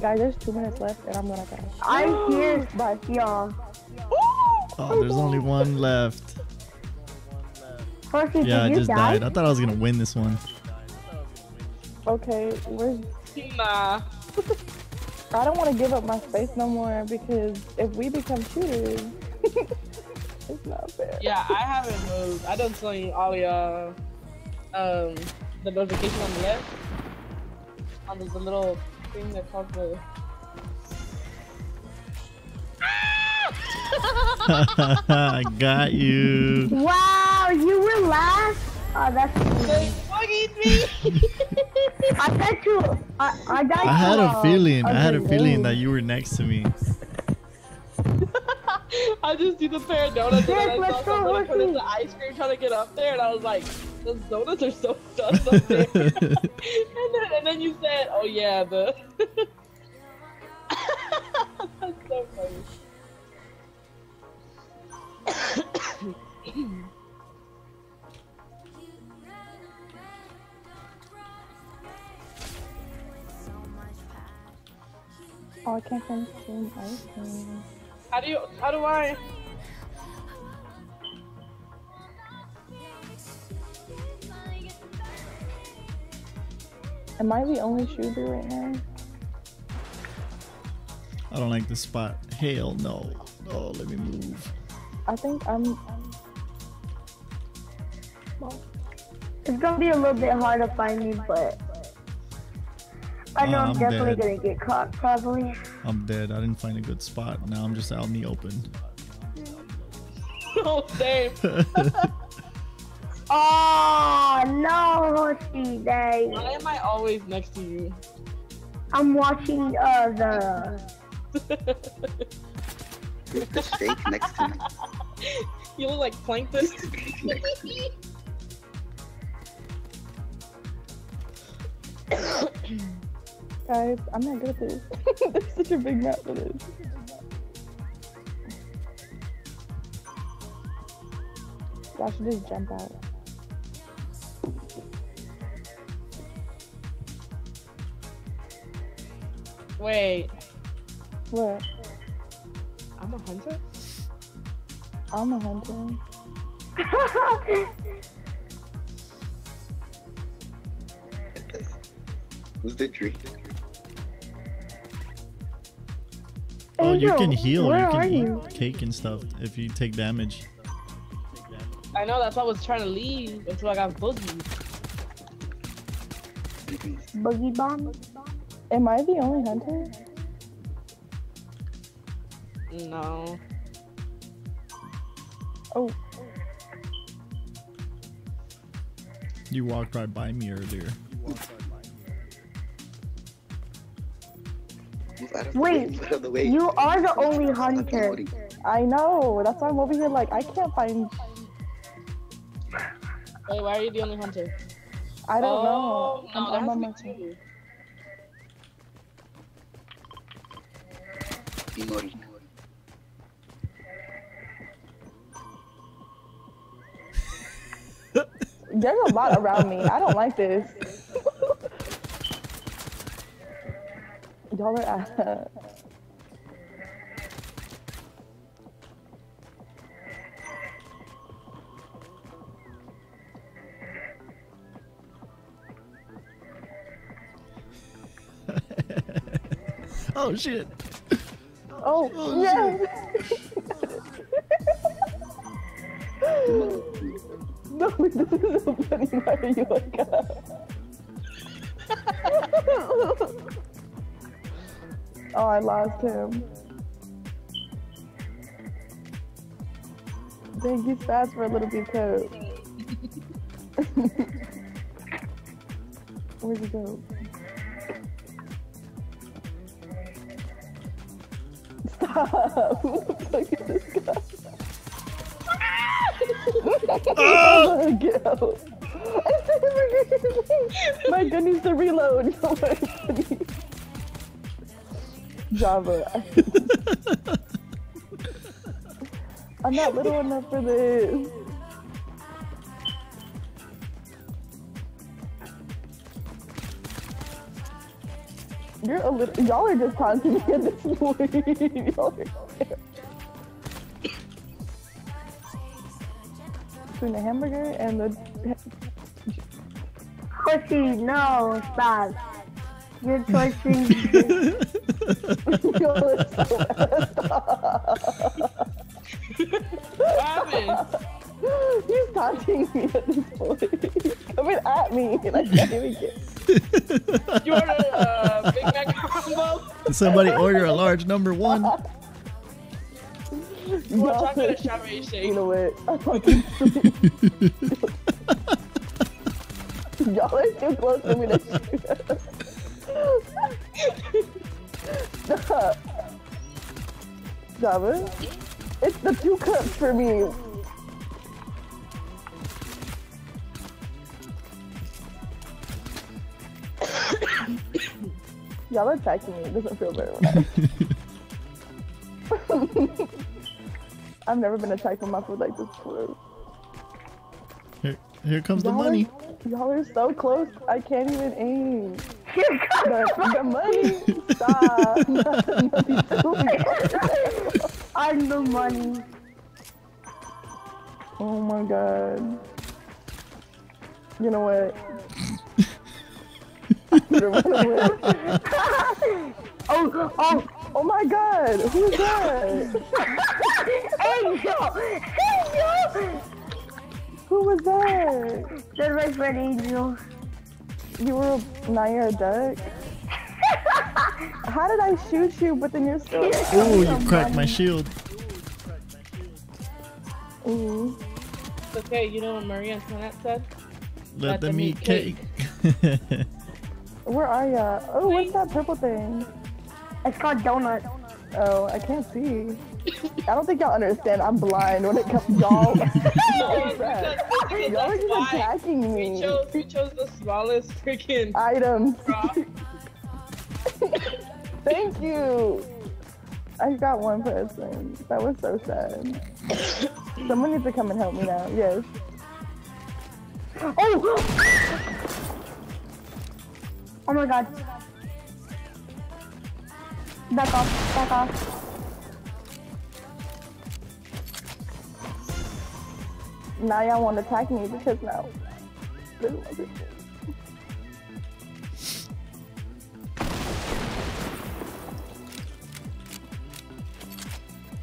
Guys, there's two minutes left, and I'm gonna crash. I hear y'all. Oh, there's only one left. Percy, Yeah, I did you just die? died. I thought I was gonna win this one. Okay, where's? Nah. (laughs) I don't want to give up my space no more because if we become shooters, (laughs) it's not fair. Yeah, I haven't moved. I done seen all y'all um the notification on the left. On the, the little thing that called the I (laughs) got you. Wow, you were last. Oh, that's fucking me. I bet you. I, I died. I had to, a uh, feeling. I had a grenade. feeling that you were next to me. (laughs) I just see the pair of donuts and then I Yes, saw let's put in the ice cream trying to get up there and I was like, those donuts are so done up there. (laughs) and then and then you said, oh yeah, the That's so funny. Oh, I can't find the same ice. How do you how do I Am I the only shooter right now? I don't like this spot. Hell no. Oh, let me move. I think I'm. It's gonna be a little bit hard to find me, but I know Uh, I'm, I'm definitely dead. gonna get caught probably. I'm dead. I didn't find a good spot. Now I'm just out in the open. (laughs) oh, same. (laughs) Oh no, see, dang. Why am I always next to you? I'm watching uh the. (laughs) Who's the shake next to me? (laughs) You look like plankton. (laughs) Guys, I'm not good at this. (laughs) There's such a big map for this. I should just jump out. Wait, What? I'm a hunter? I'm a hunter. Who's the tree? Oh, you can heal. where You can are eat you? cake and stuff if you take damage. I know that's why I was trying to leave until I got boogie. Boogie bomb. Am I the only hunter? No. Oh, You walked right by me earlier. Move out of the Wait, way. Move out of the way. you are the only hunter. I know. That's why I'm over here. Like, I can't find. Wait, why are you the only hunter? I don't oh, know. No, I'm, there I'm has on my be There's a lot around me. I don't like this. (laughs) Y'all are at. (laughs) Oh shit! Oh, yeah. (laughs) no, this is so funny. Why are you like oh, I lost him. Dang, he's fast for a little bit coat. (laughs) Where'd he go? Stop! Who the fuck is this guy? Oh my god. (laughs) My gun needs to reload. (laughs) Oh Java. (laughs) I'm not little enough for this. You're a little. Y'all are just taunting me at this point. Between the hamburger and the. Pussy, no, stop. You're torturing (laughs) Y'all are so messed up. What happened? He's taunting me at this point. He's coming at me, and I can't even get. You ordered a Big Mac combo? Did somebody order a large number one? (laughs) (laughs) What chocolate and strawberry shake? You know what? I (laughs) fucking (laughs) Y'all are too close for me to shoot. Stop. Java, it's the two cups for me. Y'all are attacking me. It doesn't feel very when I. I've never been attacked with my food like this before. Here, here comes the money. Y'all are so close. I can't even aim. Here the, the money. Stop. (laughs) I'm the money. oh my god. You know what? (laughs) I'm gonna run. (laughs) Oh, oh, Oh my god, who's that? (laughs) Angel! Angel! Who was that? That's my friend Angel. You were now you're a duck. How did I shoot you, but then you're still? Ooh, you cracked my shield. Ooh. It's okay, you know what Maria Antoinette said? Let them eat cake. (laughs) Where are ya? Oh, what's that purple thing? It's called donut. Oh, I can't see. I don't think y'all understand. I'm blind when it comes to y'all. No, it's because- it's because y'all are just attacking We me. chose, we chose the smallest freaking rock. (laughs) Thank you. I got one person. That was so sad. Someone needs to come and help me now. Yes. Oh! (gasps) Oh my god. Back off, back off. Now y'all want to attack me because now. this is my sister.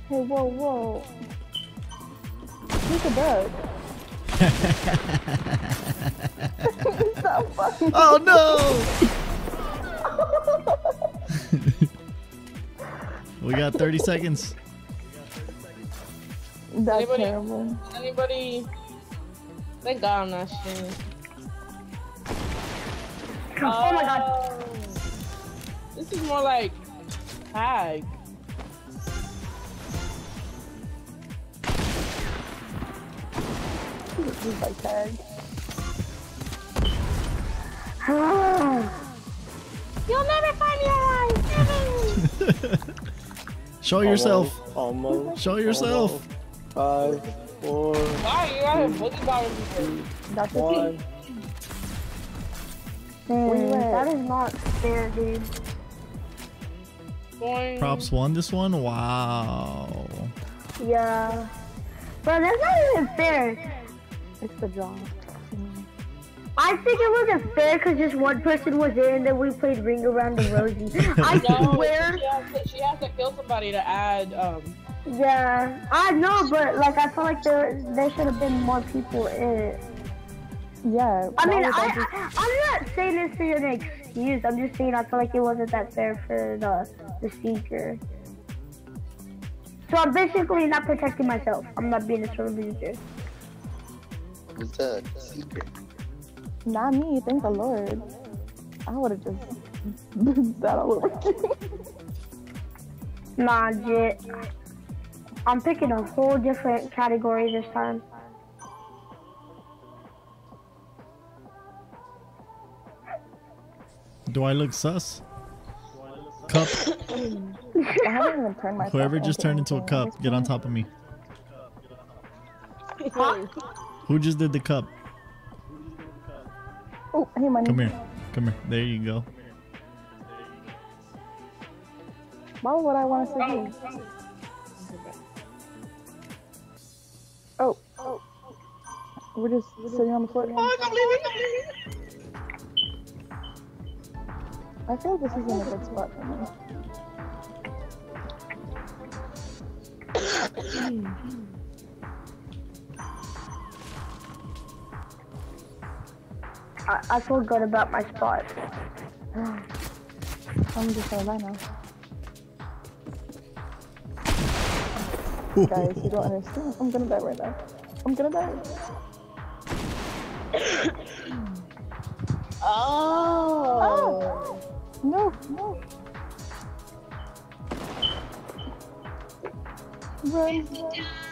Hey, whoa, whoa. Who's a? Stop (laughs) (laughs) Oh no! (laughs) we got 30 seconds. That's Anybody- terrible. Anybody? Thank God I'm not streaming. Oh my god. Oh. This is more like tag. This is like tag. You'll never find your eyes. (laughs) Show yourself. Almost. Show yourself. Five, four, Why you gotta boogie bottom people? That's the one. Mm, that is not fair, dude. Boing. Props won this one. Wow. Yeah. Bro, that's not even fair. It's the draw. I think it wasn't fair because just one person was there and then we played Ring Around the Rosie. (laughs) I No, swear. she has, to, she has to kill somebody to add. Um, Yeah, I know, but like I feel like there there should have been more people in it. Yeah. I mean, why would I, just- I I'm not saying this for an excuse. I'm just saying I feel like it wasn't that fair for the the seeker. So I'm basically not protecting myself. I'm not being a sort of loser. What's that? Secret. Not me, thank the Lord. I would have just booted (laughs) that all over you. Nah, Jit. I'm picking a whole different category this time. Do I look sus? Cup. (coughs) I haven't even turned myself Whoever just turned into a cup, get on top of me. Who just did the cup? Oh, hey, money. Come here. Come here. There you go. Why would I want to say who? Oh, oh. We're just sitting on the floor. Oh, I feel like this isn't a good spot for me. (clears throat) I, I feel good about my spot. (sighs) I'm just gonna die now. Guys, you don't understand. I'm gonna die right now. I'm gonna die. (coughs) oh. Ah. No, no. Run.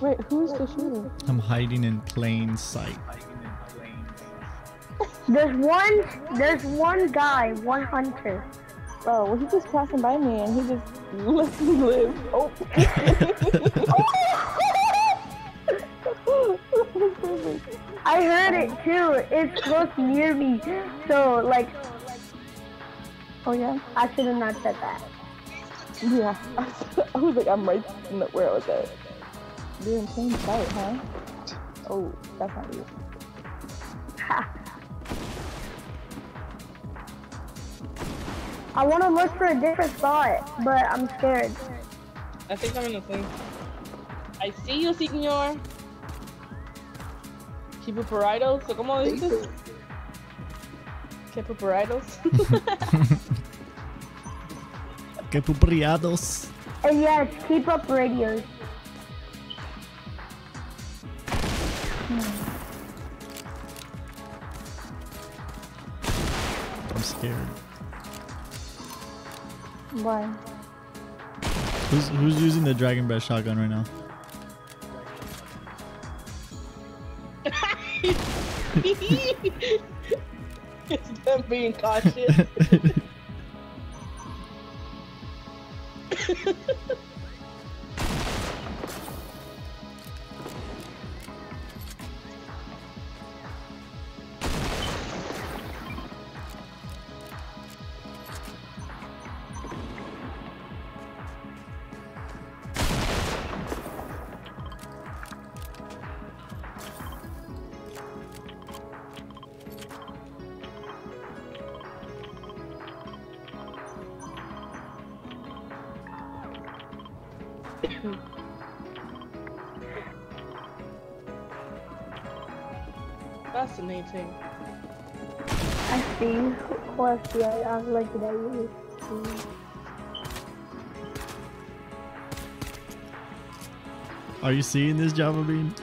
Wait, who's the shooter? I'm hiding in plain sight. There's one. There's one guy, one hunter. Oh, well, he's just passing by me and he just (laughs) lets me live. Oh. (laughs) I heard it too. It's close near me. So like, oh yeah. I should have not said that. Yeah. (laughs) I was like, I'm right in the, where I was at. You're in plain sight, huh? Oh, that's not you. (laughs) I want to look for a different spot, but I'm scared. I think I'm in the same. I see you, señor. Chipuperitos. So, ¿cómo dices? Chipuperitos. Que pupriados. And (laughs) uh, yes, keep up radios. I'm scared. Why? Who's who's using the Dragon Breath shotgun right now? it's them being cautious. (laughs) (laughs) Fascinating. I see. Of course, I was like that. You Are you seeing this Java Bean?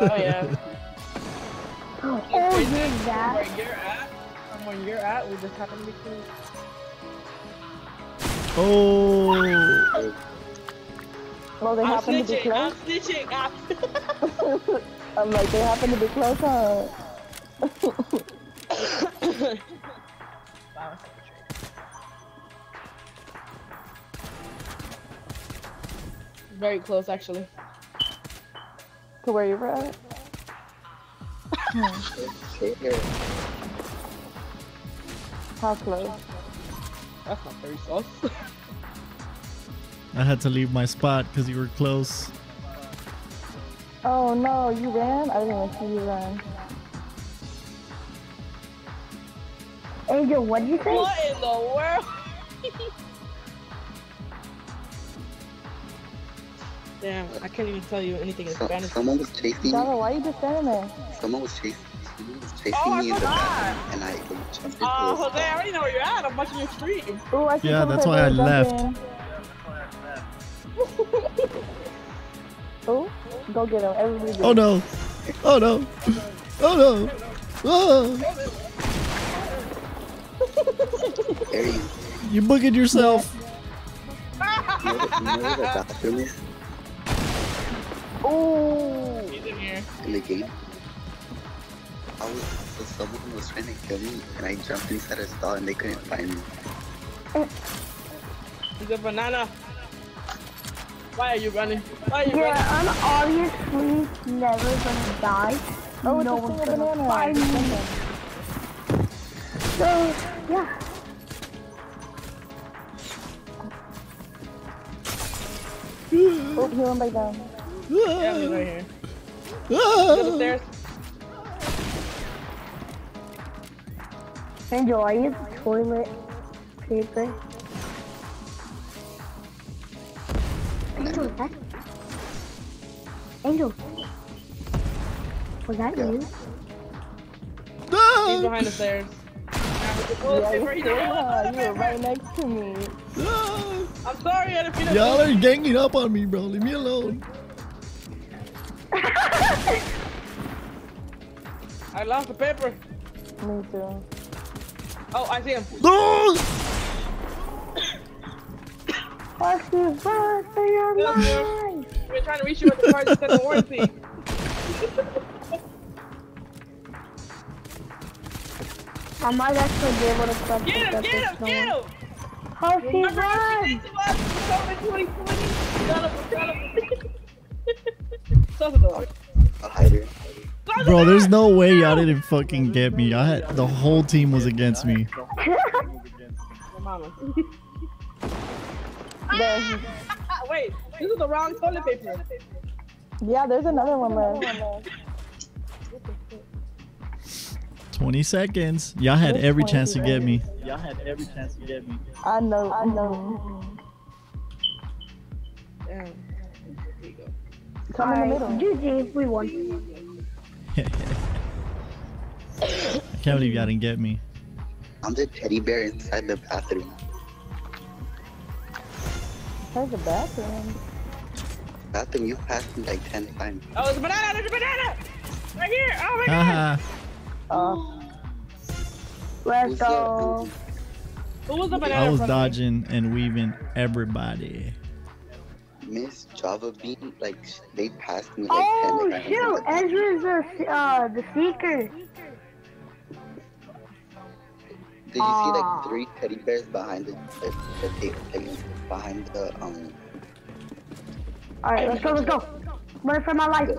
Oh yeah. (laughs) Oh, Where you're that. Where you're at, from where you're at, we just happen to be close. Oh. Well, they I'm happen to be snitching. I'm close. snitching. I'm (laughs) (laughs) I'm like, they happen to be close, huh? Wow. Very close, actually. To where you're at? How close? That's not very sus. (laughs) I had to leave my spot because you were close. Oh no, you ran? I didn't even see you run. Angel, what did you say? What in the world? (laughs) Damn, I can't even tell you anything in So, Spanish. someone was chasing me. Java, why you just standing there? Someone was chasing. Someone was oh, chasing Oh, I me in the forgot. bathroom, and I like, jumped into Oh, a Jose, I already know where you're at. I'm watching your stream. Ooh, I see Yeah, that's why I there, jump left. (laughs) in. Ooh, go get him. Everybody get Oh no. Oh no. Oh no. Oh. Harry, (laughs) You boogered yourself. you know, you know where the bathroom is Ooh. He's in here. in the game? I was, someone was trying to kill me, and I jumped inside a stall, and they couldn't find me. He's a banana. Why are you running? Why are you Yeah, running? I'm obviously never gonna die. Oh, it's no a one's single gonna banana. find me. So, yeah. Oh, he went back down. Yeah, he's right here. He's upstairs. Angel, I use toilet paper. Angel, that... Angel. Was that you? No! He's behind the stairs. Yeah, you yeah, you were right next to me. Ah. I'm sorry, I didn't feel Y'all are ganging up on me, bro. Leave me alone. I lost the paper. Me too. Oh, I see him. No. Fuck you, fuck for your Yeah, yeah. mind. We're trying to reach you at the car to send warranty. I might actually be able to stop Get him, get him, get him! How she Remember run? she did to us in COVID 2020? Shut up, shut up. (laughs) Close the door. I'll hide her. Close the Bro, there's no way y'all didn't fucking get me. I had the whole team was against me. (laughs) (laughs) Your mama. There. Wait, this is the wrong toilet paper. Yeah, there's another one left. 20 seconds. Y'all had every chance to get me. Y'all had every chance to get me. I know. I know. Damn. There you go. Come in the middle. GG, we won. I can't believe y'all didn't get me. I'm the teddy bear inside the bathroom. There's a bathroom. Bathroom, you passed me like 10 times. Oh, there's a banana! There's a banana! Right here! Oh my god! Haha. Oh. Let's Who's go. Who was the banana? I was from me? dodging and weaving everybody. Miss Java Bean, like, they passed me like Oh 10 times. Oh shoot, Ezra's the uh the seeker. Did you see like three teddy bears behind the, the, the, the, I mean, behind the, um, Alright, let's go, let's go. Run for my life.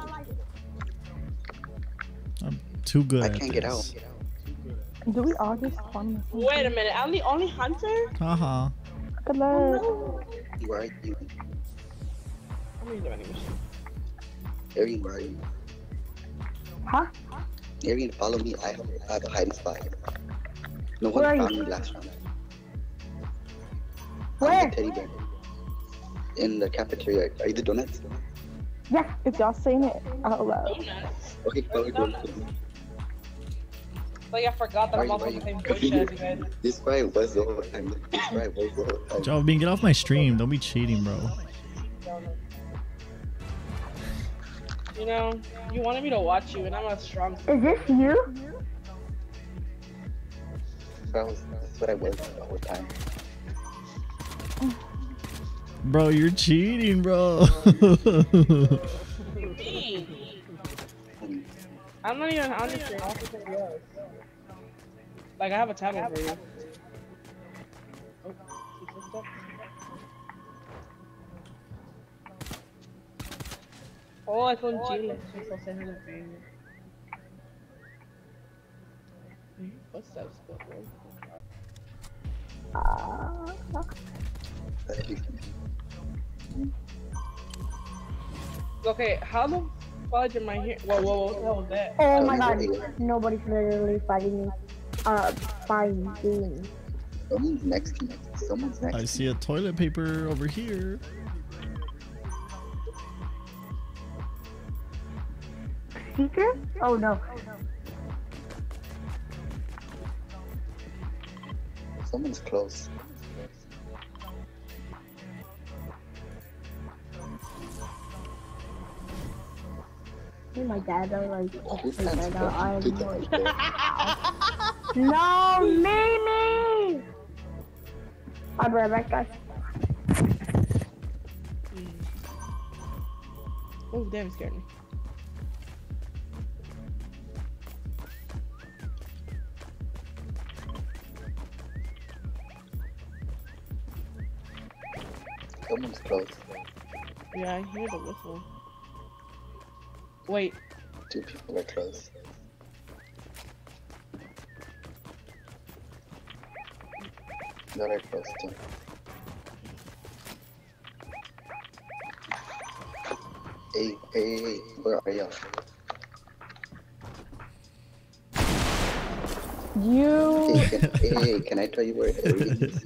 I'm too good I can't get out. this. Do we all just spawn? Wait a minute, I'm the only hunter? Uh huh. Good luck. Where are you? I'm using the vending machine. Arian, where are you? Huh? Arian, follow me. I have, I have a hiding spot. No one found you? me last round. Where? I'm the teddy bear. In the cafeteria. Are you the donuts? Yeah, if y'all saying it out loud. Donuts. Okay, follow donuts. Like I forgot that I'm Why- also why the you- same bush as you (laughs) guys. This guy was the whole time. This guy was the whole time. Java Bean, get off my stream. Don't be cheating, bro. You know, you wanted me to watch you, and I'm a strong. Is this you? That was, that's what I was the whole time. Bro, you're cheating, bro. Me. I'm not even honest. I'll just say yes. Like I have a tablet for you. Oh, she switched. Oh, I found Chile. She's so sad in the family. What's that stuff, ah, bro? Okay, how the fudge am I here? Whoa, whoa, what the hell was that? Oh my god, nobody's literally fighting me. Uh, fighting. Someone's next to me. Someone's next I see a toilet paper over here. Seeker? Oh no. Someone's close. Me and my dad are like, oh, Who's asleep right now. I have Who's no idea. No, Mimi! I'll be right back, guys. Oh, damn, it scared me. Someone's close. Yeah, I hear the whistle. Wait, Two people are close. That are close too. Hey, hey, hey, where are y'all? You. Hey, can, hey, can I tell you where Arian is?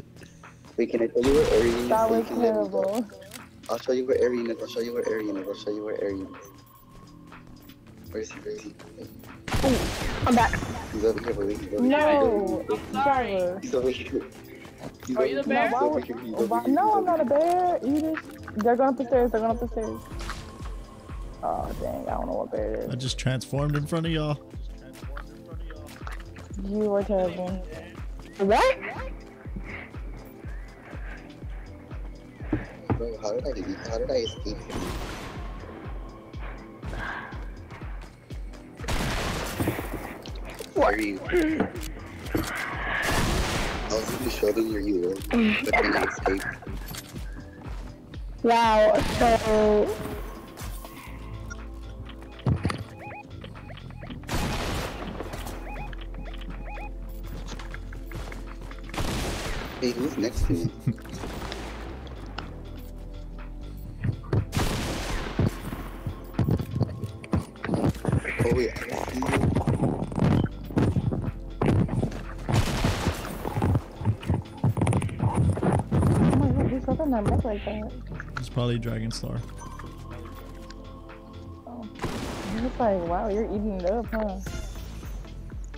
Wait, can I tell you where Arian is? That you was can let me go? terrible. I'll show you where Arian is. I'll show you where Arian is. I'll show you where Arian is. Where is he? Where is he? I'm back. He's over here. Wait, he's over No. here. I'm sorry. He's over here. He's Are you the bear? here. He's here. He's over Why- here. No, I'm not a bear. You just. They're going up the stairs. They're going up the stairs. Oh dang! I don't know what bear it I just transformed in front of y'all. You were terrible. What? Bro, how did I how did I escape Where are you? I was gonna show them where you were, but then Wow, so Hey, who's next to me? (laughs) oh wait, doesn't look like that? It's probably Dragon Star. It's like, wow, you're eating it up, huh?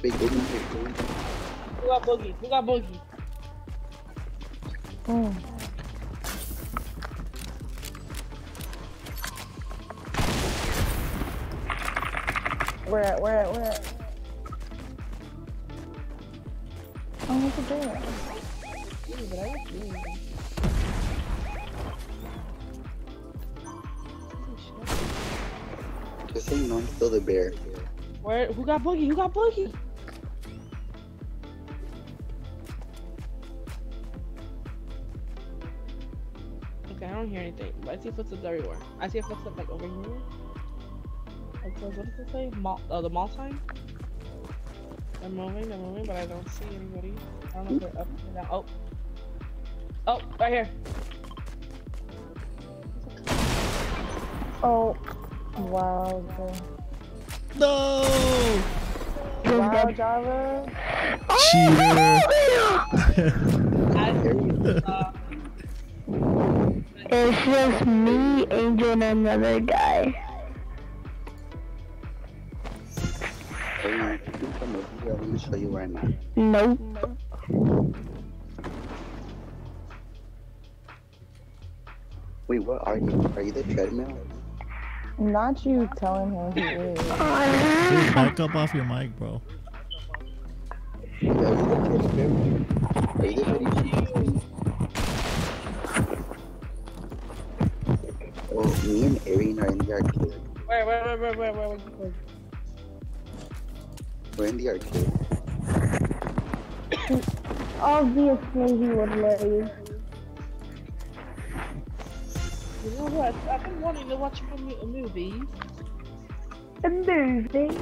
Wait, go in here, go. Who got boogie? Who got boogie? Mm. Where at? Where at? Where at? Oh, look at that. Ooh, but I was doing it. Just so you know, I'm still the bear. Where? Who got boogie? Who got boogie? Okay, I don't hear anything, but I see footsteps everywhere. I see a footstep like over here. It says, what does it say? Mall, uh, the mall sign? They're moving, they're moving, but I don't see anybody. I don't know if they're up or down. Oh. Oh, right here. Oh, wow. No! Wow, Java. Cheater. It's just me, Angel, and another guy. Hey, man, if you come over here, I'm gonna show you where I'm. Nope. Wait, what are you? Are you the treadmill? Not you telling him he is. Dude, back up off your mic, bro. Yeah, are you the treadmill? Are you the treadmill? Oh, me and Erin are in the arcade. Where, where, where, where, where, where, where, where? We're in the arcade. Obviously, he would let you. You know what? I've been wanting to watch a, mo- a movie. A movie.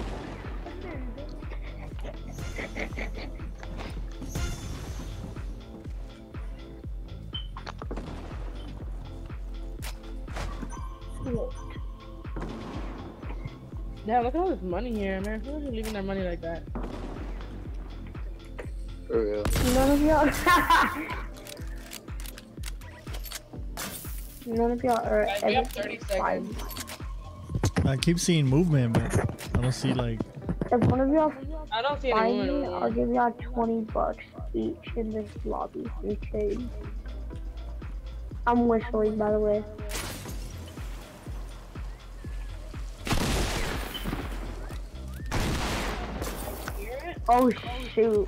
Damn, look at all this money here, man. Who are leaving their money like that? For real. None of y'all. (laughs) None of y'all are Guys, we have ever 30 seconds. I keep seeing movement, but I don't see like. If one of y'all I don't see any movement me, I'll give y'all 20 bucks each in this lobby free trade. I'm whistling, by the way. Oh shoot.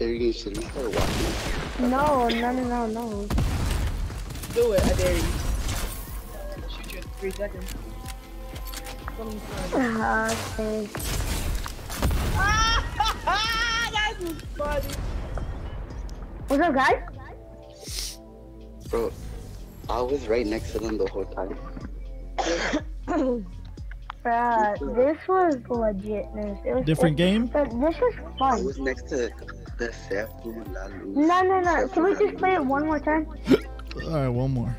Erin, should we start watching? No, no, no, no, no. Do it, I dare you. Shoot you in three seconds. Twenty seconds. Ah, okay. (laughs) that is funny. What's up, guys? Bro, I was right next to them the whole time. (coughs) Bruh, this was legitness. It was Different it- game? But this is I fun. was next to the Chef La Luz. No, no, no. Can we just play it one more time? All right, one more.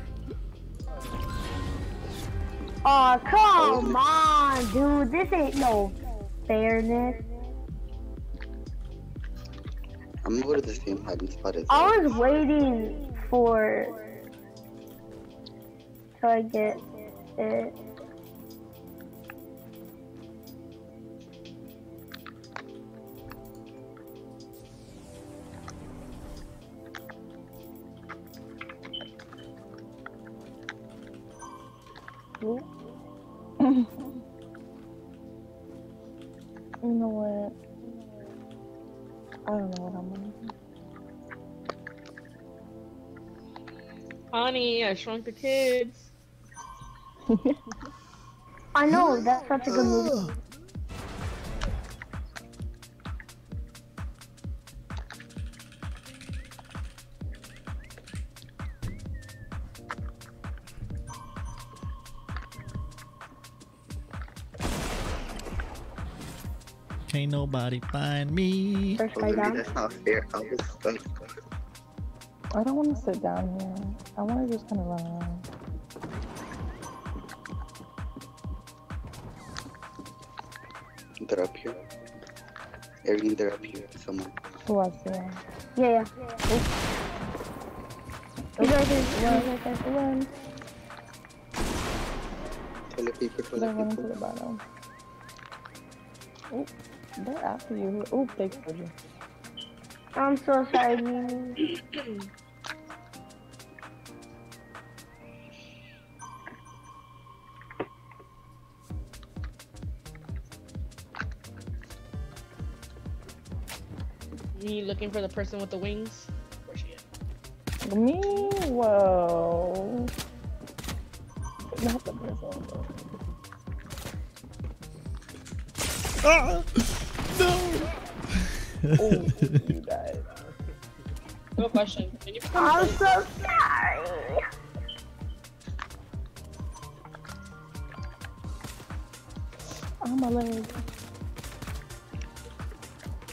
Oh, come on, dude. This ain't no fairness. I'm gonna go to the same hiding spot as I was waiting for till I get it. (laughs) You know what? I don't know what I'm gonna do. Honey, I shrunk the kids. (laughs) I know that's such a good movie. (laughs) Can't nobody find me. First Oh, guy down. that's not fair. I was stuck. I don't want to sit down here. I want to just kind of run around. They're up here. Erin, they're up here somewhere. Who I see? Yeah, yeah. Run, run, run, run. Toilet paper, They're toilet running to the bottom. Oop, they're after you. Oop, they killed you. I'm so sorry, Mimi. Me looking for the person with the wings. Where's she at? Me? Whoa. Not the person. Ah! No! Oh, you died. No question. Can you I'm a- so sorry. Oh, my leg.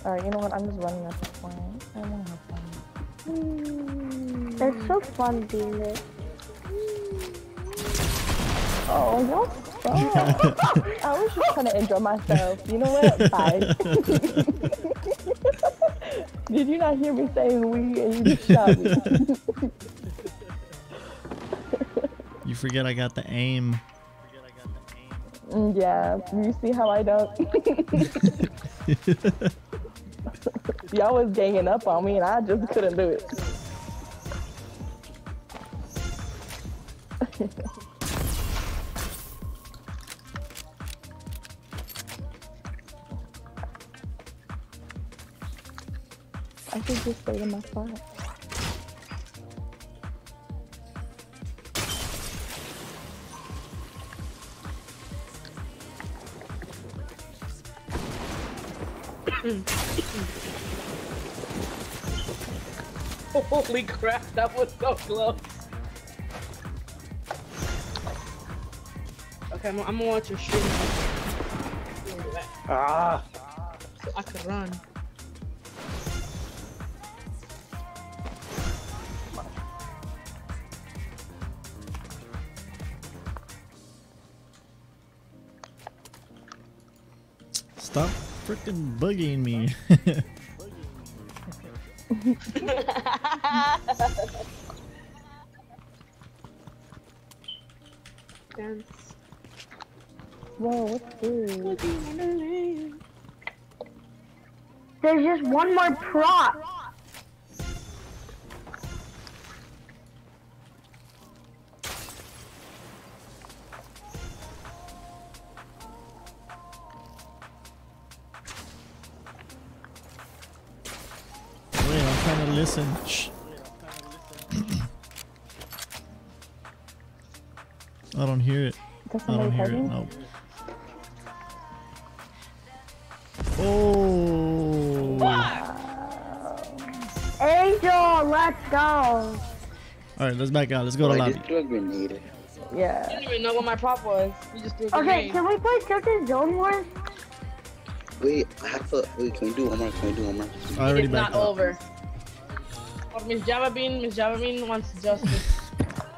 Alright, you know what? I'm just running at this point. I wanna have fun. It's so fun doing it. Oh, y'all I was just trying to enjoy myself. You know what? Bye. (laughs) Did you not hear me saying we and you just shot me? You forget I got the aim. Mm, yeah, you see how I don't? (laughs) Y'all was ganging up on me and I just couldn't do it. (laughs) I could just stay in my spot. (laughs) Holy crap, that was so close. Okay, I'm, I'm gonna watch your stream. Ah! So I could run. Stop freaking bugging me. Whoa, what's this? There's just one more prop. Listen. Shh. I don't hear it. Does I don't hear it. me? Nope. Oh. Angel, let's go. All right, let's back out. Let's go to lobby. just threw a grenade. I Yeah. didn't even know what my prop was. Just Okay, can we play Tilted Zone Wars? Wait, I have to. Wait, can we do one more? Can we do one more? I already it's not backed out. over. Oh, Miss Java Bean, Miss Java Bean wants justice.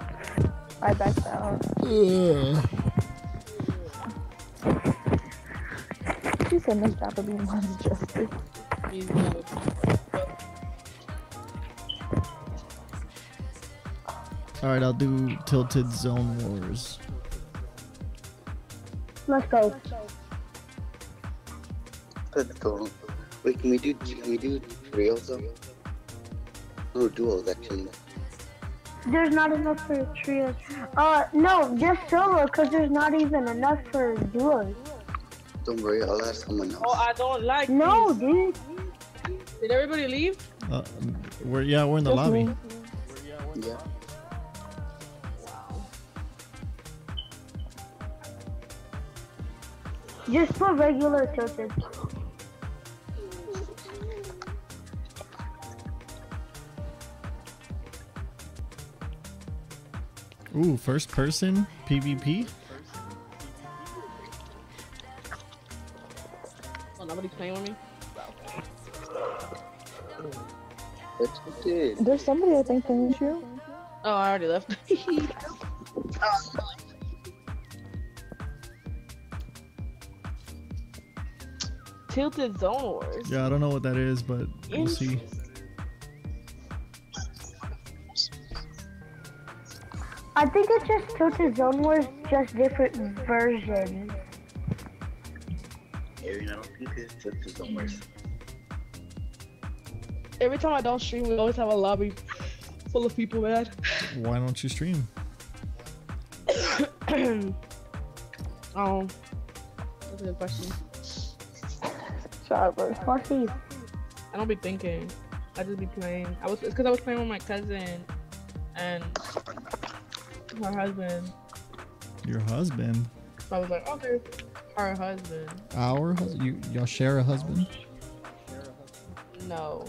(laughs) I backed out. Ugh. She said Miss Jabba Bean wants justice. He's good. All right, I'll do Tilted Zone Wars. Let's go. Let's go. Wait, can we do? Can we do trios though? No duos actually. There's not enough for trios. Uh, no, just solo, because there's not even enough for duos. Don't worry, I'll ask someone else. Oh, I don't like No, these. dude. Did everybody leave? Uh, we're yeah, we're in the Just lobby. me. Yeah. Just put regular tilted. Ooh, first person PvP. Oh, nobody's playing with me. That's good. There's somebody I think playing with you. Oh, I already left. (laughs) Tilted Zone Wars. Yeah, I don't know what that is, but we'll see. I think it's just Tilted Zone Wars, just different versions. Aaron, I don't think it's just the zone wars. Every time I don't stream, we always have a lobby full of people, man. Why don't you stream? (coughs) um, that's a good question. Sharper. Pussy. I don't be thinking. I just be playing. I was it's because I was playing with my cousin and her husband. Your husband. So I was like, okay, her husband. Our husband. You y'all share a husband? No.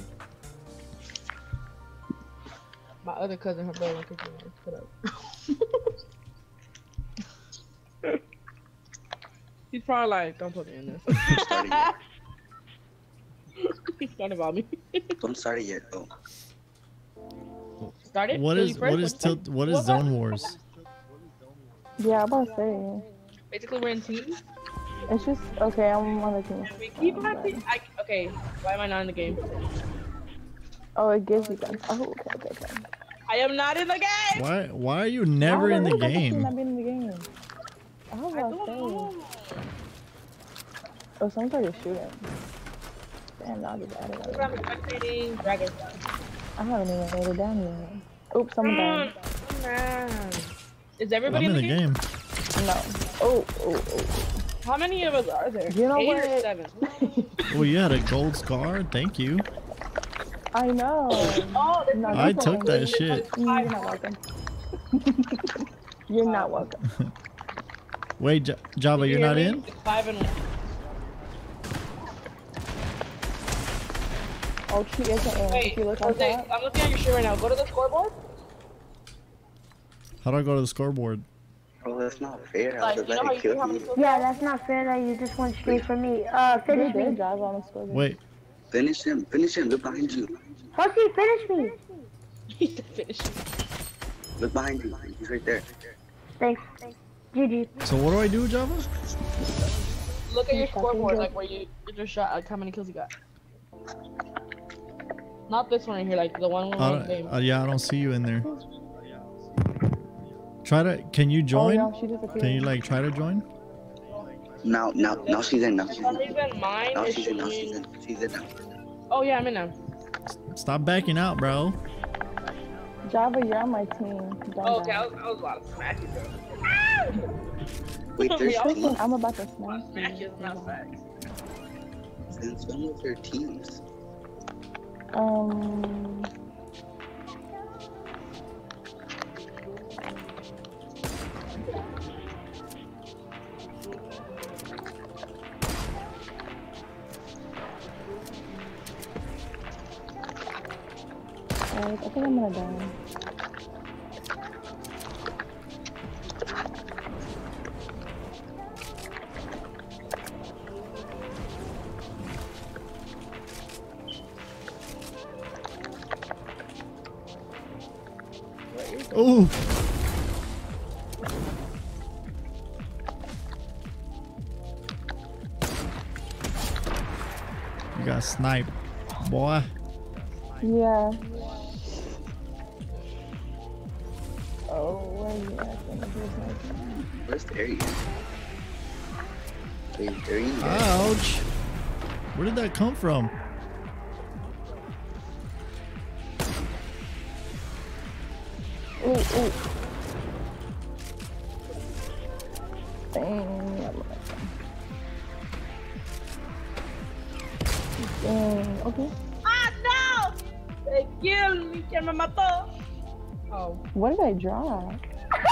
My other cousin, her brother, could put up. (laughs) He's probably like, don't put me in this. (laughs) He's talking (laughs) about me. I'm start it yet, though. Start it. What Kill is you first? What is what is tilt? What is What's Zone that? Wars? (laughs) Yeah, I'm about to say. Basically, we're in teams. It's just okay. I'm on the team. We keep on. I, okay, why am I not in the game? Oh, it gives you guns. Oh, okay, okay, okay. I am not in the game. Why why are you never Oh, in the look, I can see game? not being in the game. I was about to say. Oh, someone's already shooting. Damn, I'll get out of I'm there. spectating Dragon. I haven't even laid it down yet. Oops, someone mm, died. Come on. Is I'm everybody in the game. No. Oh, oh, oh. How many of us are there? You know Eight or seven? (laughs) Oh, you had a gold scar. Thank you. I know. Oh, No, I that's took fine. that shit. You're not welcome. (laughs) You're not welcome. Wait, J- Java, You you're not in? Five and one. Oh, she isn't in. Wait, if you look on Jose, top. I'm looking at your shit right now. Go to the scoreboard. How do I go to the scoreboard? Bro, that's not fair. I Like, was you know about how to you kill you. Yeah, that's not fair that you just went straight for me. Uh, finish They did me. drive on the scoreboard. Wait, Finish him. Finish him. Look behind you. Pussy, finish me. (laughs) Finish. me. Look behind you. He's right there. Thanks. GG. so what do I do, Java? Look at your scoreboard, joke. like where you you your shot, like how many kills you got. Not this one right here, like the one with I one don't- uh, yeah, I don't see you in there. Try to. Can you Oh, join? yeah, she. Can you like try to join? Now, now, now she's in. Now she's in. reason, mine Now is she's in. Now she's in. She's in now. Oh yeah, I'm in now. Stop backing out, bro. Java, you're on my team. Don't Oh, okay. I was, I was about to smack you, bro. Wait, (laughs) there's Yeah, I'm about to smash Smack you. is not facts. Since when was there teams? Um. Guys, I think I'm gonna die. Where's the area? Wait, there you go. Ouch. Where did that come from? Oh, ooh. Dang. Dang. Okay. Ah no! They killed me, que me mató. Oh. What did I draw?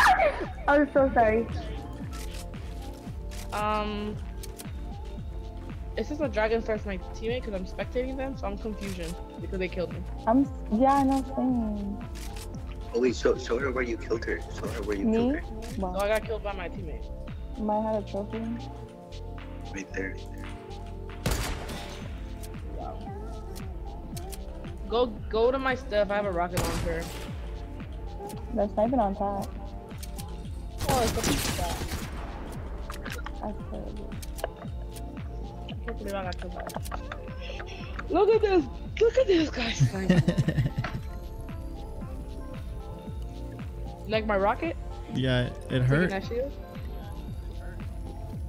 (laughs) I'm so sorry. Um. It says a dragon starts my teammate because I'm spectating them, so I'm confusion because they killed me. I'm. Yeah, I know. Same. Oh wait, show, show her where you killed her. Show her where you Me? killed her. So Well, I got killed by my teammate. might have a trophy. Right there. Wow. Go go to my stuff. I have a rocket launcher. They're sniping on top. Oh, it's a piece Look at this! Look at this guy! (laughs) like my rocket? Yeah, it hurt. that shield.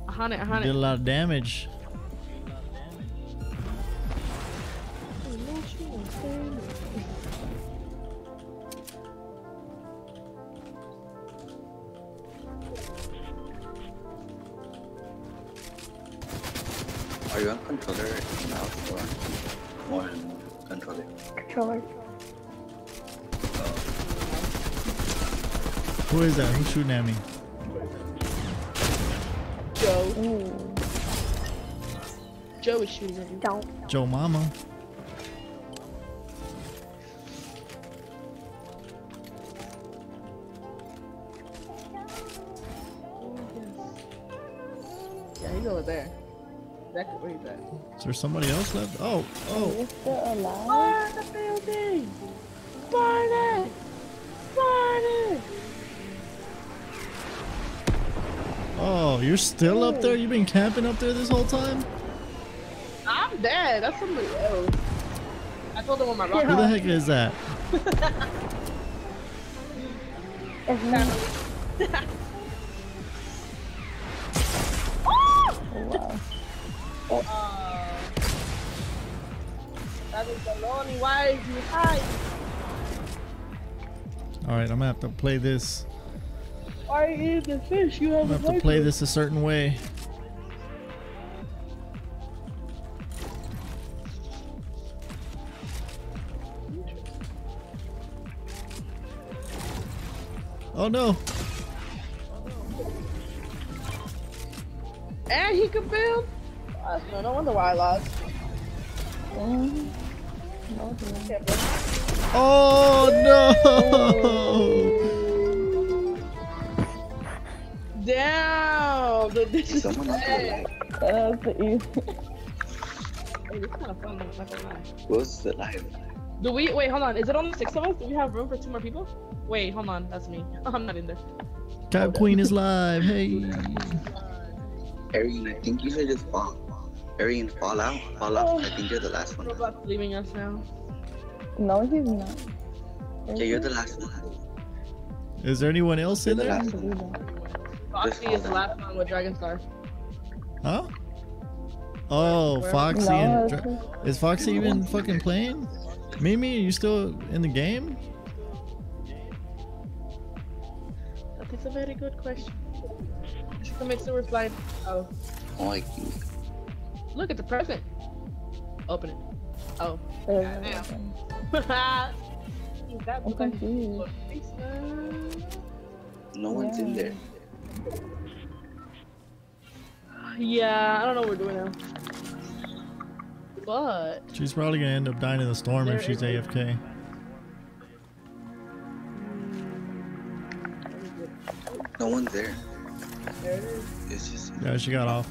A hundred, a You hundred. did a lot of damage. Are you on controller and mouse or on controller? Controller. Who is that? Who's shooting at me? Joe. Joe is shooting at you. Don't. Joe Mama. Yeah, he's over there. Exactly where he's at. Is there somebody else left? Oh, oh. You're still alive? Burn the building! Burn it! Burn it! Oh, you're still up there? You've been camping up there this whole time? I'm dead. That's somebody else. I told him on my Who the heck is that? (laughs) It's me. (laughs) Oh! Wow. Oh. That is the lonely why you hide. Alright, I'm gonna have to play this. Why is the fish? You I'm have gonna have to play this a certain way. Oh no! And he could build. Uh, no, no wonder why I lost. No, dear. Oh no! Damn! But this is Someone else bad. That's the easy. Hey, this is kind of fun. Not gonna lie. Who's alive? Do we wait? Hold on. Is it only six of us? Do we have room for two more people? Wait, hold on. That's me. (laughs) I'm not in there. Cap Queen is live. Hey. Arian, I think you should just fall. Arian, fall out. Fall out. I think you're the last one. Roblox leaving us now. No, he's not. Yeah, you're the last one. Is there anyone else in You're the there? last one. Foxy is the last one with Dragon Star. Huh? Oh, Foxy No, and Dra- is Foxy even fucking playing? Mimi, are you still in the game? That is a very good question. To make sure we're. Oh, Oh, like you. Look at the present. Open it. Oh. There's Goddamn. nothing. Is that I'm confused. No one's in there. Yeah, I don't know what we're doing now. But She's probably gonna end up dying in the storm if she's AFK. Hmm. No one's there. there it is. It's just Yeah, she got off.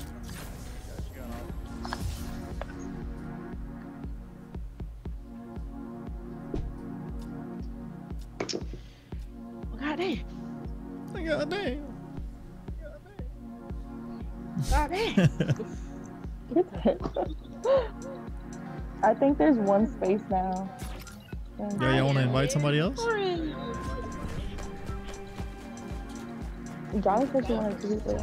God damn. God damn. God (laughs) damn. I think there's one space now. Yeah, y'all wanna invite somebody else? Johnny said she wanted to do it.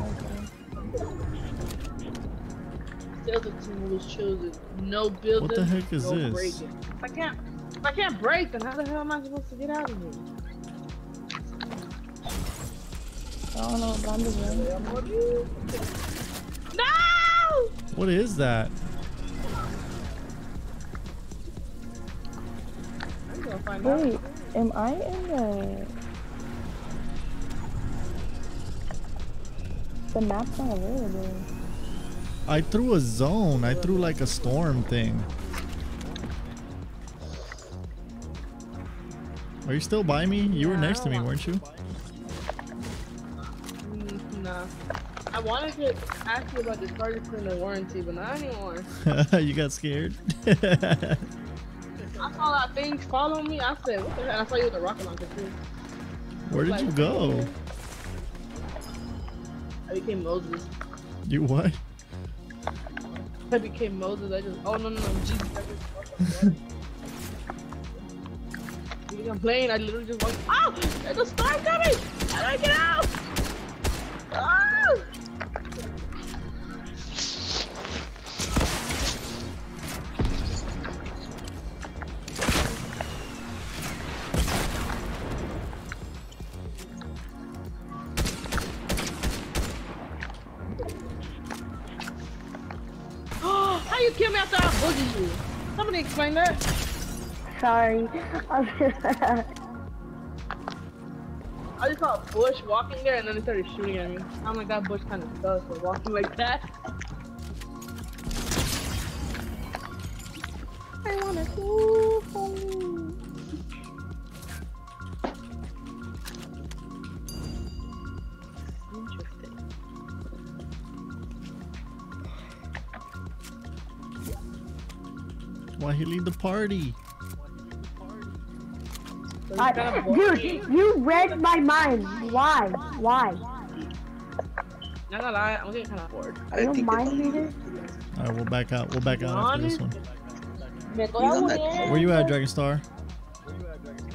Delta team was chosen. No building. What the heck is no this? Breaking. If I can't, if I can't break, then how the hell am I supposed to get out of here? Don't know what I'm doing. No! What is that? Wait, am I in the... The map's not available. I threw a zone. I threw like a storm thing. Are you still by me? You were next to me, weren't you? Nah. I wanted to ask you about the charger for the warranty, but not anymore. (laughs) you got scared. (laughs) I saw that thing follow me. I said, what the hell? And I saw you with the rocket launcher too. Where did you go? I became Moses. You what? I became Moses. I just, oh no, no, no, Jesus. I I'm (laughs) playing. I literally just walked. Oh, there's a storm coming! How do I get out? Oh! How you kill me after I boogied? Somebody explain that. Sorry. (laughs) I just saw a bush walking there and then they started shooting at me. I'm like, that bush kind of sucks for walking like that. I wanna go home. Why he leave the party? I, dude, you read my mind. Why? Why? Not gonna lie, I'm getting kind of bored. Are you a mind reader? All right, we'll back out. We'll back out after this one. Me estoy. Where you at, Dragon Star?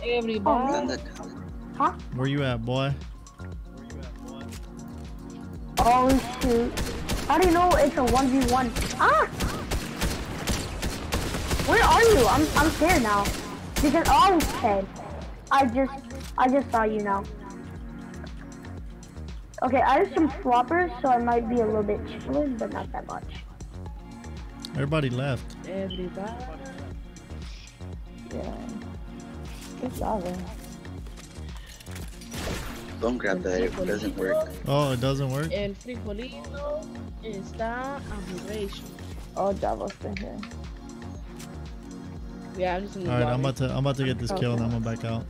Everybody. Huh? Where you at, boy? Where you at, boy? Oh shoot. How do you know it's a 1v1? Ah! Where are you? I'm I'm scared now. Because oh okay. I just I just saw you now. Okay, I have some floppers, so I might be a little bit chilling, but not that much. Everybody left. Everybody. Yeah. Good job, man. Don't grab that. It doesn't work. Oh, it doesn't work. El frijolito está aburrido. Oh, Java's been here. Yeah, I'm just in the All right. I'm about to I'm about to get this kill and I'm gonna back out.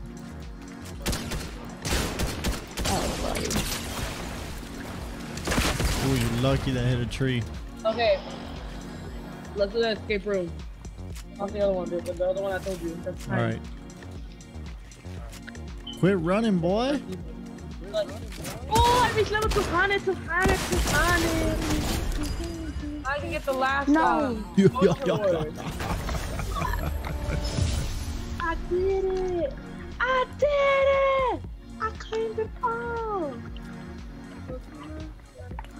Ooh, you lucky that hit a tree. Okay. Let's do that escape room. Not the other one, dude, but the other one I told you. That's fine. right. Quit running, boy. Oh, I reached level 200, 200, 200. I can get the last No. um, Yo, yo, Ultra yo, yo. I did it! I did it! I claimed it all!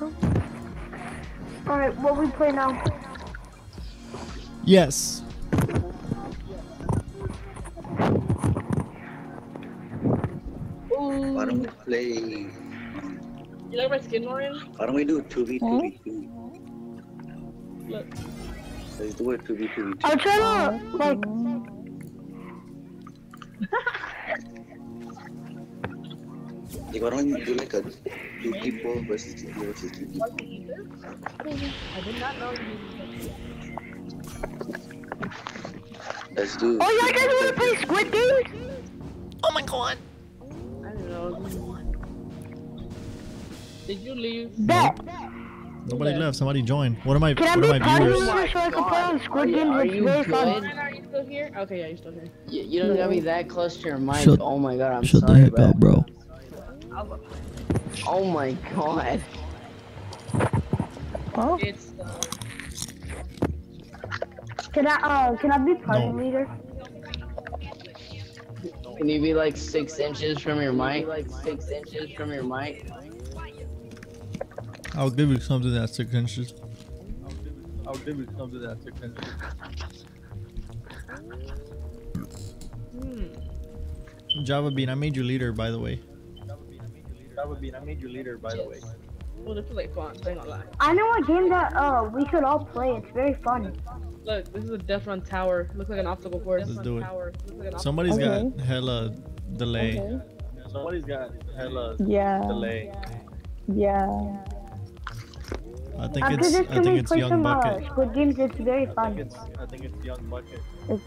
Alright, what we play now? Yes. Why don't we play? You like my skin, Lauren? Why don't we do two v two v two? Look. Let's do it two v two v two. I'm trying to like (laughs) Like, why don't we do like a two people versus two people versus two people? I did not know you Let's do. Oh you guys wanna play Squid Games? Oh my god. I don't know. Did you leave? Bet. Nobody left. Somebody joined. What am I? Can I What be am I part of viewers? it so I can play on Squid Games? Are you very good? Are you still here? Okay, yeah, you're still here. You, you don't gotta be that close to your mic. Shut- oh my god, I'm Shut the sorry, heck bro. up, bro. Oh my god. Huh? It's uh, Can I uh can I be party No. leader? Can you be like six inches from your mic? Like six inches from your mic? I'll give you something that's six inches. I'll give you something that's six inches. hmm. Java Bean, I made you leader, by the way. Java Bean, I made you leader, by the way. Well, this is like fun. I ain't gonna lie. I know a game that uh we could all play. It's very fun. Look, this is a Death Run Tower. Looks like an obstacle course. Let's do it. Tower. Looks like an Somebody's Okay. got hella delay. Okay. Somebody's got hella Yeah. delay. Yeah. yeah. I think After it's this, I think it's Young some uh, Bucket. Squid Games? It's very I think fun. it's I think it's Young Bucket. It's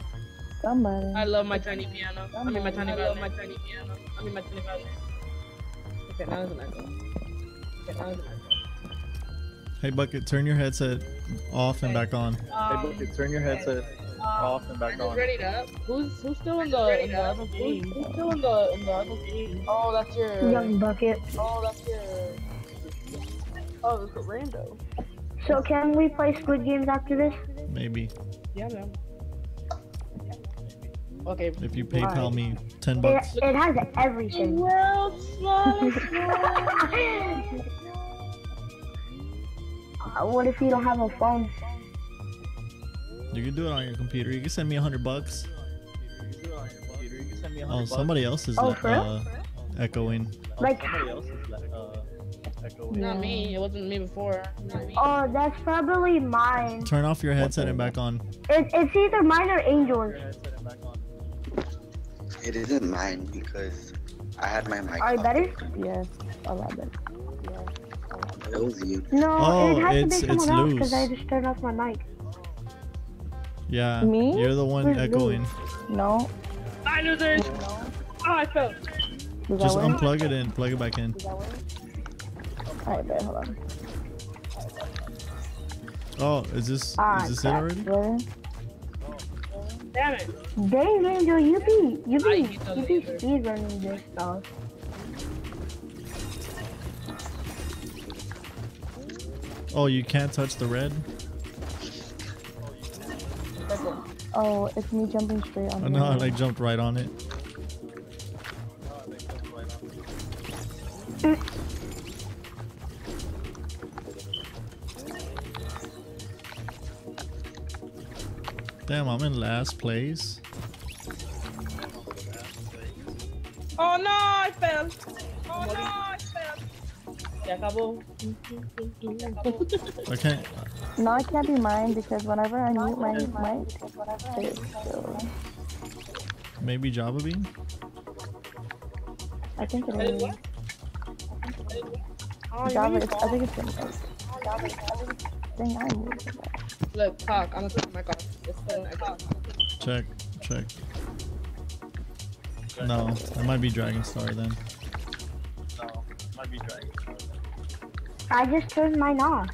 Somebody. I love my tiny piano. I mean my tiny violin. my tiny piano. I mean my tiny violin. Hey Bucket, turn your headset off and back on. Hey, Um, Bucket, turn your headset off and back Who's on. ready up? Who's who's still in the in the other game? Who's still in the in the other game? Oh, that's your. Young Bucket. Oh, that's your. Oh, it's a rando. So can we play Squid Games after this? Maybe. Yeah, man. Okay. If you PayPal Why? me ten bucks. it has everything. World's smallest (laughs) Uh, what if you don't have a phone? You can do it on your computer. You can send me a hundred bucks. You can send me a Oh, hundred somebody else is Oh, like, uh, echoing. Like, Somebody else is like, uh, echoing. Not me. It wasn't me before. Not me. oh, that's probably mine. Turn off your headset and back on. It, it's either mine or Angel's. It isn't mine because I had my mic Are you off. better? Yes, a lot better. It was you. No, Oh, it has it's- to be it's someone else because. I just turned off my mic. Yeah. Me? You're the one Where's echoing. No. Bye, losers. Oh, I fell. Just that work? unplug it and plug it back in. Alright, bet, hold on. Oh, is this Ah, is this it crap. already? Really? Damn it. Dang, Angel, you be, you I be, you be losers. speedrunning this stuff. Oh, you can't touch the red. Oh, it's me jumping straight on Oh no, I like jumped right on it. Mm. Damn, I'm in last place. Oh no, I fell. Oh no, I fell. Ya acabó. Ya. I can't. No, it can't be mine because whenever I mute my mic, it's still. Maybe Java Bean? I think it That is is. what? Oh, Java, really it's, I think it's in like. Dang, I moved it. Look, talk. I'm gonna put my mic off. It's still echo. Check, check. No, that might be Dragon Star then. No, might be dragging. I just turned mine off.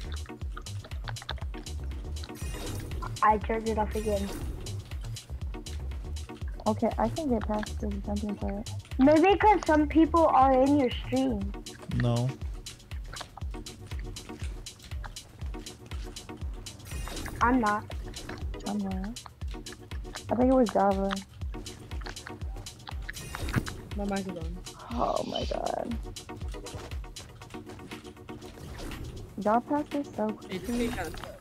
I turned it off again. Okay, I can get past this jumping part. Maybe because some people are in your stream. No. I'm not. I'm. I think it was Java. My mic is on. Oh my god. Y'all passed this so It's quickly. kind of tough.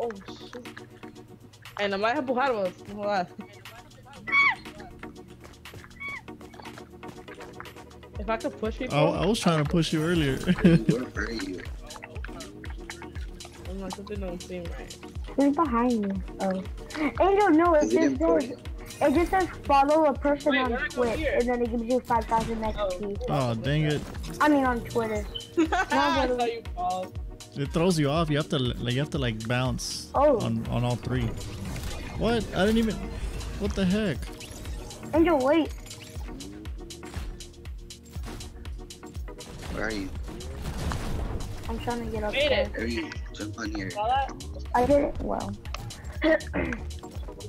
Oh shit. And la más empujarnos. No jodas. If I could push people, I, I was trying to push you earlier. (laughs) Where are you? I'm something don't seem right. Who's behind me? Oh. Angel, no, it Is it just says, it just says follow a person Wait, on where do I go Twitch, and then it gives you 5,000 XP. oh, dang it. I mean on Twitter. (laughs) I saw you fall. It throws you off. You have to like you have to like bounce Oh. on on all three. What? I didn't even. What the heck? Angel, wait. Where are you? I'm trying to get up Made there. it. Where? Jump on here. Saw that? I did it. Wow.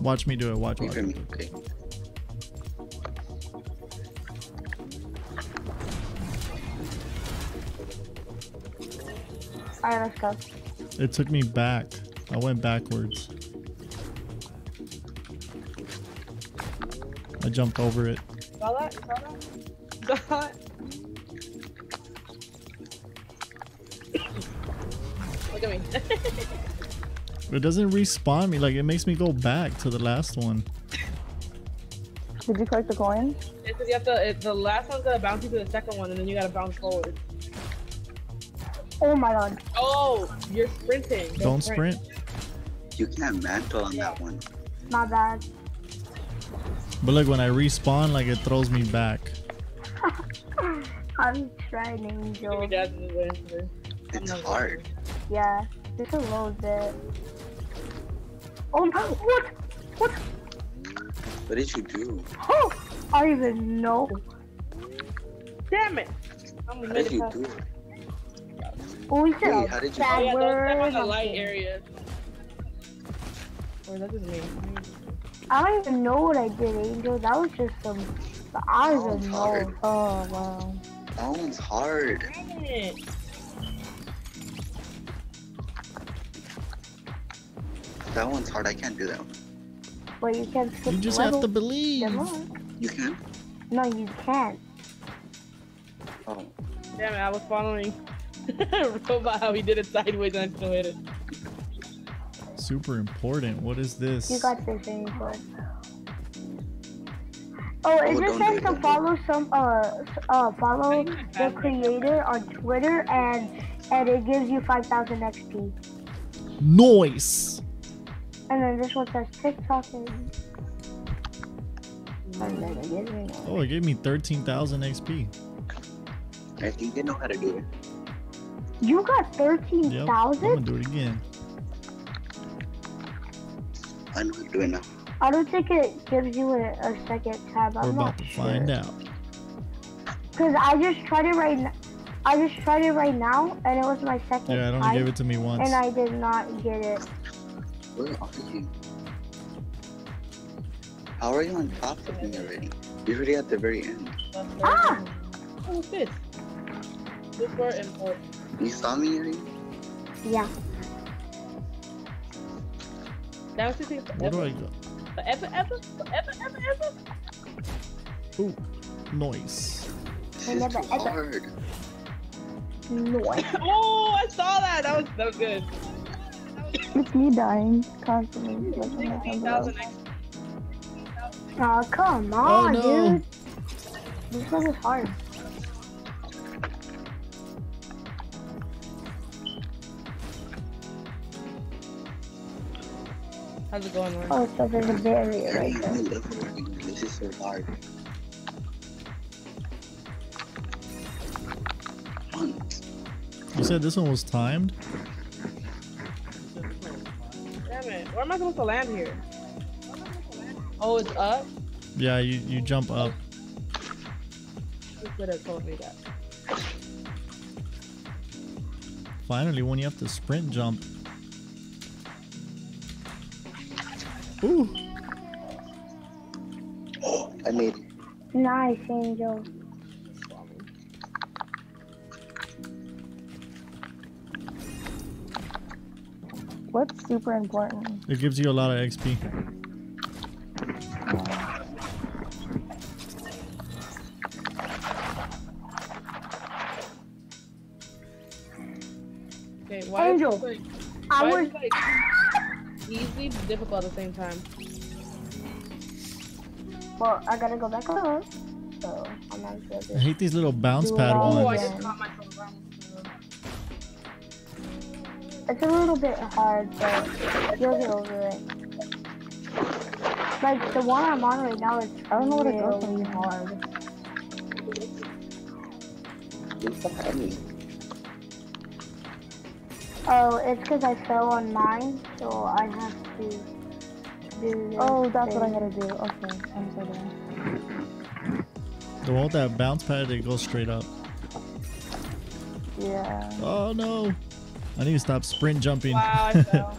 Watch me do it. Watch Wait watch. me. Okay. Alright, let's go. It took me back. I went backwards. I jumped over it. Saw that? Saw that? Look at me. (laughs) It doesn't respawn me. Like it makes me go back to the last one. Did you collect the coin? It's 'cause you have to, it, the last one's gonna bounce you to the second one, and then you gotta bounce forward. Oh my god. Oh, you're sprinting. Don't sprint. You can't mantle on that one. My bad. But look, when I respawn, like it throws me back. (laughs) I'm trying, Angel. Your dad's in the way for this. It's hard. Yeah, just a little bit. Oh no! What? What? What did you do? Oh! I don't even know. Damn it! I'm How did you it do it? Oh, we said Wait, how did you- bad Oh yeah, don't word step or on the light something. area. Or that's just me. I don't even know what I did, Angel. That was just some. I don't even hard. Oh wow. That one's hard. Damn it. That one's hard. I can't do that one. Well, you can skip You just have to believe. You can? No, you can't. Oh. Damn it, I was following (laughs) Robot how he did it sideways and I still hit it. Super important. What is this? You got this info. Oh, it Oh, just says to follow some uh uh follow the creator on Twitter and and it gives you five thousand XP. Noise. And then this one says TikTok and and then it gives me Oh, it gave me 13,000 XP. I think they know how to do it. You got thirteen Yep. I'm gonna do it again. I know how to do it now. I don't think it gives you a, a second tab. We're I'm about not to sure. find out. Cause I just tried it right now. I just tried it right now, and it was my second Yeah, it only time, gave it to me once. and I did not get it. Where are you? How are you on top of me already? You're already at the very end. Ah! What's this? This were important. You saw me already? Yeah. That was the thing Where do I go? forever, ever, forever, ever, ever. Ooh, noise. I never ever. Hard. Noise. (laughs) oh, I saw that. That was so good. It's me dying constantly. Like, on my phone below. 16,000 Oh come Oh, on, no. dude. This one is hard. How's it going, Lauren? Oh, so there's a barrier right there. This is so hard. You said this one was timed? Damn it. Where am I supposed to land here? Oh, it's up? Yeah, you, you jump up. You could have told me that. Finally, when you have to sprint jump. Ooh. I made it. Nice, Angel. What's super important? It gives you a lot of XP. Okay, why Angel, is it like, I why was- is it like easy but difficult at the same time? Well, I gotta go back up. So I'm not sure. I hate these little bounce pad all Oh, I ones. just caught myself wrong. It's a little bit hard, but you'll get over it. Like the one I'm on right now is I don't know what it's goes really hard. Oh, it's because I fell on mine, so I have to do this. Oh, that's what I thing. gotta do. Okay, I'm so done. The one with that bounce pad, it goes straight up. Yeah. Oh no. I need to stop sprint jumping. Wow, I (laughs) fell.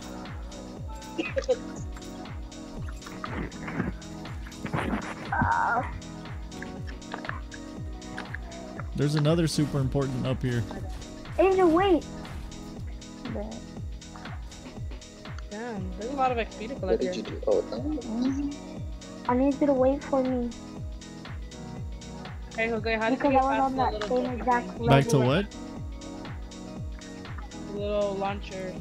Ah. There's another super important up here. Angel, wait. Damn, there's a lot of XP to What collect did here. you do? Oh, no. I need you to wait for me Hey, Jose, how did you because get I was past on that same exact level. Back to what? Little launcher?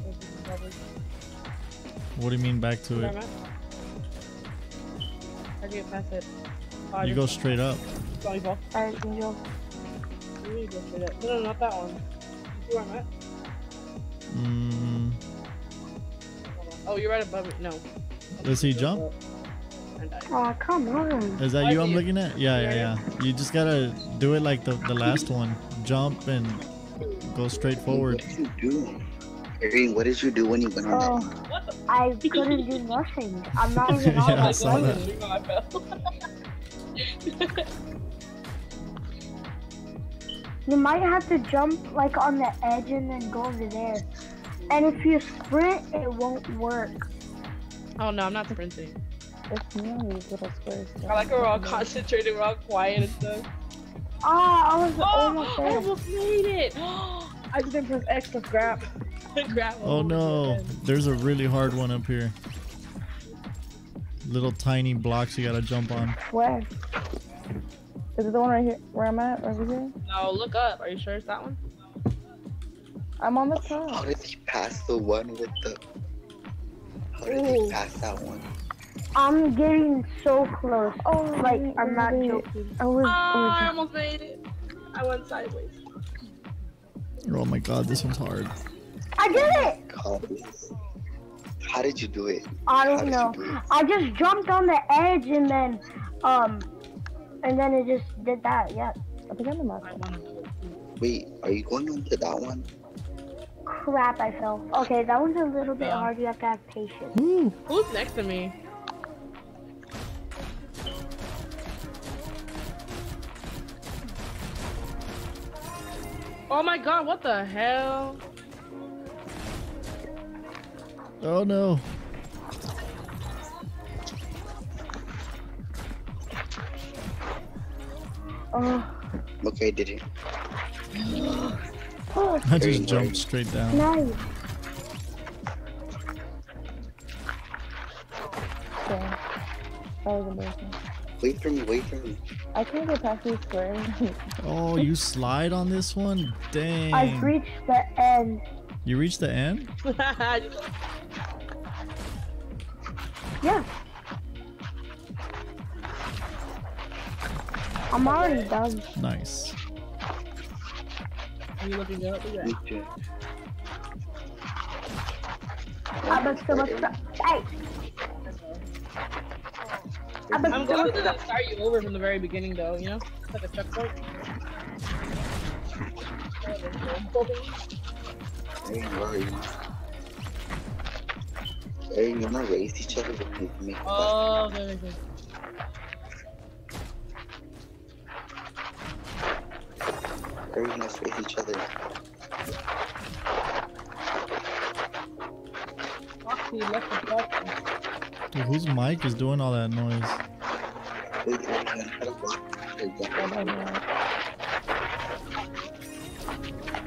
What do you mean back to it? How do you get past it? Oh, You go straight up. It's only fall. Alright, Angel. You really go straight up. No, no, not that one. You see where I'm at? Mm, Oh, you're right above it. No. does he jump? Oh, come on. Is that you I'm looking at? Yeah, yeah, yeah. You just gotta do it like the, the last one. Jump and go straight forward. What did you do? Harry, what did you do when you went on Oh, that? I couldn't do nothing. I'm not (laughs) even on Yeah, I my saw that. plane. No, I fell. You might have to jump like on the edge and then go over there. And if you sprint, it won't work. oh no, I'm not sprinting. It's me on these little squares. I like we're all concentrated, we're all quiet and stuff. Ah, I was (gasps) Oh, almost I there. almost made it. (gasps) I just didn't press X to grab. (laughs) grab. Oh no, there's a really hard one up here. Little tiny blocks you gotta jump on. Where? Is it the one right here? Where I'm at? Over here? No, look up. Are you sure it's that one? I'm on the top. How top. did he pass the one with the? How did he pass that one? I'm getting so close. Oh, like I'm not joking. I was. Oh, I I almost made it. I went sideways. Oh my god, this one's hard. I did it. God, How did you do it? I don't did know. do? I just jumped on the edge and then, um, and then it just did that. Yeah. I think I'm the my spot. Wait, are you going on to that one? Crap! I fell. Okay, that one's a little bit Yeah. hard. You have to have patience. Who's next to me? Oh my god, what the hell? Oh no. Oh, Okay, did it? oh, (gasps) I just jumped straight down. nice. Dang. That was embarrassing. Wait for me, wait for me. I can't get past these squares. (laughs) Oh, you slide on this one? Dang. I've reached the end. You reached the end? (laughs) Yeah. I'm already done. Nice. Are you looking up? Yeah. Me too. I bet so much. Hey. I bet I'm so going much. to start you over from the very beginning, though. You know, It's like a checkpoint. Hey, where are you? Hey, you wanna race each other with me? me? Oh, there we go. Hey, let's race each other. Foxy left the Foxy. Dude, whose mic is doing all that noise? Wait, hey, man, how to block? Hey, my yeah. god.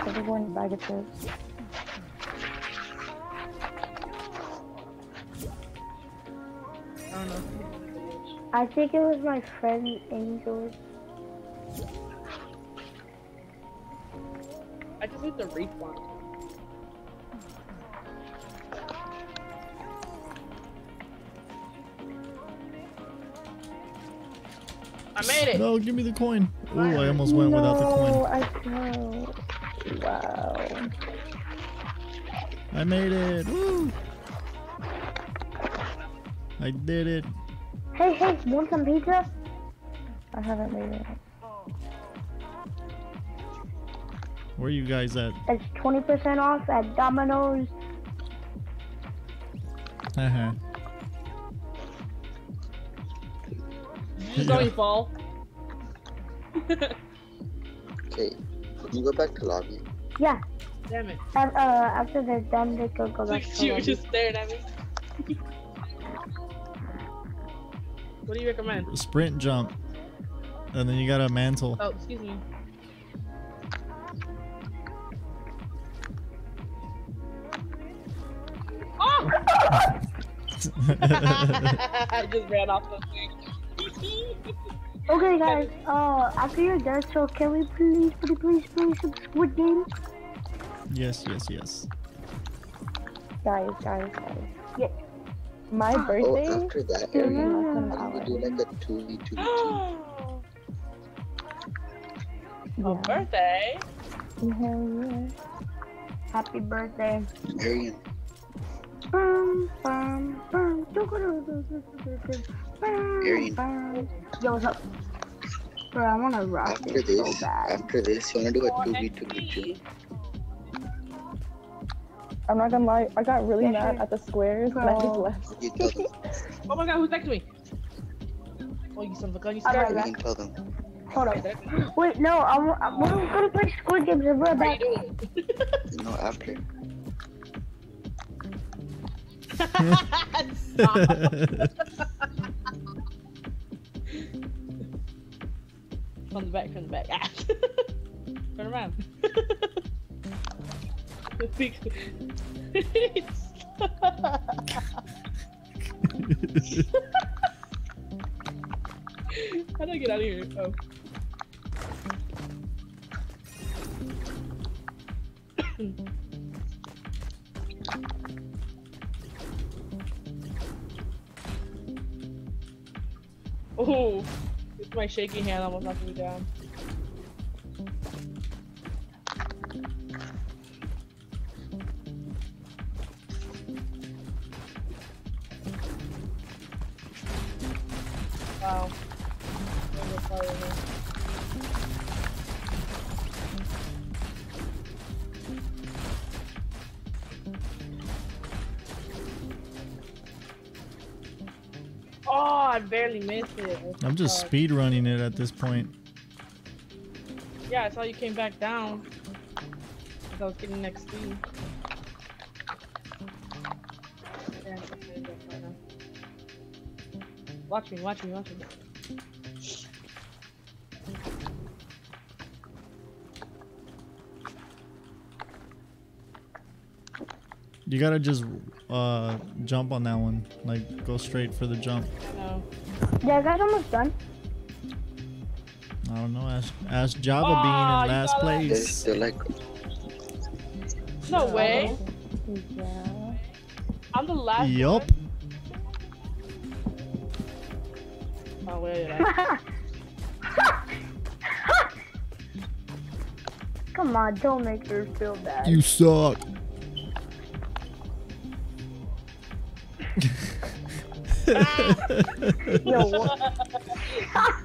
Everyone bag of chips. I don't know. I think it was my friend Angel. I just need the respawn. I made it. No, give me the coin. Oh, I almost went without the No, coin. I fell. Wow. I made it. Woo! I did it. Hey, hey, want some pizza? I haven't made it. Where are you guys at? It's 20% off at Domino's. Haha. You saw me fall. Okay, can you go back to lobby? Yeah. Damn it. And, uh, after they're done, they could go back Look (laughs) at to you lobby. just staring at me. what do you recommend? Sprint jump. And then you got a mantle. Oh, excuse me. Oh! (laughs) (laughs) I just ran off the thing. (laughs) Okay, guys, uh, after you're done, so can we please, please, please, please, some Squid Game? yes, yes, yes. Guys, guys, guys. Yeah. My Oh, birthday after that, is in area, less than an we hour. do like a 2v2v2. Oh, birthday. Hell yeah. Happy birthday. Arian, Bum, bum, bum. Bum, Arian. Yo, what's up? Bro, I wanna rock after this this, so bad. after this, you wanna do a 2v2v2? I'm not gonna lie, I got really Yeah, mad sure. at the squares and I just left. You tell them. Oh my god, who's next to me? Oh, you son of a gun, you scared me. tell them. Hold on. Wait, no, I'm, I'm, we're gonna play Squid Games and we're back. (laughs) No, after. (laughs) (laughs) From the back, from the back. Ah. (laughs) Turn around. (laughs) How do I get out of here? Oh. (coughs) oh, it's my shaky hand almost knocked me down. Wow. Oh, I barely missed it. I'm just speed running it at this point. Yeah, I saw you came back down. I was getting next to you. Yeah, I'm gonna do that right now. Uh, watch me, watch me, watch me. You gotta just uh jump on that one. Like go straight for the jump. No. Yeah, guys, almost done. I don't know. Ask ask Java Oh, being in last gotta- There's place. still like No way. Yeah. I'm the last Yup. Oh, wait, I- (laughs) (laughs) Come on, don't make her feel bad. You suck. Yo, what? (laughs)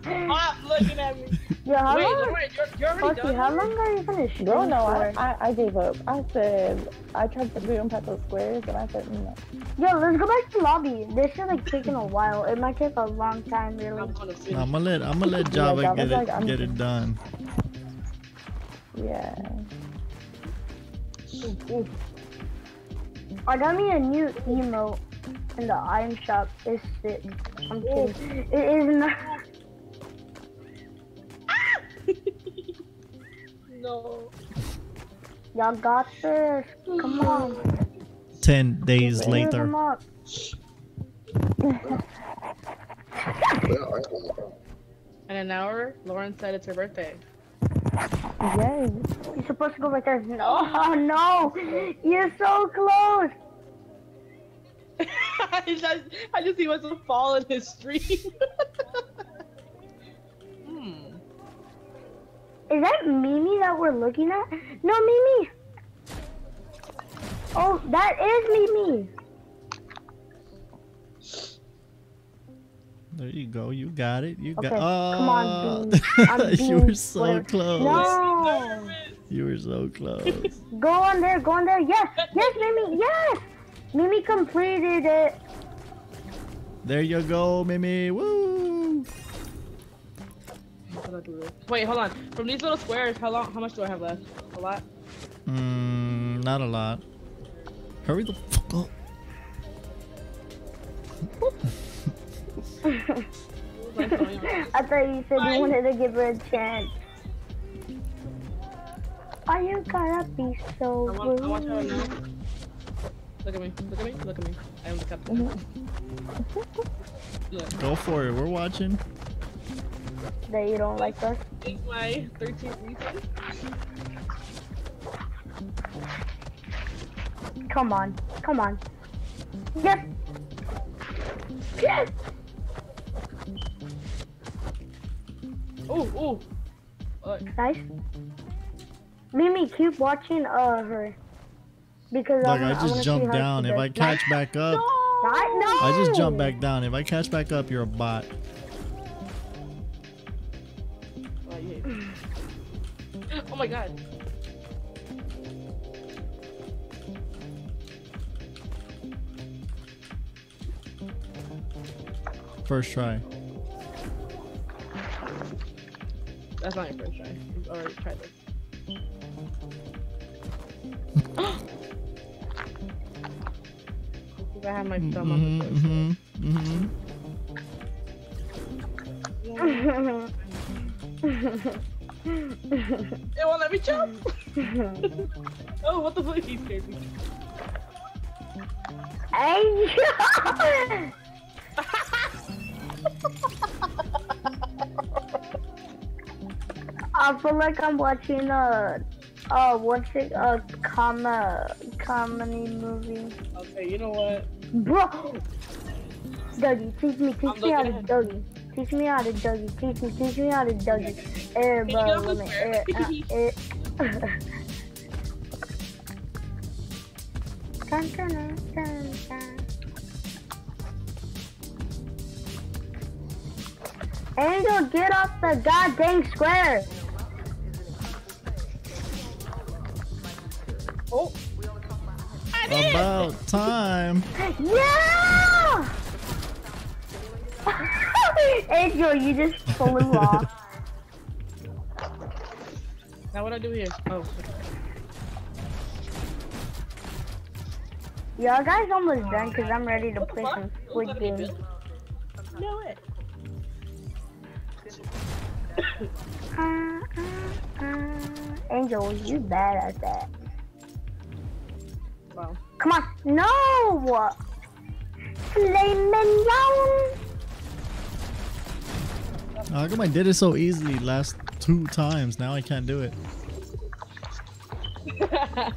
Stop looking at me. Yo, how Wait, long? Lauren, you're, you're already Fucky, done. how long are you gonna stream Girl, no, I. I, I gave up. I said, I tried to do them past those squares, and I said, no. Yo, let's go back to the lobby. This should like taking a while. It might take a long time, really. I'm gonna. I'm gonna let I'm gonna let Yeah, Java Java's get it like, I'm- get it done. Yeah. I got me a new emote in the item shop. is sick. I'm kidding. It is not. (laughs) No. Y'all got this. Come on. Ten days Clear later. them up. where are they? In an hour, Lauren said it's her birthday. Yay. You're supposed to go right there. No, oh, (laughs) no. You're so close. (laughs) I just, I just see myself fall in his stream. (laughs) hmm. Is that Mimi that we're looking at? No, Mimi. Oh, that is Mimi. There you go. You got it. You got. Okay, Oh, come on, Bean. (laughs) I'm you were so Whatever. close. No. You were so close. Go on there, go on there. Yes, yes, Mimi, yes. Mimi completed it. there you go, Mimi. Woo! Wait, hold on. From these little squares, how long? How much do I have left? A lot. Mm, not a lot. Hurry the fuck up. (laughs) I thought you said you wanted to give her a chance. Are you gonna be so I want, I want to rude? Know. Look at me. Look at me. Look at me. I am the captain. (laughs) Look. Go for it. We're watching. That you don't like us? It's my 13th reason. Come on, come on. Yes. Yes. Oh, oh. Uh, Nice. Mimi, keep watching uh her. Because Look, I, I wanna- I wanna just see jumped how down. If. I catch (laughs) back up, No. I just jump back down. If I catch back up, you're a bot. oh, (sighs) oh my god. First try. That's not your first try. You've already tried this. (laughs) I have my thumb Mm-hmm, first mm-hmm, mm-hmm. It won't let me jump. (laughs) Oh, what the fuck? He scared me. Angel! I feel like I'm watching a, uh, what's it, a comma, comedy movie. Okay, you know what? Bro! Dougie, teach me, teach I'm me how to Dougie. Teach me how to Dougie. Teach me, teach me how to Dougie. Air, Can you get bro, me, air, uh, air. (laughs) Dun, dun, dun, dun. Angel, get off the goddamn square! Oh! About time. Yeah! (laughs) Angel, you just flew off. Now what I do here? Oh. Y'all guys almost done because I'm ready to play some Squid Game. No it. Uh, uh, uh. Angel, you bad at that. Wow. Come on. No! Filet mignon! How come I did it so easily last two times? Now I can't do it. (laughs)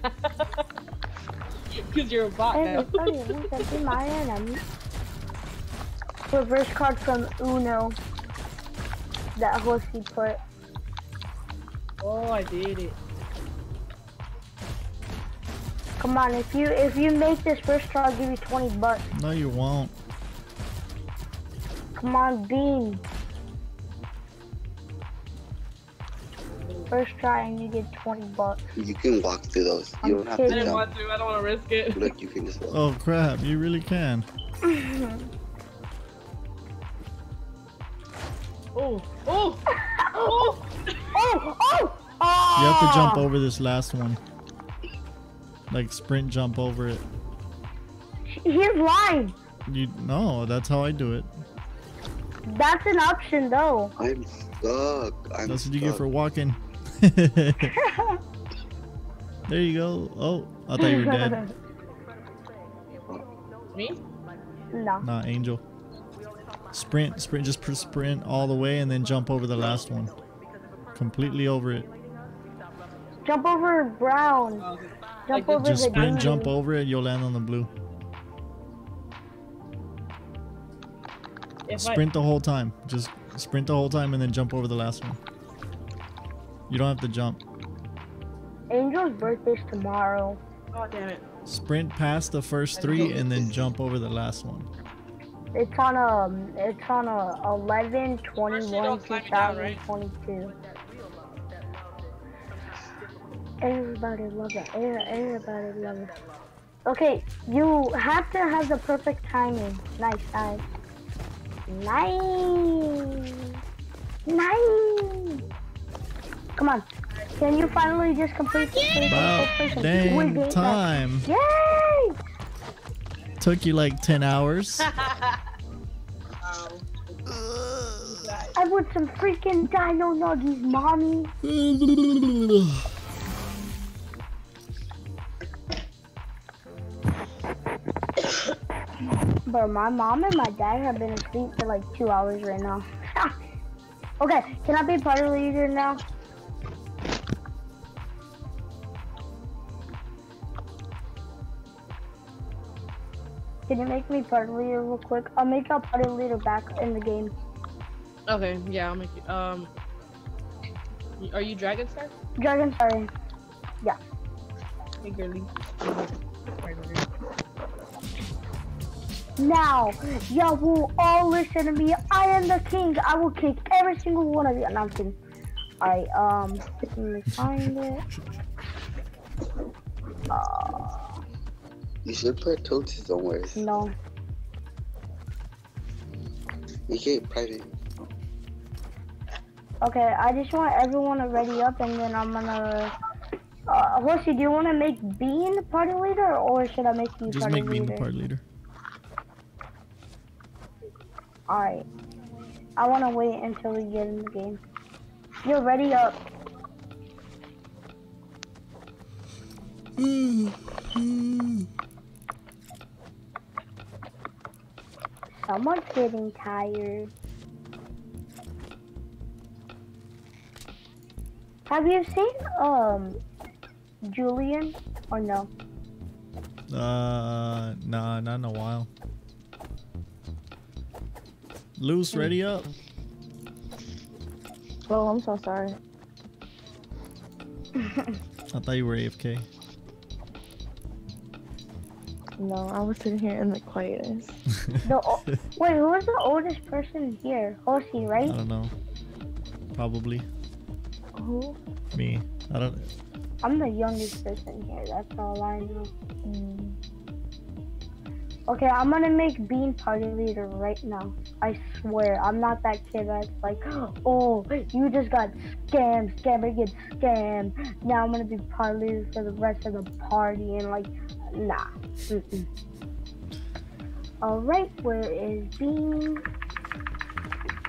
Because you're a bot now. Everybody wants to be my enemy. Reverse card from Uno. That horsey put. oh, I did it. Come on, if you if you make this first try, I'll give you 20 bucks. No, you won't. Come on, Bean. First try and you get 20 bucks. You can walk through those. I'm You don't have I to didn't want to. I don't want to risk it. Look, you can just walk. Oh crap, you really can. Oh, oh, oh! Oh, oh, oh! You have to jump over this last one. Like sprint jump over it. He's lying. You no, that's how I do it. That's an option though. I'm stuck. I'm That's what you get for walking. (laughs) there you go. Oh, I thought you were dead. Me? No. Nah, Angel. Sprint, sprint, just sprint all the way and then jump over the last one. Completely over it. Jump over brown. Oh, Jump over Just the sprint, green. jump over it, you'll land on the blue. If Sprint the whole time. Just sprint the whole time and then jump over the last one. You don't have to jump. Angel's birthday's tomorrow. I, oh damn it! Sprint past the first three and then jump over the last one. It's on um, it's on a 11 21 don't slam me down, right? 2022. Everybody love it. Everybody love it. Okay, you have to have the perfect timing. Nice, nice. Nice. Nice. Come on. Can you finally just complete the complete About dang time. Yay! Took you like 10 hours. (laughs) I want some freaking dino nuggies, mommy. (sighs) (laughs) But my mom and my dad have been asleep for like two hours right now. (laughs) okay, can I be part party leader now? Can you make me party leader real quick? I'll make a party leader back in the game. Okay, yeah, I'll make you. Um, are you Dragon Star? Dragon Star. Yeah. Hey, girly. Now, y'all will all listen to me. I am the king. I will kick every single one of you. No, I'm kidding. Alright, um, let me find it. Uh, You should put Totes somewhere. no. You get private. Okay, I just want everyone to ready up and then I'm gonna... Uh, Horsey, do you want to make Bean the party leader or should I make you Just party make me leader? the party leader. Alright. I want to wait until we get in the game. You're ready up. Someone's getting tired. Have you seen um Julian or no? Uh, nah, not in a while. Loose, ready up. Oh, I'm so sorry. (laughs) I thought you were AFK. No, I was sitting here in the quietest. (laughs) The o- wait, who is the oldest person here? Horsey, I right? I don't know. Probably Who? me. I don't. I'm the youngest person here. That's all I know. Mm. Okay, I'm gonna make Bean party leader right now. I swear, I'm not that kid that's like, (gasps) oh, you just got scammed, scammer gets scammed. Now I'm gonna be party leader for the rest of the party and like, nah. Mm-mm. All right, where is Bean?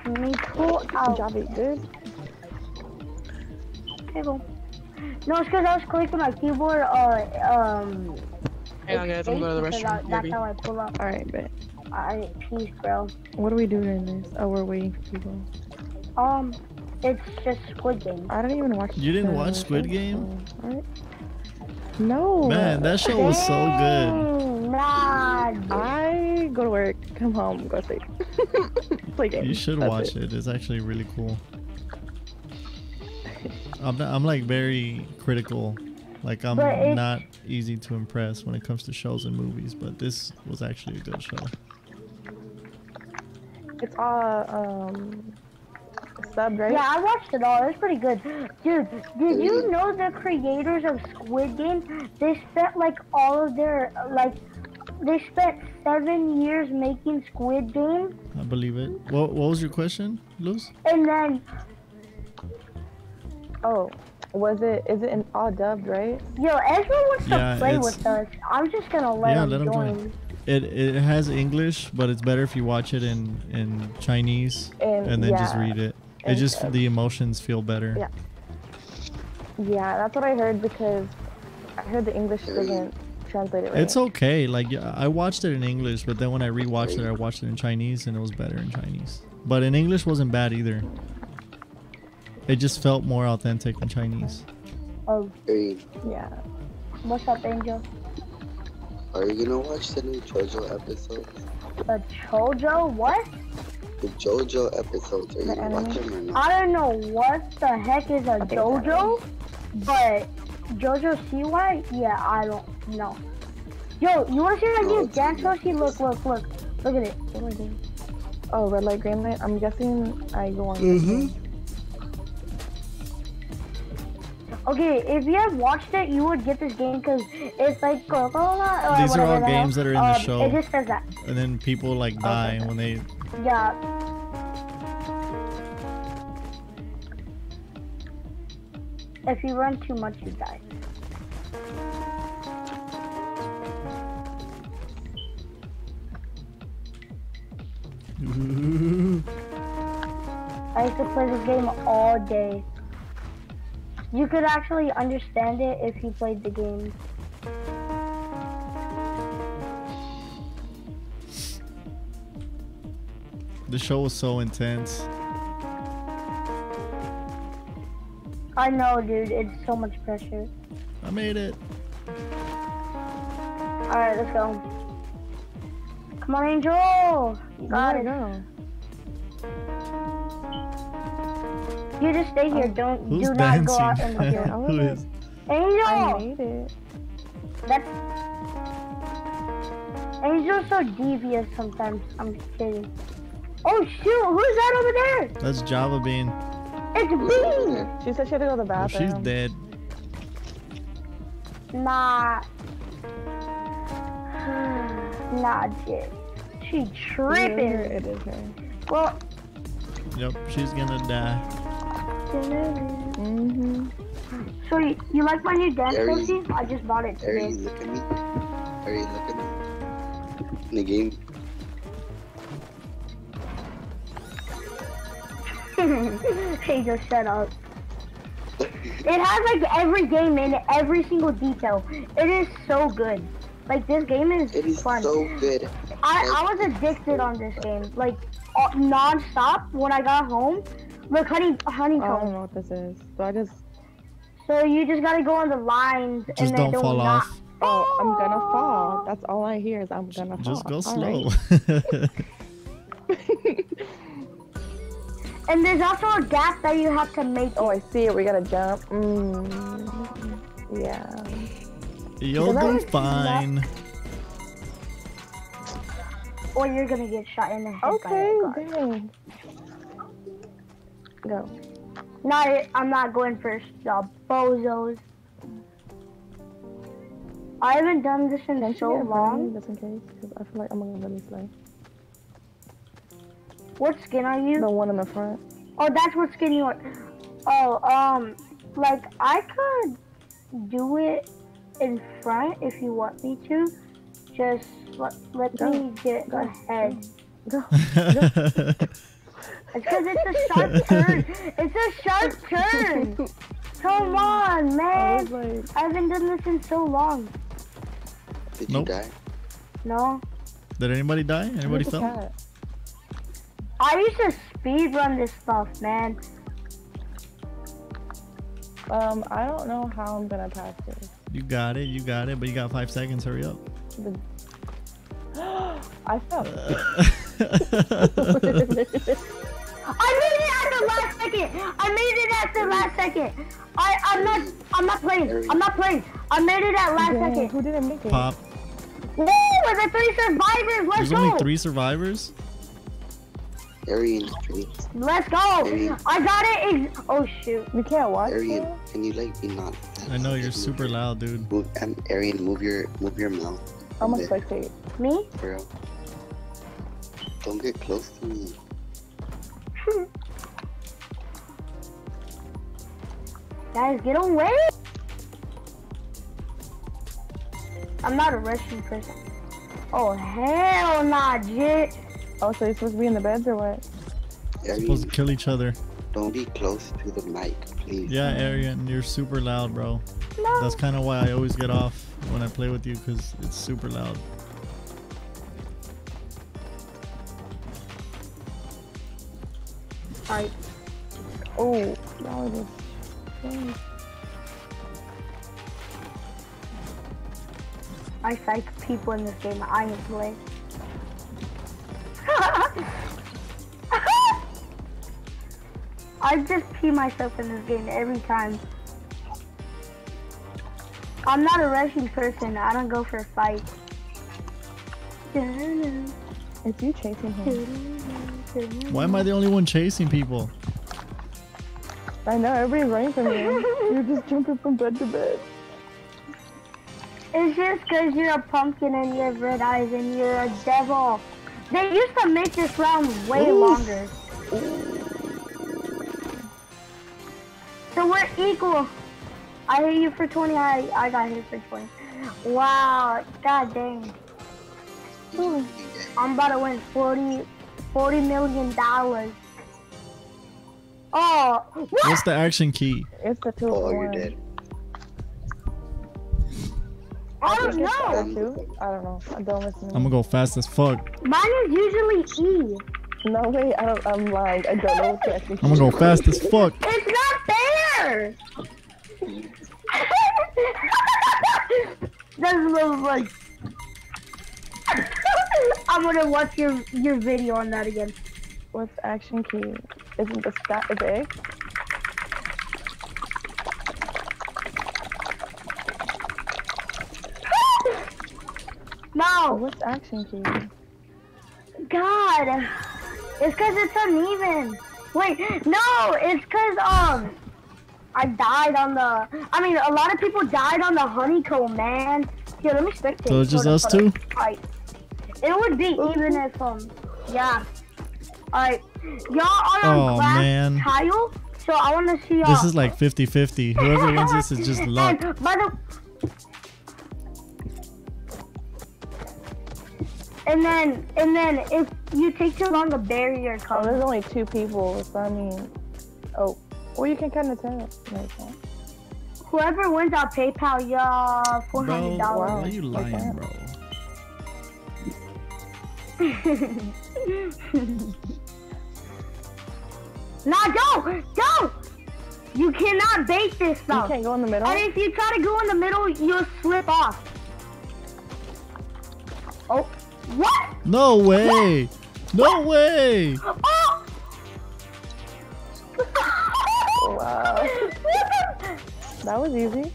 Let me pull out. Job it good. Okay, go. No, it's because I was clicking my keyboard. Uh, um. Hang on, guys, I'm going to the space, that- That's how I pull up. Alright, bet. Alright, peace, bro. What are we doing in this? Oh, we're waiting for people. Um, it's just Squid Game. I didn't even watch You didn't watch Squid Game? one. Alright. No. Man, that show was so good. Dang, Nah, I go to work, come home, go sleep. (laughs) Play games. You should That's watch it. It's actually really cool. I'm not, I'm like very critical. Like I'm not easy to impress when it comes to shows and movies, but this was actually a good show. It's all um subbed, right? Yeah, I watched it all. It's pretty good. Dude, did you know the creators of Squid Game? They spent like all of their like they spent seven years making Squid Game, I believe it. What What was your question, Luz? and then Oh, was it? Is it in all dubbed, right? yo, Ezra wants Yeah, to play it's- with us. I'm just gonna let yeah, him let him join. join. It It has English, but it's better if you watch it in in Chinese In- and then just read it. It in just sub. the emotions feel better. Yeah. Yeah, that's what I heard because I heard the English doesn't translate it right. It's okay. Like yeah, I watched it in English, but then when I rewatched it, I watched it in Chinese, and it was better in Chinese. But in English wasn't bad either. It just felt more authentic in Chinese. Oh, Hey, yeah. what's up, Angel? are you gonna watch the new JoJo episodes? The Chojo? What? The JoJo episodes, are you gonna watch them or not? I don't know what the heck is a JoJo, but JoJo CY? Yeah, I don't know. Yo, you wanna see my new dance Yoshi? Look, look, look. Look at it. What am I doing? Oh, red light, green light. I'm guessing I go on. Mm-hmm. Okay, if you have watched it, you would get this game because it's like Coca-Cola or These are all games that are in the Um, show. It just says that. And then people like die when they. Yeah. If you run too much, you die. (laughs) I used to play this game all day. You could actually understand it if you played the game. The show was so intense. I know, dude. It's so much pressure. I made it. All right, let's go. Come on, Angel. You got it. go. You just stay here. Don't Who's do not go out dancing? in the field. Who is? Angel. I made it. That's Angel's so devious sometimes. I'm just kidding. Oh shoot! Who's that over there? That's Java Bean. It's Bean. She said she had to go to the Oh, she's dead. Nah. nah, Jit. She tripping. It is her. Well, Yep, she's gonna die. Mm-hmm. so you, you like my new dance Harry. Sophie? I just bought it Are you today. look at me? Are you looking at me? In the game? (laughs) Angel, shut up. It has like every game in it, every single detail. It is so good. Like this game is, It is fun. so good. I, I was addicted on this game, like uh, non-stop when I got home. Look, honey, honeycomb. I don't know what this is. So I just. So you just gotta go on the lines Just and then don't fall not. off. Oh, I'm gonna fall. That's all I hear is I'm gonna fall. Just go All slow. right. (laughs) And there's also a gap that you have to make. Oh, I see it. We gotta jump. Mm, yeah. You'll Because I be fine. Or you're gonna get shot in the head. Okay, By a car. dang. Go. Not it. I'm not going first. The bozos. I haven't done this in Can so you get long. just in case? Because I feel like I'm gonna really me slay. What skin are you? The one in the front. Oh, that's what skin you are. Oh, um, like I could do it in front if you want me to. Just let, let Go. me get Go. ahead. Go. It's (laughs) because it's a sharp (laughs) turn. It's a sharp turn. Come on, man. was like, I haven't done this in so long. Did Nope. you die? No. Did anybody die? Anybody where's fell? cat? I used to speed run this stuff, man. Um, I don't know how I'm gonna pass this. You got it. You got it. But you got five seconds. Hurry up. The... (gasps) I fell. (laughs) (laughs) I made it at the last second. I made it at the last second. I I'm not I'm not playing. I'm not playing. I made it at last Dang, second. who didn't make it? Pop. Woo! With the three survivors. Let's There's go. only three survivors. Arian, can you, Let's go. I got it. Ex- oh shoot. You can't watch Arian, it? can you like be not? I know you're super loud, dude. Move, um, Arian, move your move your mouth. I'm a bit, spectate. Me? Bro. Don't get close to me. Guys, get away. I'm not a Russian person. Oh hell nah, jit. Oh, so you're supposed to be in the beds or what? You're Supposed to kill each other. don't be close to the mic, please. Yeah, Arian, you're super loud, bro. No. That's kind of why I always get off when I play with you, because it's super loud. Alright. Oh. I psych people in this game. I ain't play. (laughs) I just pee myself in this game every time. I'm not a rushing person. I don't go for fights. (laughs) It's you chasing him. Why am I the only one chasing people? I know, everybody's running from you. (laughs) You're just jumping from bed to bed. It's just because you're a pumpkin and you have red eyes and you're a devil. They used to make this round way Ooh. longer. So we're equal. I hit you for 20, I, I got hit for 20. Wow, god dang. Ooh, I'm about to win 40, 40 million dollars. Oh, what? What's the action key? It's the two Oh, of you're one. dead. I don't think it's the know. I don't know. I don't listen. I'm gonna go fast as fuck. Mine is usually E. No way. I don't. I'm lying. I don't know what to actually. I'm gonna go fast as fuck. (laughs) It's not fair! That's a little like. I'm gonna watch your your video on that again. What's action key? Isn't the stat is it No, what's action key? God, it's because it's uneven. Wait, no, it's because um, I died on the. I mean, a lot of people died on the honeycomb, man. Here, let me spectate. So it's just us two? up. Alright. It would be even if um, yeah. Alright, y'all are on Oh, glass man. tile, so I want to see y'all. This is like 50-50. Whoever wins this is just (laughs) luck. And by the. And then, and then, if you take too long, a barrier comes. Oh, there's only two people. So I mean, oh, well, you can kind of tell. No, you. Whoever wins, I'll PayPal you four Bro, hundred why are you lying, bro? Nah, don't, don't. You cannot bait this stuff. can't go in the middle? And if you try to go in the middle, you'll slip off. Oh, what? No way! No way! Oh! oh wow. (laughs) That was easy.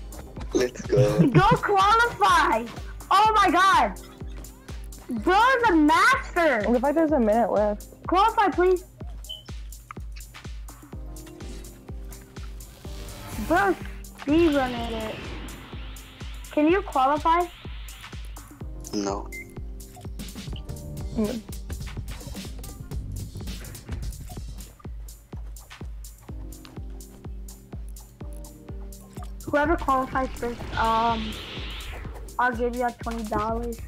Let's go. Go qualify. Oh my god. Bro's a master. What if like there's a minute left? Qualify, please. Bro, speed running it. Can you qualify? No. Mm. Whoever qualifies first, um, I'll give you twenty dollars.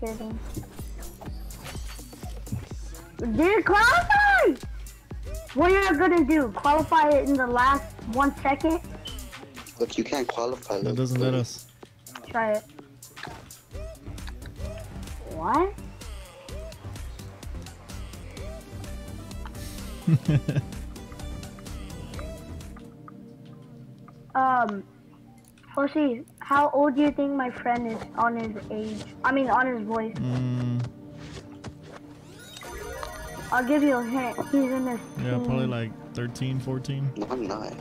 Kidding. Did qualify? What are you gonna do? Qualify it in the last one second? Look, you can't qualify. That Look, doesn't let us. Try it. What? (laughs) Um, Hoshi, how old do you think my friend is on his age? I mean, on his voice. Mm, I'll give you a hint. He's in his. yeah, probably like 13, 14. No, I'm not.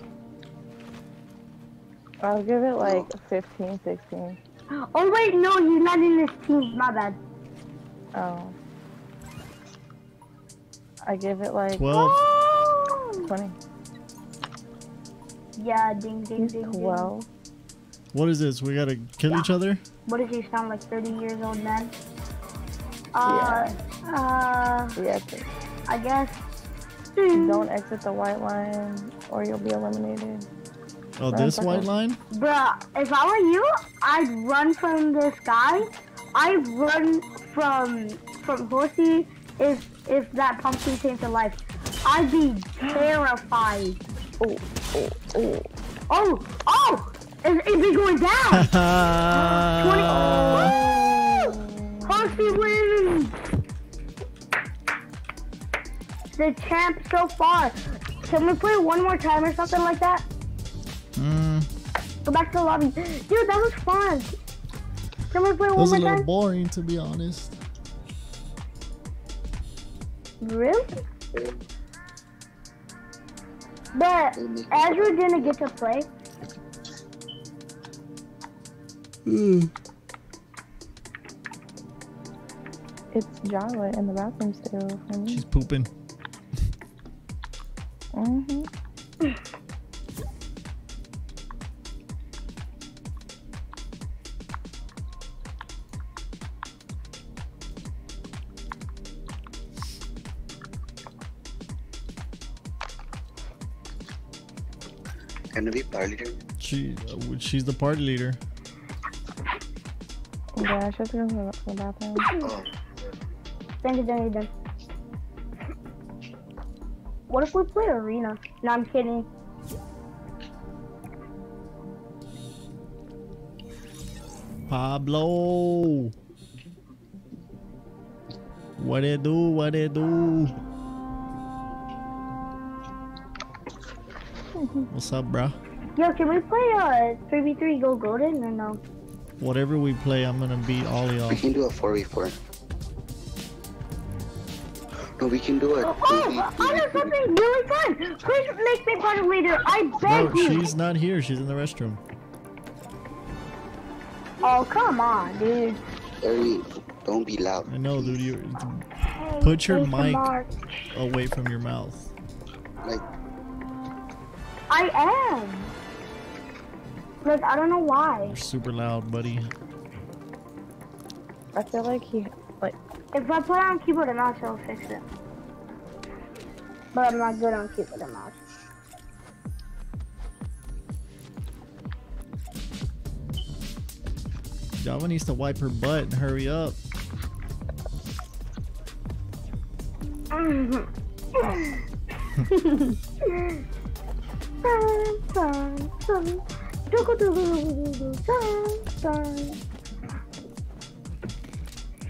I'll give it like 15, 16. (gasps) Oh wait, no, he's not in his teens. My bad. Oh. I give it like 12. 20. Yeah, ding ding He's ding. ding. 12. What is this? We gotta kill each other? What does he sound like? 30 years old man? Uh, uh, Yeah. I guess. Don't exit the white line or you'll be eliminated. Oh, Run this circle. white line? Bruh, if I were you, I'd run from this guy. I'd run from from Horsey if if that pumpkin came to life. I'd be terrified. Oh, oh, oh. Oh, oh! Is it going down? (laughs) 20. (laughs) Horsey wins! The champ so far. Can we play one more time or something like that? Mm, Go back to the lobby. Dude, that was fun. Can we play one more time? It was a little time? boring, to be honest. Really? But Ezra didn't get to play. Mm. It's Java in the bathroom still for me. She's pooping. Mm-hmm. Gonna be party leader. She, uh, she's the party leader. Yeah, she has to go to the, bathroom. Oh, (clears throat) Thank you, thank you. What if we play arena? No, I'm kidding. Pablo. What it do? What it do? (laughs) What's up, bro? Yo, can we play uh 3v3 Go Golden or no? Whatever we play, I'm gonna beat all y'all. we can do a 4v4. No, we can do it. Oh, 2v3. I know something really fun. Please make me part of leader. I No, beg you. she's not here. She's in the restroom. Oh, come on, dude. Harry, don't be loud. I know, dude. You Hey, put your mic away from your mouth. Like, I am. Like, I don't know why. You're super loud, buddy. I feel like he, like, If I put on keyboard and mouse, it'll fix it. But I'm not good on keyboard and mouse. Java needs to wipe her butt and hurry up. (laughs)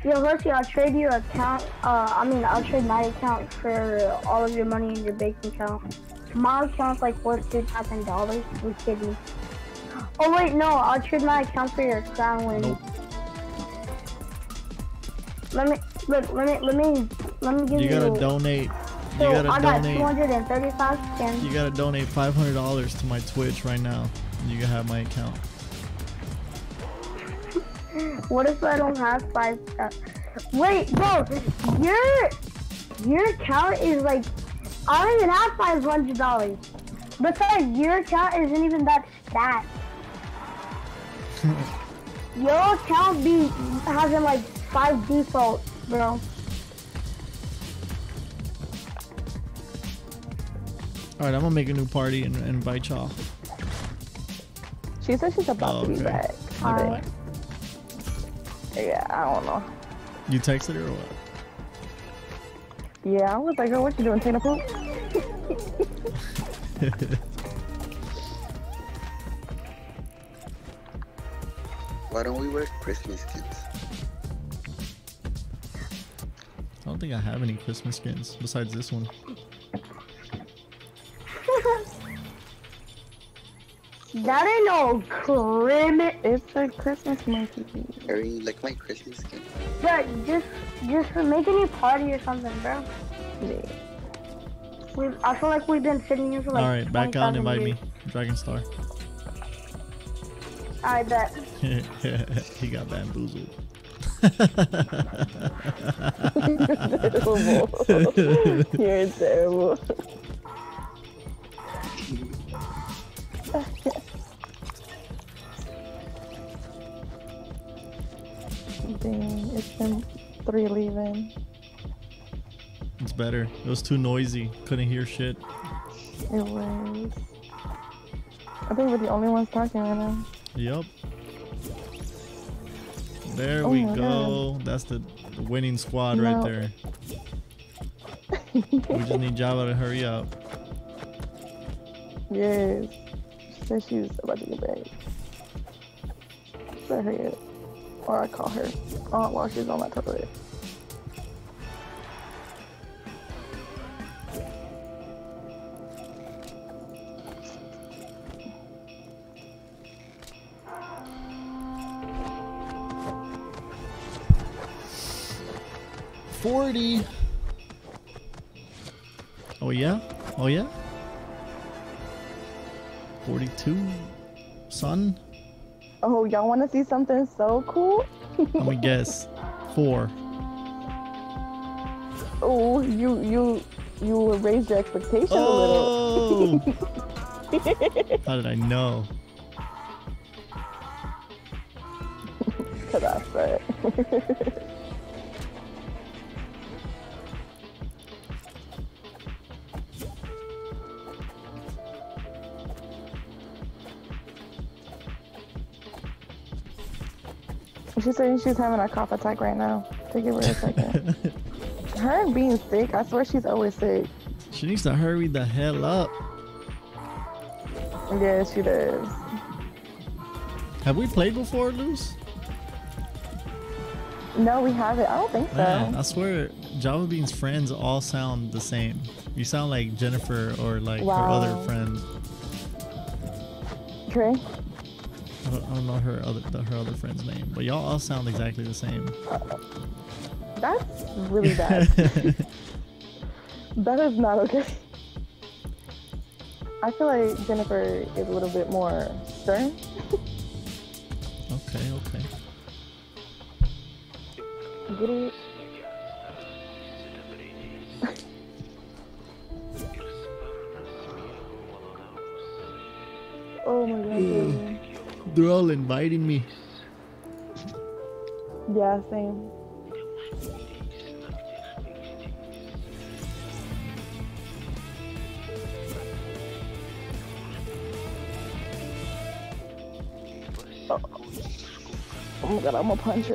Yo, Hershey, I'll trade your account. Uh, I mean, I'll trade my account for all of your money in your bank account. My account's like worth two thousand dollars. You kidding? Oh wait, no, I'll trade my account for your crown win. Let me look. Let me let me let me give You you. gotta donate. You So gotta I got 235 skins. You gotta donate five hundred dollars to my Twitch right now. You can have my account. What if I don't have five? Uh, wait, bro, your your account is like I don't even have five hundred dollars. Besides, your account isn't even that stacked. (laughs) Your account be having like five defaults, bro. All right, I'm gonna make a new party and, and invite y'all. She said she's about Oh, to be back. Never but- mind. Yeah, I don't know. You texted her or what? Yeah, I was like, girl, what you doing? Taking a poop? (laughs) Why don't we wear Christmas skins? I don't think I have any Christmas skins besides this one. (laughs) That ain't no crim. It's a Christmas monkey. Are you like my Christmas skin? But just just make a new party or something, bro. We, I feel like we've been sitting here for like. All right, back on. 20,000 Invite me. Dragon Star. I bet. (laughs) he got bamboozled. (laughs) You're terrible. (laughs) It's been three leaving. It's better. It was too noisy. Couldn't hear shit. It was. I think we're the only ones talking right now. Yep. There Oh we go. That's the, winning squad right there. we just need Java to hurry up. (laughs) Yes. She said she was about to get back. Let her get Or I call her. Oh, while she's on my toilet. Forty. Oh yeah. Oh yeah. Forty-two. Son. Oh, y'all want to see something so cool? Let me guess. Four. (laughs) Oh, you you you raised your expectations Oh. a little. Oh! (laughs) How did I know? Cause I said. (laughs) She's saying she's having a cough attack right now. Take it her a second. (laughs) her being sick, I swear she's always sick. She needs to hurry the hell up. Yeah, she does. Have we played before, Luz? No, we haven't. I don't think so. Man, I swear, Java Bean's friends all sound the same. You sound like Jennifer or like her other friend. Trey? I don't, I don't know her other the, her other friend's name, but y'all all sound exactly the same. That's really bad. (laughs) that is not okay. I feel like Jennifer is a little bit more stern. okay, okay. Get it? (laughs) oh my god. They're all inviting me. Yeah, same. Oh. oh my god, I'm (sighs) gonna punch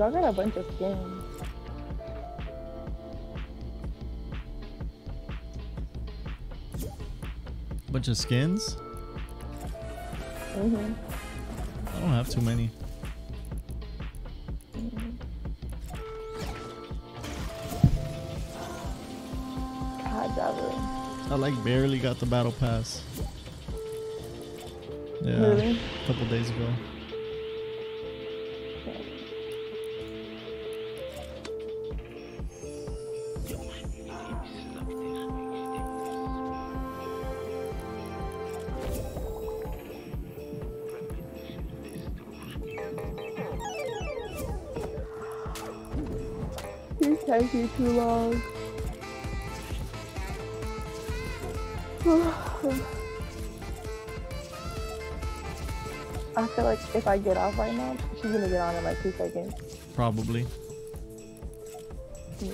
Y'all got a bunch of skins. Bunch of skins. Mm-hmm. I don't have too many. I like barely got the battle pass. Yeah, Really? a couple days ago. Too long. (sighs) I feel like if I get off right now, she's gonna get on in like two seconds. Probably. Yeah.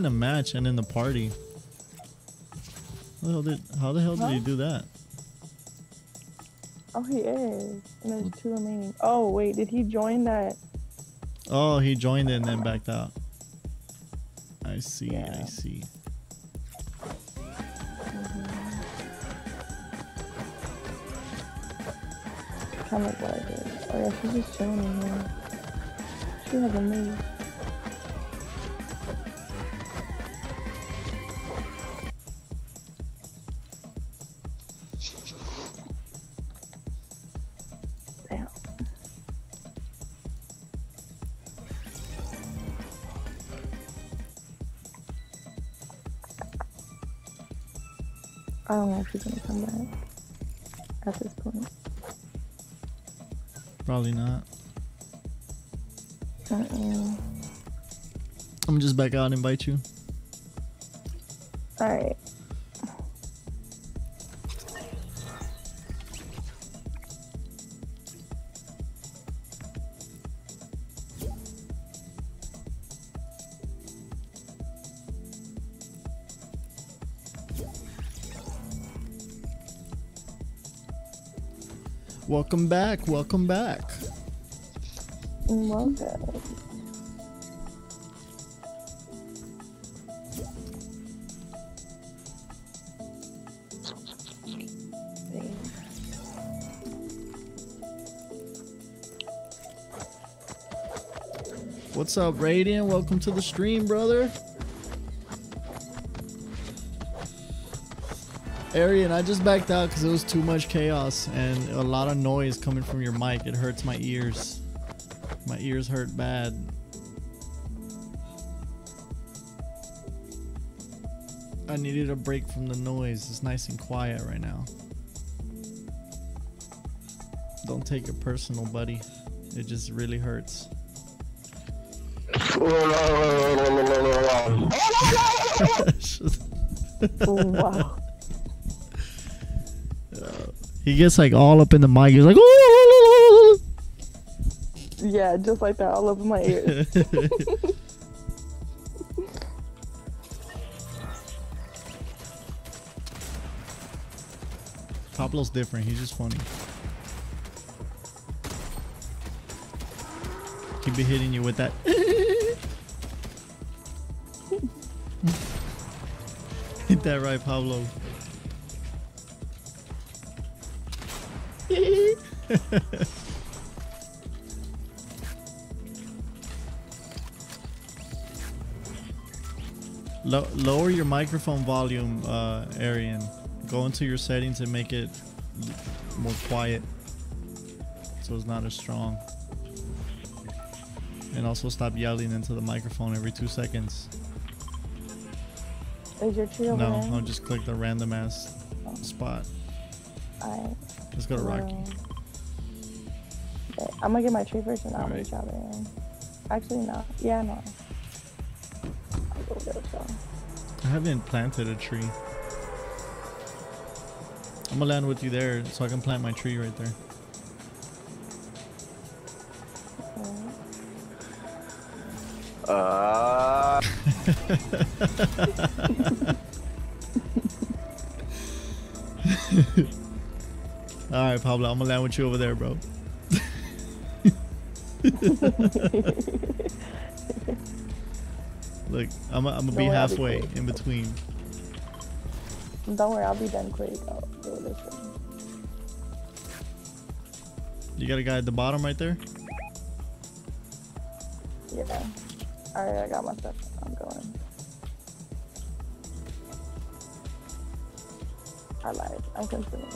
In a match and in the party? How the hell did, how the hell did he do that? Oh, he is. And there's two remaining. Oh, wait, did he join that? Oh, he joined it and then backed out. I see, I see. Kind of like what I did. Oh, yeah, she's just chilling in here. She hasn't moved. Damn. She's gonna come back at this point. Probably not. Uh-uh. I'm just back out and invite you. Alright. Welcome back, welcome back. Welcome. What's up, Radiant? Welcome to the stream, brother. Arian, I just backed out because it was too much chaos and a lot of noise coming from your mic. It hurts my ears. My ears hurt bad. I needed a break from the noise. It's nice and quiet right now. Don't take it personal, buddy. It just really hurts. (laughs) (laughs) (laughs) wow. He gets like all up in the mic. He's like, "Ooh." Yeah, just like that, all over my ears. (laughs) Pablo's different. He's just funny. Keep be hitting you with that. (laughs) Hit that right, Pablo. Low, lower your microphone volume, uh, Arian. Go into your settings and make it more quiet so it's not as strong. And also stop yelling into the microphone every two seconds. Is your tree No? I'll just click the random ass spot. Alright. Let's go to Rocky. I'm gonna get my tree first and I'll Alright. reach out there. Actually, no. Yeah, no. I'll go get it, so. I haven't planted a tree. I'm gonna land with you there so I can plant my tree right there. Uh. (laughs) All right, Pablo, I'm gonna land with you over there, bro. (laughs) Look, I'm, I'm gonna be worry, I'll be halfway in between. Don't worry, I'll be done quick. I'll do this one. You got a guy at the bottom right there? Yeah. Alright, I got my stuff. I'm going. I lied. I'm consuming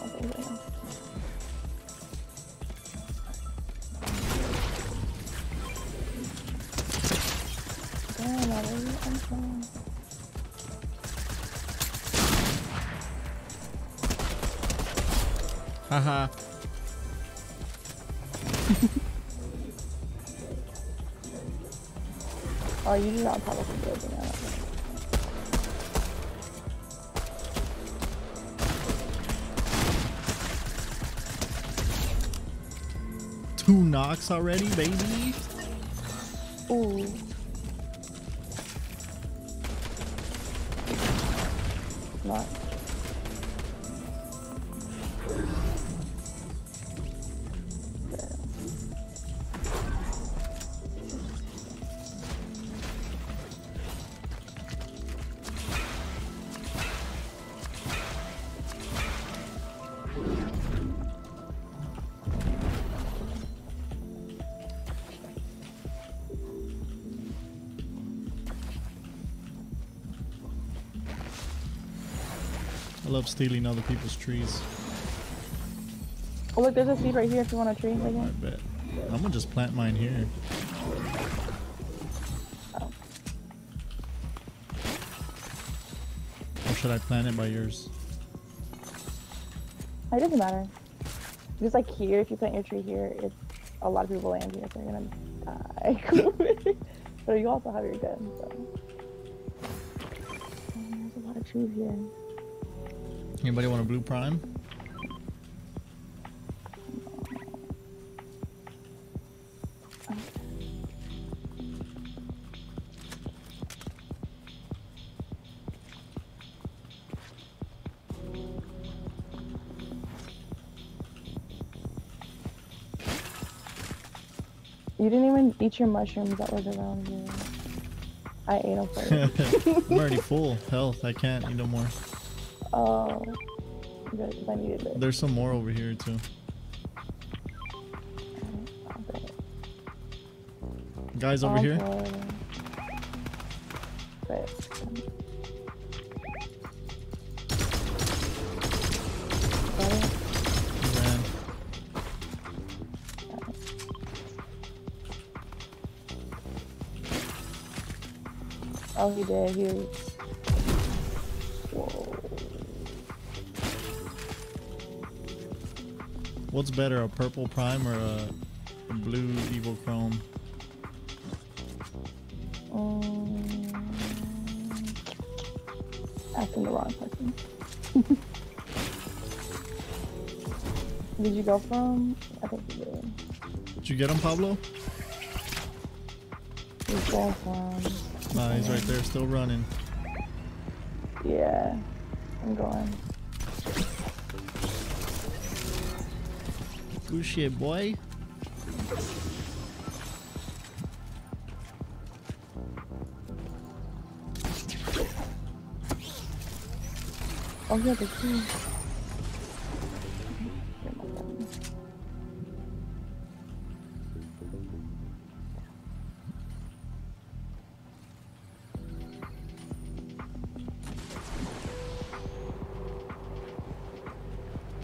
Haha. Uh-huh. (laughs) Oh, you do not the building. I. Two knocks already, baby. Stealing other people's trees. Oh, look, there's a seed right here if you want a tree. Right I bet. I'm gonna just plant mine here. Oh. Or should I plant it by yours? It doesn't matter. Just like here, if you plant your tree here, it's a lot of people land here, so you're gonna die. (laughs) but you also have your gun, so. Oh, there's a lot of trees here. Anybody want a blue prime? You didn't even eat your mushrooms that was around you. I ate them first. (laughs) I'm already (laughs) full health. I can't eat no more. Oh, good, I needed it. There's some more over here too. Guys over Oh, here. sorry. But, got it? He ran. Oh, he did. He What's better, a purple prime or a, a blue evil chrome? Um, asking the wrong question. (laughs) did you go from? I think you did. Did you get him, Pablo? You go from. Nah, he's right there, still running. Yeah, I'm going. Good shit, boy. Oh yeah, the key.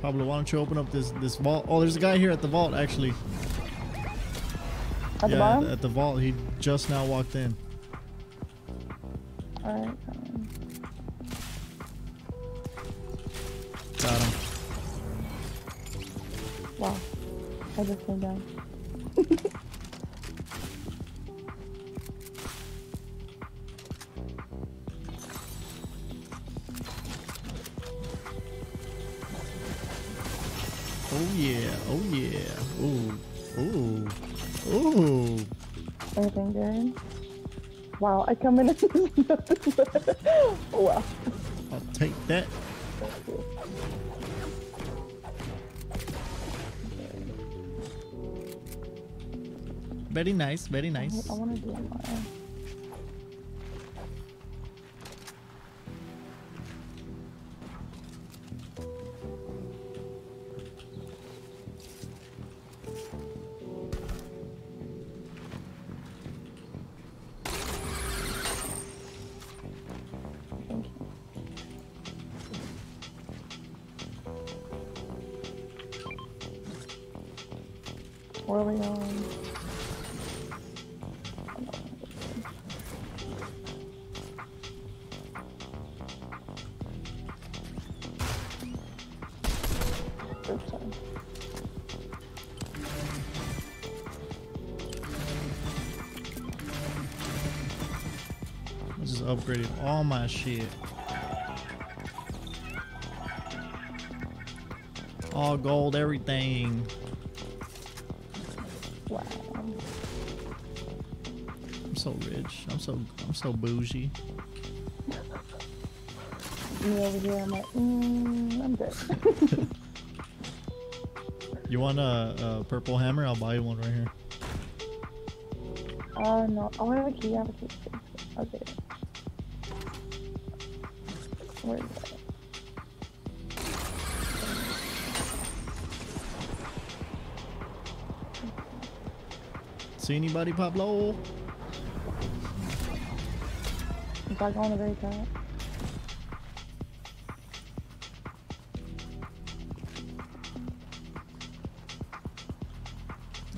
Pablo, why don't you open up this this vault? Oh, there's a guy here at the vault actually. At the yeah, bottom? at the vault. He just now walked in. Alright. um, Got him. Wow. I just came down. Wow, I come in and there's nothing. Oh, wow. I'll take that. Very nice. Very nice. I want to do mine. All shit. All gold, everything. Wow. I'm so rich. I'm so I'm so bougie. Me over here, I'm like, mm, I'm good. You want a, a purple hammer? I'll buy you one right here. Oh no. Oh, I have a key. I have a key. Okay. Where is that? See anybody, Pablo? Is that on to very top?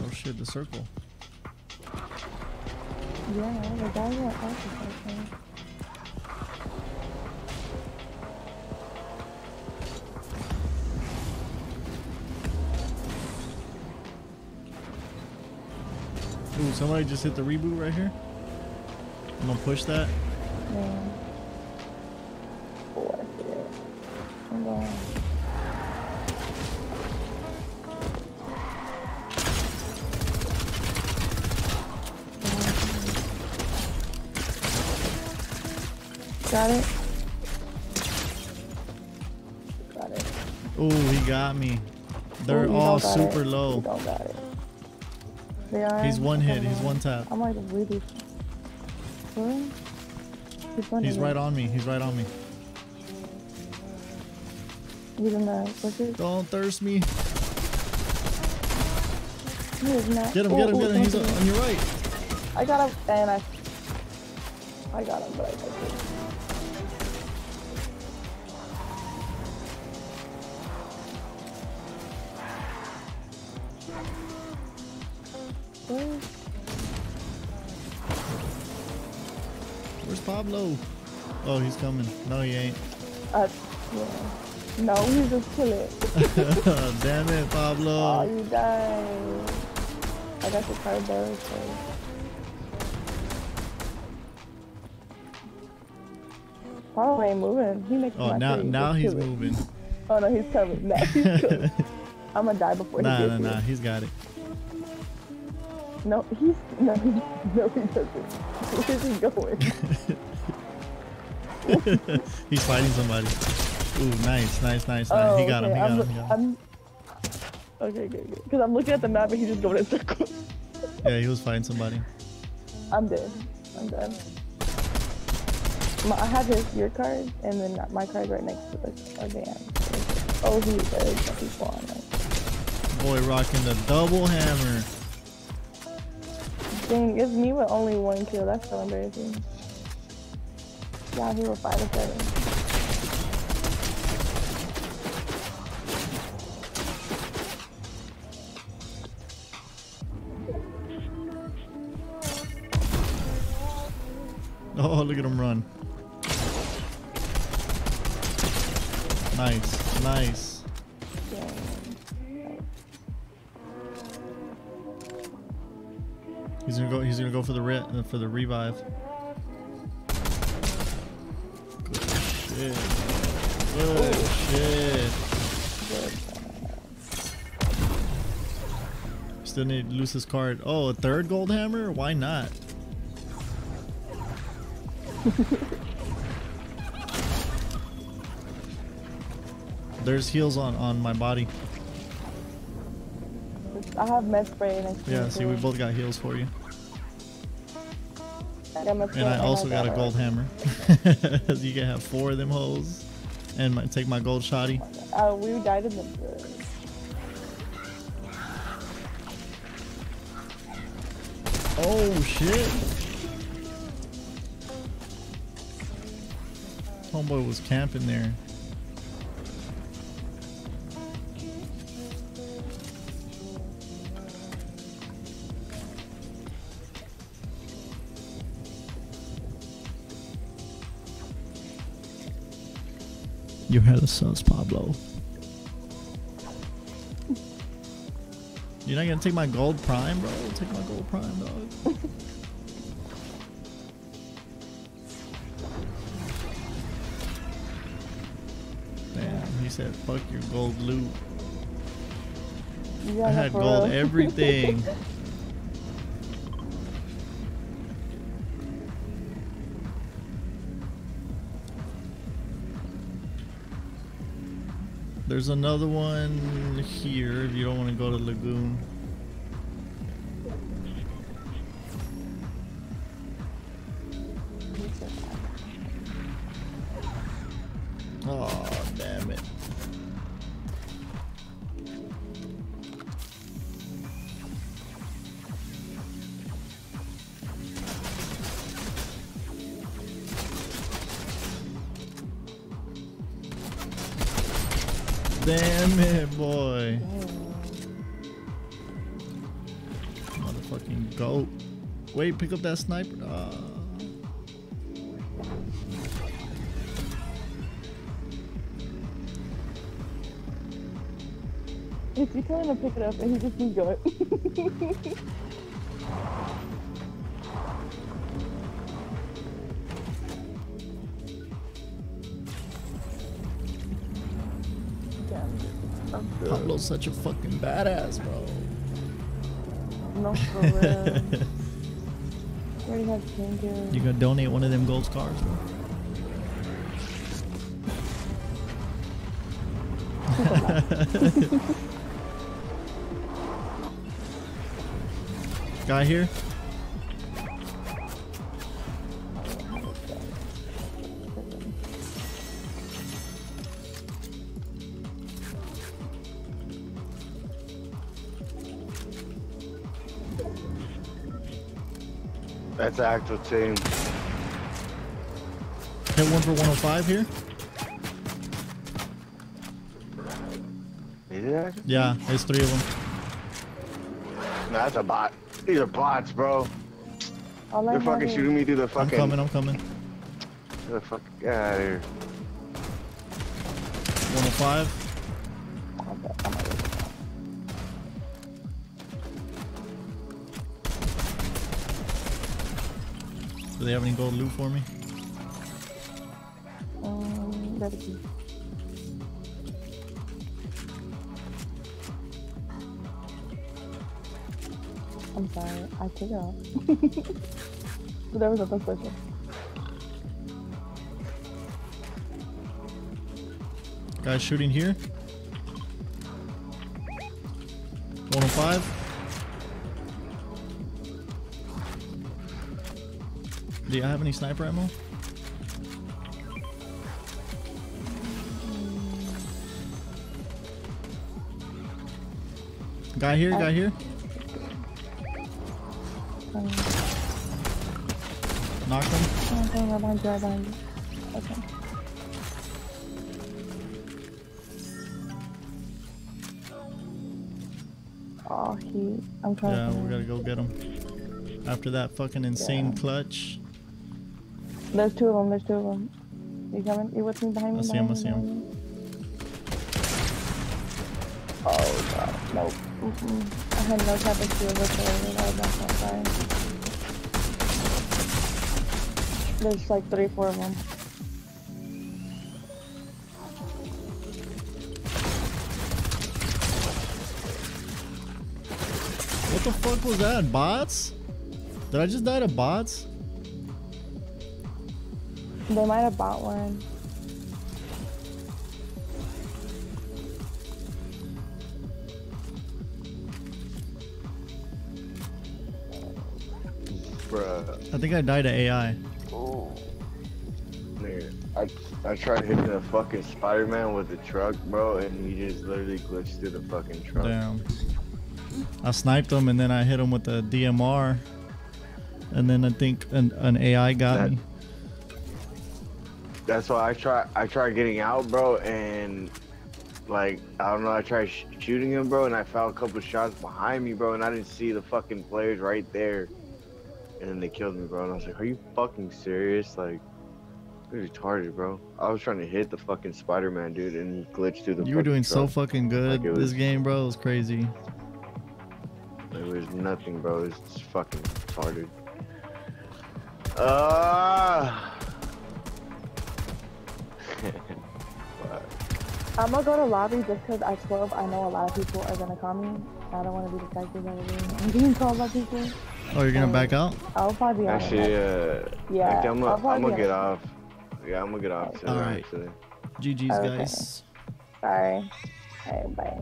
Oh shit, the circle. Yeah, the guy went off I think. Ooh, somebody just hit the reboot right here. I'm gonna push that. Yeah. Oh, I. I'm going. Got it. Got it. Ooh, he got me. They're Ooh, all don't got super it. low. They are. He's one hit. He's one tap. I'm like really. He's He's right on me. He's right on me. He's in the bushes. Don't thirst me. He is not. Get him, Ooh, get him, ooh, get him. Oh, He's oh, on your right. I got him, and I. I got him, but I missed it. Where's Pablo? Oh, he's coming. No, he ain't. Uh, yeah. No, he's just chilling. (laughs) Damn it, Pablo. Oh, you died. I got the card there, so. Pablo ain't moving. He makes Oh, now now Let's he's moving. Oh no, he's coming. Now he's (laughs) coming. I'm gonna die before Nah, he nah, gets nah. here. He's got it. No, he's no, he, (laughs) no, he doesn't. Where's he going? (laughs) he's fighting somebody. Ooh, nice, nice, nice, nice. Oh, he got him. okay, He got I'm, him. He got him. I'm, okay, good, good. Because I'm looking at the map and he's just going in circles. (laughs) Yeah, he was fighting somebody. I'm dead. I'm dead. My, I have his your card, and then my card right next to the oh, our band. Oh, he does. He's flying. Boy rocking the double hammer. Dang, it's me with only one kill. That's so embarrassing. Yeah, he was five to seven. Oh, look at him run. Nice, nice. He's gonna go. He's gonna go for the re uh, for the revive. Good shit. Good shit. Still need to lose card. Oh, a third gold hammer? Why not? (laughs) There's heals on on my body. I have med spray next to. Yeah, see, we both got heals for you. I got med spray And I also got a gold hammer. (laughs) you can have four of them holes. And my, take my gold shoddy. Uh, we died in the. Oh shit! Homeboy was camping there. You heard the sus, Pablo. You're not gonna take my gold prime, bro? Take my gold prime, dog. (laughs) Damn, he said, fuck your gold loot. Yeah, I had gold real. (laughs) everything. There's another one here if you don't want to go to Lagoon. Oh, Wait, pick up that sniper. Ah. If you tell him to pick it up and he just keeps going. (laughs) Pablo's such a fucking badass, bro. no, for real. (laughs) Already have. You gonna donate one of them gold scars, bro? (laughs) Guy here? That's the actual team. Hit one for 105 here? Is it actual? Yeah, there's three of them. No, that's a bot. These are bots, bro. All They're have fucking is- shooting me through the fucking. I'm coming, I'm coming. Get The fuck, out of here. 105. Do they have any gold loot for me? Um, be. I'm sorry, I took it off. but (laughs) there was nothing special. Guys shooting here. 105. Do you have any sniper ammo? Guy here, guy here. Knock him. Okay. Oh, he. I'm trying. Yeah, we gotta go get him. After that fucking insane yeah. clutch. There's two of them. There's two of them. You coming? You with me behind me? I see him, I see him. Oh god, nope. Mm-mm. I had no type of shield whatsoever. That was not so sorry. There's like three, four of them. What the fuck was that? Bots? Did I just die to bots? They might have bought one. Bruh. I think I died to AI. Oh. Man, I I tried hitting the fucking Spider-Man with the truck, bro, and he just literally glitched through the fucking truck. Damn. I sniped him and then I hit him with the DMR. And then I think an, an AI got That- me. That's why I try I tried getting out, bro, and like I don't know, I tried sh- shooting him, bro, and I found a couple shots behind me, bro, and I didn't see the fucking players right there, and then they killed me, bro. And I was like, "Are you fucking serious? Like, you're retarded, bro." I was trying to hit the fucking Spider-Man dude, and he glitched through the. You were doing so fucking good Like, it this game, bro. It was crazy. It was nothing, bro. It's fucking retarded. Ah. (laughs) I'm gonna go to lobby just because at 12 I know a lot of people are gonna call me. I don't want to be distracted by the game. I'm getting called by people. Oh, you're gonna back out? I'll probably be on it. Actually, uh, Yeah, actually, I'm gonna, I'm get off. Yeah, I'm gonna get off. Too, All right. Actually. GG's, Okay. guys. Sorry. Alright, bye.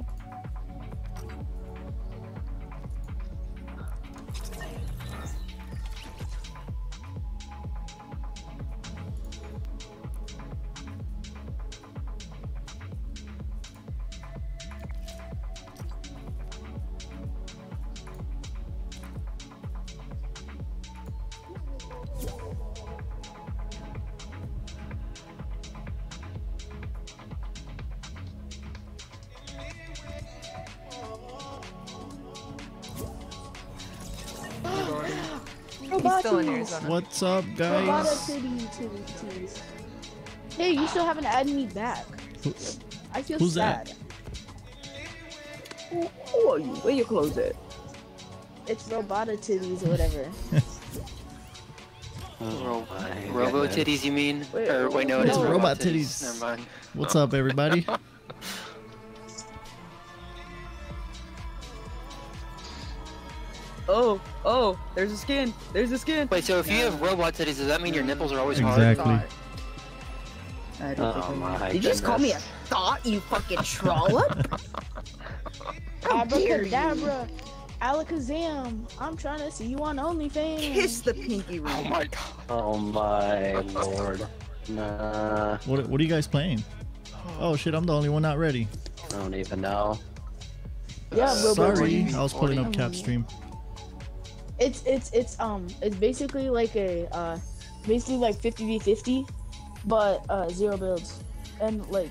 He's still in What's up, guys? titty, titty, titties. Hey, you still haven't added me back. I feel Who's sad. that? Who, who are you? Where your clothes at? It's Roboto titties or whatever. (laughs) Uh, Ro- Robo titties, you mean? Wait, or wait, no, It's it's robot, robot titties. titties. Never mind. What's up, everybody? (laughs) Oh, oh, there's a skin. There's a skin. Wait, so if you have robot titties, does that mean your nipples are always Exactly. hard? I don't Oh think I my know. You just call me a thought, you fucking trollop. (laughs) How dare you? Abracadabra. Alakazam. I'm trying to see you on OnlyFans. Kiss the pinky ring. Oh my god. Oh my lord. Nah, What, what are you guys playing? Oh shit, I'm the only one not ready. I don't even know. Yeah, Robo Sorry. I was putting up cap stream. It's it's it's um it's basically like a uh basically like 50 v 50, but uh zero builds and like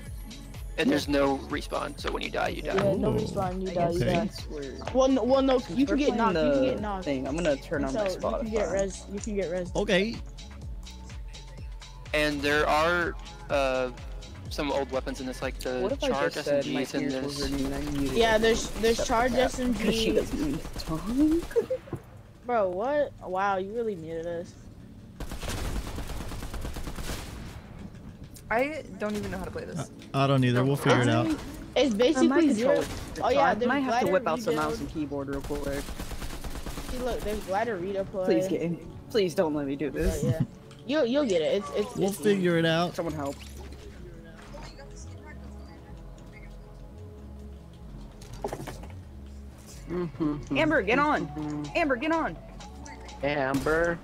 And there's no respawn, so when you die, you die. yeah no respawn you I die you die. we're- Well no, well no you can get playing knocked you can get knocked. Thing. I'm gonna turn on my So you can get Spotify. res you can get res. Okay. And there are uh, some old weapons in this, like the What if I charge just SMGs and there's... were this. hurting and I needed Yeah, there's there's charge crap? (laughs) 'Cause she SMG. doesn't even talk. (laughs) Bro, what? Wow, you really muted us. I don't even know how to play this. I don't either. We'll figure it out. It's basically zero. controller's Oh yeah, I might have to whip out some mouse and keyboard real quick. See, look, there's glider redeploy. Please, game. Please don't let me do this. yeah, you'll you'll get it. It's it's. We'll it's figure it out. Someone help. Mm-hmm. Amber, get on. Amber, get on. Amber,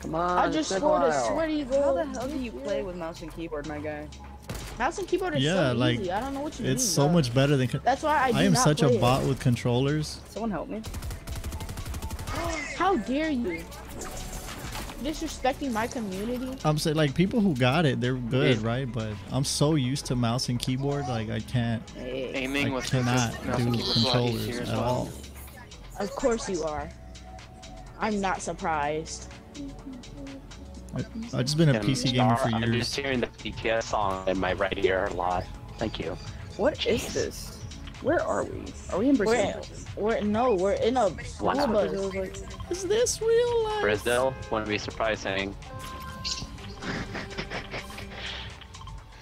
come on. I just scored a while. sweaty How the hell do you play with mouse and keyboard, my guy? Mouse and keyboard is Yeah, so like easy. I don't know what you mean. it's so bro. much better than. That's why I do I am not such play a it. bot with controllers. Someone help me. How dare you? Disrespecting my community. I'm saying like people who got it, they're good, Yeah. right? But I'm so used to mouse and keyboard, like I can't. Aiming I with cannot with mouse and do keyboard's a lot controllers at well. all. Of course you are. I'm not surprised. I, I've just been a I'm PC gamer for years. I'm just hearing the BTS song in my right ear a lot. Thank you. What is this? Where are we? Are we in Brazil? We're, we're no, we're in a school Wow. bus. Is this real life? Brazil wouldn't be surprising. (laughs)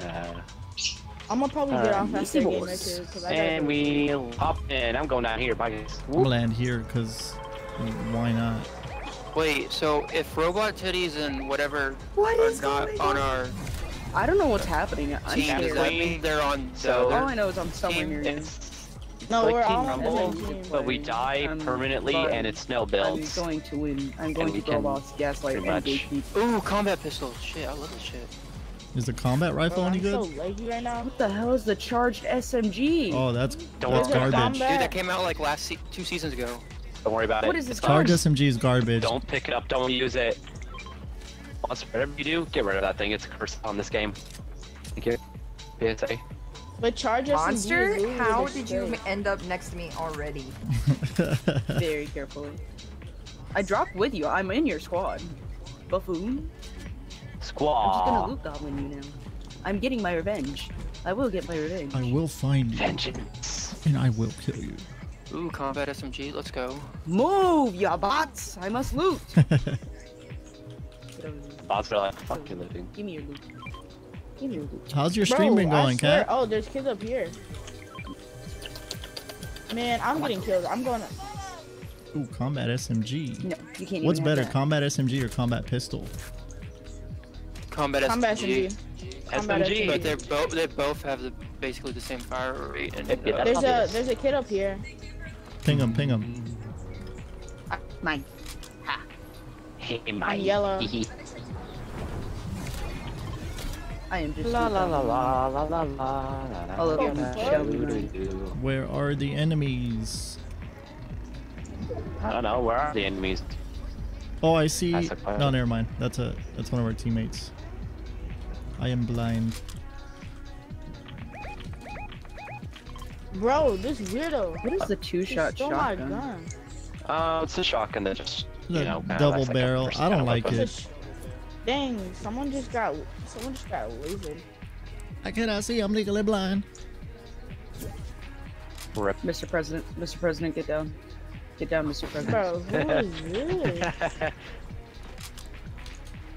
uh, I'm gonna probably get Um, off after game or boys. two because I gotta and we hop in. I'm going down here. Bye guys. I'm land here because why not? Wait, so if robot titties and whatever What are is not going on on? our I don't know what's happening. I'm team, does that mean they're on So- All I know is I'm somewhere near you. No, like we're Team all Rumble, team. but we die Um, permanently, but and it's no I'm going to win. I'm going we to go can boss, gaslight, pretty and much- gatekeep. Ooh, combat pistol. Shit, I love this shit. Is the combat rifle Bro, any I'm good? so leggy right now. What the hell is the charged SMG? Oh, that's Don't that's worry about garbage. Dude, that came out like last se- two seasons ago. Don't worry about it. What is this It's fine. Charge SMG is garbage. Don't pick it up. Don't use it. Once whatever you do, get rid of that thing. It's a curse on this game. Thank you. PSA. But charge us Monster, how did you end up next to me already? (laughs) Very carefully. I dropped with you. I'm in your squad. Buffoon. Squad. I'm just gonna loot goblin you now. I'm getting my revenge. I will get my revenge. I will find you Vengeance. and I will kill you. Ooh, combat SMG. Let's go. Move, ya bots! I must loot. (laughs) Bots are like, fuck you living. Give me your loot. Give me your loot. How's your Bro, stream been going, swear- Cat? Oh, there's kids up here. Man, I'm getting killed. I'm going to. Ooh, combat SMG. No, you can't What's even better, that. combat SMG or combat pistol? Combat, Combat SMG. SMG. Combat SMG. But they're both they both have the basically the same fire rate and Yeah, uh, There's a there's a kid up here. Ping him, ping him. Mine. Hey, I'm my. yellow. I am just La la la la la la la la. All of you la, shall be la, mine. doo, doo. Where are the enemies? I don't know. Where are the enemies? Oh, I see. That's. No, never mind. That's a that's one of our teammates. I am blind. Bro, this weirdo. What is the two-shot Stole shotgun? gun. Uh, it's a shotgun that just you The know double looks like barrel. I don't like weapon. it. Dang, someone just got someone just got lasered. I cannot see. I'm legally blind. Rip. Mr. President, Mr. President, get down. Get down, Mr. President. Bro, who is this?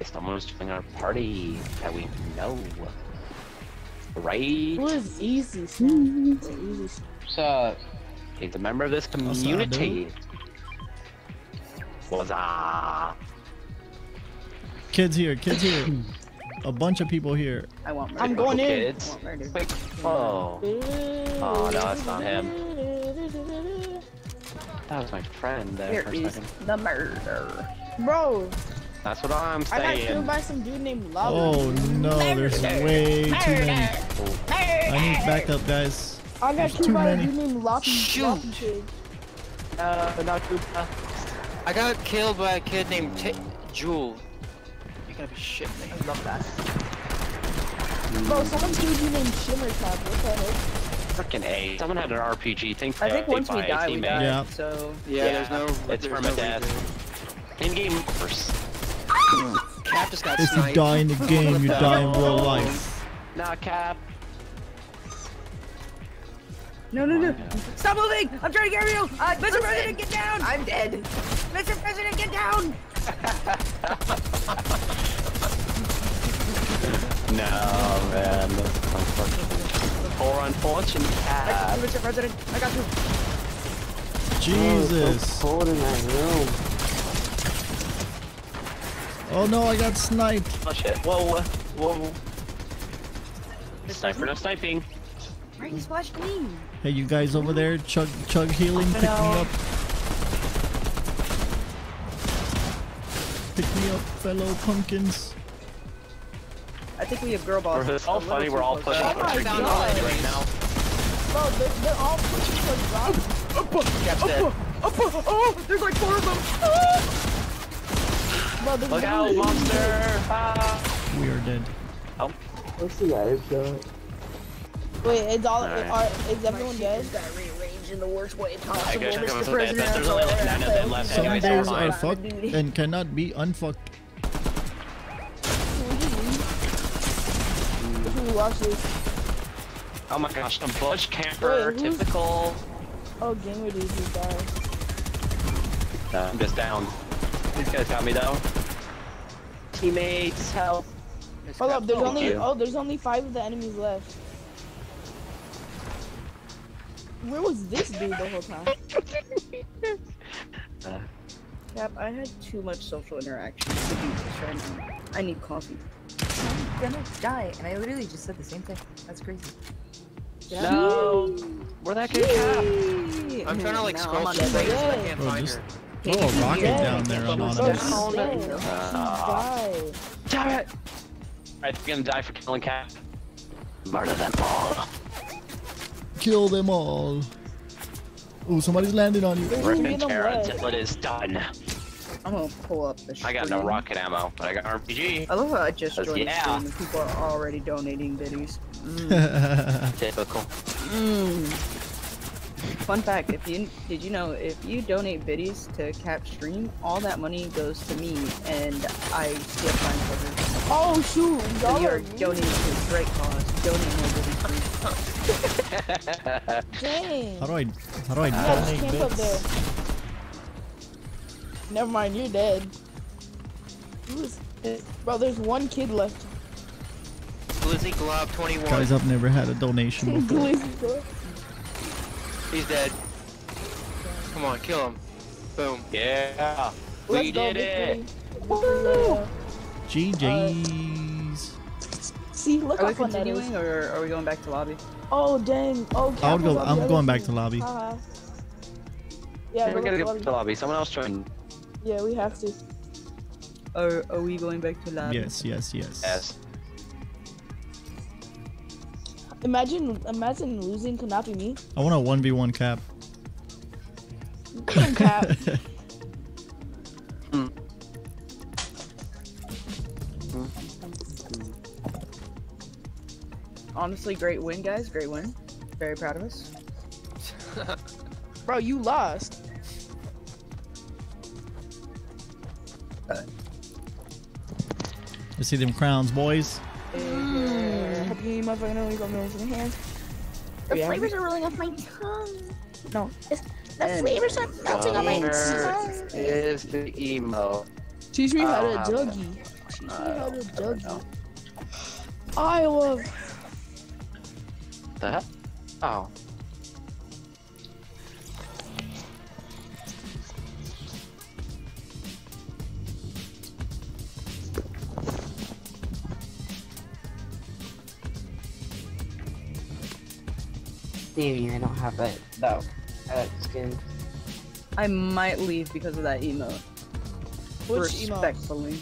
Someone's joining our party that we know. Right? Who is Easy Snap? Easy What's up? He's a member of this community. What's up? Kids here. Kids here. a bunch of people here. I want murder. I'm going in. Kids. I. Wait. Oh. Oh, no, it's not him. That was my friend there Here for a is second. the murder. Bro, That's what I'm saying. I got killed by some dude named Lava. Oh no, there's way too many. I need backup, guys. I got killed too by many. a dude named Loppy. Shoot. Loppy Uh, not too bad. I got killed by a kid named T Jewel. You gotta be shitting me. I love that. Bro, someone killed you named Shimmer Top. What the heck? Freaking A. Someone had an RPG. Think I think once we die, we teammate. die. Yeah. So Yeah, there's no. It's there's permadeath. no death. In-game offers. Cap just got If you die in the (laughs) game, you die in real life. Nah, Cap. no, no, no! Stop moving! I'm trying to get real. Uh, Mr. listen, President, get down! I'm dead. Mr. President, get down! (laughs) No, man. Unfortunate. Poor unfortunate I got Cap. you, Mr. President. I got you. Jesus. Oh, cold in that room. Oh no, I got sniped. Oh shit. Whoa, whoa, whoa. Sniper, no sniping. Right, he splashed me. Hey, you guys over there, chug chug healing, pick me up. Pick me up, fellow pumpkins. I think we have girl boss. It's all funny. We're all close. pushing Oh for God. right now. Bro, they're, they're all pushing towards Rob. Cap's dead. Oh, there's like four of them. Bro, Look out, literally- monster! Ah. We are dead. Oh, What's the guys going? Wait, is all Alright. are, is everyone dead? Gotta in the worst way possible, guess I'm Mr. President. There's only like nine of them left. Some Anyways, days we're fucked and cannot be unfucked. Who watched this? Oh my gosh, a bush camper, Wait, typical. Oh, gamer dude, who died. Uh, I'm just down. These guys got me though. Teammates, help. Hold up, there's only you. oh, there's only five of the enemies left. Where was this dude the whole time? (laughs) Uh, Cap, I had too much social interaction to do this right now. I need coffee. I'm gonna die, and I literally just said the same thing. That's crazy. No. Where that kid at? I'm trying to like Now scroll through that things, but I can't Bro, find just her. throw a rocket Yeah. down there, Bro, anonymous. she's Uh. Damn it! I think I'm gonna die for killing cat. Murder them all. Kill them all. Oh, somebody's landing on you. Rip me and them tear legs. until it is done. I'm gonna pull up the I got no rocket ammo, but I got RPG. I love how I just Cause joined the yeah. stream and people are already donating biddies. Mm. (laughs) Typical. Mm. Fun fact: If you did you know if you donate biddies to Cap Stream, all that money goes to me, and I still find cover. Oh shoot, So y'all you're donating to a great cause. Donate more biddies, dang. How do I how do I You donate camp bits? Never mind, you're dead. Who is Bro, there's one kid left. Glizzy Glob 21. Guys, I've never had a donation (laughs) before. Glizzy, bro. He's dead. Come on, kill him. Boom. Yeah. We Let's go, did Big it. Titty. GG's. Uh, see, look Are how we fun that is. continuing, or are we going back to lobby? Oh dang. Oh, I would go. I'm going back to lobby. Uh-huh. Haha. Yeah, we go gotta back go to to lobby. lobby. Someone else join. Yeah, we have to. Are are we going back to lobby? Yes, yes, yes. Yes. Imagine, imagine losing could not be me. I want a one v one cap. Come Cap. (laughs) Honestly, great win, guys. Great win. Very proud of us. Bro, you lost. Let's see them crowns, boys. Mm. Hope you motherfucking know you got millions in your hands. The Yeah. flavors are rolling off my tongue. No. It's, the flavors are melting on my tongue. is the emo. Teach me how to don't have that. juggy. Teach me how to juggy. I love. The hell? Oh. Stevie, I don't have that that, that skin. I might leave because of that emote. Which emote? Respectfully.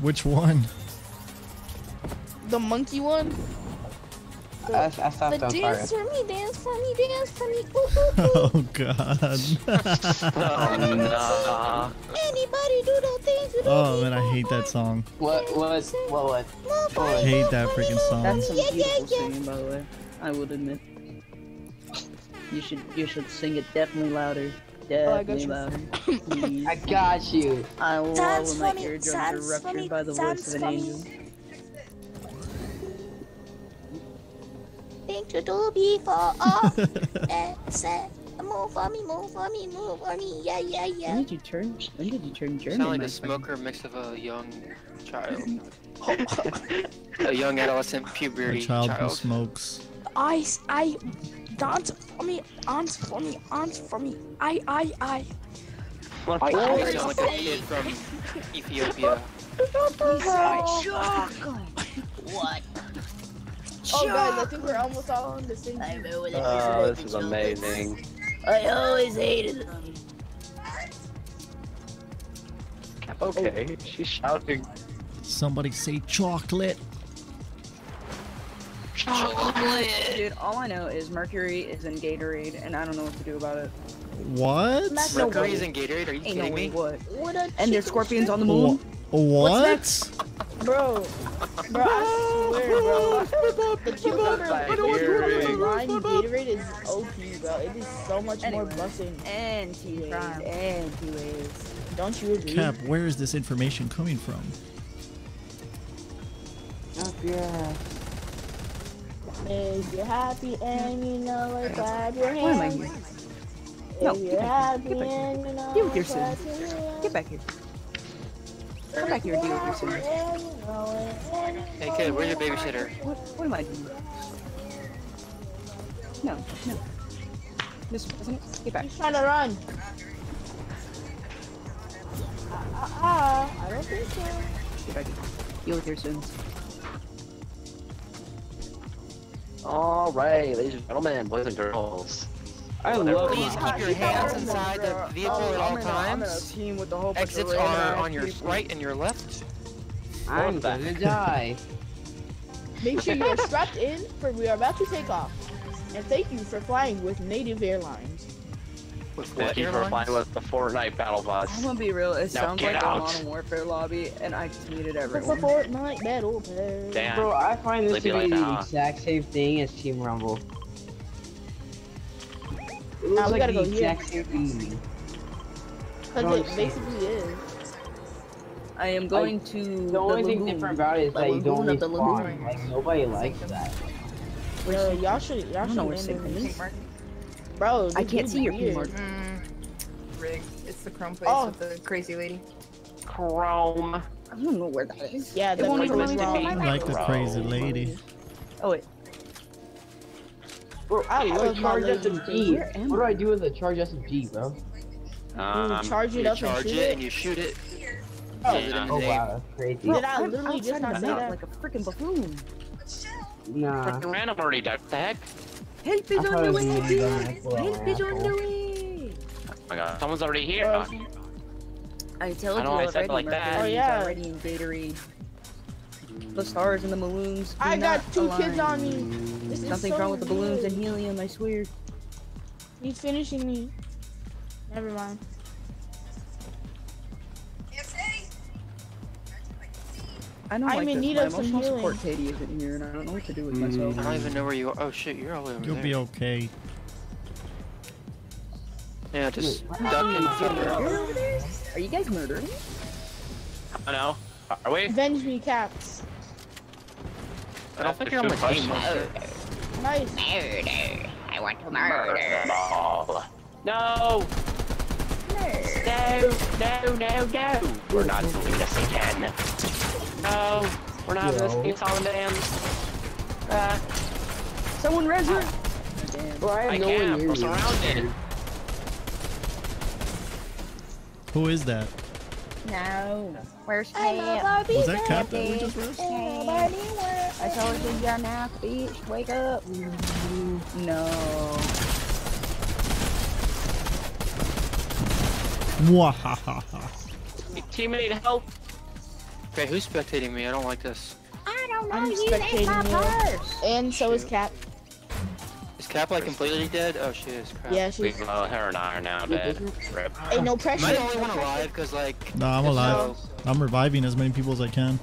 Which one? The monkey one? I, I stopped The on dance for me, dance for me, dance for me. (laughs) Ooh, ooh, ooh. Oh god. Oh (laughs) no. Anybody do the things with oh man, I hate that song. What was what was? I hate that freaking song. That's some beautiful singing, by the way. I would admit. You should you should sing it definitely louder. Oh, I got Definitely you. louder. (laughs) Please. I got you. I will Dance when my me, eardrums are dance for ruptured me, by the voice of an for me. angel. Think to do before all. (laughs) say, move for me, move for me, move for me. Yeah, yeah, When did you turn? When did you turn German? Sound like a friend? smoker mix of a young child. (laughs) a young adolescent puberty A puberty child who smokes. I, I, dance for me, dance for me, dance for me. I, I, I. What I You always sound like a kid from Ethiopia. What? (laughs) Oh, guys, I think we're almost all on the same team. Oh, this is amazing. I always hated them. Okay, she's shouting. Somebody say chocolate. Dude, all I know is Mercury is in Gatorade, and I don't know what to do about it. What? No Mercury's way. in Gatorade? Are you Ain't kidding no me? what? What a And there's chicken scorpions on the Wha- moon. What? Bro, bro, I (laughs) swear, bro. The cucumber, I the don't cucumber hear lime Gatorade is OP, bro. It is so much more Anyway. busting. Anyways, anyways. Don't you agree? Cap, where is this information coming from? Up yeah. If you're happy and you know it, clap your Why am I hands. here? No, If get you're back happy here. Get back here. and you know Deal with your it, clap sins. your hands. Get back here. Come back here and deal with your sins. And you know it, and you Hey kid, where's your babysitter? What, what am I doing? No, no. Mr. President, get back. He's trying to run. Ah, ah, ah, I don't think so. Get back here. Deal with your sins. All right, ladies and gentlemen, boys and girls. I love Please my- keep your hands inside the vehicle Oh, at all in a- I'm in a times. team with a whole Exits are ass on your people. right and your left. I'm What gonna die. Make sure you're strapped in, for we are about to take off. And thank you for flying with Native Airlines. Thank you for flying with the Fortnite battle bus. I'm gonna be real, it Now sounds like out. a Modern Warfare lobby, and I just muted everyone. It's a. Fortnite battle pass. Damn. Bro, I find this Sleepy to be like the that, exact same thing as Team Rumble. It Nah, looks like the go here. exact same thing to. Because it basically is. I am going to The only thing different about it is The that you don't lagoon of the respawn. lagoon. Like nobody likes that. Bro, y'all should, y'all I don't should know where Bro, I can't see your weird. P-mark. Mm, rigged. It's the Chrome place Oh. with the crazy lady. Chrome. I don't know where that is. Yeah, It that won't was even let wrong. take. Like the crazy lady. Oh wait, Bro, I love love my charge. SMG. What do I do with a charge SMG, bro? Um, charge it you up and charge shoot it it? and you shoot it. Oh, Yeah. Oh wow, that's crazy. Did I I'm literally just outside not say that? like a freaking buffoon. Nah. Freaking random already, what the heck? Help is on the way, dude. going like, well, Help is on the way. Oh my god, someone's already here. Bro, I told I you know, I already, said like that. Oh, yeah. already in Gatorade. The stars and the balloons. do I got two align. kids on me. This is so wrong with the balloons weird. and helium, I swear. He's finishing me. Never mind. I don't I'm like in this. need My of some emotional healing. support Katie isn't here, and I don't know what to do with mm. myself. I don't even know where you are. Oh shit, you're all the way over You'll there. be okay. Yeah, just duck and cover. Are you guys murdering? I know. Are we? Avenge me, Caps. I don't think you're on the team. Nice. Murder. I want to murder. Murder. No! No, no, no, no! We're not doing this again. No, we're not theme song dance. Uh, Someone res her! Bro, I I no can't. We're surrounded. Who is that? No. Where's Cap? Was that Cap that we just world. I told you you're now, bitch. Wake up. No. Teammate, help! Okay, who's spectating me? I don't like this. I don't know. I'm you ate my spectating you. purse. And so is Cap. Is Cap like completely dead? Oh shit, it's crap. Yeah, she's. Uh, her and I are now dead. Rip. Hey, no pressure. Am I the only one alive? Cause like. No, I'm alive. so- I'm reviving as many people as I can.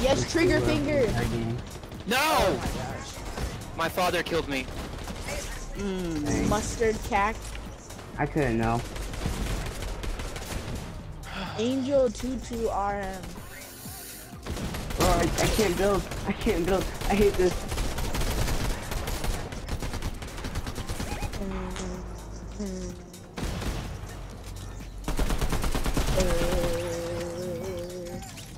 Yes, trigger finger. No! My father killed me. Mm, mustard cack. I couldn't know. Angel 22 RM. Bro, I, I can't build. I can't build. I hate this.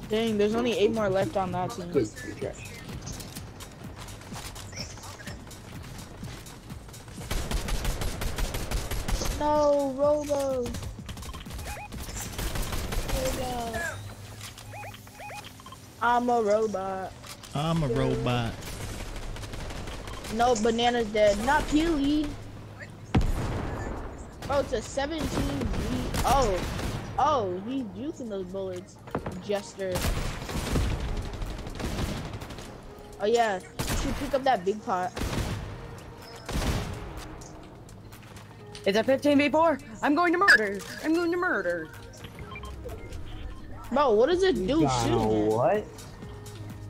Dang, there's only eight more left on that team. No, Robo. Robo. I'm a robot. I'm a robot. No, banana's dead. Not Peely. Oh, it's a 17 G. Oh. Oh, he's juicing those bullets. Jester. Oh yeah, you should pick up that big pot. It's a 15v4. I'm going to murder. I'm going to murder. Bro, what does it do Gonna shooting? what?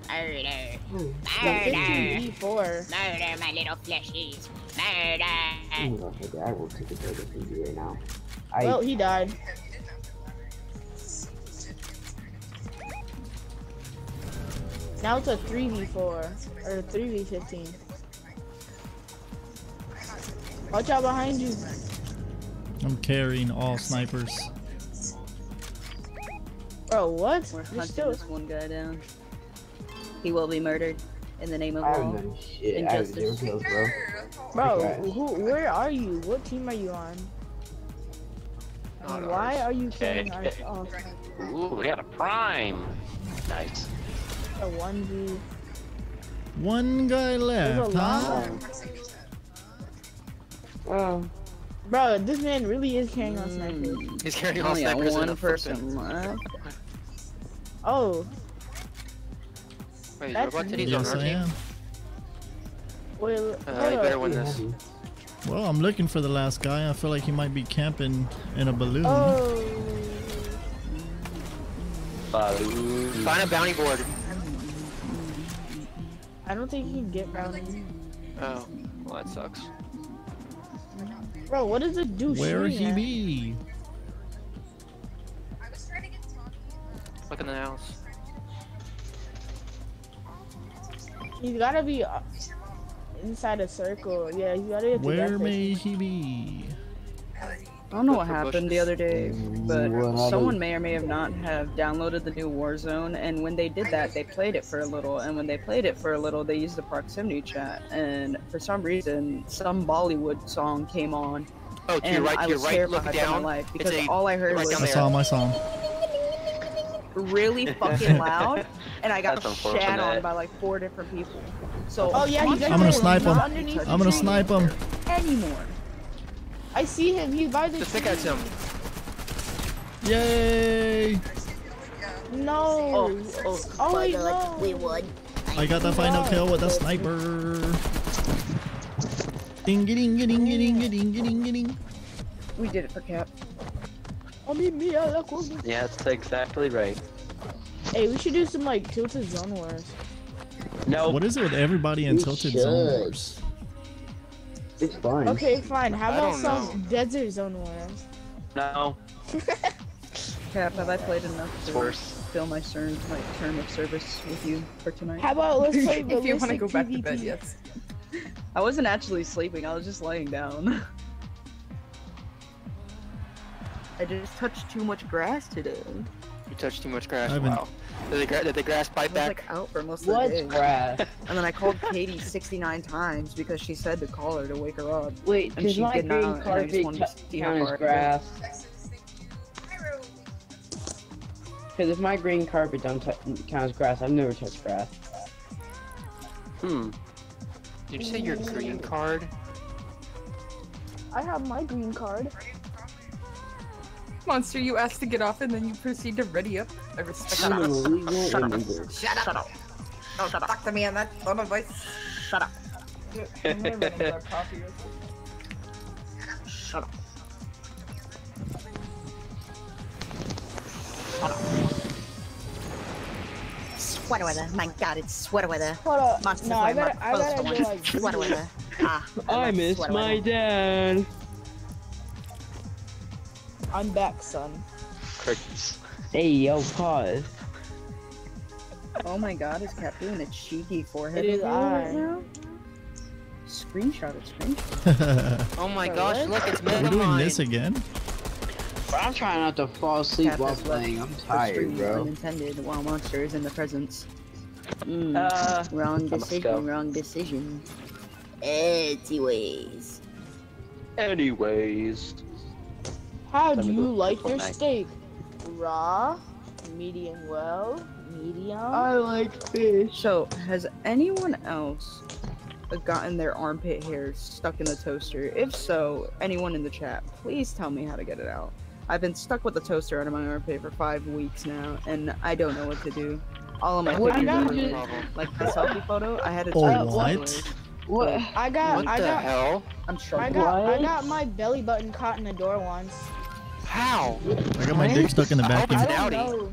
Murder. Like Murder. 15v4. Murder, my little fleshies. Murder. my god, okay, I will take a break from you right now. I Well, he died. Now it's a 3v4 or a 3v15. Watch out behind you. I'm carrying all snipers. Bro, what? We're You're hunting still this one guy down. He will be murdered in the name of I law done shit. I have zero injustice. kills, bro. Bro, who, where are you? What team are you on? And why are you Okay, killing our okay. oh, Ooh, we got a prime. Nice. a 1v? One guy There's a left, lot. Oh. Bro, this man really is carrying on snipers. He's carrying on Only snipers in one person footprint. left. Oh, Wait, That's Robot Titties on Yes, our I team? am. wait, Uh, you better win this. Well, I'm looking for the last guy. I feel like he might be camping in a balloon. Oh, Find a bounty board. I don't think he can get brownie. Oh, well that sucks. Bro, what does it do? Where he at? be? Look in the house. He's gotta be uh, inside a circle. Yeah, he's gotta get to Where may he be? I don't know what happened the other day, but someone may or may have not have downloaded the new Warzone, and when they did that, they played it for a little, and when they played it for a little, they used the proximity chat, and for some reason, some Bollywood song came on, Oh, to and your right, I to your was right, terrified look for my down. life It's because a- all I heard right was down I saw him, I saw him. really (laughs) fucking loud, and I got That's shat on by like four different people. So Oh, yeah, he's I'm gonna snipe him. Underneath I'm gonna snipe him. anymore. I see him. He's by the Just pick at him. Yay! No. Oh, oh, Oh, wait, no. we won. I got the final kill with a oh. sniper. Ding ding ding ding ding ding ding ding. We did it for Cap. I mean, me, I like Corbin. Yeah, that's exactly right. Hey, we should do some like tilted zone wars. No. What is it with everybody in We tilted should. zones? It's fun. Okay, fine. How about don't some desert zone wars? No. (laughs) Cap, have I played enough to worse. fill my term, my term of service with you for tonight? How about let's play (laughs) if you want to realistic go back to bed, yes. I wasn't actually sleeping, I was just laying down. (laughs) I just touched too much grass today. You touched too much grass. Wow. Did the, gra- did the grass I bite was like back? out for most of the What's day. grass? And then I called Katie 69 times because she said to call her to wake her up. Wait, And does she my did green not, and I just wanted to see how far as I could go. grass? Because if my green carpet don't count as grass, I've never touched grass. Hmm. Did you say your green card? I have my green card. Monster, you asked to get off and then you proceed to ready up. I respect I'm that. an illegal Shut up. Shut up. Shut up. Don't talk to me in that tone of voice. Shut up. I'm gonna run and grab coffee real quick. Shut up. Sweater weather. My God, it's sweater weather. Hold up. Monsters No, I wear gotta, I clothes gotta for go once. like. Sweater weather. Ah, I love miss my weather. dad. I'm back, son. Crickets. Hey, yo, pause. Oh my god, is Cap doing a cheeky forehead It is reveal right now? Screenshot it, screenshot (laughs) Oh my Wait, gosh, what? look, it's We're doing this again. Bro, I'm trying not to fall asleep Cap while playing. I'm for tired, streams bro. Unintended while monster is in the presence. Mm, Uh, wrong decision, wrong decision. Anyways. Anyways. How do you like your steak? Raw, medium well, medium. I like fish. So, has anyone else gotten their armpit hairs stuck in the toaster? If so, anyone in the chat, please tell me how to get it out. I've been stuck with the toaster under my armpit for five weeks now, and I don't know what to do. All of my What pictures are got- ruined. like the selfie photo. I had to. Oh, change what? it. What? I got. What I the got. hell? I'm I struggling. got. I got my belly button caught in the door once. How? I got my dick stuck in the I hope vacuum. it's I don't know.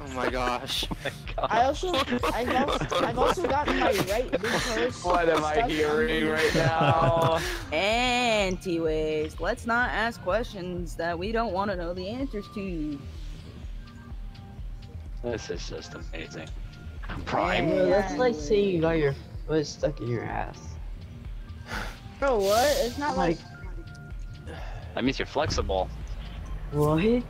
Oh my gosh. (laughs) I also. I've also, I've also gotten my right (laughs) big toe. What am I hearing right (laughs) now? And anyways, let's not ask questions that we don't want to know the answers to. This is just amazing. Prime. Yeah. That's like saying you got your foot stuck in your ass. Bro, what? It's not like. That means you're flexible. What? No,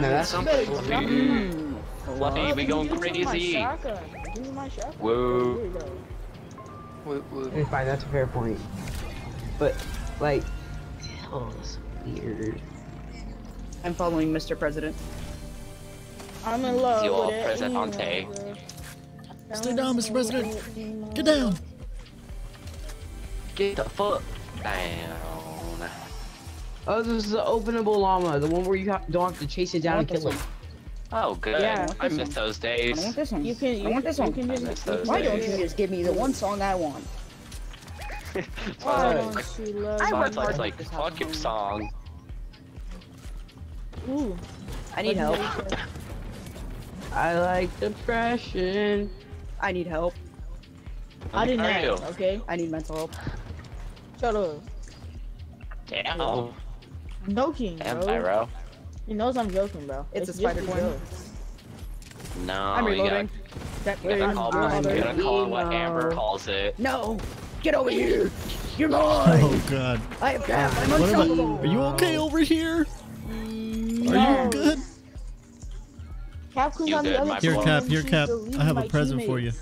that's Some Better people drop be- me. Fluffy, Oh, we then going give me my crazy. shotgun. Give my shotgun. Whoa. Here you go. Woo, woo. Okay, fine, that's a fair point. But, like, oh, that's weird. I'm following Mr. President. I'm in love You all with it. Presidente. Stay down, Mr. President. Get down. Get the fuck down. Oh, this is the openable llama, the one where you ha don't have to chase it down and kill it. Oh, good. Yeah. I miss those days. I want this one. You can. You, I want this one. can I miss just. those Why don't you just give me the one song I want? Why don't like, you love I me? work like, hard like this fuck your song. Ooh. I need help. I like depression. I need help. I didn't How are you? ask, okay? I need mental help. Shut up. Damn. I'm joking, Damn, bro. Pyro. He knows I'm joking, bro. It's a spider coin. No, I'm you gotta, reloading. That you gotta is call, brother. you gotta call it what Amber calls it. No! Get over here! You're mine! Oh god. I am trapped. I'm What am unstoppable. Are you okay over here? Are you good? Capcoon's You on the good, other my Here, team boy. Cap. and Here, Cap. I have a my present for you.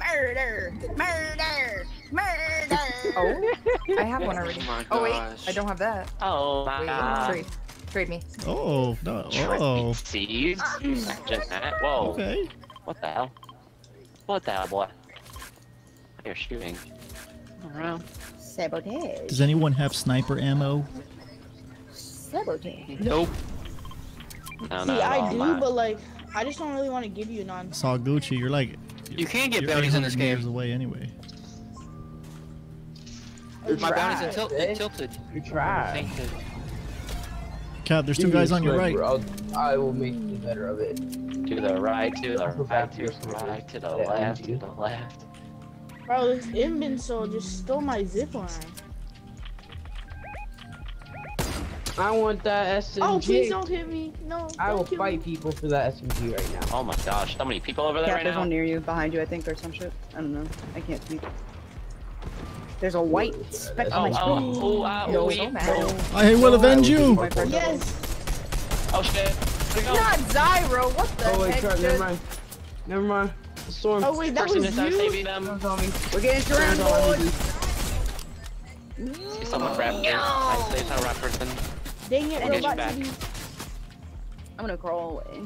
Teammates. Murder! Murder! Murder! Oh, I have one already. Oh Oh wait. I don't have that. Oh my Wait, god. trade. Trade me. Oh, no. Oh. Seeds? Just that? Whoa. Okay. What the hell? What the hell, boy? You're shooting. Around. Sabotage. Does anyone have sniper ammo? Sabotage. Nope. No, See, I do, man. but like, I just don't really want to give you none. Saw Gucci. You're like. You can't get you're bounties in this 800 meters game. away anyway. My bounties are til- bitch. tilted. You try. Tainted. Cap, there's two guys on your right. I'll, I will make you better of it. To the right, to the right, to to the right, to the left, to the left. Bro, this Imbecile just stole my zip I want that SMG. Oh, please don't hit me. No. I will fight me. people for that SMG right now. Oh my gosh, so many people over there Cap, right there's now. one near you, behind you, I think, or some shit. I don't know. I can't see. There's a white speck Oh, on my oh, screen. oh, ah, No, wait, so mad. I will avenge you. Yes. Oh shit. Where'd go? Not Zyro. What the Oh wait, heck? crap, never mind. Never mind. The storm. Oh wait, that Person was you. saving them. We're getting surrounded, boys. See someone rap me. I say it's not a rap person. Dang it, I'll get you robot back. TV. I'm gonna crawl away.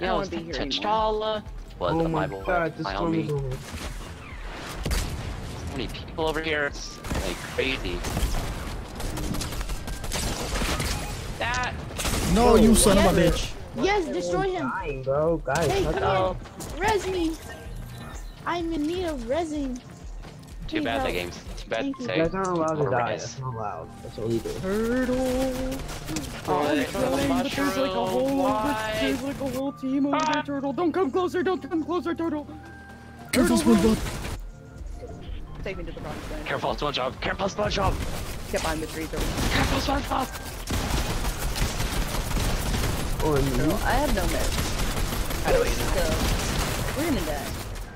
I don't want to be here anymore. T'Challa was Oh the my Bible, god, this my storm is homie. over. So many people over here, it's like crazy. That. No, you son Yes. of a bitch. Yes, destroy him. Dying, bro. Guys, Hey, come up. here. Res me. I'm in need of resin. Too Please bad that game's too bad Thank to you. You guys aren't allowed to Or die. res. That's not allowed. That's illegal. Turtle. Oh, I'm there's a trying, but there's like a mushroom. whole, Why? there's like a whole team over there, ah. Turtle. Don't come closer, don't come closer, Turtle. Careful, Turtle, SpongeBob. Take me to the promised land. Careful, SpongeBob. Careful, SpongeBob. Get behind the tree, Turtle. Careful, SpongeBob. Oh, and you? I have no meds. How do we So, we're gonna die.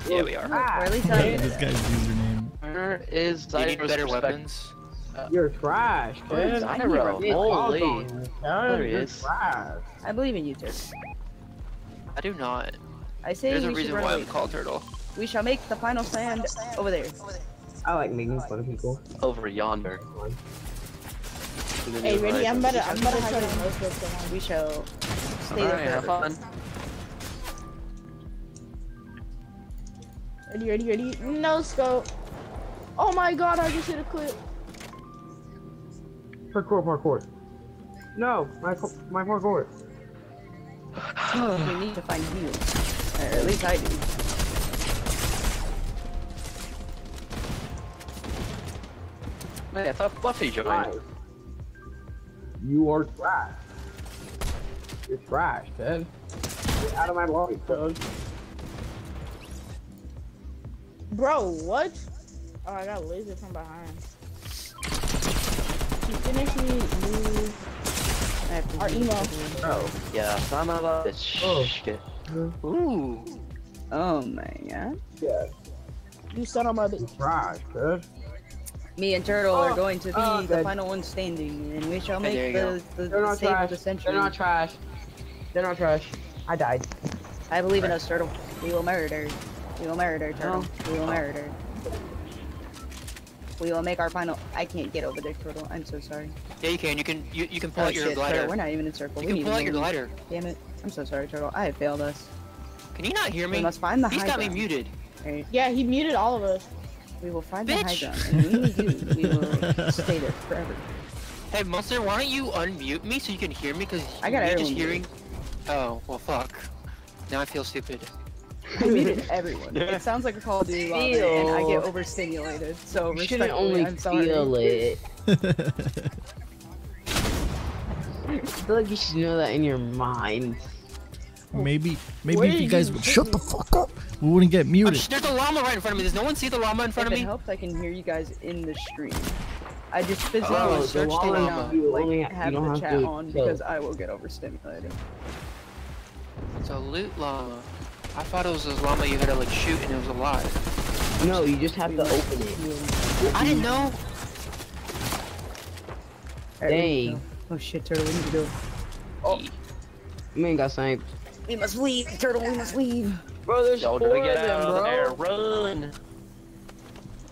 Yeah, we are. Or at least I'm this gonna die. guy's username. Where is Do you need better perspective? weapons? Uh, you're trash, Where's kid. Zyro? Holy. There he You're is. trash. I believe in you, Turtle. I do not. I say There's a reason why away. I'm called Turtle. We shall make the final stand over there. I like making fun of people. Over yonder. Hey, ready? I'm better. I'm better try to no scope someone. We shall stay Alright, there have forever. fun. Ready, ready, ready. No scope. Oh my god, I just hit a clip. Parkour, parkour. No, my co- my parkour. we need to find heals. Or at least I do. Man, I thought Fluffy joined. You are trash. You're trash, Ted. Get out of my lobby, Ted. Bro, what? Oh, I got laser from behind. He finished me, you. Our email. Bro, yeah, son of a bitch. Ooh. Oh my god. Yeah. You son of a bitch. Trash, Ted. Me and Turtle Oh, are going to be oh, the final one standing, and we shall Okay, make the, the, They're the not save of the century. They're not trash. They're not trash. I died. I believe in us, Turtle. We will murder. We will murder, Turtle. Oh. We will Oh. murder. We will make our final. I can't get over there, Turtle. I'm so sorry. Yeah, you can. You can. You, you can pull Oh out your shit, glider. Turtle. We're not even in circle. You we can need pull to out your leave. glider. Damn it. I'm so sorry, Turtle. I have failed us. Can you not hear me? We must find the He's high got me muted. Right. Yeah, he muted all of us. We will find the high Bitch. ground, and when we do, we will (laughs) stay there forever. Hey, Monster, why don't you unmute me so you can hear me? Cause I got me everyone just muted. hearing. Oh, well, fuck. Now I feel stupid. I muted (laughs) everyone. It sounds like a Call of Duty lobby, and I get overstimulated. So You shouldn't only I'm sorry. feel it. (laughs) I feel like you should know that in your mind. Maybe, maybe Where if you guys you- would shut the fuck up, we wouldn't get muted. sh- there's a llama right in front of me. Does no one see the llama in front If of it helps, I can hear you guys in the stream. I just oh, physically Oh, the searched it llama, out, you like only- have don't the have chat to on kill. because I will get overstimulated. It's a loot llama. I thought it was a llama you had to like shoot and it was alive. No, you just have to open it. I didn't know. Dang. Oh shit, turtle, we need to go. Oh. Man got sniped. We must leave, turtle. We must leave. Bro, there's Yo, four get of them, out bro. of there. Run.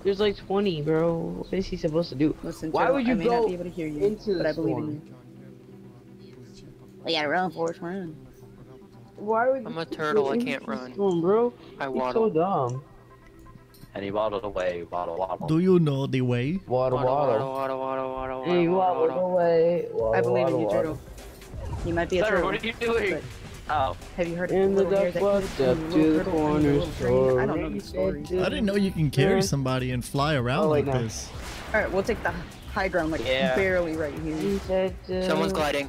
There's like 20, bro. What is he supposed to do? Listen, Why turtle, would you I may go not be able to hear you, into but the I believe storm? in you. We gotta run, Forrest, run. Why would I'm a turtle. I (laughs) can't run. storm, bro? I It's waddle. so dumb. And he waddled away. Waddle, waddle. Do you know the way? Waddle, Waddle, waddle. waddle, waddle, waddle, waddle, He waddle, waddled waddle. away. Waddle, I believe in waddle, you, waddle. turtle. You might be a Sir, turtle. what are you doing? but Oh. Have you heard And the little hair duck that walked goes up from to little the turtle from corner little train? I don't know the store. story. I didn't know you can carry somebody and fly around Oh, wait, like no. this. All right, we'll take the high ground, like Yeah. barely right here. He said, Someone's gliding.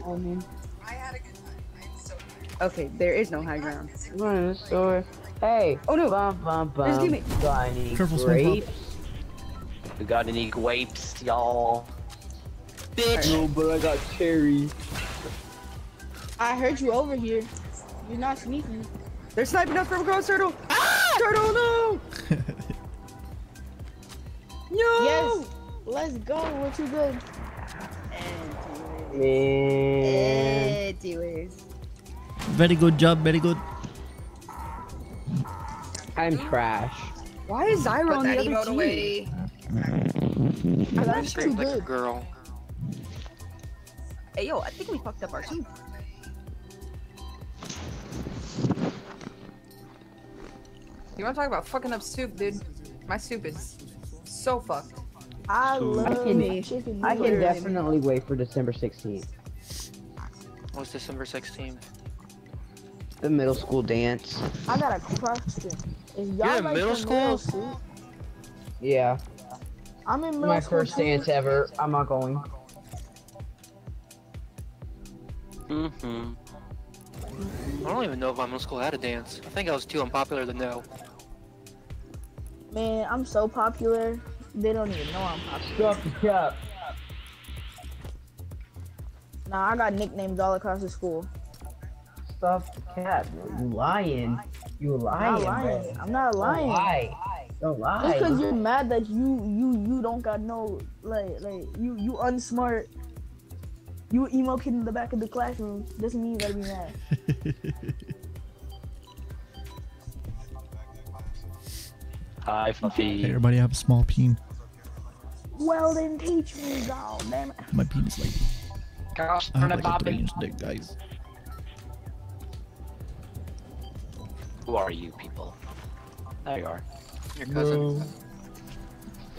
Okay, there is no high ground. Run in the store. Hey. Oh no. Bum, bum, There's a bum. teammate. Got any Careful, SpongeBob. grapes? We got any grapes, y'all? Bitch. No, but I got cherries. I heard you over here. You're not sneaky. They're sniping us from across turtle. Ah! Turtle, no! (laughs) no! Yes. Let's go. We're too good. Man. Anyways. Very good job, very good. I'm trash. Why is Zyra on the other emote team? away. I I got you screamed like a good. girl. Hey yo, I think we fucked up our team. You want to talk about fucking up soup, dude? My soup is so fucked. I love can- chicken I can definitely wait for December 16th. What's December 16th? The middle school dance. I got a question. Is You're y'all in like middle from school? soup? Yeah. I'm in middle school. My first too. dance ever. I'm not going. Mm-hmm. I don't even know if my middle school had a dance. I think I was too unpopular to know. Man, I'm so popular. They don't even know I'm popular. Stop the cap. Nah, I got nicknames all across the school. Stop the cap. bro. You lying. You lying. I'm lying, not lying. bro. I'm not Don't lying. lie. Don't Just lie. because you're mad that you you you don't got no like like you you unsmart. You emo kid in the back of the classroom doesn't mean you gotta be mad. (laughs) Hi, Fluffy. Hey, everybody have a small peen. Well then teach me, dog. Damn it. My penis like Gosh, I turn have it like a three inch dick, guys. Who are you people? There you are. Your cousin.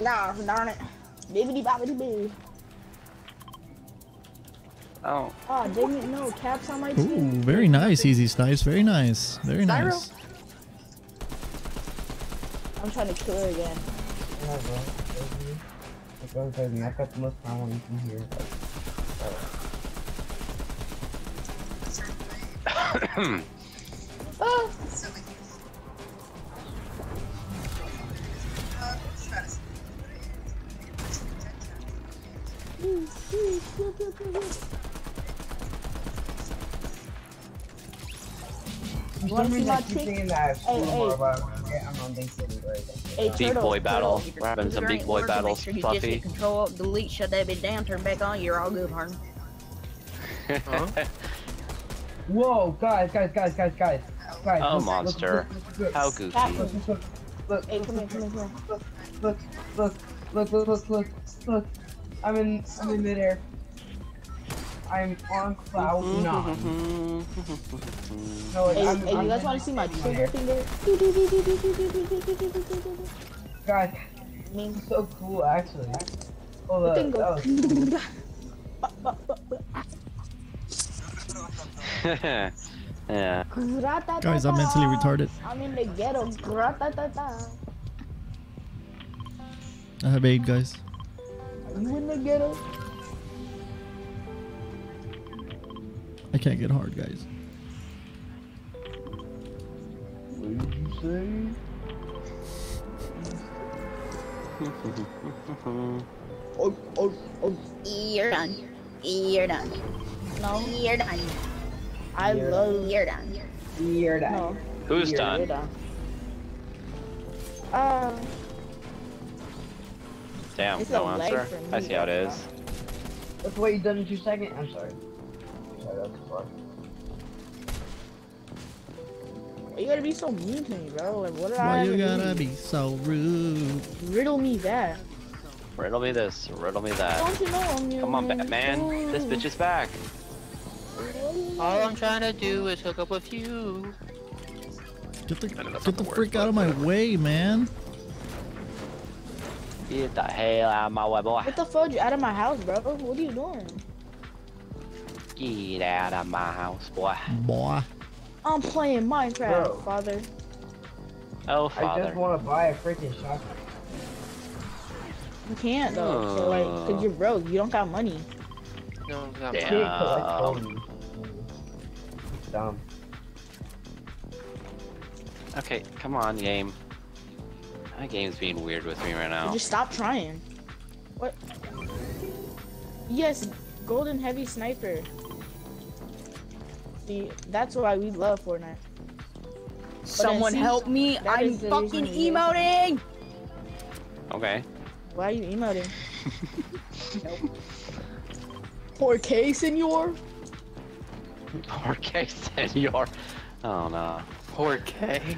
Nah, darn it. Bibbidi bobbidi boo. Oh. Ah, dang it, no. Caps on my team. Ooh, team. very nice, Easy Snipes. Very nice. Very Zyro. nice. I'm trying to kill her again. Yeah, bro. It goes crazy. I got the most power you can hear. Ah. For some reason, I keep thinking that Hey, School hey. Bar, I'm on Day City right Hey, Big boy battle. We're having some big boy battles. Make sure you just hit control alt delete, shut that bit down, turn back on. You're all good, partner. Whoa, guys, guys, guys, guys, guys. Guys Oh, look, monster. Look, look, look, How look. goofy. Look, look, look, look, Hey, come here, come here, come here. look, look, look, look, look, look, look, look. I'm in, I'm in midair. I'm on cloud nine. No, Hey, I'm, hey, I'm you guys want to see my midair. trigger finger? Guys, this is so cool, actually. Hold up. Finger. that was- yeah. Guys, I'm mentally retarded. I'm in the ghetto. I have aid, guys. You in the ghetto? I can't get hard, guys. What did you say? Oh, oh, oh. You're done. You're done. No. You're done. I You're love. You're done. You're done. No. Who's You're done? done. Uh, Damn, It's no answer. for I see how it is. That's what you done in two seconds. I'm sorry. Sorry, that was too far. you gotta be so mean to me, bro. Like, what did I Why you ever gotta do? be so rude? Riddle me that. Riddle me this, riddle me that. Don't you know I'm Come on, your Batman. This bitch is back. All I'm trying to do is hook up with you. Get the I know that's get not the the freak out of my way, man. Get the hell out of my way, boy. Get the fudge? Out of my house, bro. What are you doing? Get out of my house, boy. Boy. I'm playing Minecraft, Bro. father. Oh, father. I just want to buy a freaking shotgun. You can't though. So like, cause you're broke. You don't got money. No, I can't collect ponies. It's dumb. Okay, come on, game. That game's being weird with me right now. Just stop trying. What? Yes, golden heavy sniper. See, that's why we love Fortnite. Someone help me! I'm fucking emoting! Okay. Why are you emoting? (laughs) 4K, senor? (laughs) 4K, senor. Oh no. 4K.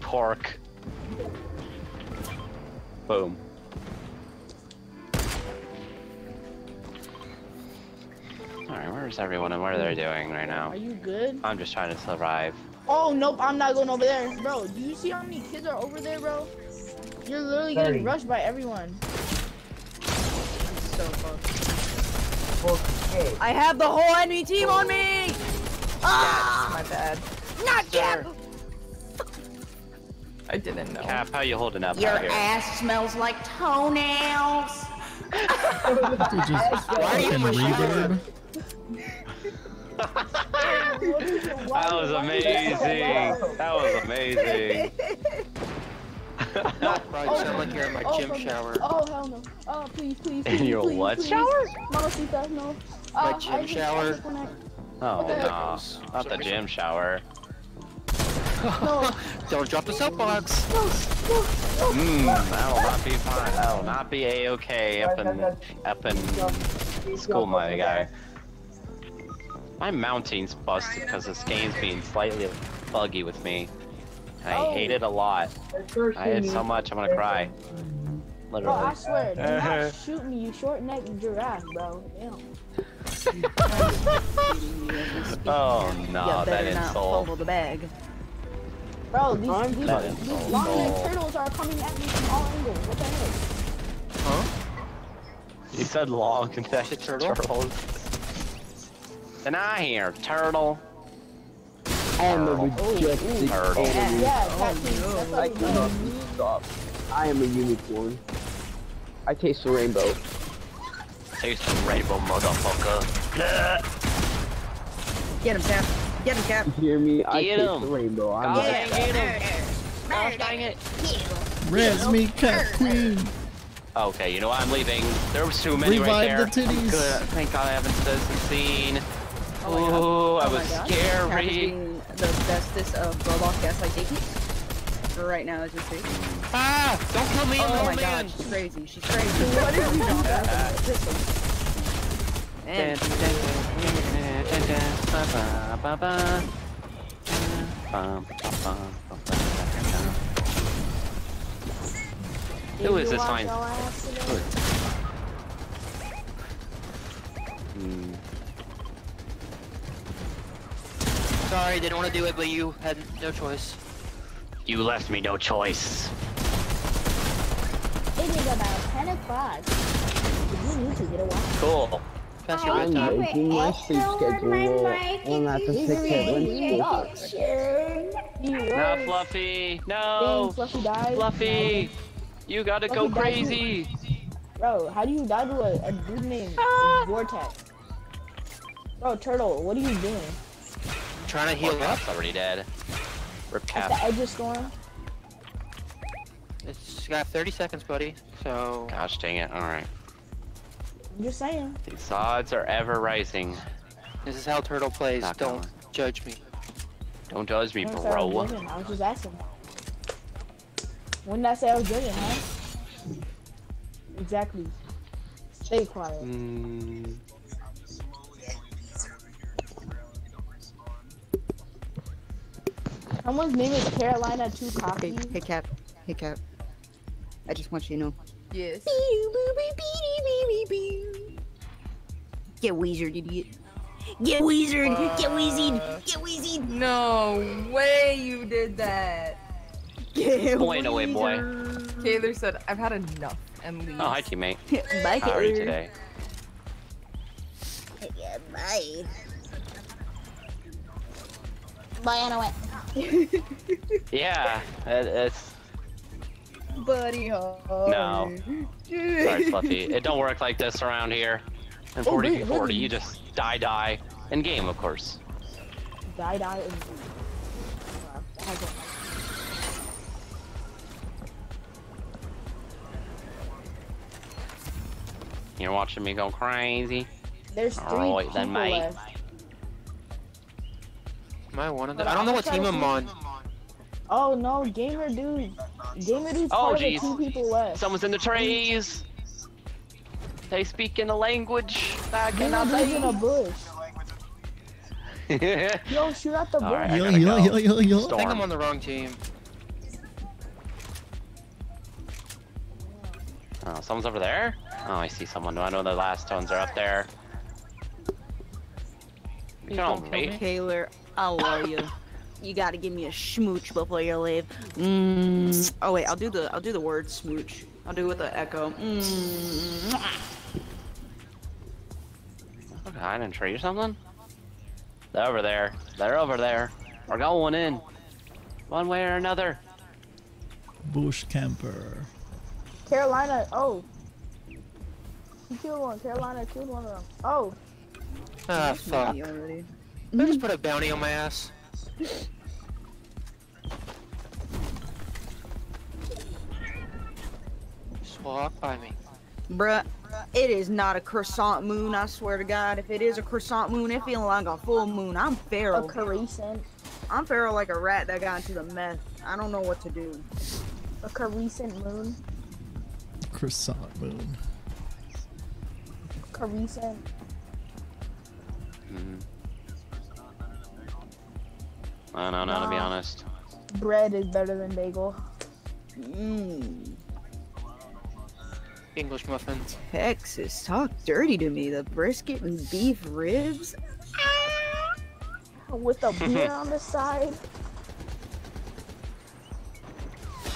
Pork. Boom. Alright, where's everyone and what are they doing right now? Are you good? I'm just trying to survive. Oh nope, I'm not going over there, bro. Do you see how many kids are over there, bro? You're literally Thirty. getting rushed by everyone. So fucked. Okay. I have the whole enemy team on me! Ah! my bad. Not Sir. I didn't know. Cap, how you holding up Your out here? ass smells like toenails. (laughs) Dude, just fucking reverb. That was amazing. That was amazing. Bro, (laughs) you sound like you're in my Oh, gym from- shower. Oh hell no. Oh please, please, In please, your please, what please. shower? Mamacita, no. My Uh, gym I I shower? Oh What the heck? no, not the gym shower. No. (laughs) Don't drop the soapbox. Mmm, that will not be fine. That will not be a-okay up in, up in school, my guy. My mounting's busted because this game's being slightly buggy with me. I Oh. hate it a lot. I hate it so much, I'm gonna cry. Bro, I Literally. swear, do not (laughs) shoot me, you short-necked giraffe, bro. Damn. (laughs) Oh no, you that better not insult. fumble the bag. Bro, these, these, That these insult. long-necked turtles are coming at me from all angles. What the heck? You said long (laughs) and that turtles. Deny here, turtle. I am a majestic Turtle. animal. Yeah, Oh, tattoos. no. That's Like, what you uh, do. stop. I am a unicorn. I taste the rainbow. Taste the rainbow, motherfucker. Get him, Cap. Get him, Cap. You hear me? I Get taste him. the rainbow. I'm God not dang that. it. Gosh dang it. Res me cat queen. Okay, you know what? I'm leaving. There was too many right there. Revive the titties. Good. Thank God I haven't said the scene. Oh my God. I Oh was my God. Cap is scary. being the bestest of Roblox Gaslight Dating. Right now, as we speak. Ah! Don't kill me, Oh little my man. god, she's crazy. She's crazy. (laughs) What are you doing? Who is this fine? Hmm. Sorry, didn't want to do it, but you had no choice. You left me no choice. It is about 10 o'clock. You need to get a watch. Cool. That's your I'm bedtime. making my sleep schedule. I'm not the sick kid No, Fluffy. No. Dang, Fluffy died. Fluffy. You gotta go Fluffy died too. crazy. Bro, how do you die to a, a dude named Ah. Vortex? Bro, Turtle, what are you doing? Trying to heal up. Already dead. Rip At the edge of storm? It's got 30 seconds, buddy. So Gosh dang it. Alright. I'm just saying. These odds are ever rising. this is how Turtle plays. Not Don't going. judge me. Don't judge me, I I was bro. I was just asking. When did I say I was judging, huh? Exactly. Stay quiet. Mm, Someone's name is Carolina Two Hey, Coffee. hey, Cap. Hey, Cap. I just want you to know. Yes. Get Weezer, idiot. Get Weezer! Get Weezy! Get Weezy! No way you did that. Get Point away, boy. Kaylor said, I've had enough and leaves. Oh, hi, teammate. Bye, How are you today? Yeah, bye. Bye, anyway. (laughs) Yeah, it, it's Buddy Holly. no. Sorry, (laughs) Fluffy. It don't work like this around here. In Oh, 40 really? 40, you just die, die. In game, of course. Die, die, and. Wow, that has a- You're watching me go crazy. There's three Alright people then, mate. left. Am I one of them? I don't know what team I'm on. Oh no, gamer dude. Gamer dude's Oh, part of the two people left. Someone's in the trees. They speak in the language back in Gamer dude's in a the bush. day. (laughs) Yo, shoot out the bush. Alright, I Yo, yo, yo, yo, yo. I think I'm on the wrong team. Oh, someone's over there? Oh, I see someone. I know the last tones are up there. You can all wait. Taylor, I love you. You gotta give me a smooch before you leave. Mm. Oh wait, I'll do the I'll do the word smooch. I'll do it with the echo. Mm. Behind a tree or something? They're over there. They're over there. We're going in. One way or another. Bush camper. Carolina. Oh. He killed one. Carolina killed one of them. Oh. Ah, fuck. Me already. I just put a bounty on my ass. Just walk by me. Bruh, it is not a croissant moon, I swear to God. If it is a croissant moon, it feeling like a full moon. I'm feral. A feral. Carisent. I'm feral like a rat that got into the meth. I don't know what to do. A Carisent moon. Croissant moon. Carisent. Hmm. I don't know, to be honest. Bread is better than bagel. Mmm. English muffin. Texas, talk dirty to me. The brisket and beef ribs. Ah. With a beer on the side.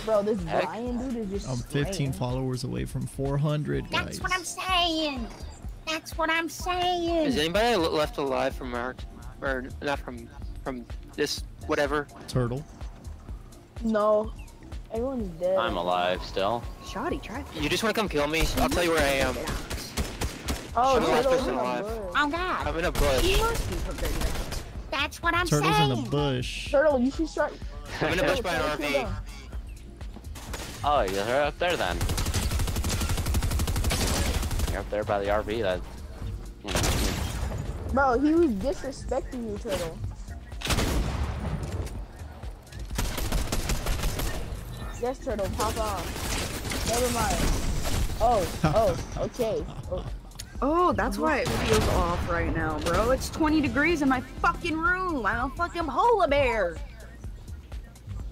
Bro, this Heck. Brian dude is just I'm 15 spraying. followers away from 400, guys. That's what I'm saying. That's what I'm saying. Is anybody left alive from our, or not from, from this whatever? Turtle. No, everyone's dead. I'm alive still. Shoddy, try. You just want to come kill me? I'll tell you where I am. Oh, I'm the last Turtle's person alive. Oh God. I'm in a bush. You must be from Big That's what I'm Turtle's saying. in the bush. Turtle, you should start. I'm in a bush by an Turtle, RV. Turtle. Oh, you're up there then. You're up there by the RV. That. You know, Bro, he was disrespecting you, Turtle. Yes, Turtle, pop off. Never mind. Oh, oh, (laughs) okay. Oh, Oh, that's why it feels off right now, bro. It's 20 degrees in my fucking room. I'm a fucking polar bear.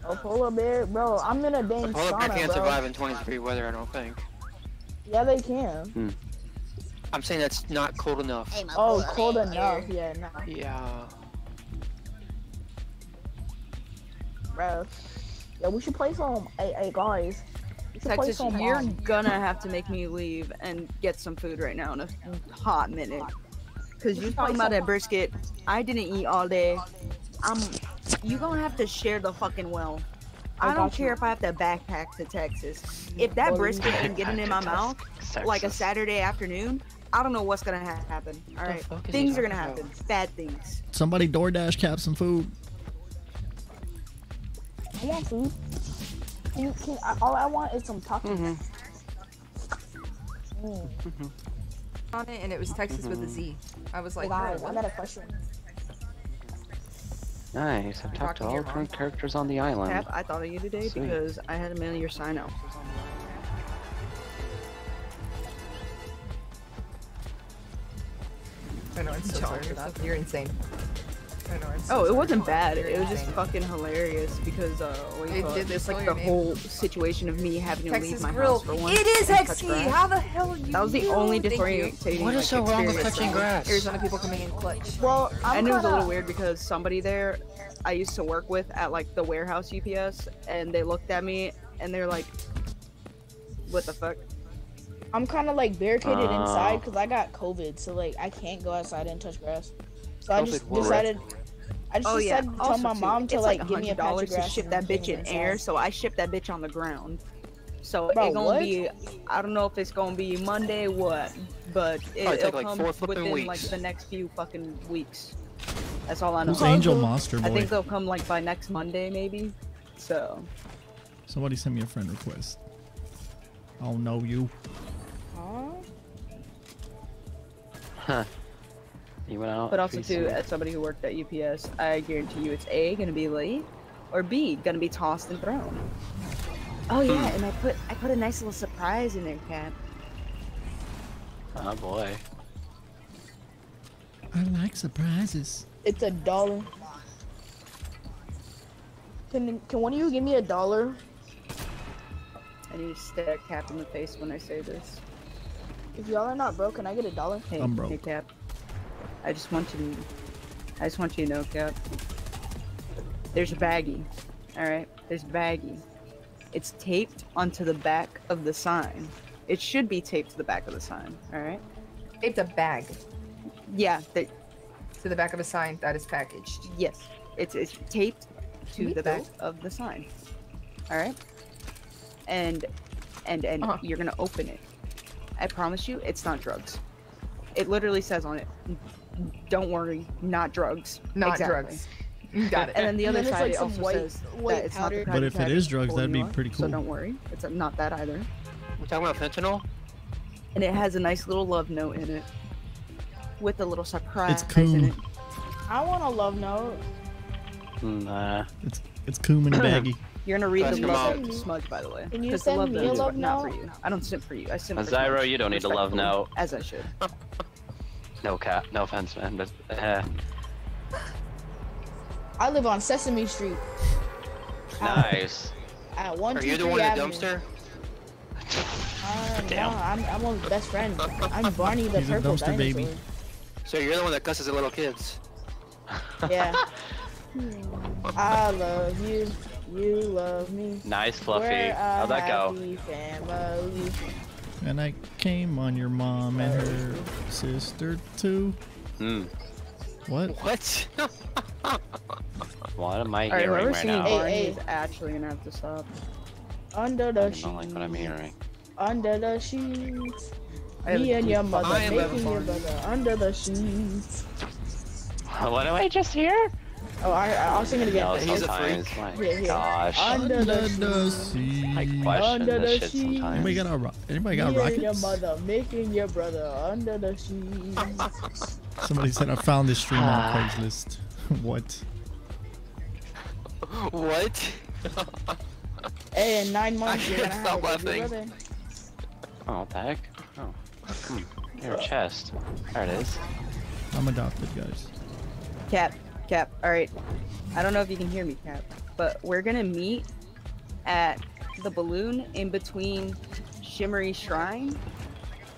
a polar bear, bro. I'm in a dang Polar bear sauna, can't bro. survive in 20 degree weather, I don't think. Yeah, they can. Hmm. I'm saying that's not cold enough. Oh, cold enough. Yeah, no, Yeah. bro. Yeah, we should play some. Hey, hey guys. We should play Texas, you're um, gonna have to make me leave and get some food right now in a hot minute. Cause you talking about that brisket, I didn't eat all day. I'm, you gonna have to share the fucking well. I, I don't got you. care if I have to backpack to Texas. If that brisket ain't getting in my mouth like a Saturday afternoon, I don't know what's gonna ha- happen. All right, fuck is he things are gonna talking happen. Bad things. Somebody DoorDash cap some food. I want food. Can you, can, I, all I want is some tacos. Mm-hmm. Mm. On it, and it was Texas with a Z. I was like, guys, bro, I what? got a question. nice. I've talked to to all your different characters on the island. Cap, I thought of you today Sweet. because I had to mail your sign out. I know, I'm so sorry. You're insane. I know, so Oh, it wasn't bad. It was just fucking hilarious because uh, what do you It call did just like your the name. wole situation of me having to Texas leave my Grill. house for one. It is and Hexy. How the hell are you? That was the only Thank you. disorientating. What is like, so wrong with experience touching I had. grass? Arizona people coming in clutch. Well, I'm and it was a little weird because somebody there I used to work with at like the warehouse UPS, and they looked at me and they're like, "What the fuck?" I'm kind of like barricaded Oh. inside because I got COVID, so like I can't go outside and touch grass. So I just decided. what? Decided. I just Oh yeah. decided to Also, tell my too, mom to it's like, like give me a patch of $100 to ship that bitch in air, so I ship that bitch on the ground. So Bro, it gonna what? be, I don't know if it's gonna be Monday what, but it, it'll like, come four flipping within like the next few fucking weeks. That's all I know. Who's Angel Monster I think they'll come like by next Monday maybe. So Somebody send me a friend request. I don't know you. Huh. You went out. But also too, as somebody who worked at UPS, I guarantee you it's A gonna be late, or B gonna be tossed and thrown. Oh yeah, hmm. and I put I put a nice little surprise in there, Cap. Oh boy. I like surprises. It's a dollar. Can can one of you give me a dollar? I need to stare Cap in the face when I say this. If y'all are not broke, can I get a dollar? Hey, I'm broke. hey Cap. I just want you to, I just want you to know, Cap. There's a baggie, all right. There's a baggie. It's taped onto the back of the sign. It should be taped to the back of the sign, all right. Taped a bag Yeah, that to the back of a sign that is packaged. Yes, it's it's taped to Me the back too. of the sign. All right, and and and Uh-huh. you're gonna open it. I promise you, it's not drugs. It literally says on it, "Don't worry, not drugs." Not Exactly. drugs. You got it. And then the And other then side like it also white- says white that it's not the But if it tag is that's drugs, that'd be you up, pretty So don't worry, it's not that either. We're talking about fentanyl? And it has a nice little love note in it, with a little surprise It's in coon. it. I want a love note. Nah. It's it's coom in a baggie. (clears throat) You're gonna read Ask the love note to Smudge, by the way. Can you 'cause the send love me a note love not for you. I don't simp for you. I simp uh, for Zyro, you don't need a love note. As I should. (laughs) No cap. No offense, man, but uh, I live on Sesame Street nice. at one Are you the one in the dumpster? Uh, no, I'm I'm one of the best friend. I'm Barney the He's a purple dumpster baby. So you're the one that cusses at little kids. Yeah. (laughs) I love you. You love me. Nice, Fluffy. We're a How'd that go? Family. And I came on your mom and her sister too. Hmm. What? What? (laughs) what am I All right, hearing whoever's right now? Barney Hey, is actually gonna have to stop. Under the sheets. I don't sheets. like what I'm hearing. Under the sheets. I have Me and your mother fucking making your Barney. brother under the sheets. (laughs) What do I just hear? Oh, I, I'll sing it again. No, He's a sometimes. freak. My Yeah, yeah. gosh. Under the Under the sheets. sea. I question Under this the shit sheets. sometimes. Anybody got a ro- anybody got Me and your mother making your brother under the sheets. Somebody said I found this stream on Craigslist. (laughs) what? What? hey, in nine months I you're gonna can't have a stop laughing. brother. Oh, what the heck? Oh. Hmm. Your chest. There it is. I'm adopted, guys. Cap, Cap. All right. I don't know if you can hear me, Cap, but we're gonna meet at the balloon in between Shimmery Shrine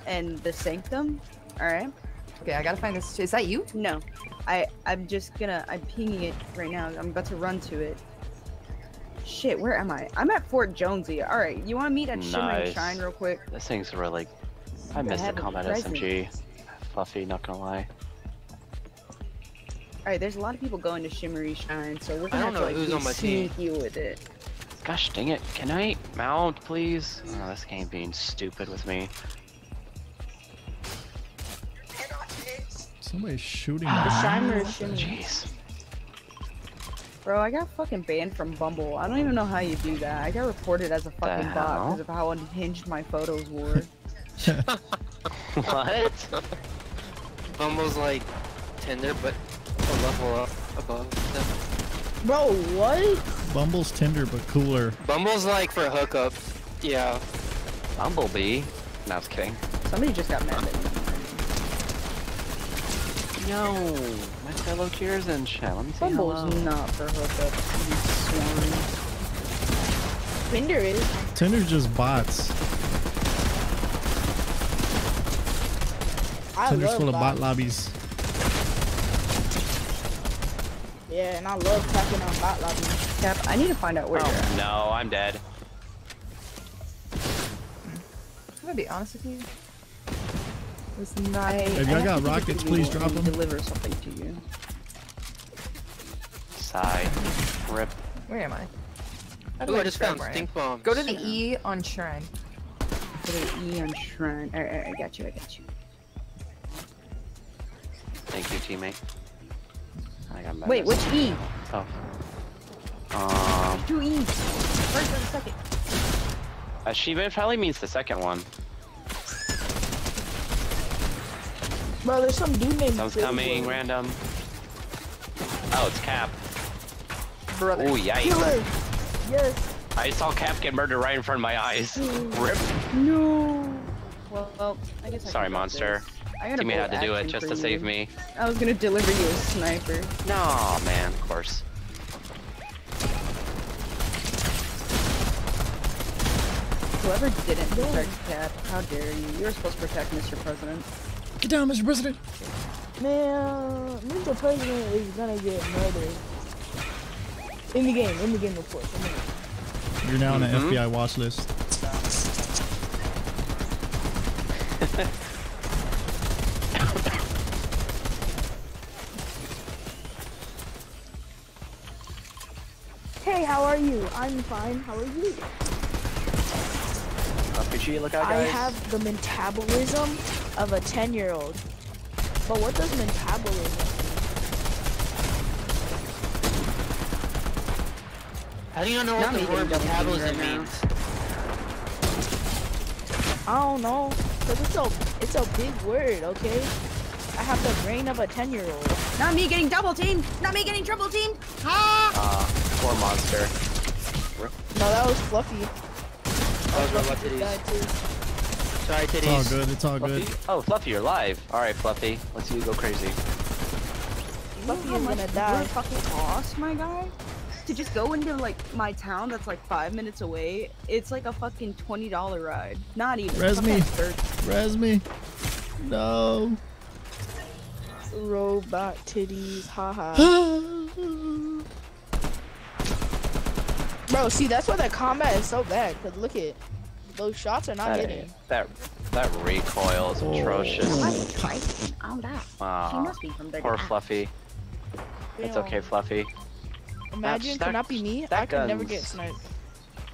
and the Sanctum. All right. Okay, I gotta find this. Is that you? No, I I'm just gonna I'm pinging it right now. I'm about to run to it. Shit, where am I? I'm at Fort Jonesy. All right, you want to meet at Shimmering Nice. Shrine real quick? This thing's really. I They miss the have a combat. SMG. Fluffy, not gonna lie. All right, there's a lot of people going to Shimmery Shine, so we're gonna don't have to know like who's be on my team. sneaky with it. Gosh dang it. Can I mount, please? Oh, this game being stupid with me. Somebody's shooting ah, The at me. Shimer is Shimmery. Jeez. Bro, I got fucking banned from Bumble. I don't even know how you do that. I got reported as a fucking bot because of how unhinged my photos were. (laughs) (laughs) what? Bumble's like Tinder, but a level up above them. Bro, what? Bumble's Tinder, but cooler. Bumble's like for hookup. Yeah. Bumblebee? No, I was kidding. Somebody just got mad at me. No, my fellow cheers and shit. Let me say Bumble's hello. not for hookups, you swine. Tinder is. Tinder's just bots. I Tinder's love full of bot lobbies. Yeah, and I love cracking on bot lobbies. Cap, I need to find out where oh, you're Oh, at. no, I'm dead. I'm gonna be honest with you. It's not. I, If I y'all got rockets, please drop and 'em. Deliver something to you. Sigh. Rip. Where am I? How Ooh, I I just describe found where I am? stink bombs. Go to the E on Shrine. Go to E on Shrine. Alright, alright, I got you, I got you. Thank you, teammate. I got Wait, which E? Oh. Um, Two E's. First or the second? uh, she probably means the second one. Bro, there's some dude named Someone's coming, bro. random. Oh, it's Cap. Brother. Oh, yikes. Killer. Yes. I saw Cap get murdered right in front of my eyes. Rip. No. Well, well I guess I Sorry, monster. this. I got a Teammate had bolt to do it just for to save me. I was gonna deliver you a sniper. No, man, of course. Whoever didn't protect Cap, how dare you? You were supposed to protect Mr. President. Get down, Mr. President. Man, Mr. President is gonna get murdered. In the game, in the game, of course. in the game. You're now on the Mhm. FBI watch list. (laughs) Hey, how are you? I'm fine. How are you? RPG, look out, I have the metabolism of a 10 year old. But what does metabolism How do you know what the word getting double teamed metabolism right means? I don't know. Cause it's a it's a big word, okay? I have the brain of a 10 year old. Not me getting double teamed! Not me getting triple teamed! Ah! Uh, poor monster. No, that was Fluffy. Oh, it's Fluffy my guy too. Sorry, It's all good. It's all good. Oh, Fluffy, you're live. Alright, Fluffy. Let's see you go crazy. Fluffy how is much gonna it die. would fucking cost, my guy? To just go into like my town that's like five minutes away, it's like a fucking twenty dollar ride. Not even. Res me. Res me. No. Robot titties, haha. (gasps) (laughs) Bro, see that's why that combat is so bad. Cause look at, Those shots are not That, hitting. that that recoil is atrocious. Oh, that. She must be from poor app. Fluffy. It's okay, Fluffy. Imagine that- could not be me. that I could never get sniped.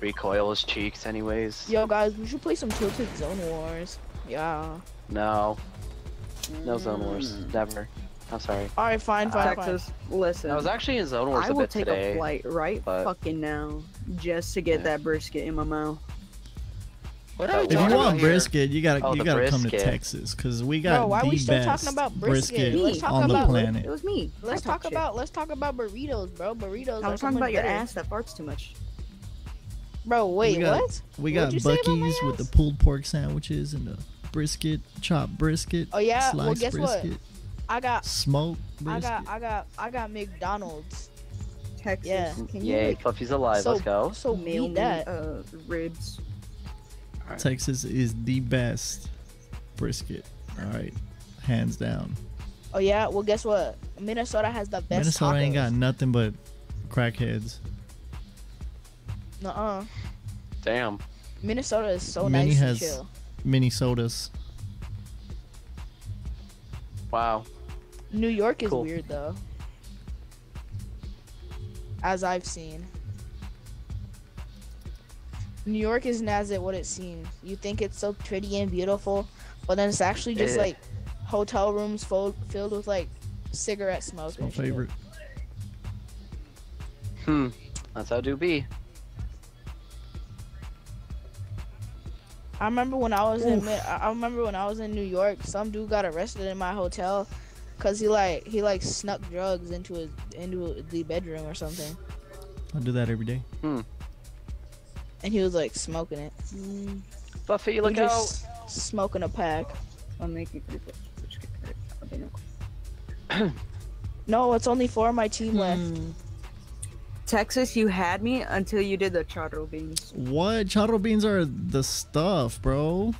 Recoil his cheeks, anyways. Yo, guys, we should play some Tilted Zone Wars. Yeah. No. No Zone Wars. Mm. Never. I'm sorry. All right, fine, fine, Texas, listen. I was actually in Zone Wars I a will bit take today. a flight right but- fucking now just to get that brisket in my mouth. What are we If you want about here? brisket, you gotta Oh, you gotta come to. Texas because we got Bro, why the we still best talking about brisket? Let's talk on the about- planet. It was me. Let's I talk about let's talk about burritos, bro. Burritos. I are was talking about your better. ass that farts too much. Bro, wait, we got, what? We got you say about my Buc-ee's with the pulled pork sandwiches and the brisket, chopped brisket. Oh yeah. Well, sliced guess brisket, what? I got Smoked I got I got I got McDonald's. Texas. Yeah. Can you Yay, like, Fluffy's alive. So- Let's go. So mail beat me that. uh, ribs? Texas is the best brisket. All right, hands down. Oh yeah. Well, guess what? Minnesota has the best Minnesota tacos. ain't got nothing but crackheads. Nuh-uh. Damn. Minnesota is so Mini nice has and chill. mini sodas. Wow. New York is Cool. weird though. As I've seen. New York isn't as it what it seems. You think it's so pretty and beautiful, but then it's actually just Eh. like hotel rooms full, filled with like cigarette smoke. My favorite. Hmm. That's how do be. I remember when I was in Oof. Mi- I I remember when I was in New York, some dude got arrested in my hotel cuz he like he like snuck drugs into his into the bedroom or something. I do that every day. Hmm. And he was like smoking it. Fluffy, He look out. just smoking a pack. I'll make you No, it's only four of my team left. Hmm. Texas, you had me until you did the charro beans. What? Charro beans are the stuff, bro.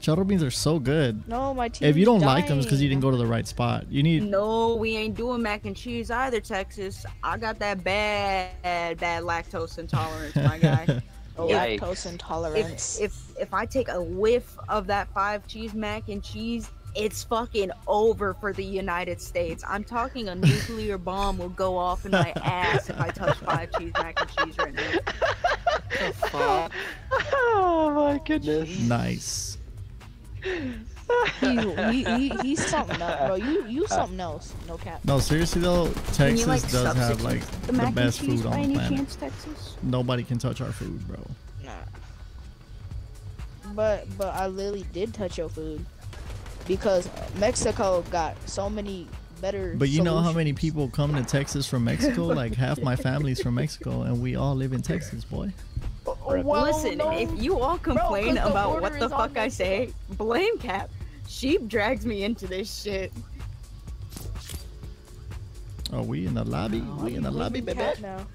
Charro beans are so good. No, my team. If you don't like them, it's because you didn't go to the right spot. You need. No, we ain't doing mac and cheese either, Texas. I got that bad, bad lactose intolerance, my guy. (laughs) Oh, Yikes. lactose intolerance. If, if if I take a whiff of that five cheese mac and cheese, it's fucking over for the United States. I'm talking a nuclear (laughs) bomb will go off in my ass if I touch five cheese mac and cheese right now. (laughs) oh my goodness. Nice. He, he, he, he's something else, bro. You you uh, something else. No cap. No, seriously though, Texas you like does have like the the, best cheese food on the planet. chance, Texas? Nobody can touch our food, bro. Nah. But but I literally did touch your food because Mexico got so many better. But you know how many people come to Texas from Mexico? Like half my family's from Mexico, and we all live in Texas, boy. Well, Listen, no. if you all complain the about what the fuck I say, blame Cap. Sheep drags me into this shit. Oh, we in the lobby. Oh, we in the lobby, baby. Cat now.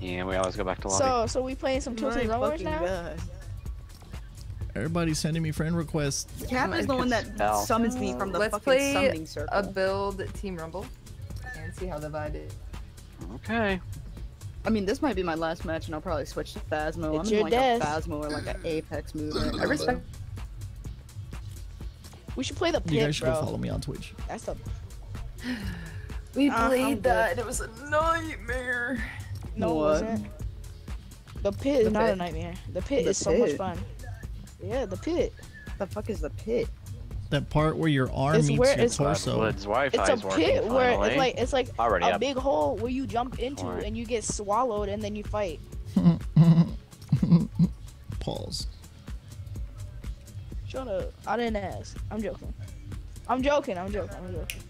Yeah, we always go back to lobby. So so we playing some Tilted My Zone now. God. Everybody's sending me friend requests. Cap oh is the one that Spell. summons me from the Let's fucking play summoning circle. a build Team Rumble and see how the vibe is. Okay. I mean, this might be my last match, and I'll probably switch to Phasmo. It's I'm in your like death. a Phasmo or like an Apex move. I respect. We should play the pit, You guys should bro. go follow me on Twitch. That's the We Uh, I'm played good. that. It was a nightmare. no, it What? wasn't. The pit is The not a pit. nightmare. The pit The is so much pit. fun. Yeah, the pit. The fuck is the pit? That part where your arm It's meets where- your it's- torso. Wood's It's a is working pit where finally. it's like it's like Already a up. big hole where you jump into Alright. and you get swallowed and then you fight. (laughs) Pause. Shut up. I didn't ask. I'm joking. I'm joking. I'm joking. I'm joking.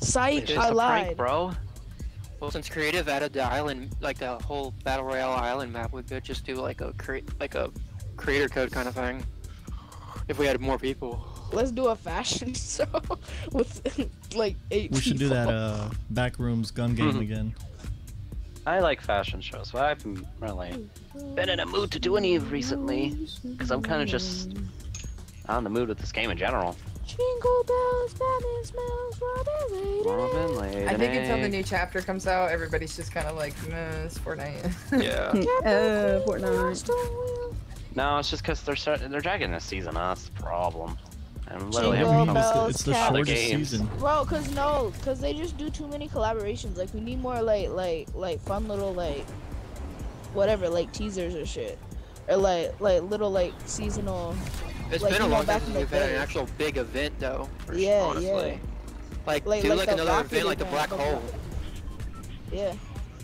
Psych. It's just I a lied. prank, bro. Well, since creative added the island, like the whole battle royale island map, we could just do like a create, like a creator code kind of thing. If we had more people. Let's do a fashion (laughs) show with like eight. We should do that uh backrooms gun game again. I like fashion shows, but I haven't really been in a mood to do any recently because I'm kind of just on the mood with this game in general. Jingle bells, Batman smells, Robin laid. Robin laid I an think until the new chapter comes out, everybody's just kind of like, nah, it's Fortnite. Yeah. (laughs) uh, Fortnite. No, it's just because they're start- they're dragging this season. on. That's the problem. And literally having bells, It's the cat- other shortest games. season. Bro, cause no, cause they just do too many collaborations. Like we need more like like like fun little like whatever like teasers or shit, or like like little like seasonal. It's like, been a long back time in since we've had an actual big event though. For Yeah, honestly. yeah. Like, Like- do like like, the another Rocket event like the Black Hole. Yeah.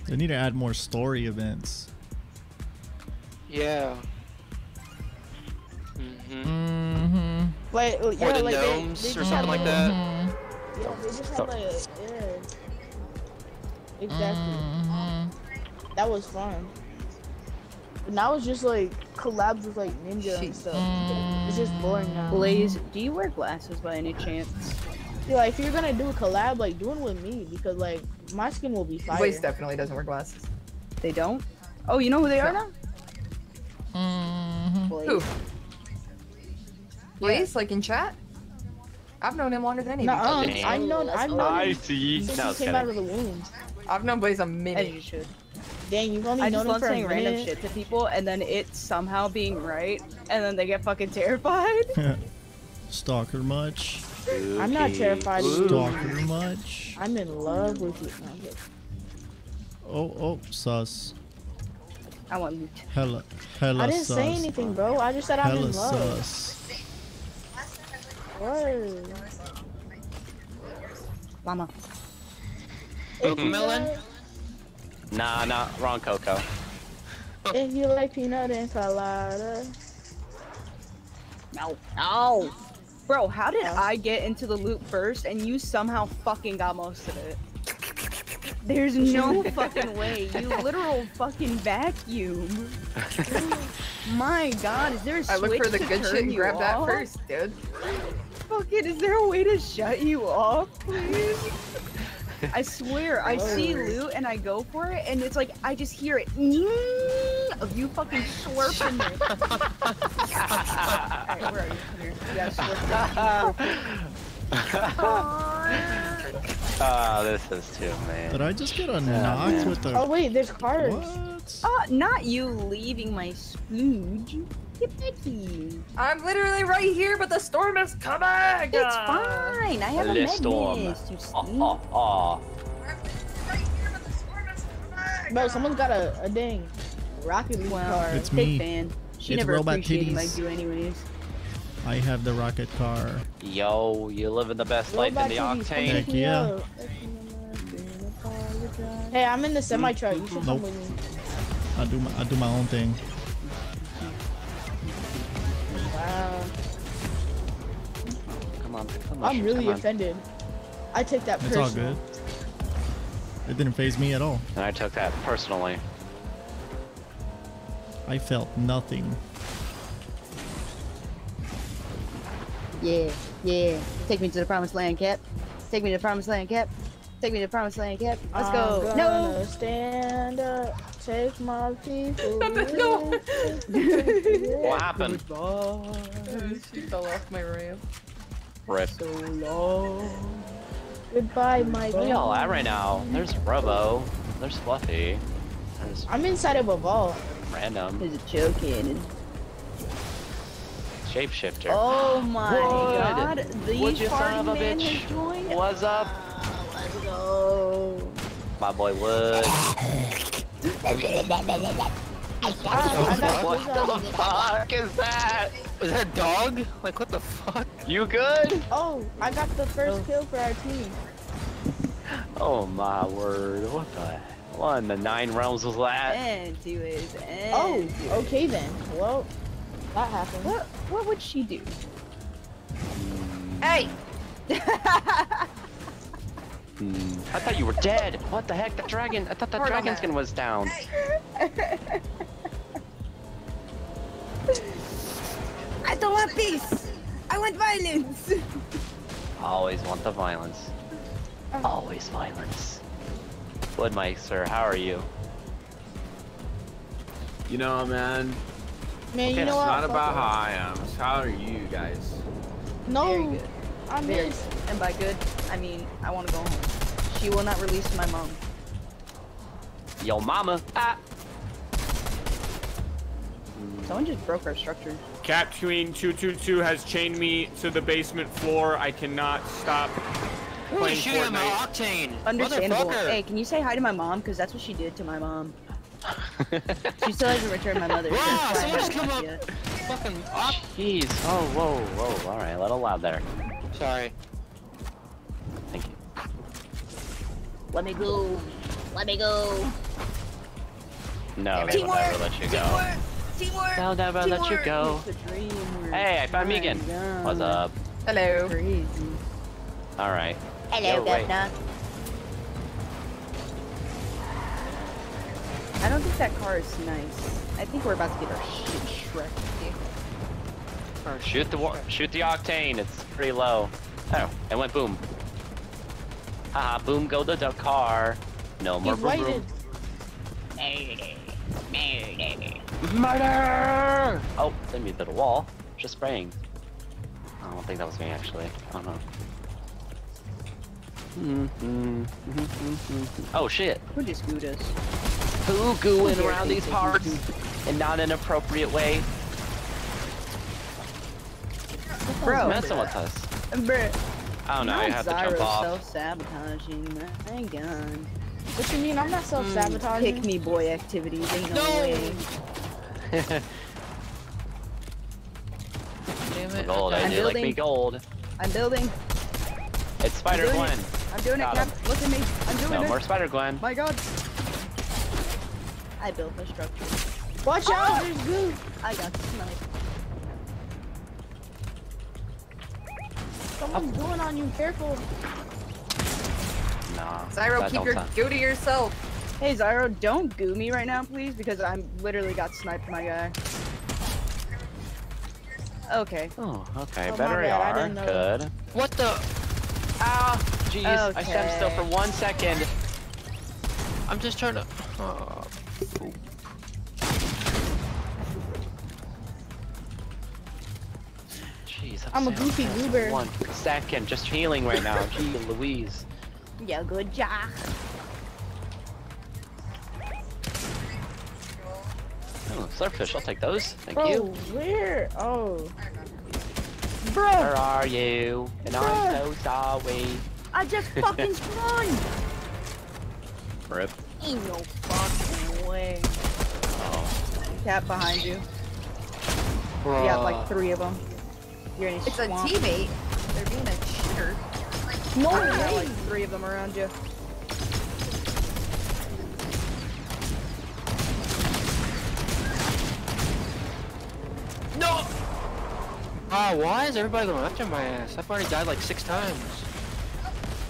They need to add more story events. Yeah. Mm-hmm. Mm-hmm. Like yeah, Or the like gnomes they, or something had, like that. Mm -hmm. Yeah, they just had like yeah. Exactly. Mm-hmm. That was fun. But now it's just like collabs with like Ninja and stuff. It's just boring now. Blaze, do you wear glasses by any chance? Yeah, like if you're gonna do a collab, like do it with me because like my skin will be fire. Blaze definitely doesn't wear glasses. They don't? Oh, you know who they are now? Who? Blaze, like in chat? I've known him longer than any of you. I've known I've known him see. since No, he came kidding. out of the womb. I've known Blaze a As minute. you should. Dang, you've only I known him love for a saying random minute. shit to people and then it somehow being right and then they get fucking terrified. (laughs) Stalker much? I'm not terrified of. Stalker much? I'm in love with you. No, I'm kidding. Oh, oh, sus. I want loot. Hella, hella I didn't sus. say anything, bro. I just said I'm in love. sus. Word. Llama. If you Melon? like- Nah, nah, wrong Coco. (laughs) If you like peanut and colada. No. No. Bro, how did I get into the loop first and you somehow fucking got most of it? (laughs) There's no fucking way. You literal fucking vacuum. (laughs) My god, is there a switch I look for the good shit and you grab that first, dude. Fucking, is there a way to shut you off, please? I swear, I see loot and I go for it, and it's like I just hear it of you fucking slurping it. (laughs) Alright, where are you? Come here. You gotta slurp it. (laughs) Ah, this is too, man. Did I just get a man. knock with the... Oh wait, there's cards. What? Uh, not you leaving my splooge. Get back. I'm literally right here, but the storm is coming. It's fine. I have a Le storm. magnet. You Oh, stupid. oh, oh. Bro, someone's got a, a dang Rocket League Well, card. It's big me. fan. She It's never robot appreciated my titties. do anyways. I have the rocket car. Yo, you living the best life in the titties, octane. Heck yeah. Hey, I'm in the semi truck. You should Nope. come with me. I do my I do my own thing. Wow. Come on, come on. I'm really come on. offended. I take that It's all good. It didn't phase me at all. And I took that personally. I felt nothing. Yeah, yeah. Take me to the promised land, Cap. Take me to the promised land, Cap. Take me to the promised land, Cap. Let's I'm go. gonna No. stand up, take my people. No. (laughs) What happened? She fell off my ramp. Rip. So long. Goodbye, my Where y'all at right now? There's Robo. There's Fluffy. There's I'm inside of a vault. random. There's a chug cannon. Shapeshifter. Oh my Wood. god. The Would you son of a bitch? What's up? Oh, let's go. My boy Wood. (laughs) what the fuck is that? Was that a dog? Like, what the fuck? You good? Oh, I got the first oh. kill for our team. Oh my word. What the What in the nine realms was that? And to his end. Oh, okay then. Well, that happened. What what would she do? Hmm. Hey! (laughs) Hmm. I thought you were dead. What the heck? The dragon. I thought the Hard dragon skin was down. (laughs) I don't want peace. I want violence. Always want the violence. Always violence. Wood Mike, sir, how are you? You know, man. Man, you Okay, know It's what? not about how I am. It's how are you guys? No. I Very- miss. And by good, I mean I want to go home. She will not release my mom. Yo, mama. Ah. Someone just broke our structure. Cat Queen 222 has chained me to the basement floor. I cannot stop playing shooting at my Fortnite. octane. Understandable. Hey, can you say hi to my mom? Because that's what she did to my mom. (laughs) she still hasn't returned my mother. Wow, That's why I someone just haven't come up. yet. Fucking op. Jeez. Oh, whoa, whoa. All right, a little loud there. Sorry. Thank you. Let me go. Let me go. No, they will Teamwork. never let you go. Teamwork. They'll never let you go. Hey, I found Megan. What's up? Hello. Crazy. All right. Hello, Yo, wait. Governor. I don't think that car is nice. I think we're about to get our shit Shoot the shoot the octane. It's pretty low. Oh, it went boom. Haha, boom go the duck car. No more He's boom boom. Murder! Oh, they made the wall. Just spraying. I don't think that was me actually. I don't know. Mhm, mhm, mhm. Oh shit. Who just gooed us? Who gooing around these parts in not an appropriate way? Bro. Messing with us. Bruh. I don't know, I have to jump off. self-sabotaging. My gun. What you mean? I'm not hmm, self-sabotaging. Pick me boy activities. Ain't no, No. way. Damn it. gold, okay. I I'm do like me building. gold. I'm building. It's Spider doing Gwen. it. I'm doing Got it, him. Cap. Look at me. I'm doing No it. No more Spider Gwen. My god. I built the structure. Watch ah! out, there's goo. I got sniped. Someone's going on you. Careful. Nah. Zyro, keep your sound- go to yourself. Hey Zyro, don't goo me right now, please, because I'm literally got sniped, my guy. Okay. Oh, okay. Oh, my Better bad, I AR. didn't know Good. What the? Ah, jeez. Okay. I stand still for one second. I'm just trying to. Oh. I'm a goofy still for goober. One second, just healing right now. Gee, (laughs) Louise. Yeah, good job. Oh, slurpfish. I'll take those. Thank Bro, you. where? Oh. Bro! Where are you? And I'm so sorry. I just (laughs) fucking spawned. Rip. Ain't no fucking way. Oh. Cap behind you. You got like three of them. You're in a It's a teammate. They're being a cheater. No, I got like three of them around you. No! Oh, why is everybody going after my ass? I've already died like six times.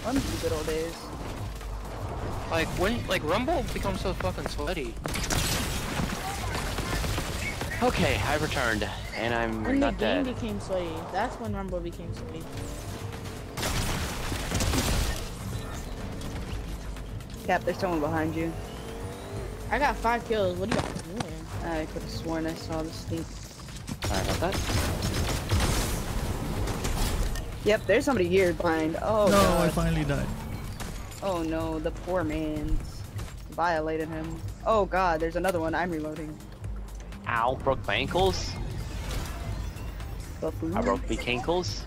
Them the good old days. Like when, like Rumble becomes so fucking sweaty. Okay, I returned, and I'm When the game became sweaty. That's when Rumble became sweaty. Cap, there's someone behind you. I got five kills. What are you guys doing? I could have sworn I saw the stink. Sorry about that. Yep, there's somebody here behind. Oh no, God. I finally died. Oh no, the poor man's violated him. Oh god, there's another one. I'm reloading. Ow, broke my ankles. I broke my ankles.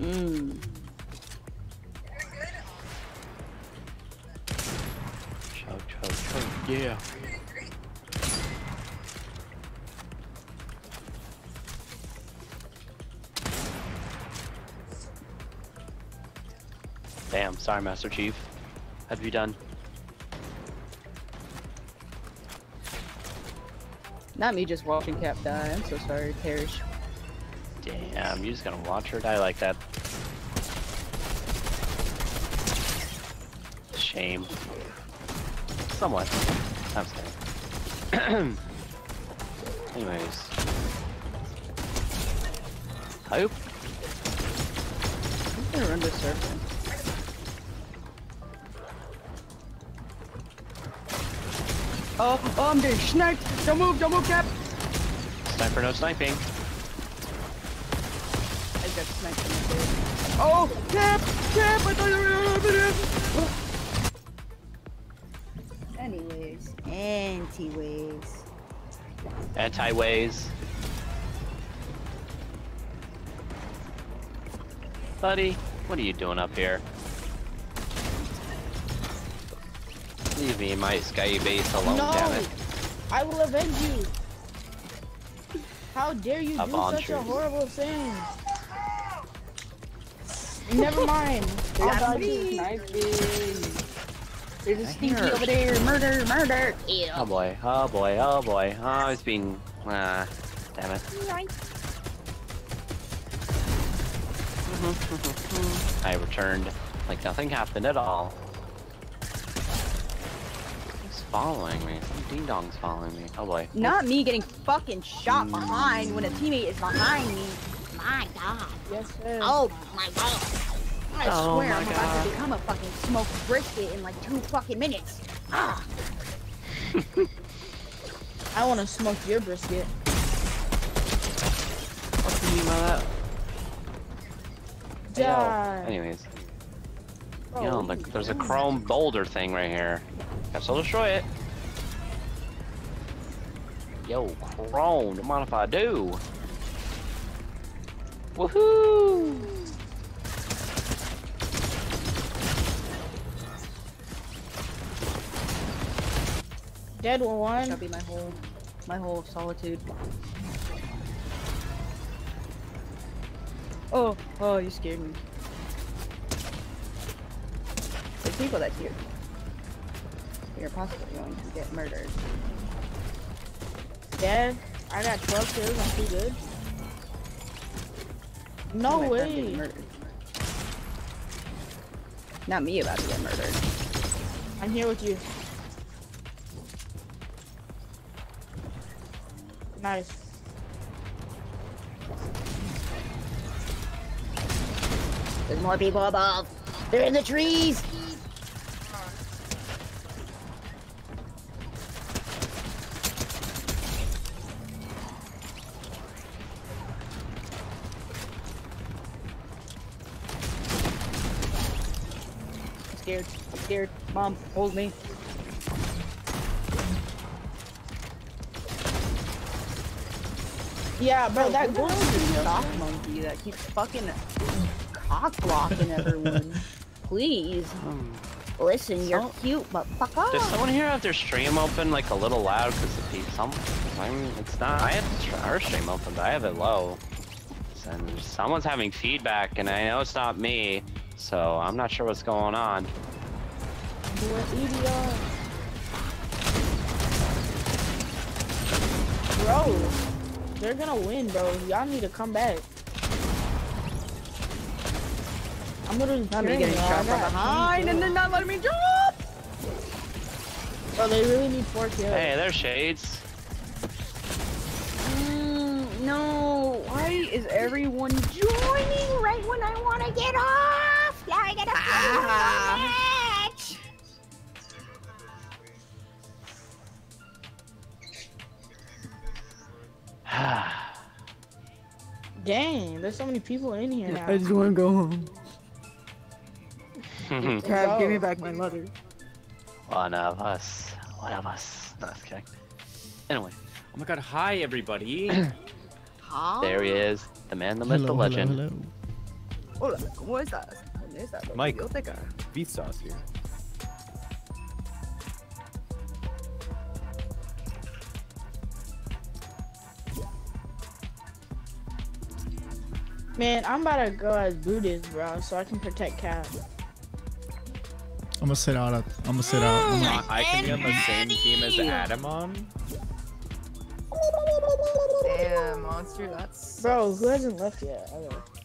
Mmm. Chug, chug, chug. Yeah. Damn, sorry, Master Chief. Have you done? Not me just watching Cap die. I'm so sorry, Parrish. Damn, you're just gonna watch her die like that. Shame. Somewhat. I'm sorry. (clears throat) Anyways. Hope. I'm gonna run this circle. Oh, oh, I'm being sniped. Don't move, don't move, Cap. time for no sniping. I got sniped in the face. Oh, cap, cap! I thought you were gonna Anyways, anti-ways. Anti-ways. Buddy, what are you doing up here? Leave me in my sky base alone, no, damn it. I will avenge you. How dare you do such a horrible thing? Never mind. (laughs) I'll Got die me. There's a stinky over there. Murder, murder. Oh boy, oh boy, oh boy. Oh, it's being... Ah, damn it. (laughs) I returned like nothing happened at all. Who's following me? Some ding dong's following me. Oh boy. Not me getting fucking shot behind when a teammate is behind me. My god. Yes, sir. Oh my god. I Oh swear my I'm about to become a fucking smoked brisket in like two fucking minutes. Ah. (laughs) I want to smoke your brisket. What do you mean by that? Hey. Die. Anyways. Oh, Yo, what look, there's a chrome boulder thing right here. Guess I'll destroy it. Yo, chrome, don't mind if I do. Woohoo! Dead one. That'll be my whole, my whole solitude. Oh, oh, you scared me. There's people that here. You're possibly going to get murdered. Dead. I got 12 kills. I'm too good. No My way. Not me about to get murdered. I'm here with you. Nice. There's more people above. They're in the trees. Scared. I'm scared. Mom, hold me. Yeah, bro, that Who the is this studio- sock monkey that keeps fucking cock blocking everyone. (laughs) Please. Hmm. Listen, you're cute, but fuck off. Does someone here have their stream open like a little loud because the pe- some I mean, it's not. I have our stream open, but I have it low. And someone's having feedback, and I know it's not me, so I'm not sure what's going on. Bro, they're gonna win, bro. Y'all need to come back. I'm literally Not me carrying getting y'all. shot from behind and kills. then not letting me drop. Bro, they really need four kills. Hey, there's Shades. Mm, no. Why is everyone joining right when I want to get off? Now I gotta ah. match. (sighs) Dang, there's so many people in here now. I just want to go home. (laughs) One give me back my mother. One of us. One of us. No, just kidding. Anyway, Oh my god, hi everybody. (clears throat) there he is. The man, the myth, the legend. Hola, ¿cómo estás? ¿Dónde estás? Mike. Biblioteca. Beef sauce here. Man, I'm about to go as Buddhist, bro, so I can protect Cap. I'm gonna sit out. I'm gonna sit out. Mm, I'm gonna, I can be on the same team as Adamon. Damn, monster, that's. Bro, who hasn't left yet?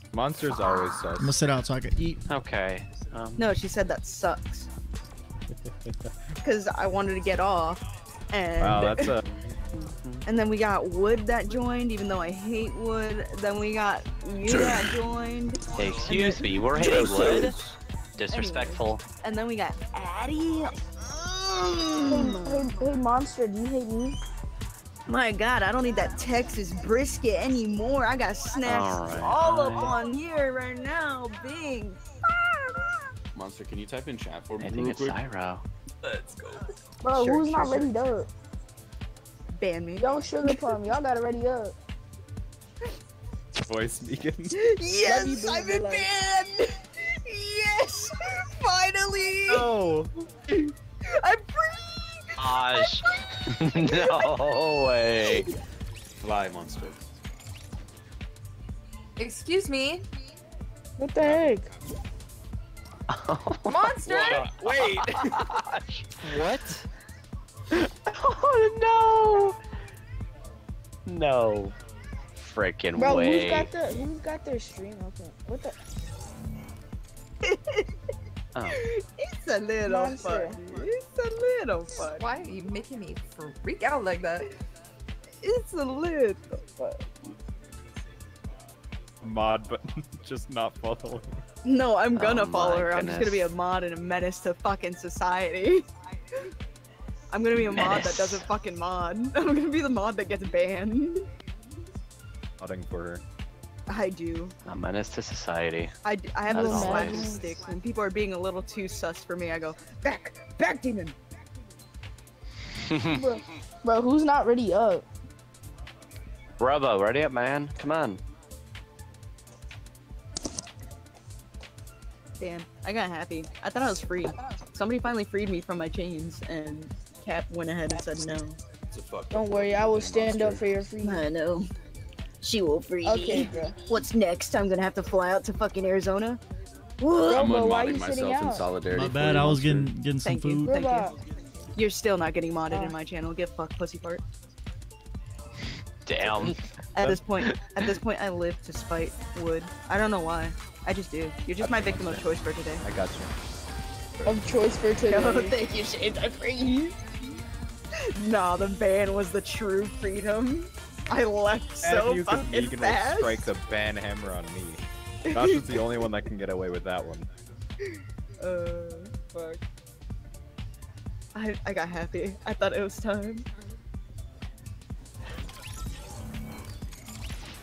Okay. Monster's always I'm gonna sit out so I can eat. Okay. Um, No, she said that sucks. (laughs) Because I wanted to get off. And wow, that's a. And then we got Wood that joined, even though I hate Wood. Then we got you that joined. Excuse me, we're Haywood. Disrespectful. And then we got Addie. Hey, hey, hey, Monster, do you hate me? My God, I don't need that Texas brisket anymore. I got snacks Alright, all up on here right now. Bing. Monster, can you type in chat for me I think real it's quick? Cyro. Let's go. Bro, Sure, who's sure, not sure. ready up? Ban me. Don't sugar plum. Y'all gotta ready up. Voice speaking. Yes, I've you, been Boo. banned. Yes, (laughs) finally. No. I'm free. Gosh. (laughs) no way. Fly, monster. Excuse me, What the heck? (laughs) monster. Wait. (laughs) What? Oh no. No. Freaking Bro, way. who's got the who's got their stream open? What the Oh. It's a little Monster. funny. It's a little funny. Why are you making me freak out like that? It's a little funny. Mod, but (laughs) just not following. No, I'm gonna Oh follow my her. I'm just gonna be a mod and a menace to fucking society. (laughs) I'm gonna be a mod that doesn't fucking mod. (laughs) I'm gonna be the mod that gets banned. Modding for her. I do. A menace to society. I, d- I have That this is swag stick. When people are being a little too sus for me, I go back, back, demon. (laughs) bro, bro, who's not ready up? Bravo, ready up, man. Come on. Damn, I got happy. I thought I was free. Somebody finally freed me from my chains, and Cap went ahead and said no. It's a fuck. Don't worry, I will stand up for your freedom. I know. She will free Okay, me. bro. What's next? I'm gonna have to fly out to fucking Arizona. Bro, I'm but unmodding myself in solidarity. My for bad. I was getting getting some Thank you. food. Thank Bro, you. You're still not getting modded in ah. my channel. Get fucked, pussy fart. Damn. At this point, at this point, I live to spite Wood. I don't know why. I just do. You're just my victim of choice for today. I got you. Of choice for today. No, thank you, Shades. I free. you. Nah, the ban was the true freedom. I left so and you could fucking legally fast. strike the ban hammer on me. Josh is the only one that can get away with that one. (laughs) Uh, fuck. I I got happy. I thought it was time.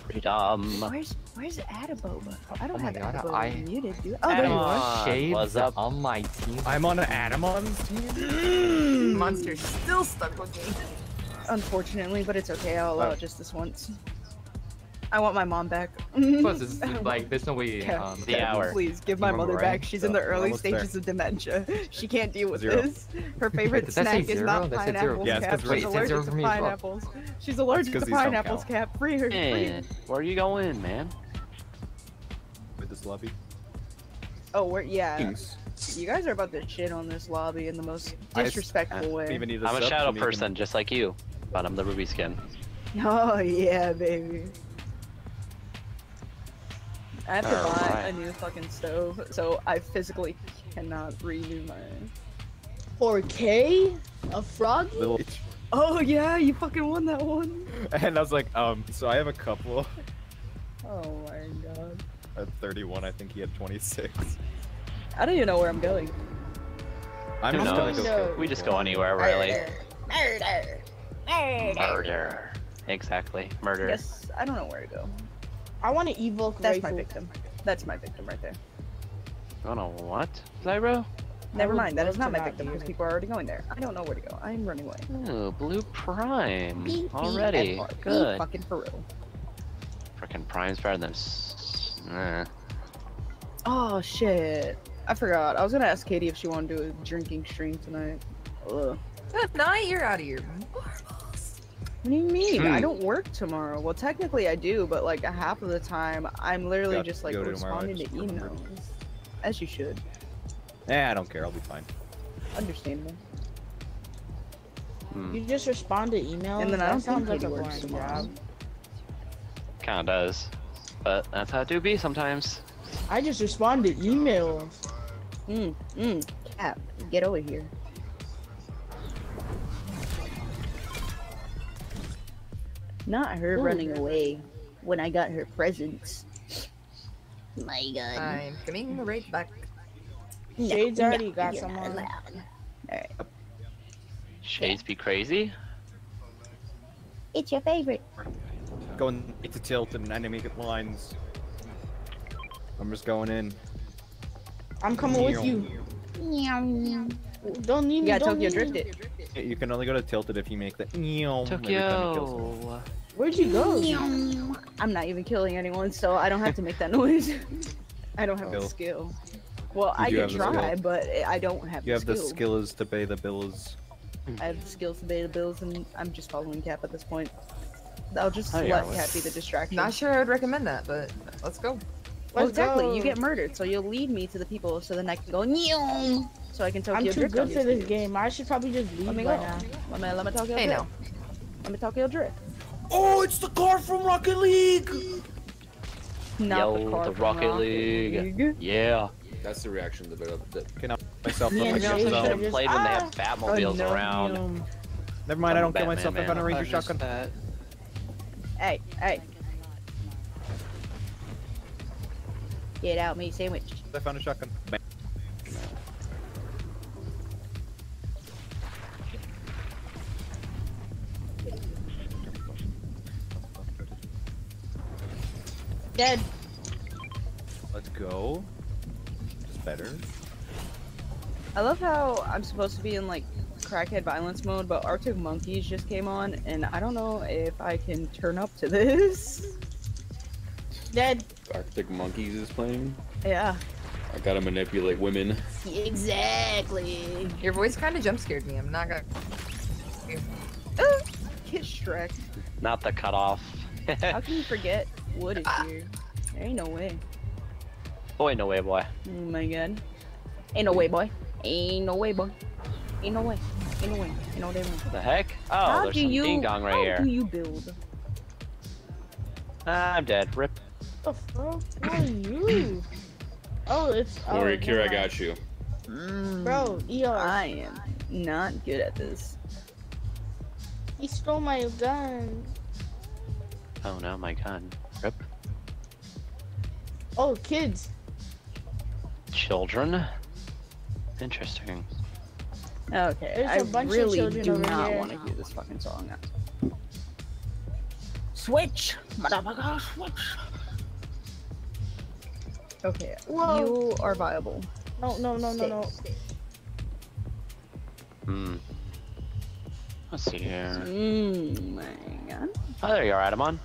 Freedom. Where's Where's Adaboba? I don't Oh have God, Adaboba I- muted, dude. Oh, there you are. Adamon, Shades up? on my team. I'm on Adamon's team. (gasps) Monster's still stuck with me. Unfortunately, but it's okay. I'll allow Oh. it just this once. I want my mom back. Plus, it's (laughs) like there's no way. Yeah. Um, The hour. Please give my mother right? back. She's in the early almost there. stages of dementia. (laughs) She can't deal with Zero. this. Her favorite Did say snack is not That said zero. pineapples. Yeah, it's She's allergic to for me as well. pineapples. She's allergic to pineapples. Cap, free her. Free where are you going, man? With this lobby. Oh, we're yeah. Kings. You guys are about to shit on this lobby in the most disrespectful don't way. even need a I'm a shadow shouldn't even- person, just like you, but I'm the ruby skin. (laughs) Oh yeah, baby. I have to buy a new fucking stove, so I physically cannot renew my. 4K? A frog? Oh yeah, you fucking won that one. (laughs) And I was like, um, so I have a couple. Oh my god. At 31, I think he had 26. I don't even know where I'm going. I'm Who just gonna go. We just go anywhere, really. Murder. Murder. Murder. Exactly. Murder. Yes, I don't know where to go. I want to evoke That's rifle. my victim. That's my victim right there. You wanna what? Zyro? Never would mind, that is not my not victim be because people are already going there. I don't know where to go. I'm running away. Ooh, blue prime. Beep, beep, Already. and beep, Good. Fucking for real. Freaking prime's better than. s- Nah. Oh shit. I forgot. I was gonna ask Katie if she wanted to do a drinking stream tonight. Ugh. Tonight you're out of here. What do you mean? I Hmm. don't work tomorrow. Well, technically I do, but like half of the time, I'm literally Got just like go to tomorrow, I responding to just remembered. emails. As you should. Eh, I don't care. I'll be fine. Understandable. Hmm. You just respond to emails? And then I don't sounds think like a Katie boring job. Kinda does. But that's how it do be sometimes. I just respond to emails. Mm, mm. Cap, get over here. Not her Ooh. running away when I got her presents. My god. I'm coming right back. Shades already no, got you're not someone. Alright. Shades be crazy? It's your favorite. Going to tilt and enemy lines. I'm just going in. I'm coming with you. Don't need me. Yeah, don't Tokyo need drifted. You can only go to tilted if you make the every time you kill someone. Tokyo. Where'd you go? I'm not even killing anyone, so I don't have to make that (laughs) noise. I don't have the Skill. skill. Well, You I can try, but I don't have You the have the skill. skills to pay the bills. I have the skills to pay the bills, and I'm just following Cap at this point. I'll just Oh, let yeah, Cap be the distraction. Not sure I would recommend that, but let's go. Well, Let's exactly. go. You get murdered, so you'll lead me to the people, so then I can go Nyom, so I can Tokyo I'm too good on for this dudes. game. I should probably just leave Let me by go. now. Let me let me Tokyo Hey, drift. now. Let me Tokyo drift. Oh, it's the car from Rocket League. Not Yo, the car the from Rocket League. Yeah. That's the reaction to the bit. Can I myself Me from and my should zone. have played when they have Ah! Batmobiles Oh, around. no. Never mind, I don't kill Batman, myself. I man. found a ranger I missed shotgun. that. Hey, hey. Get out, me sandwich. I found a shotgun. Bang. Dead. Let's go. It's better. I love how I'm supposed to be in like crackhead violence mode, but Arctic Monkeys just came on, and I don't know if I can turn up to this. Dead. Arctic Monkeys is playing. Yeah. I gotta manipulate women. Exactly. Your voice kind of jump scared me. I'm not gonna. Get Shrek. Not the cutoff. How can you forget (laughs) Wood is here? There ain't no way. Boy, no way, boy. Oh my god. Ain't no way, boy. Ain't no way, boy. Ain't no way. Ain't no way. Ain't no damn way. What the heck? Oh, how there's some you, ding dong right how here. do you build? Ah, I'm dead. Rip. What the fuck? Are you? (coughs) Oh, it's. Oh, Don't worry, Kira, I got you. Bro, ER. I am not good at this. He stole my gun. Oh no, my gun. Rip. Oh, kids. Children. Interesting. Okay, There's I a bunch really children do not here. want to hear this fucking song. Switch, motherfucker, switch. Okay, Whoa. you are viable. No, no, no, no, no. Hmm. Let's see here. Mm, my god. Oh, there you are, Adamon.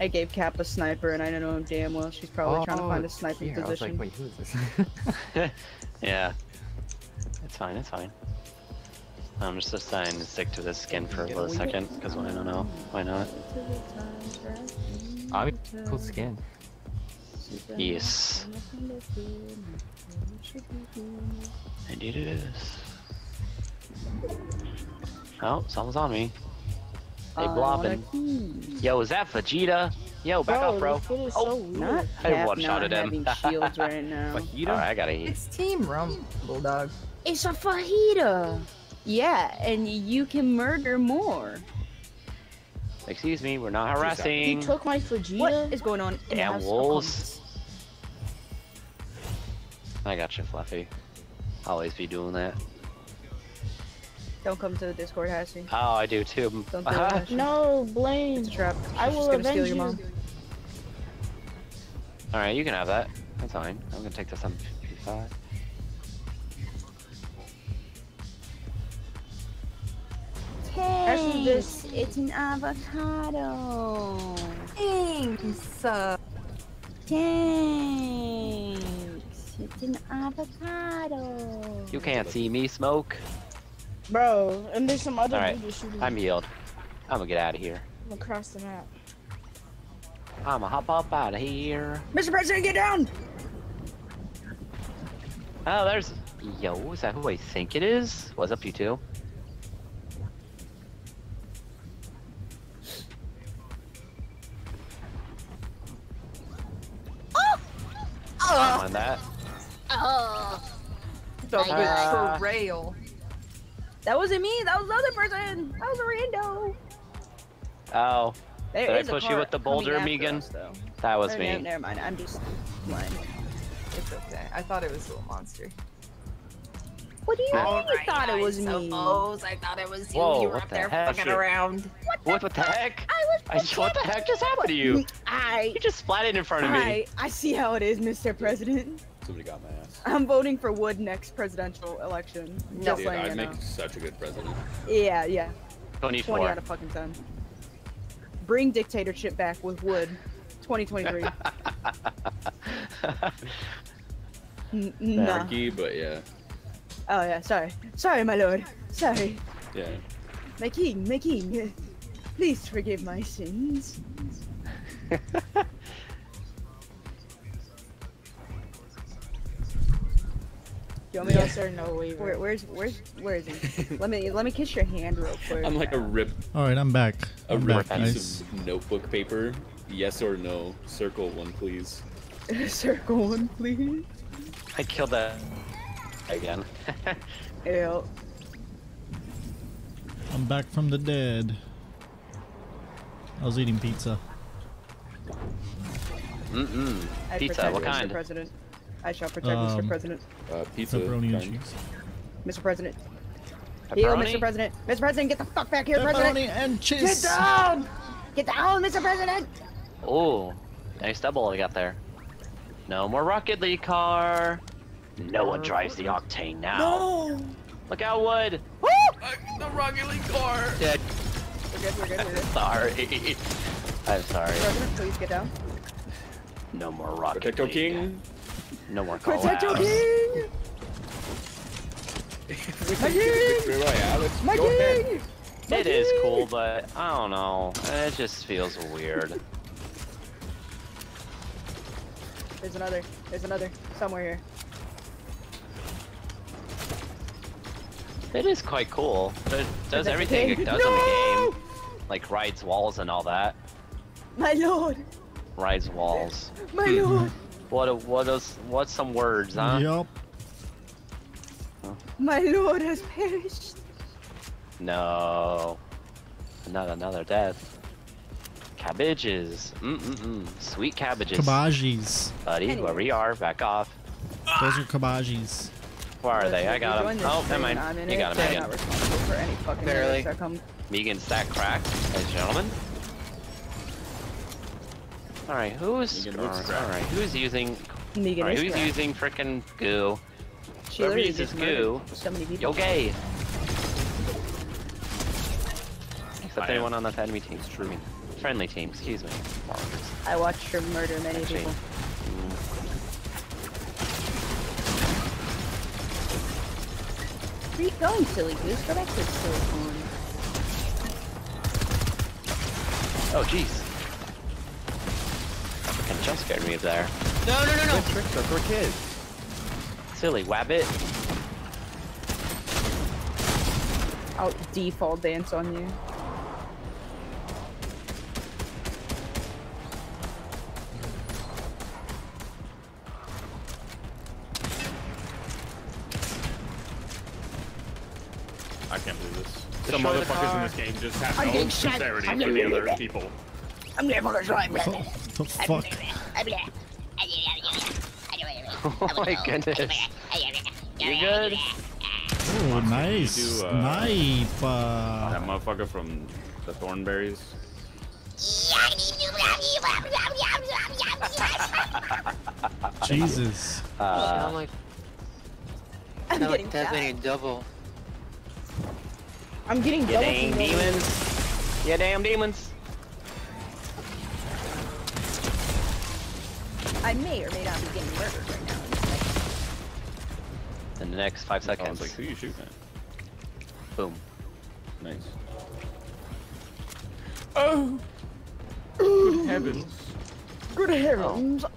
I gave Cap a sniper, and I don't know him damn well she's probably oh, trying to find a sniping yeah, I was position. like, wait, who is this? (laughs) yeah. It's fine, it's fine. I'm just deciding to stick to this skin for a little second, because I don't know. Why not? I mean, cool skin. Yes. Indeed it is. Oh, someone's on me. They I wanna blobbing. Uh, key. Yo, is that Vegeta? Yo, back Bro, up, bro. is Oh, so weird. Not I Cap one-shotted not him. having (laughs) shields right now. Fajita? Alright, I gotta eat. It's Team Rum, Bulldog. It's a fajita. Yeah, and you can murder more. Excuse me, we're not He harassing. took my Vegeta. What is going on in Damn wolves. I got you, Fluffy. Always be doing that. Don't come to the Discord, Hassie. Oh, I do too. Don't do it, Hassie. No, blame. It's a trap. I She's will gonna steal avenge your you. mom. Alright, you can have that. That's fine. I'm gonna take this on 55. Actually, this- It's an avocado. Thanks. Thanks. It's an avocado. You can't see me smoke. Bro, and there's some other Alright, dude shooting I'm healed. I'm gonna get out of here. across the map. I'ma hop up out of here. Mr. President, get down! Oh, there's. Yo, is that who I think it is? What's up, you two? Don't mind that. oh. The Uh, betrayal. That wasn't me. That was the other person. That was a rando. Oh. There Did I is push you with the boulder, Megan? us. That was Or, me. no, Never mind. I'm just lying. It's okay. I thought it was a little monster. What do you mean you thought it was I me? suppose I thought it was you. Whoa, you were what up the there heck? fucking around. What, what the heck? I was. I just, what the heck just happened to you? I. You just splatted in front of me. I, I see how it is, Mr. President. Somebody got my ass. I'm voting for Wood next presidential election. Just Dude, letting I'd make know. such a good president. Yeah, yeah. 24. 20 out of fucking 10. Bring dictatorship back with Wood. 2023. (laughs) N- nah. Monarchy, but yeah. Oh yeah, sorry. Sorry, my lord. Sorry. Yeah. My king, my king. Please forgive my sins. (laughs) You want me to Yeah. sir? No waiver. Where, where's where's where is he? (laughs) let me let me kiss your hand real quick. I'm like a rip, All right, I'm back. a I'm rip back, piece guys. of notebook paper. Yes or no? Circle one, please. (laughs) Circle one, please. I killed that again. Ew. I'm back from the dead. I was eating pizza. Mm-mm. I Pizza, what kind? President. I shall protect Mr. Um, President. Uh, pizza. Pepperoni and cheese. Mr. President. Heal, Mr. President. Mr. President, get the fuck back here, President. Pepperoni and cheese. Get down! Get down, Mr. President! Oh, nice double I got there. No more Rocket League car. No one drives the Octane now. No! Look out, Wood. The Rocket League car. Dead. We're good, we're good, we're good. Sorry. I'm sorry. President, please get down. No more Rocket Protecto League. King. No more call (laughs) Protect your king! My king! Victory Royale. Let's My king! It is cool, but I don't know. It just feels weird. (laughs) There's another. There's another. Somewhere here. It is quite cool. It does everything it does No! in the game. Like rides walls and all that. My lord! Rides walls. My lord! What a, what is what's some words, huh? Yup. My lord has perished. No. Not another death. Cabbages. Mm-mm-mm. Sweet cabbages. Cabbages. Buddy, where we are, back off. Those are cabbages. Where are they? I got them. Oh, never mind. You got them, I'm Megan. not responsible for any fucking Barely. lyrics that come. Megan stack cracked, ladies and gentlemen. Alright, who's Megan looks alright, cracked. who's using Negan alright, is who's cracked. using frickin' goo? She Whoever uses just goo, murdered so many people. yo gay. Except I am. anyone on the enemy team. I mean, friendly team, excuse me. I watched her murder many Actually, people. Where are you going, silly goose? Go back to the silicone. Oh jeez. Fucking jump scared me up there. No, no, no, no. Tricks are for kids. Silly wabbit. I'll default dance on you. I can't believe this. Some motherfuckers in this game just have no getting shot. sincerity for the other people. I'm gonna try, The fuck? Oh my goodness. You good? Oh, nice. do, uh, Knife. Uh, That motherfucker from the Thornberrys. Jesus. Uh, Sound like, I'm sound getting. Tasmanian double. I'm getting double dang teamed. demons. You damn demons. I may or may not be getting murdered right now. In the next five I was seconds. like, who you shooting at? Boom. Nice. Oh! Good heavens. Good heavens! Oh.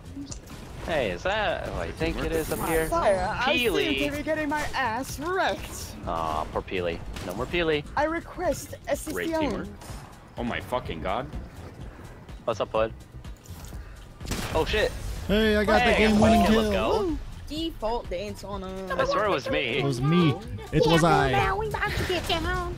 Hey, is that oh, what you think it is up here? Fire! I seem to Peely. be getting my ass wrecked. Aw, poor Peely. No more Peely. I request Great assistance. teamwork. Oh my fucking god. What's up, bud? Oh shit. Hey, I got the game-winning kill, kill. let's go. Default dance on us. I swear it was me. It was me. It was I. Now we about to get down.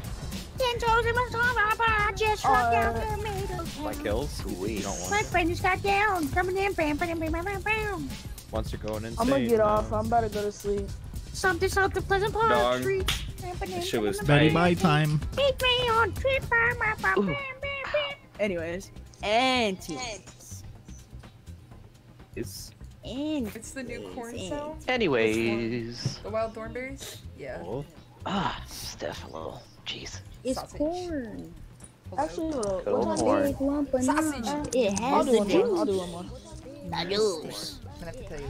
Ten toes in my stomach, but I just walked down the middle. My kills. Sweet. You don't want My friend just got down. Coming in, bam, bam, bam, bam, bam, bam. Once you're going insane. I'm gonna get uh, off. I'm about to go to sleep. Something, something, Pleasant Park Dog. Street. That shit was Betty tight. bye time. Meet me on trip. Anyways, antiques. Is It's the new corn sound. Anyways. The wild Thornberrys? Yeah. oh, Ah, Stefano. Jeez. It's Sausage. corn. Actually, uh, Go what for time it. Big lump of Sausage. nut. It I'll has do the one more. I'll do juice. one more. La juice. I'm gonna have to tell you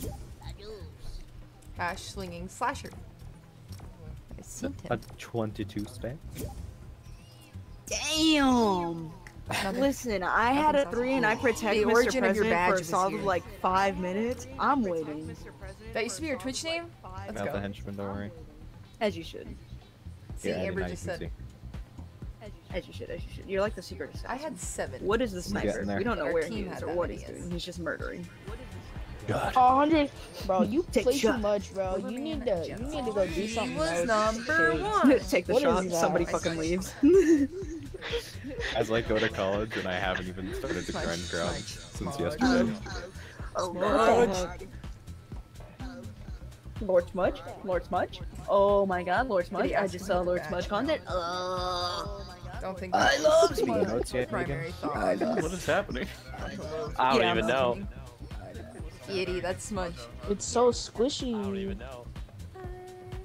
later. Hash slinging slasher. I seen a 22 spec. Damn. Listen, I had a three and I protect The Mr. origin of your President badge for a was solid here. like five minutes. I'm waiting. That used to be your Twitch name? Let's Not the henchman, don't worry. As you should. See, Yeah, Amber just even said. As you should, as you should. You're like the secret assassin. I had seven. What is the getting sniper? We don't know Our where he is or what he's doing. He's just murdering. God. A hundred, bro. You Take play too much, bro. You need to, you need to go do He something was else. number one. Take the What shot. Somebody fucking leaves. (laughs) (laughs) (laughs) As I go to college and I haven't even started to grind ground since yesterday. oh What no. the heck? Lord Smudge? Lord Smudge? Oh my god, Lord Smudge. I just saw Lord? Smudge content. Uh, Don't think I love was speed my notes yet, primary thought. What is happening? I don't Yeah, even know. Kitty, that's smudge. It's so squishy. I don't even know.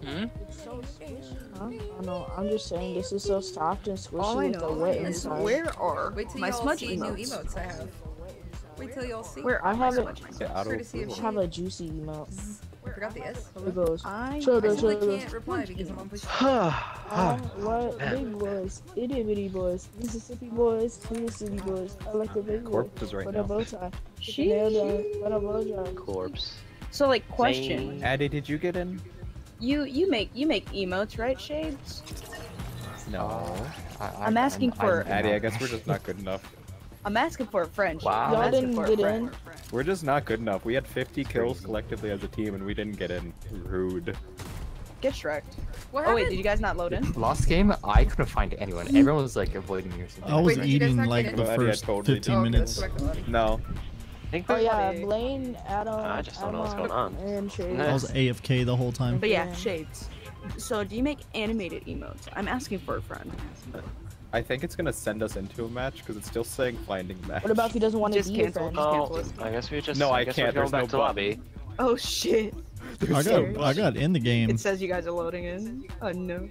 Hmm? It's so squishy. Huh? I don't know. I'm just saying this is so soft and squishy all I with the know wet is inside. where are Wait till my y'all smudge see new emotes? emotes I have. Wait till y'all see. Where I are my have it. smudge emotes? Get auto Courtesy of I have a juicy emote. I forgot the S. It goes. I Show I the, still show the. can't reply because I'm on push. Uh, (sighs) what big boys, itty bitty boys, Mississippi boys, Mississippi boys. I like the big boys. Corpse is right With now. a bow tie, with a nail down, with a blow job. Corpse. So like question. Zing. Addy, did you get in? You you make you make emotes, right, Shades? No. Oh. I'm asking for Addy, I guess we're just not (laughs) good enough. I'm asking for a friend. Wow. Y'all didn't get in. We're just not good enough. We had 50 kills collectively as a team and we didn't get in. Rude. Get Shreked. What Oh wait, did you guys not load in? Last game, I couldn't find anyone. Everyone was like avoiding me or something. I was Wait, did you guys eating like the Well, Addy, oh, I first totally 15 Oh, okay, minutes. let's go back to Lottie. No. I think Oh yeah, funny. Blaine, Adam, I just don't know what's going Emma, on. and Shades. I was AFK the whole time. But yeah, Yeah. Shades. So do you make animated emotes? I'm asking for a friend. I think it's gonna send us into a match because it's still saying finding match. What about if he doesn't want to Just be your cancel. friend? Just Oh, cancel it. I guess we just. No, I, I guess can't, We're going there's back no to lobby. Oh shit. I got I got in the game. It says you guys are loading in. Oh no.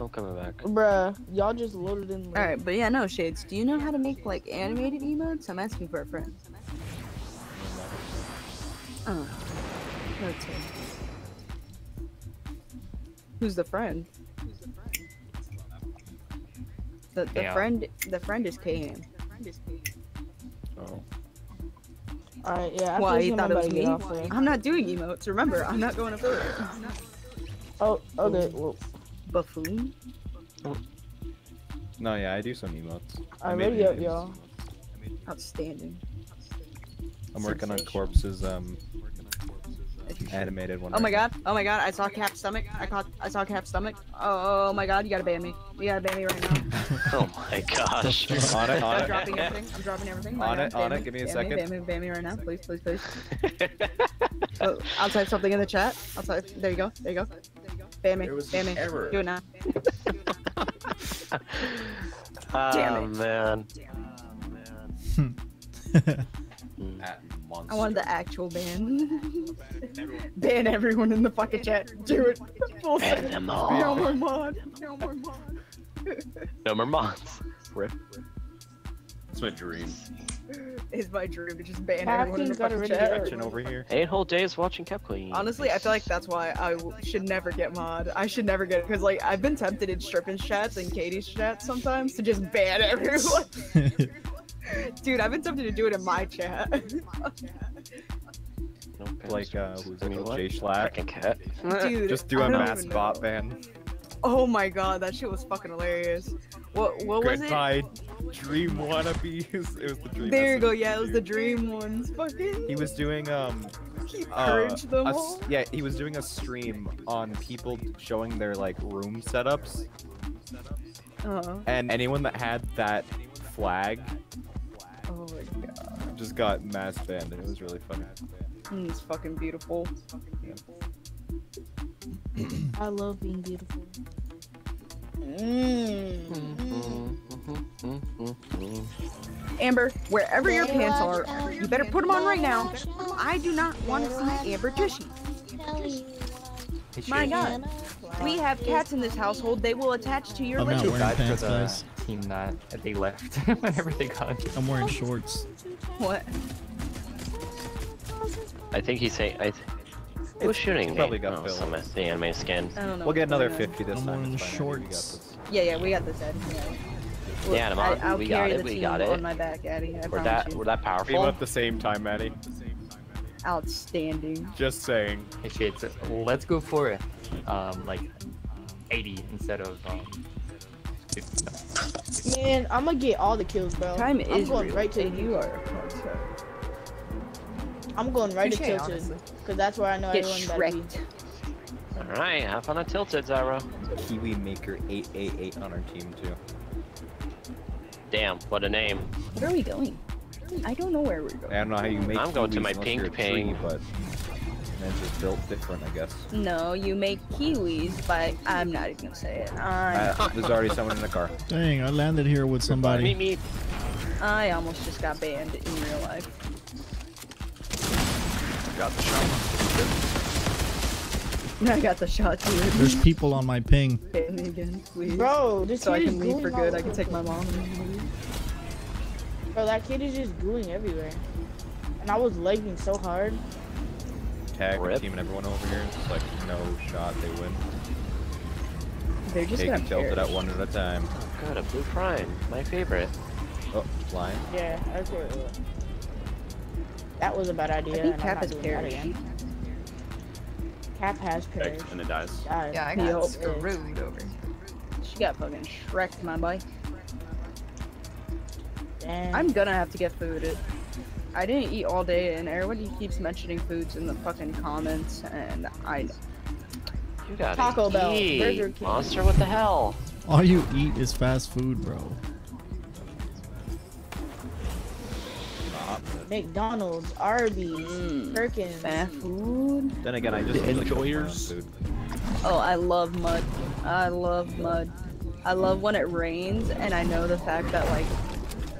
I'm coming back. Bruh, y'all just loaded in. late. Alright, but yeah, no, Shades. Do you know how to make like animated emotes? I'm asking for a friend. Uh, oh. Okay. Who's the friend? The, the Yeah. friend the friend is KM. Oh. Alright, yeah. After Why this you thought it was me? get off there. I'm not doing emotes. Remember, I'm not going affiliate. Oh, okay. Well, Buffoon. No, yeah, I do some emotes. I I'm made ready up, y'all. Outstanding. I'm working on Corpse's um animated one. Oh my right god! Oh my god! I saw Cap's stomach. I caught. I saw Cap's stomach. Oh, my god! You gotta ban me. You gotta ban me right now. (laughs) Oh my gosh. On it, on I'm it. dropping everything. I'm dropping everything. My On god, it, on me, it, give me a ban second. ban me, ban me right now, please, please, please. (laughs) oh, I'll type something in the chat. I'll type. There you go. There you go. Ban me. Ban me. an error. Do it now. Oh (laughs) Damn it. man. Hmm. At monster. I wanted the actual ban. (laughs) ban everyone in the fucking chat. Do it. Full Ban second. them all. No more mod. No more mod. (laughs) No more mods. Rip. It's my dream. It's my dream to just ban everyone in the fucking chat. Over here. Eight whole days watching Cap Queen. Honestly, I feel like that's why I should never get mod. I should never get it because like I've been tempted in Strippin's chats and Katie's chats sometimes to just ban (laughs) everyone. Dude, I've been tempted to do it in my chat. (laughs) Like uh, who's I it? mean, called? what? Jay Schlatt. Cat. Dude, Just do a don't mass bot ban. Oh my god, that shit was fucking hilarious. What what was it? Goodbye, dream wannabes. (laughs) It was the dream. There you go. Yeah, it was the dream ones. Fucking. He was doing um. He uh, them a s- all. yeah, he was doing a stream on people showing their like room setups, Uh-huh. and anyone that had that flag my god. Just got mass banned, and it was really funny. Mm, It's fucking beautiful. I love being beautiful. Amber, wherever your pants are, you better put them on right now. I do not want to see Amber tushy. My God, we have cats in this household. They will attach to your I'm not legs. wearing pants, for guys. Team that they left (laughs) whenever they got. I'm wearing shorts. What? I think he's saying. I th- Who's shooting me? probably got oh, some the anime skin. I don't know. We'll get another Uh, 50 this I'm time. wearing it's fine, Addy, we got shorts. this. Yeah, yeah, we got this, Eddie. Yeah. Yeah, I, Namon, I'll we carry got the it. We team got on it. my back, Eddie. I We're that you. we're that Came powerful. at the same time, Maddie. Outstanding. Just saying. Hey, shades, let's go for it. Um, like 80 instead of um. 50. Man, I'm gonna get all the kills, bro. Time I'm is going real, right to and you are. I'm going right to Touche, Tilted, honestly. cause that's where I know Get everyone better be. shreked. All right, have fun on Tilted, Zyro. Kiwi Maker 888 on our team, too. Damn, what a name. Where are we going? I don't know where we're going. I don't know how you make I'm going to my pink you're tree, but it's just built different, I guess. No, you make kiwis, but I'm not even gonna say it. I, Uh, there's already someone in the car. Dang, I landed here with somebody. Meet me. I almost just got banned in real life. Got the shot. (laughs) I got the shot too. There's people on my ping. Ban me again, please. Bro, this so I can is leave for good. I can take my mom. Bro, that kid is just gooing everywhere. And I was lagging so hard. Tag Rip. team and everyone over here. It's like no shot, they win. They're just Taking gonna tilted perish. at one at a time. Oh god, a blue prime, my favorite. Oh, flying. Yeah, that's what it was. That was a bad idea. I think Cap not has doing that again. Cap has perished. And it dies. Died. Yeah, I Yup. got screwed over. She got fucking shreked, my boy. Damn. I'm gonna have to get food. It, I didn't eat all day, and everybody keeps mentioning foods in the fucking comments, and I. You got Taco Bell. Burger King. Monster, what the hell? All you eat is fast food, bro. McDonald's, Arby's, Mm. Perkins. Fast food. Then again, I just The like, enjoyers. food. Oh, I love mud. I love mud. I love when it rains, and I know the fact that like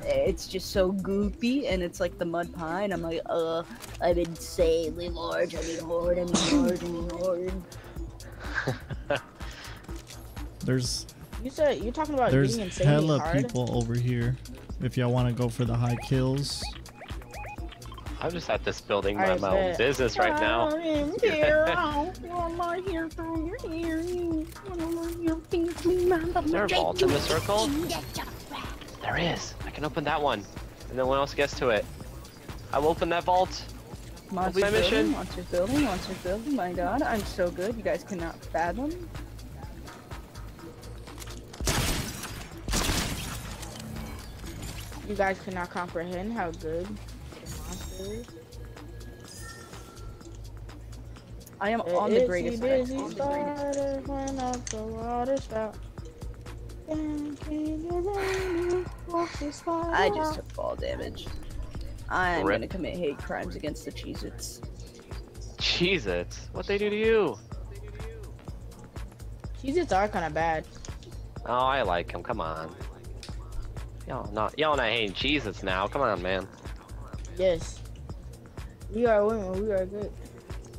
it's just so goopy, and it's like the mud pie, and I'm like, uh, I'm insanely large. I mean hard. I mean hard. I mean hard. There's You said you're talking about there's getting insanely hella hard. people over here. If y'all want to go for the high kills, I'm just at this building my, Alright, my own business right now. I'm (laughs) here. I'm not here through your ear. Is there a vault in the circle? There is. I can open that one. And no one else gets to it. I will open that vault. Monsters my mission. building, monsters building, monsters building. My God, I'm so good. You guys cannot fathom. You guys cannot comprehend how good the monster is. I am The on the itsy greatest. Rex, bitsy on the greatest. I just took fall damage. I'm Rip. gonna commit hate crimes against the Cheez-Its. Cheez it. What they do to you? Cheez-Its are kind of bad. Oh, I like him. Come on. Y'all not y'all not hating Cheez Its now. Come on, man. Yes. We are women. We are good.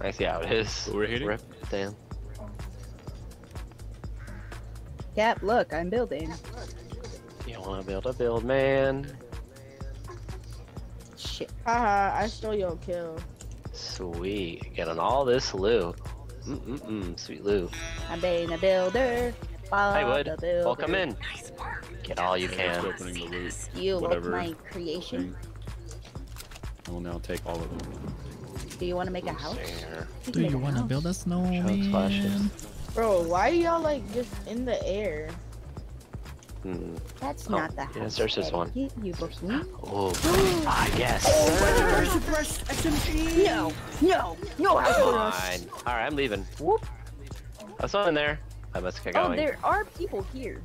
I see how it is. We're hitting? Rip. Damn. Cap, look, I'm building. You wanna build a build, man? Shit. Haha, I stole your kill. Sweet. Getting all this loot. Mm-mm-mm. Sweet loot. I'm being a builder. Hey, Bob Wood. the builder. Welcome in. Get all you can. opening the loot. You like Whatever my creation? I will now take all of them. Do you want to make a house? Do you want to build a splashes. snowman? Bro, why are y'all like just in the air? Hmm. That's Oh, not the house. yes, there's this one. You, you bookie. Oh. ah, (gasps) yes. No, no, no house Come arrest. on. Alright, I'm leaving. Whoop. I saw in there. I must get going. Oh, there are people here.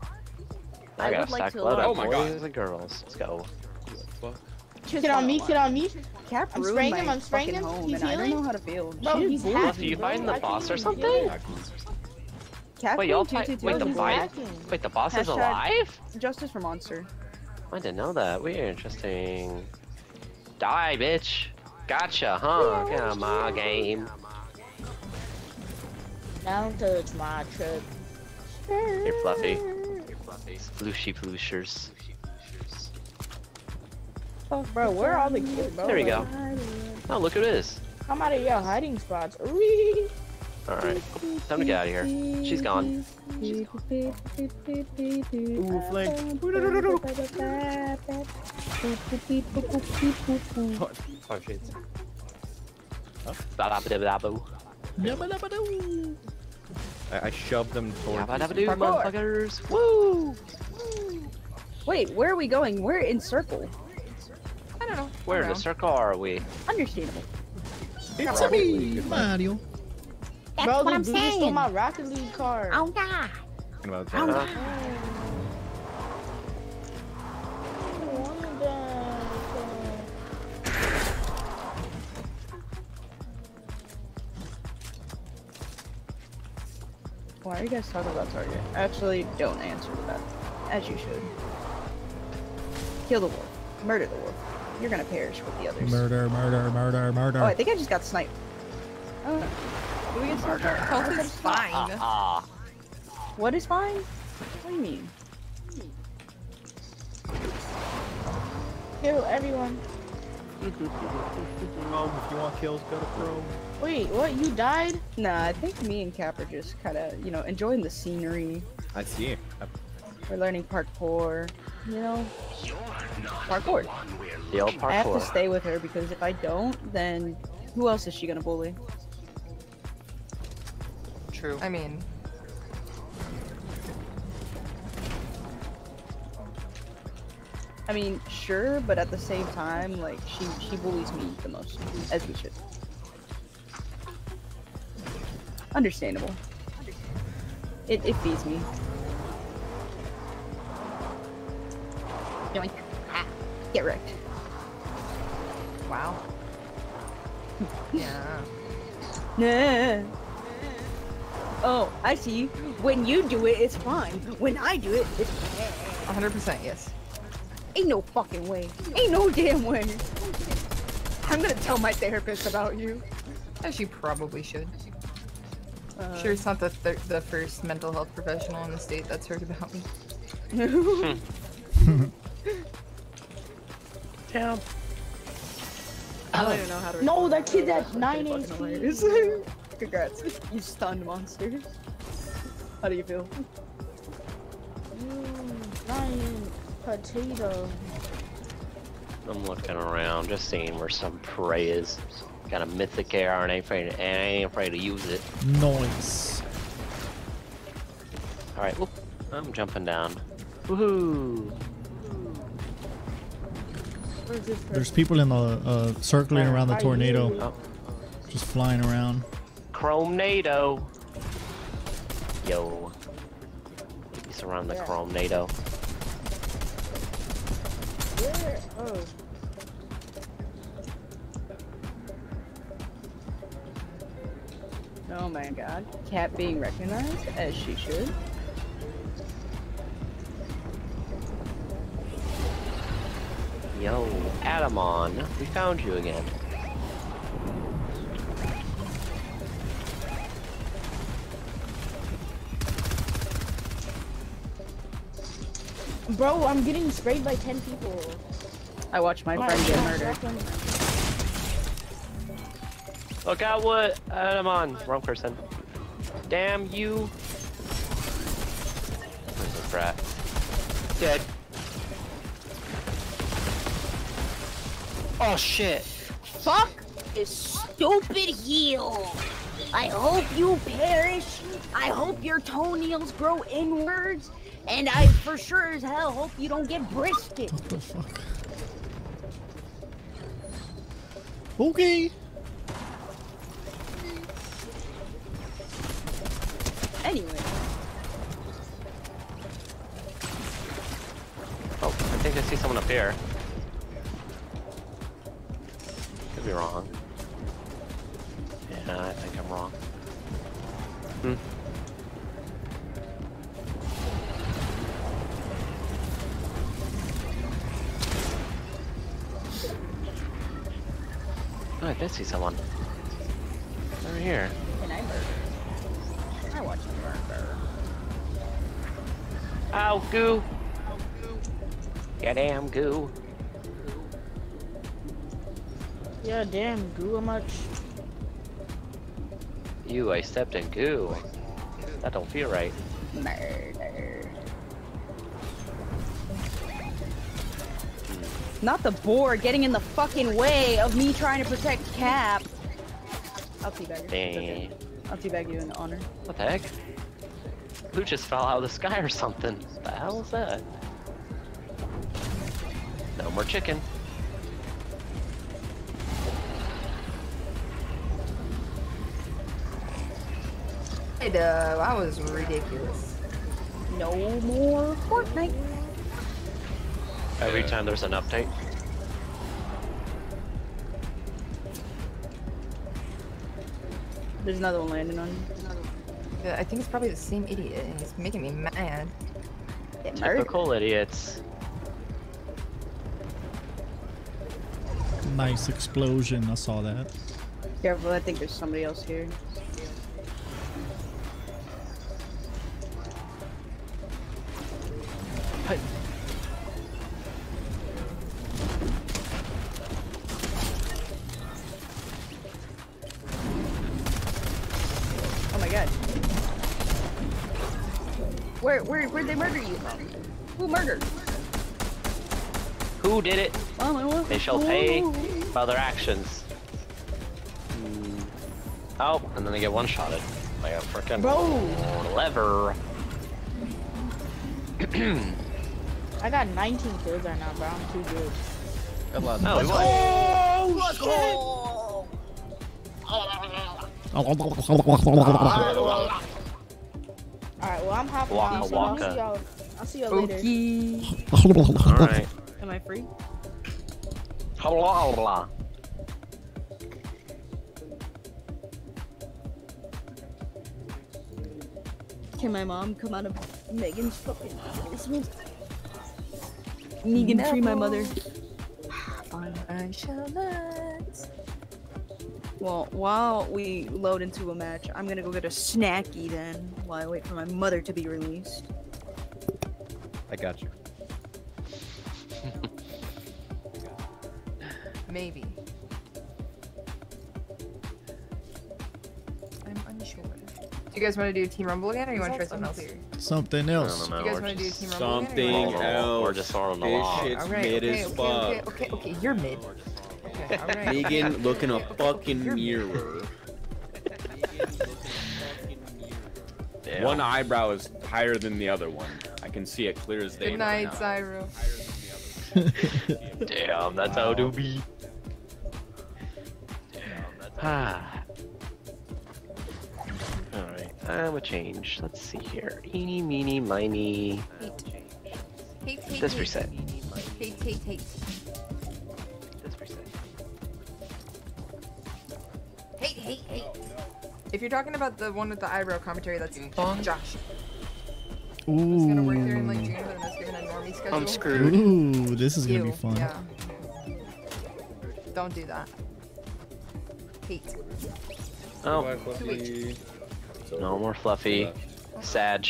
I, I got would a like stack to load allow- of Oh my boys God. and girls. Let's go. Fuck. Kid on me, kid on me. Cap I'm spraying him, I'm spraying him. He's and I don't healing. know how to feel. Bro, Shit, he's bull. hacking, you bro. fighting the boss or can't something? Him. Wait, y'all Queen fight. 222 Wait, the is fight. Wait, the boss is alive? Justice for Monster. I didn't know that. Weird, interesting. Die, bitch. Gotcha, huh? Get out of my game. Don't touch my truck. You're fluffy. You're fluffy. Flooshy flooshers. Oh, bro, where are all the kids, bro? There we go. Oh, look at this. Come out of your hiding spots. Wee. Alright. Time to get out of here. She's gone. Ooh, flame. Oh, shades. I, I shoved them towards. Yabba-dabba-doo, motherfuckers. Woo! Wait, where are we going? We're in circle. I don't know. Where in the circle are we? Understandable. It's me, Mario. Bro, what I'm dude just stole saying. my Rocket League card. Oh god. About Oh, that. Why are you guys talking about Target? Actually, don't answer that. As you should. Kill the wolf. Murder the wolf. You're gonna perish with the others. Murder, murder, murder, murder. Oh, I think I just got sniped. Oh, do we get sniped? Health is fine. Ah. What is fine? What do you mean? Kill everyone. Um, if you want kills, go to pro. Wait, what? You died? Nah, I think me and Cap are just kind of, you know, enjoying the scenery. I see. I- We're learning parkour. You know, parkour. The old I have to stay with her because if I don't, then who else is she gonna bully? True. I mean, I mean, sure, but at the same time, like she she bullies me the most, as we should. Understandable. It it feeds me. Yoink. Ah, Get wrecked. wow. yeah. (laughs) Nah. Oh, I see. When you do it, it's fine. When I do it, it's bad. 100% yes. Ain't no fucking way. Ain't no damn way. I'm gonna tell my therapist about you. As you probably should. Uh, sure, it's not the thir- the first mental health professional in the state that's heard about me. (laughs) Damn. I don't even know how to. No, respond that to kid that. at That's 9 fucking HP. Hilarious. Congrats. (laughs) You stunned monsters. How do you feel? Mm, giant potato. I'm looking around, just seeing where some prey is. Got a mythic AR and I ain't afraid to, I ain't afraid to use it. Noise. Alright, whoop. I'm jumping down. Woohoo! There's people in the uh, circling around the tornado, you- just flying around. Chrome NATO. Yo. He's around the Yeah. Chrome NATO. Where? Oh. Oh my god. Cat being recognized as she should. Yo, Adamon, we found you again. Bro, I'm getting sprayed by 10 people. I watched my My friend get murdered. Look out what I'm on. Wrong person. Damn you. Where's the brat? Dead. Oh shit. Fuck this stupid heel. I hope you perish. I hope your toenails grow inwards. And I for sure as hell hope you don't get brisket. What the fuck? Okay. Anyway. Oh, I think I see someone up here. Could be wrong. Yeah, I think I'm wrong. Hmm. Oh, I did see someone. Over here. Can I murder? I want you to murder. Ow, goo! Yeah, damn goo. Yeah, damn, goo how much? You, I stepped in goo. That don't feel right. Murder. Not the board getting in the fucking way of me trying to protect Cap. I'll teabag you. It's okay. I'll teabag you in honor. What the heck? Who just fell out of the sky or something? What the hell is that? No more chicken. Hey, duh, that was ridiculous. No more Fortnite. Every time there's an update. There's another one landing on you. I think it's probably the same idiot, and he's making me mad. Typical idiots. Nice explosion. I saw that. Careful, I think there's somebody else here. Where, where, where'd they murder you from? Who murdered? Who did it? Oh, They shall pay by their actions. Hmm. Oh, and then they get one shotted by a frickin' lever. I got 19 kills right now, but I'm too good. Good luck. Oh, we won. Oh, let's go! Alright, well, I'm hopping Waka on, so I'll see y'all. I'll see y'all later. Alright. Am I free? Blah, Can my mom come out of Megan's fucking basement? Negan, free my mother. Fine. I shall not. Well, while we load into a match, I'm gonna go get a snacky then, while I wait for my mother to be released. I got you. (laughs) Maybe. I'm unsure. Do you guys want to do Team Rumble again, or you want to try something else? Here? Something else. You guys want to do Team Rumble Something again? or else. We're just throwing the This law. shit's Alright, mid okay, as okay, fuck. okay, okay, okay, you're mid. Okay, alright. Megan, look in a fucking mirror. Damn. One eyebrow is higher than the other one. I can see it clear as day. Good night, Zyro. Damn, that's how it do be. (sighs) Ah. Alright, I'm a change. Let's see here. Eeny, meeny, miny. Hate, hate, This hate. reset. Hate, hate, hate. Hate, hate, hate. If you're talking about the one with the eyebrow commentary, that's mm. Josh. Ooh. He's gonna work there in like June, but I'm just given a normie schedule. I'm screwed. Ooh, this is gonna be fun. Yeah. Don't do that. Hate. Oh, oh. no more fluffy. Sag.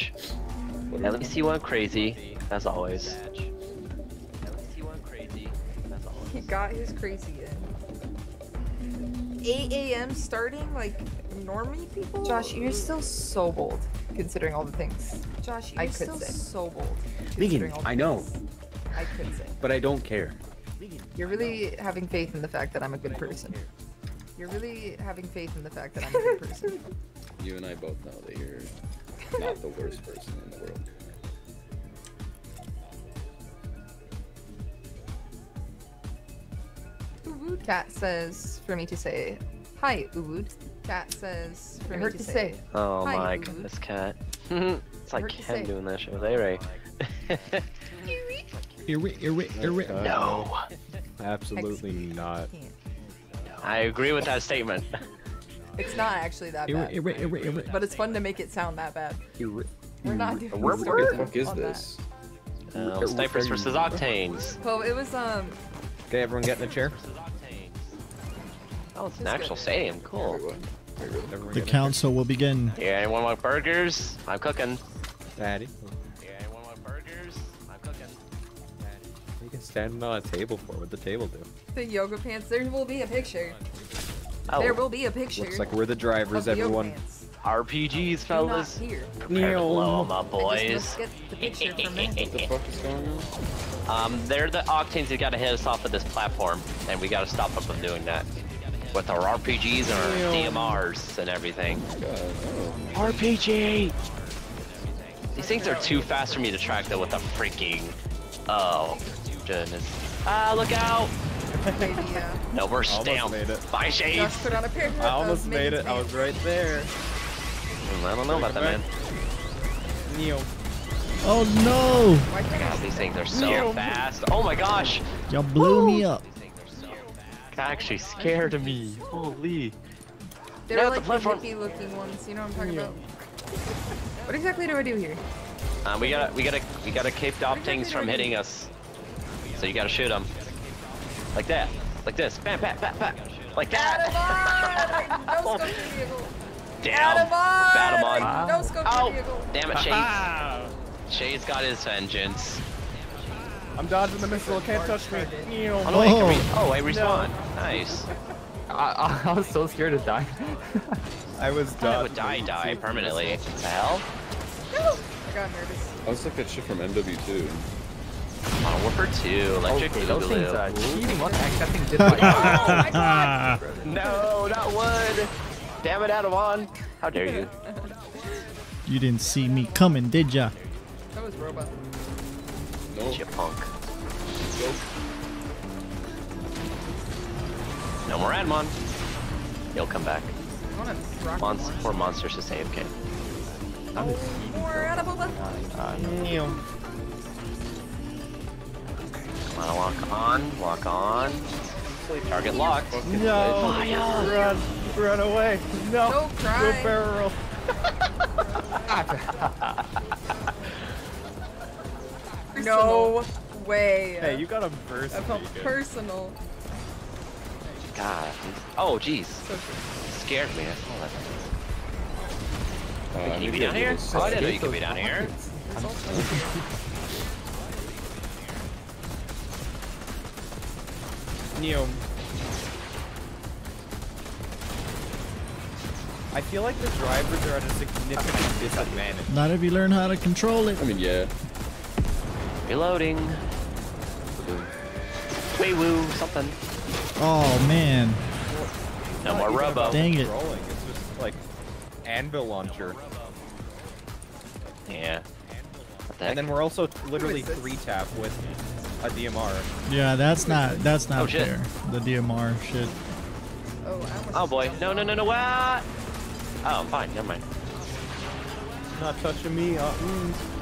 At least he went crazy, as always. He got his crazy in. 8 a.m. starting, like normie people? Josh, you're still so bold, considering all the things. Josh, you're I could still say. so bold. Megan, considering all the I know, I could say. but I don't care. You're really having faith in the fact that I'm a good person. You're really having faith in the fact that I'm a good person. (laughs) You and I both know that you're not the worst person in the world. Uwood Cat says for me to say hi, Uwood. Cat says for me to say. Oh hi, my Uwood. goodness, cat. (laughs) it's like Hurt to Ken doing that shit with A-Ray. Irri, irri, irri. No. Absolutely not. I agree with that statement. (laughs) It's not actually that bad. irre- irre- irre- But it's fun to make it sound that bad. We're not doing What story the fuck is this? Uh, snipers versus octanes. Well, it was um. Okay, everyone get in a chair. Oh, it's an actual stadium. Cool. The council will begin. Yeah, anyone want burgers? I'm cooking. Daddy. Yeah, anyone want burgers? I'm cooking. Daddy. You can stand on a table for what the table do. The yoga pants. There will be a picture. Oh. There will be a picture. Looks like we're the drivers, of the yoga everyone. pants. RPGs, fellas. Do not here. Prepare to blow 'em up, boys. just the picture (laughs) What the fuck is going on? Um, they're the octanes that gotta hit us off of this platform, and we gotta stop them from doing that. With our RPGs and our DMRs and everything. RPG! These things are too fast for me to track though with the freaking... Oh, goodness. Ah, look out! (laughs) No, we're Almost stamped. made. Bye, Josh Shades! put on a pair I almost made it. I was right there. I don't know about that, man. Neo. Oh no! God, these things are so fast. Oh my gosh! Y'all blew me up. That actually scared me. Holy. They No, were like the platform- hippie looking ones. You know what I'm talking about? (laughs) What exactly do I do here? Um, we gotta, we gotta, we gotta keep the octanes from hitting us. So you gotta shoot them. Like that. Like this. Bam, bam, bam, bam. Like that. (laughs) No scope (laughs) vehicle. Damn. Adam on! Bat 'em on. No scope Ow. your. Damn it, Shades. Shades got his vengeance. I'm dodging the missile. Can't touch me. Oh, no, wait, can Oh. oh, I respawn. Nice. (laughs) I, I, I was so scared to die. (laughs) I was I would die, die permanently. What the hell? I got nervous. I was like that shit from MW2. Oh, Whooper 2, electric oh, Okay, those things Boogaloo. are uh, cheating. What the heck? That thing did (laughs) oh, my No, not wood. Damn it, Adamon. How dare you? You didn't see me coming, did ya? That was robot. No. You punk. No more Admon. He'll come back. I want to rock Monst poor monsters to save King. more out of boba. Come on, lock on, lock on. Target locked. No. Fire. Run. Run away. No. Don't Go cry. (laughs) barrel. No way. Hey, you got a burst. That felt personal. God. Oh, jeez. So. Scared me. I saw that. Uh, Can you be down here? Oh, I didn't know you could be down here. (laughs) Neo. I feel like the drivers are at a significant disadvantage. Not if you learn how to control it. I mean, yeah. Reloading. Wee woo, something. Oh man. No more even robo. Dang it. controlling, It's just like anvil launcher. Yeah. The? And then we're also literally three tap with a DMR. Yeah, that's not that's not Oh, fair. The DMR shit. Oh, Oh boy. No, no, no, no, what? Oh, I'm fine. Never mind. Not touching me. Uh, mm.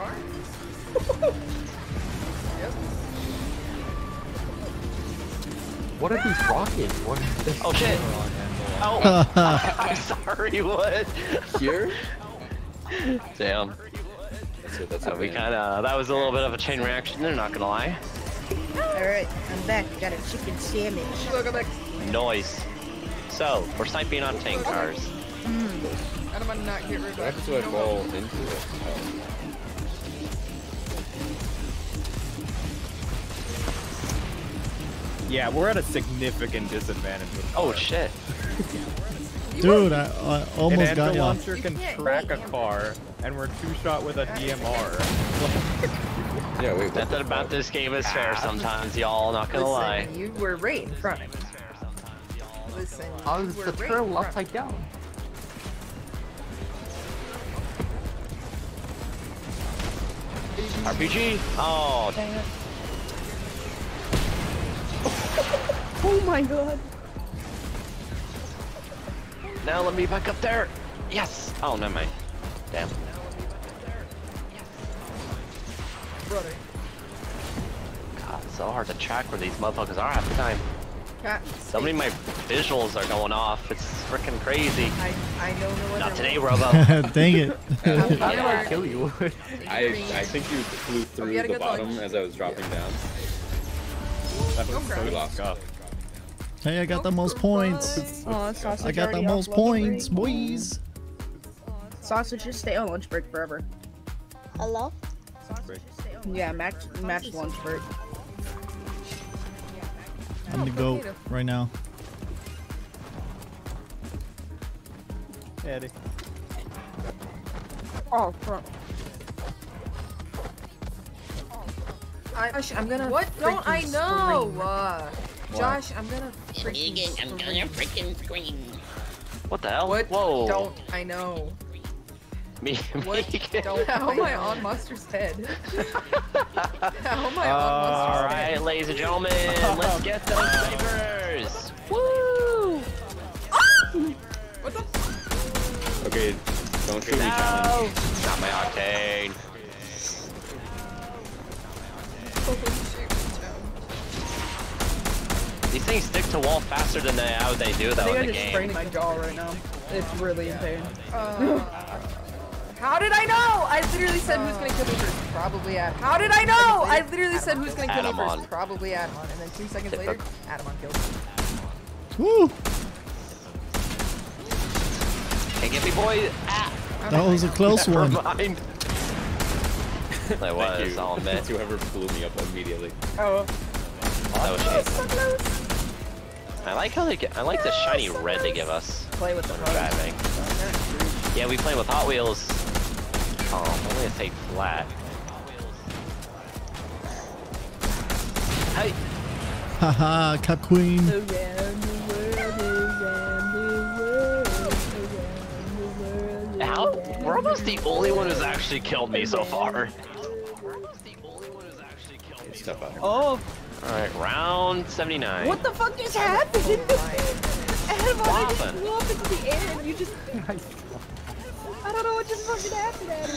Car. yep. What are these rockets? What are they? Oh shit. (laughs) Oh, (laughs) I'm sorry, Wood. Here? Damn. That's it. That's uh, So we kind of that was a little bit of a chain reaction. They're not gonna lie. Alright, I'm back. Got a chicken sandwich. Welcome back. Noise. So we're sniping on tank cars. Mm. I don't want to not get rid of What that. happens if I fall into it? Oh. Yeah, we're at a significant disadvantage. With Oh shit. (laughs) Dude, I, I almost An got anvil you. launcher You can track a car, and we're two shot with a DMR. (laughs) Yeah, wait. What Nothing the about fuck? this game is fair sometimes, y'all. Not gonna lie. You were right in front of me. Listen, How you is were the turtle front. upside down? RPG. Oh, dang it. Oh my god. Now let me back up there. Yes. Oh, never mind. Damn. now we're back up there Brother. God, this so hard to track where these motherfuckers are half the time. Cat, So many of my visuals are going off. It's freaking crazy. I, I don't know what Not today, looking Robo. (laughs) Dang it. How do (laughs) I kill you? I I think you flew through gotta the get bottom lunch. as I was dropping down. That Go was grab We it. lost. off. Hey, I got the most points. Oh, sausage I got the most lunch points, break. boys. Sausage just stay on lunch break forever. Hello? Yeah, match match lunch break. I'm the goat right now. Eddie. Oh, front. I, Josh, I'm gonna. What Don't I know? scream? Uh, Josh, I'm gonna freaking. I'm gonna freaking scream. What the hell? What? Whoa. Don't I know? Me, What? me. Don't. (laughs) How am I on (laughs) Monster's head? (laughs) How am I on All Mustard's head? right, ladies and gentlemen, let's get those snipers. Woo! What the? Okay, don't shoot me, No, challenge. not my octane. These things stick to wall faster than they how they do I though think I in the just game. sprained my jaw right now. It's really in pain. Uh, how did I know? I literally said who's gonna kill me first. Probably Adam. How did I know? I literally said who's gonna kill me Adamon. first. Probably Adamon. And then two seconds later, Adamon killed me. Woo! Hey, get me, boy. Ah. That was a close (laughs) Never one. mind. That Thank was, you. I'll admit. Whoever (laughs) blew me up immediately. Oh. That was shit. I like how they get. I like the shiny red they give us. Play with the when we're driving. Yeah, we play with Hot Wheels. Oh, I'm only a fake flat. Hey. Haha, Cup Queen. How? We're almost the only one who's actually killed me so far. It's tough out here. Oh, Alright, round 79. what the fuck just happened? Adam, I just happened? flew up into the air and you just. (laughs) I don't know what just fucking happened, Adam.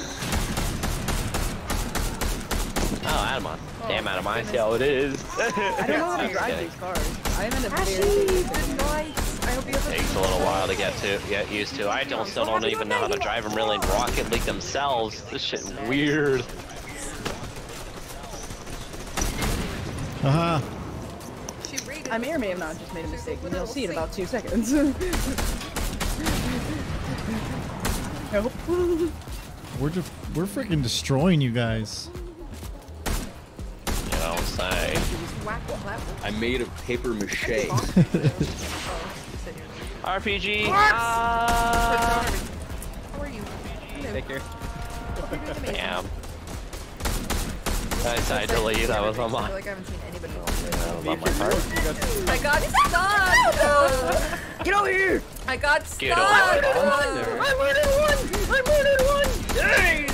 Oh, Adamon. Oh, Damn, Adam, I see how it is. (laughs) I don't know how to drive these cars. I'm in a very. Ashley, good night. I hope you have a Takes a little while to get to get used to. I don't still don't even know how to drive them really in Rocket League themselves. This shit weird. Haha. I may or may have not just made a mistake, and you'll see in about two seconds. (laughs) Help. We're just we're freaking destroying you guys. You don't say. whack the clap. I made of paper mache. (laughs) RPG. Corpse! Ah. How are you? Take care. Damn. I decided to leave. That was on I feel my. like I haven't seen anybody That was on my part. I got stuck! Get over here! I got Get stuck! over I murdered one! I murdered one! Dang!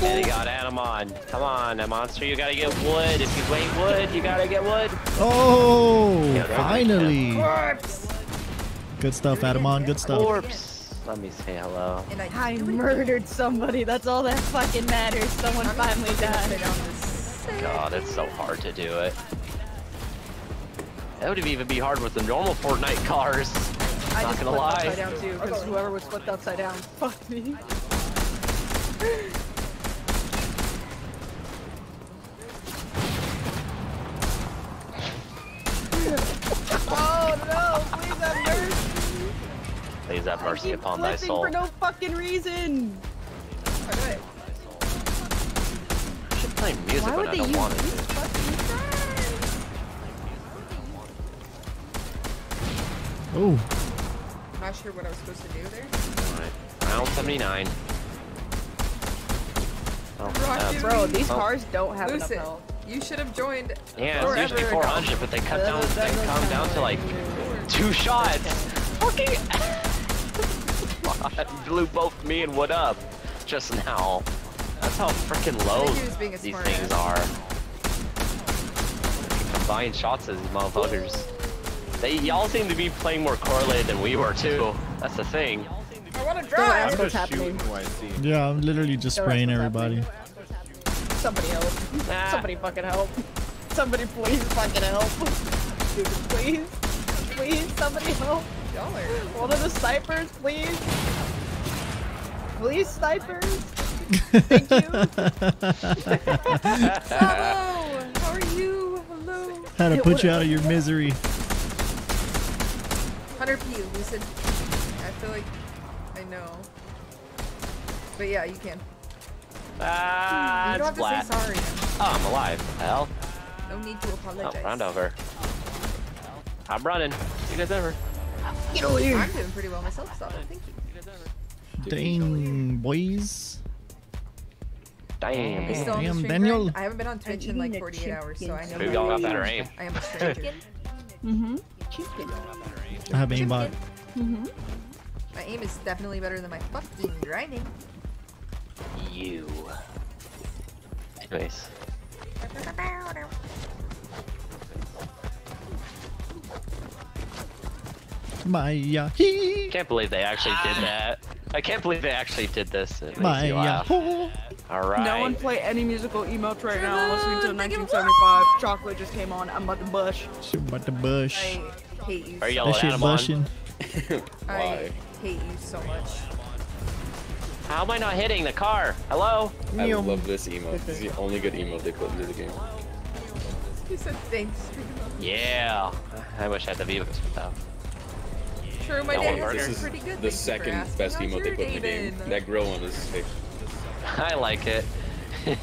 And he got Animon. Come on, that monster, you gotta get wood. If you wait wood, you gotta get wood. Oh, Yeah, finally. Corpse! Good stuff, Adamon. Good stuff. Corpse. Let me say hello. And I, I murdered somebody. That's all that fucking matters. Someone finally died. God, it's so hard to do it. That would even be hard with the normal Fortnite cars. I Not just gonna flipped lie. upside down too, because whoever was flipped upside down (laughs) fucked me. (laughs) oh no! Please have mercy! Please have mercy upon thy soul. for no fucking reason. Okay. I should play music Why when would I they don't use want it. these fucking Oh, I'm not sure what I was supposed to do there. Alright, round 79. Oh, uh, Bro, these oh. cars don't have Lucid, enough health. you should have joined Yeah, it's forever usually ago. 400, but they cut down, they come down to like two shots. (laughs) Fucking blew both me and Wood up just now. That's how freaking low think he was being a these things are. Combined shots as these motherfuckers. They y'all seem to be playing more correlated than we were too. That's the thing. I want to Don't ask drive. what's happening. who I see. yeah, I'm literally just Don't spraying everybody. Somebody help. Nah. Somebody fucking help. somebody please fucking help. please, please, somebody help. Y'all. One of the snipers, please. Please, snipers. (laughs) Hello. How are you? Hello. How to put you out of your misery. Hunter P. said. I feel like I know. But yeah, you can. Ah, you don't it's have to flat. say sorry. Oh, I'm alive. Hell? No need to Oh, apologize. round over. I'm running. You guys over. Get over here. I'm doing pretty well myself, so thank you. Dang, boys. Damn. Are still Damn, Daniel. grind? I haven't been on Twitch in like eating a 48 hours, so I know. Who how got better aim? I am a stranger. Mm-hmm. Chicken. I have aimbot. Mm-hmm. My aim is definitely better than my fucking grinding. You. Nice. Maya. Can't believe they actually did that. I can't believe they actually did this. It makes Maya. Laugh. All right. No one play any musical emote right now. I'm listening to 1975. Chocolate just came on. I'm about to bush. Shit about the bush. I hate you. Are you so yelling That shit at him on? bushing. I hate you so much. How am I not hitting the car? Hello? I love this emote. This is the only good emote they put into the game. You said thanks. (laughs) Yeah. I wish I had the vehicles for that. True, my That day one has works. been This is the thank you for second best emote they your put in the game. That grill one is sick. (laughs) I like it. (laughs)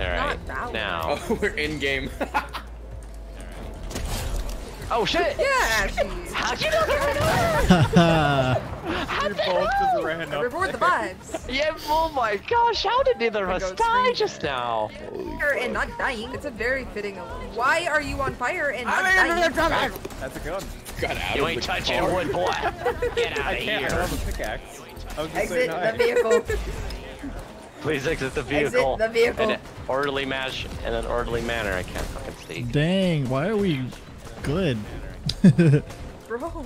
Alright, now. Oh, (laughs) we're in game. Oh shit! Yeah, How'd you know that? You both just ran I reward the vibes. Yeah, oh my gosh, how did neither of us die just now? Fire and not dying. It's a very fitting. Why are you on fire and not dying? That's a good. Got out You of ain't touching wood, boy. Get out of can't. I here. don't have a pickaxe. I was just Exit the vehicle. (laughs) Please exit the Exit vehicle. the vehicle. In an orderly mash in an orderly manner. I can't fucking see. Dang, why are we good? (laughs) Bro, what?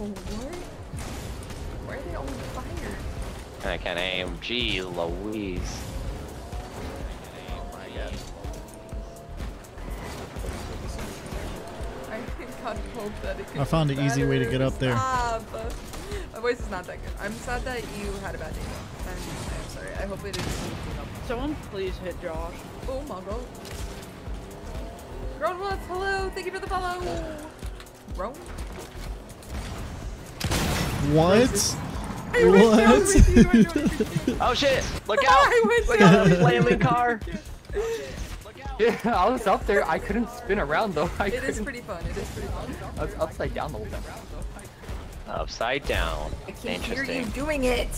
Why are they on fire? I can't aim. Gee, Louise. Oh my god. I God hope that it could I found an easy way to get up there. Stop. My voice is not that good. I'm sad that you had a bad day though. I'm, I'm sorry. I hope it didn't you up. Someone please hit Josh. Oh my god. Grown Woods, hello. Thank you for the follow. Grown? What? What? Oh shit! Look (laughs) out! I went Look down. out! The flailing car. (laughs) Yeah, I was up there. I couldn't spin around though. I It is couldn't. pretty fun. It is pretty fun. I was upside down the whole time. Upside down. I can hear you doing it.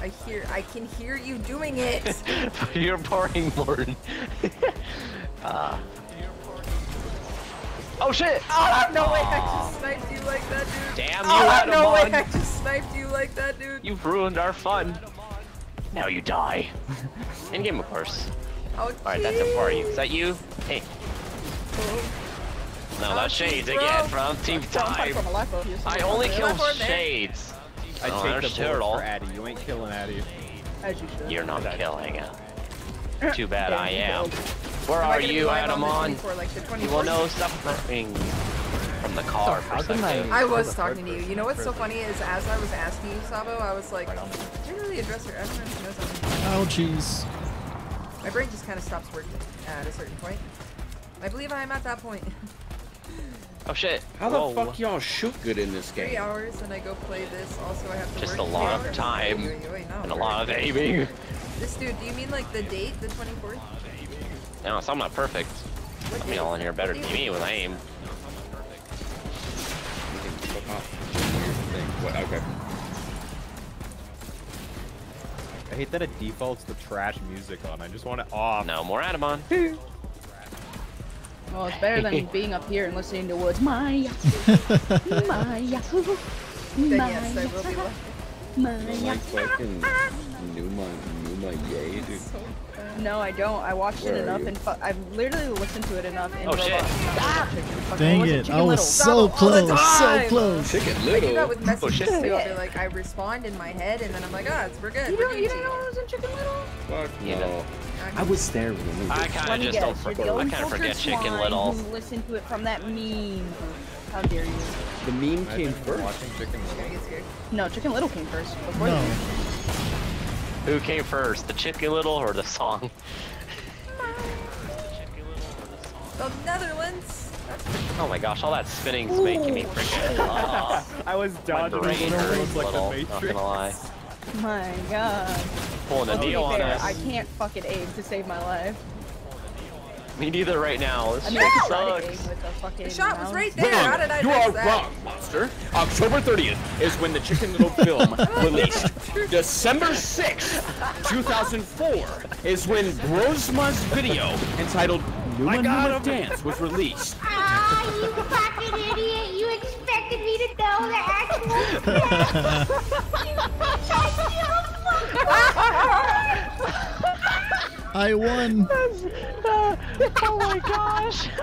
I hear. I can hear you doing it. (laughs) You're pouring more. (laughs) uh. Oh shit! Oh no way! I just sniped you like that, dude. Damn you, Oh Adam no way! I just sniped you like that, dude. You've ruined our fun. Now you die. (laughs) In game, of course. Oh, Alright, that's it for you. Is that you? Hey. No, that's Shades bro. again from Team Time. I only kill? Shades. I Oh, take there's the bullet Turtle. for Addy. You ain't killing Addy. As you should. You're not killing him. (laughs) Too bad I Yeah, am. Where Am are you, live Adam? the On? 24, like You will know suffering from the car for a second. I was talking to you. You know what's so funny is as I was asking you, Sabo, I was like, I didn't really address her. I don't know if she knows something. Ouchies. My brain just kind of stops working at a certain point. I believe I am at that point. (laughs) Oh shit. How the Whoa. fuck y'all shoot good in this game? Three hours and I go play this. Also, I have to Just work a lot of hours. time Wait, wait, wait, no, and a lot of aiming. This dude, do you mean like the date, the 24th? No, so I'm not perfect. What I mean, date? all in here better What than do you me with aim. You can fuck off. Weird. What? Okay. I hate that it defaults the trash music on. I just want it off. No more Adamon. (laughs) Well, it's better than (laughs) being up here and listening to Woods. Maya. (laughs) Maya. Then yes, I will be left. You like fucking Numa, Numa Yay, dude. No, I don't. I watched Where it enough and I've literally listened to it enough. In Oh, shit. Roblox. Ah! Dang it, I was Little. so all close, so close. Chicken Little. I do that Little. with messages shit. too. I'll be like, I respond in my head, and then I'm like, ah, it's we're good. You we're don't, you don't know what was in Chicken Little? Fuck You no. know. I was there when we I kind of just guess. don't. You're For, I kind of forget Chicken Little. Who listened to it from that meme? How dare you? The meme I've came first. Watching Chicken Gonna Little. get scared. No, Chicken Little came first. Before No. That. Who came first, the Chicken Little or the song? The Netherlands. Oh my gosh, all that spinning's making me freaking. Oh, I was my dodging brain it hurts a like the little. Not gonna lie. My God. Pulling a Let's on fair, us. I can't fucking aim to save my life. Me neither right now. This I mean, shit I try to aim sucks. the fucking. The shot you was right there. How did I you are that? wrong, monster. October 30th is when the Chicken Little (laughs) film released. December 6th, 2004 is when Brolsma's video entitled My God Dance was released. Ah, you fucking idiot! You expected me to know the actual. (laughs) I (laughs) won. (laughs) Uh, oh my gosh. (laughs)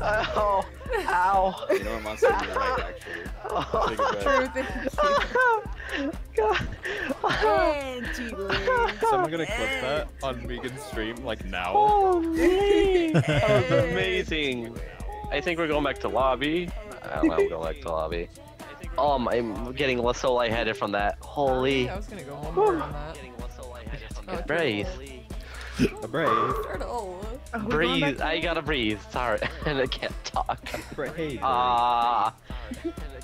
oh, ow. You know what, Monster? You're right, actually. Take it back. God. Someone gonna clip that on Megan's stream like now. Oh, me. That was amazing. I think we're going back to lobby. Uh, I don't know, I'm going back to lobby. Um, I'm getting so lightheaded from that. Holy. I was gonna go home more on that. Oh, Breathe. Brave. Turtle. Breathe. I gotta breathe. Sorry. and (laughs) I can't talk. Brave. Ah.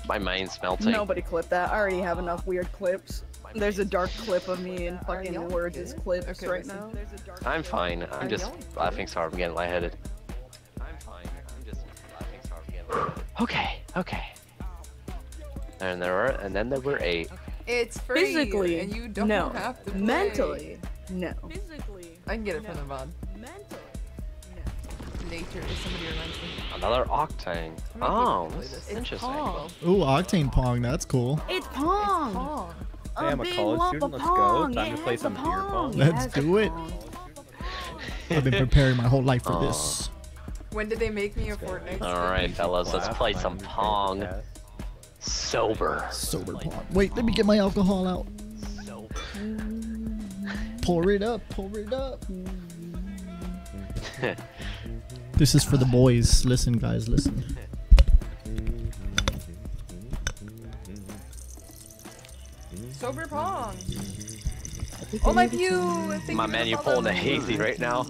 my mind's melting. Nobody clip that. I already have enough weird clips. There's a dark clip of me in fucking words as clips Okay, right listen. now. I'm fine. I'm just laughing Sorry, I'm getting lightheaded. I'm fine. I'm just laughing so hard I'm getting lightheaded. Okay, okay. And there were, and then there were eight. It's free, Physically, and you don't no. have to play. Mentally, no. Physically, I can get it from the mod. Nature is somebody reminds me. Another octane. Oh, this is interesting. Ooh, Octane Pong. That's cool. It's Pong. Pong. Hey, I'm a big college lump student. of Let's go. Pong. Time to play some beer Pong. pong. Let's do it. I've been preparing my whole life for this. When did they make me a Fortnite? All right, fellas, let's play some pong. Sober. Sober Pong. Wait, let me get my alcohol out. Sober. pour it up. Pour it up. (laughs) This is for the boys. Listen, guys, listen. Sober Pong. Oh my pew! Thank My man, you're pulling a follow. hazy right now.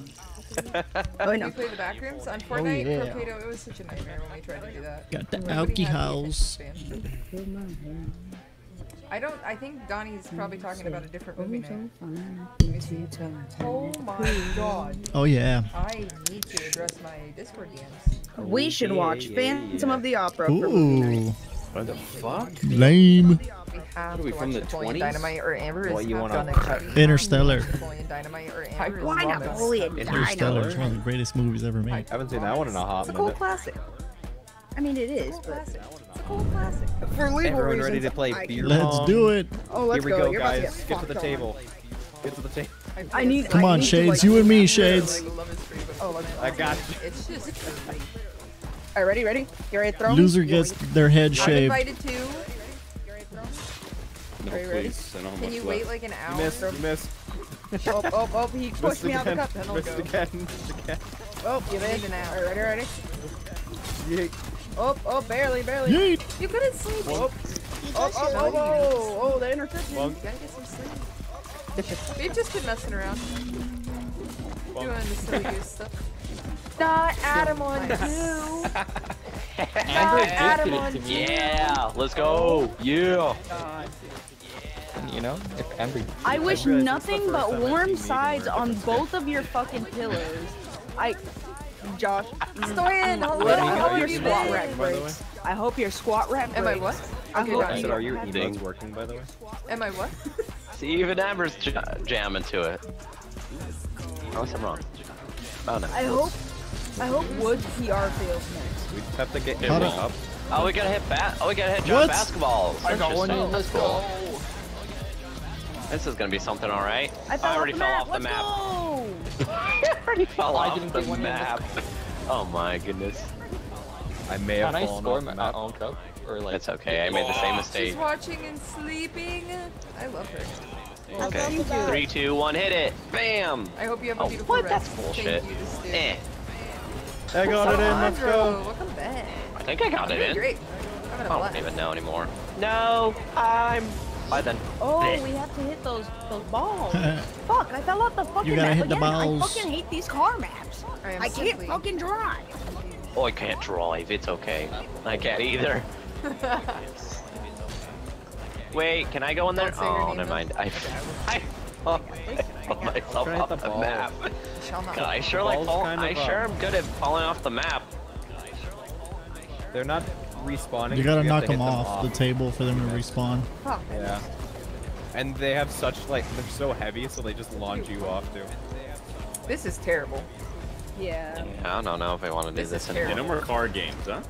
Oh, You no. play the backrooms on oh, Fortnite? yeah. Torpedo, it was such a nightmare when we tried to do that. Got the Nobody had alcohols. I don't. I think Donnie's probably talking about a different movie name. Let me see. Oh my (laughs) god. Oh yeah. I need to address my Discord DMs. We should watch Phantom of the Opera. for movie Ooh. What the fuck? Lame. We have What are we to from watch the Napoleon 20s? Dynamite or Amber What, is you wanna done cut- it. Interstellar. Napoleon Dynamite or Amber Why vomit. Napoleon Interstellar is one of the greatest movies ever made. I haven't seen that one in a hot It's a cool minute. classic. I mean, it is, but Classic. It's a cool classic. for legal Everyone reasons, ready to play I beer can- Let's do it. Oh, let's Here we go. go, You're to guys. get Get to the fucked table. Get to the table. I need. Come I on, need to, Shades. like, You and me, Shades. Oh, I got you. It's just (laughs) free. All right, ready, ready? You ready to throw? me? Loser gets their head I'm shaved. invited to. No, Are you ready? please. I don't Can much you left. wait like an You hour? missed. You missed. (laughs) Oh, oh, oh, he Missed pushed me out of the again. cup. Then I'll Missed go. again. Missed again. Oh, you Need missed. an hour. All right, ready, ready? Yeet. Oh, oh, barely, barely. Yeet. You couldn't sleep. Oh, oh, oh, oh, oh, oh, the interception. Bonk. You gotta get some sleep. (laughs) We've just been messing around. Doing the silly goose stuff. (laughs) Not Adam on two. Andrew Adam on two. Yeah, let's go. Yeah. Oh, You know, if Amber. I wish realized nothing this is the but first time I've warm sides on both of your fucking pillows. I, Josh. Mm. Stoyan, hello. What? I hope your your squat earbuds rack by the breaks. I hope your squat rack breaks. Am I what? I Okay, hope Josh. I you said, are your Ding. earbuds working, by the way? Am I what? (laughs) See, even Amber's j- jamming to it. Oh, Unless I'm wrong. Oh no. I hope, I hope Woods PR fails next. We have to get It him up. Oh, we gotta hit bat. Oh, we gotta hit John What? basketballs. I got one. Let's go. cool. This is gonna be something, all right. I fell already off fell off the Let's map. go. (laughs) I already fell I off didn't the get map. (laughs) Oh my goodness. I may have Can I fallen score off my the map. own cup? Or like It's okay. I made the same mistake. She's watching and sleeping. I love her. Okay. Three, two, one, hit it. Bam. I hope you have a Oh, beautiful what? rest. That's bullshit. Thank you, Eh. I got it in. Let's go. Welcome back. I think I got You're it in. Great. I'm I gonna don't even know anymore. No, I'm. Bye then. Oh, Bleh. we have to hit those those balls. (laughs) Fuck, I fell off the fucking gotta map hit the again. I fucking hate these car maps. I I can't simply- fucking drive. Oh, I can't drive. It's okay. I can't either. (laughs) Wait, can I go in there? Don't say your Oh, name, never though. mind. I, (laughs) I, oh, I pulled myself Try to hit off the the map. Shall. God, I The sure like fall, I of, sure am good at falling off the map. They're not respawning. You gotta have knock to hit them off the table for them to respawn. Fuck. Yeah. And they have such like they're so heavy, so they just launch you off too. This is terrible. Yeah. I don't know if I want to do This this, anymore. terrible. no more car games, huh?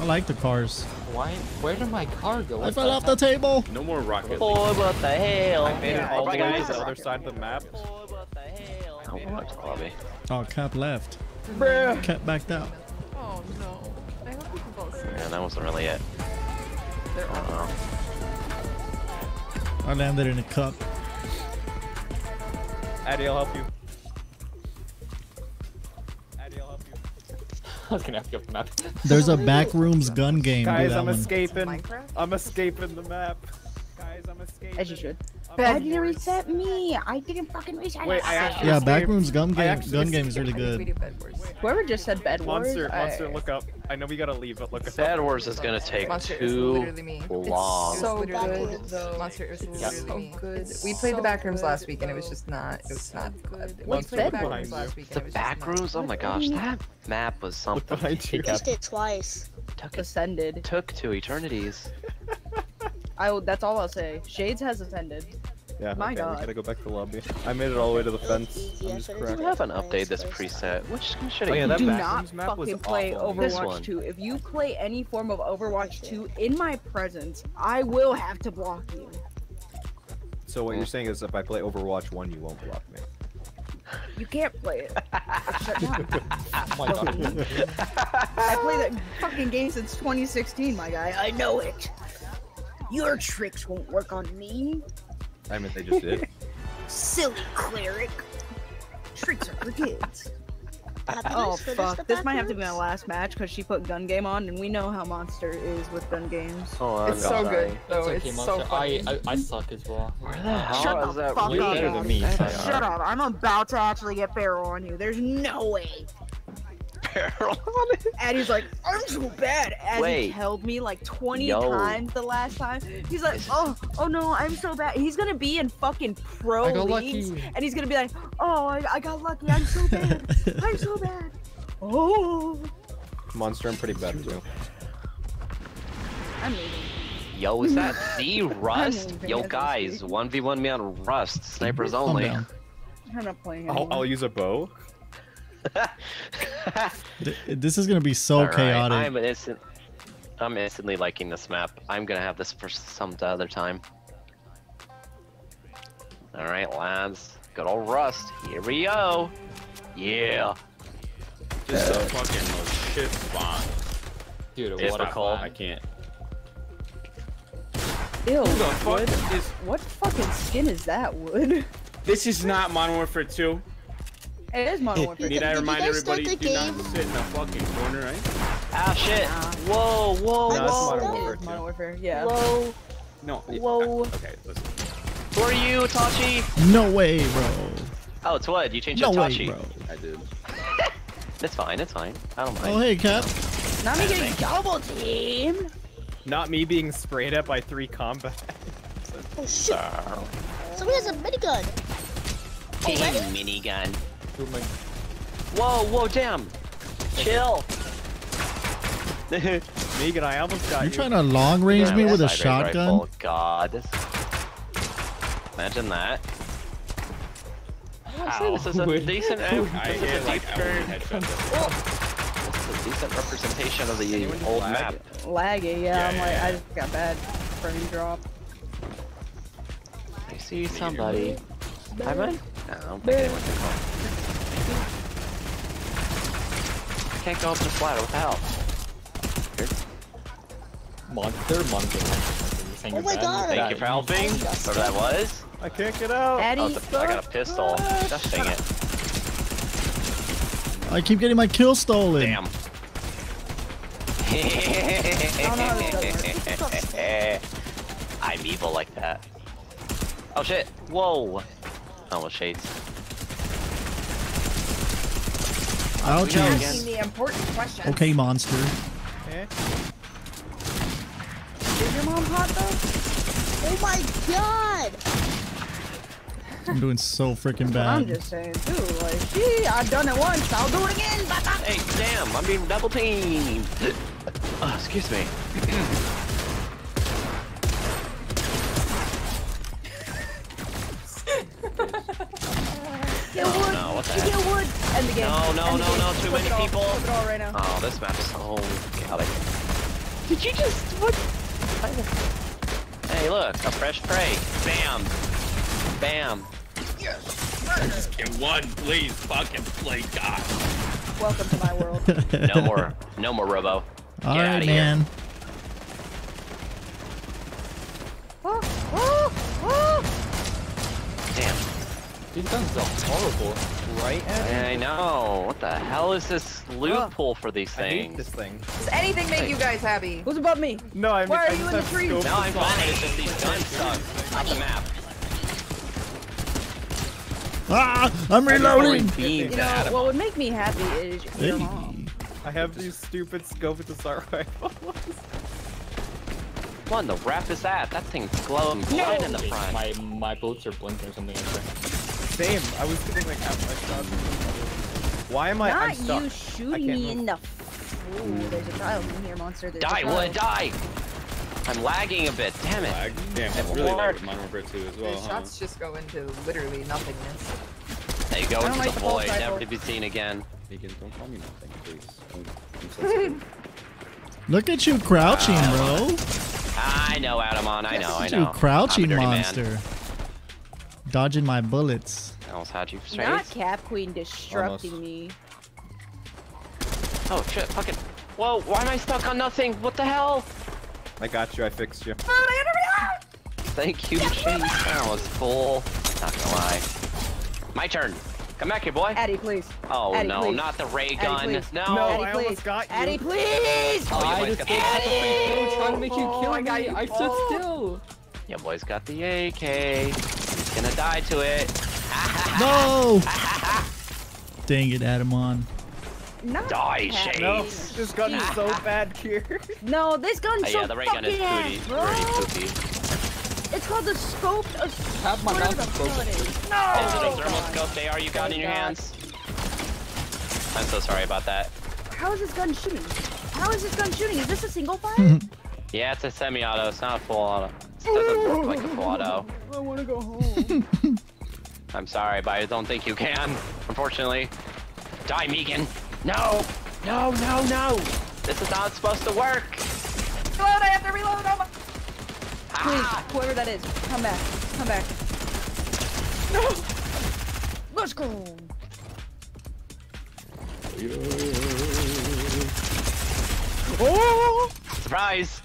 I like the cars. Why? Where did my car go? I fell off the table. No more Rocket League. Boy, what the hell? I made Yeah, it all the way to the other side of the map. I don't want to lobby. Oh, Cap left. Bruh. Cap backed out. Oh no. Yeah, that wasn't really it. I don't all know. I landed in a cup. Addy, I'll help you. Addy, I'll help you. (laughs) I was gonna have to go up the map. There's a backrooms gun game. Guys, I'm one. escaping. Minecraft? I'm escaping the map. Guys, I'm escaping. As you should. I'm Why didn't you reset me? I didn't fucking reset Wait, I actually Yeah, backrooms gun game. actually Gun game is really good. Whoever just said bed wars. Monster, I- monster, look up. I know we gotta leave, but look up. Bad Wars is gonna take Monster is too long. It's So literally good, though. Monster is It's literally so good. We played the So back rooms good, last week and it was just not. It was not. good. We What's played bed wars? last week The it was back just not. rooms? Oh my gosh, that map was something. behind you. It Used it twice. took, Ascended. took two eternities. (laughs) I. will- That's all I'll say. Shades has ascended. Yeah, My okay, God. we gotta go back to the lobby. I made it all the way to the fence. easy, I'm just could've correct. You haven't updated this preset. Which should Oh, yeah, that Do back not rooms map was fucking play awful. Overwatch 2. If you play any form of Overwatch 2 in my presence, I will have to block you. So what you're saying is if I play Overwatch 1, you won't block me. You can't play it. (laughs) Shut down. (laughs) My god. I play that fucking game since 2016, my guy. I know it. Your tricks won't work on me, I mean, they just did. (laughs) silly cleric. Tricks are for kids. Oh fuck! This might have to be my last match because she put gun game on, and we know how Monster is with gun games. Oh, It's so good though. It's okay, It's so funny. I, I I suck as well. Where the hell Shut is the that? fuck Way up. better than me. Shut up! I'm about to actually get Pharaoh on you. There's no way. Addie's (laughs) like, I'm so bad. As Wait. he held me like 20 Yo. times the last time. He's like, oh, oh no, I'm so bad. He's gonna be in fucking pro leagues, lucky. and he's gonna be like, oh, I, I got lucky. I'm so bad. (laughs) I'm so bad. Oh, Monster, I'm pretty bad too. I'm leaving. Yo, is that (laughs) the Rust? Yo, guys, 1v1 me on Rust. Snipers only. I'm not playing I'll. I'll use a bow. Th- (laughs) This is gonna be so Alright, chaotic. I'm instant. I'm instantly liking this map. I'm gonna have this for some other time. All right, lads. Good old Rust. Here we go. Yeah. Just a fucking most shit spawn. Dude, It's what a difficult. I can't. Ew, Who the fuck is? What fucking skin is that, Wood? (laughs) This is not Modern Warfare 2. It is Modern (laughs) Warfare. Need I remind guys everybody, the do not sit in a fucking corner, right? Ah, shit. Whoa, whoa, No, it's whoa. Modern Warfare is 2. Modern Warfare. Yeah. Whoa. No. Whoa. Okay, listen. Who are you, Tachi? No way, bro. Oh, it's what? You changed No it to way, bro. I did. (laughs) It's fine, it's fine. I don't mind. Oh hey, Cap. Not me getting double team. Not me being sprayed at by three combat. (laughs) Oh shit! Someone has a minigun. Team Already? minigun. Oh Whoa, whoa, damn. Chill. (laughs) Megan, I almost got You're you. trying to long range me with a shotgun? rifle, God. Imagine that. I'd this is a Would- decent. I this is a like I decent- this is a decent representation of the old lag? map. Laggy, yeah. Yeah, I'm yeah, like, yeah. I just got bad frame drop. I see somebody. Hi, man. No, I don't think anyone can come. I can't go up the ladder. What the hell? monster, monster. Oh my God. Thank you for helping. Whatever that was. I can't get out. Eddie, Oh, the- I got a pistol. Just dang it. I keep getting my kill stolen. Damn. (laughs) I'm evil like that. Oh shit! Whoa! Oh, well, shades. Ouchies. Asking the important question. Okay, monster. Is your mom hot though? Oh my god! I'm doing so freaking bad. I'm just saying too. Like, gee, I've done it once. I'll do it again. Bye (laughs) bye. Hey, damn! I'm being double teamed. Oh, (laughs) excuse me. (clears throat) Get Oh wood. no! What the Get heck? wood. End the game. No, no, End no, game. no! Too Flip many people. Flip it all right now. Oh, this map is so chaotic. Did you just what? Hey, look, a fresh prey. Bam. Bam. Yes. Just get one, please. Fucking play God. Welcome to my world. No more, no more Robo. All Get right, outta here. man. Oh, oh, oh. Damn. These guns are horrible. Right, I know. What the hell is this loophole for these I hate things? this thing. Does anything make you guys happy? Who's above me? No, I'm. Why are I you in the have tree? No, I'm fine. It's just these guns suck. Not the map. Ah, I'm reloading. You know what would make me happy is your mom. I have these stupid scope with assault (laughs) rifles. What in the rap is that? That thing's glowing blind in the front. My my bullets are blinking or something like that. Same. I was getting like half my shots. Why am I? I'm Not stuck. you shooting me in the. Ooh, there's a child in here, monster. There's Die, a die! I'm lagging a bit. Damn it. Lag? Damn, It it's really worked. lag with Modern Warfare 2 as The well, huh? shots just go into literally nothingness. They go I don't into like the the void, never to be seen again. Vegan, don't call me nothing, please. I'm, I'm sensitive. Look at you crouching, bro. I know, Adamon. I know, I Look know. at you crouching, I'm a dirty man. Monster. Dodging my bullets. I almost had you straight. Not Cap Queen destructing Almost. me. Oh shit! Fucking. Whoa! Why am I stuck on nothing? What the hell? I got you. I fixed you. Oh, Thank you, Chase. That was cool. Not gonna lie. My turn. Come back here, boy. Addy, please. Oh Addy, no, please. not the ray gun. please. No. Addy, I please. almost got you. Addy, please. Oh, you I boys just got the got AK. trying to make you Oh, kill I got you. I stood Oh. still. Yeah, boys got the AK. He's gonna die to it. (laughs) No! (laughs) Dang it, Adamon. Not Die, Cap Shades. No, this gun is so (laughs) bad here. No, this gun's Oh, so yeah, the ray gun is fucking booty. ass, bro. Pretty. It's called the scoped. Have my whatever mouth the broken. hell it is. Oh is it a No. thermoscope AR you got Oh, in your oh God. hands? I'm so sorry about that. How is this gun shooting? How is this gun shooting? Is this a single fire? Yeah, it's a semi-auto. It's not a full auto. It doesn't work like a full auto. I want to go home. (laughs) I'm sorry, but I don't think you can. Unfortunately. Die, Megan. No! No, no, no! This is not supposed to work! Reload, I have to reload. Oh my... Ah. Please, whoever that is, come back. Come back. No! Let's go. Oh! Surprise!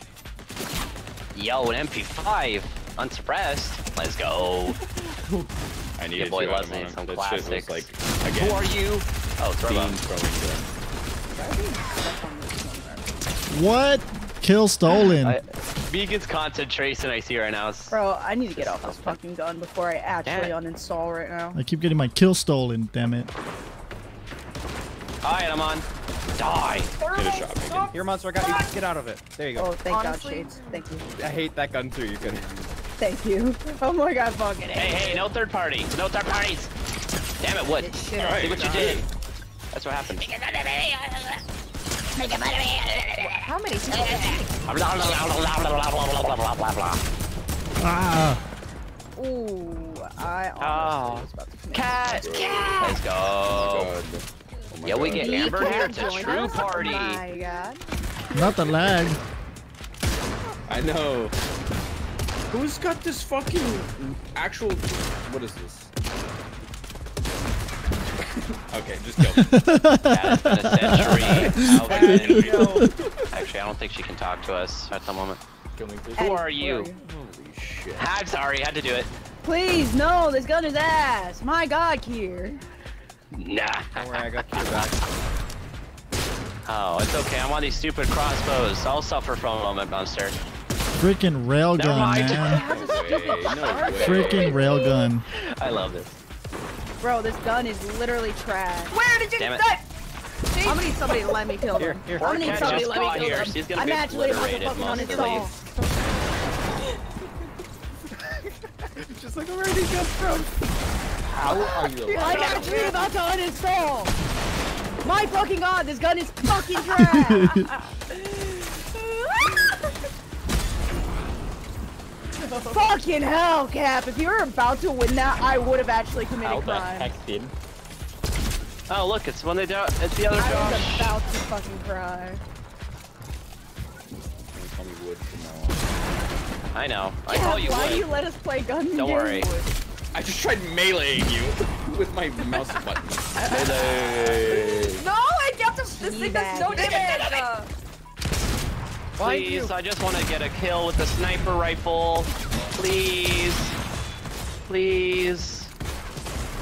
Yo, an MP5. Unsuppressed. Let's go. (laughs) I needed Your boy to, loves Adam, me some him. That was classics. like, again, Who are you? Oh, throw beam up. What? Kill stolen. I, Megan's concentration I see right now is... Bro, I need to get off this fucking gun before I actually uninstall right now. I keep getting my kill stolen, damn it. Alright, I'm on. Die! Get a shot, Megan. Here, monster. I got you. Get out of it. There you go. Oh, thank Honestly- God, Shades. Thank you. I hate that gun too. You can. Thank you. Oh my God, fucking Hey, hey, no third party. No third parties. Damn it, Wood. Get See what you did. That's what happened. How many people are? Ah! Ooh, I Oh. almost was about to commit Cat! Let's go. Oh my Yeah, we get He Amber here. It's a true us? party. Oh my God. Not the lag. I know. Who's got this fucking actual? What is this? (laughs) Okay, just go. Yeah, it's been a century. (laughs) Actually, I don't think she can talk to us at the moment. Kill me, please. Who are you? Holy shit. I'm sorry, I had to do it. Please, no, this gun is ass. My god, Kier. Nah. Don't worry, I got your back. Oh, it's okay. I'm on these stupid crossbows. I'll suffer for a moment, Monster. Freaking railgun, Never mind. man. (laughs) no Freaking railgun. I love this. Bro, this gun is literally trash. Where did you Damn it. die? I'm gonna need somebody to let me kill them. Here, I'm gonna need somebody to let me kill here. them. She's gonna I'm be actually about to obliterated, fucking Monster, uninstall. (laughs) Just like where did he come from? How are you I'm alive? actually about to uninstall. My fucking god, this gun is fucking trash. (laughs) fucking hell, Cap. If you were about to win that, I would have actually committed How the crime. heck did? Oh, look, it's when they do It's the other I was about to fucking cry. I know. I Cap, call you why do Wood. you let us play gun Don't games? worry. I just tried meleeing you (laughs) with my mouse button. Melee. No, I got the, this thing does no damage. Uh, Please, I just want to get a kill with the sniper rifle. Please. Please.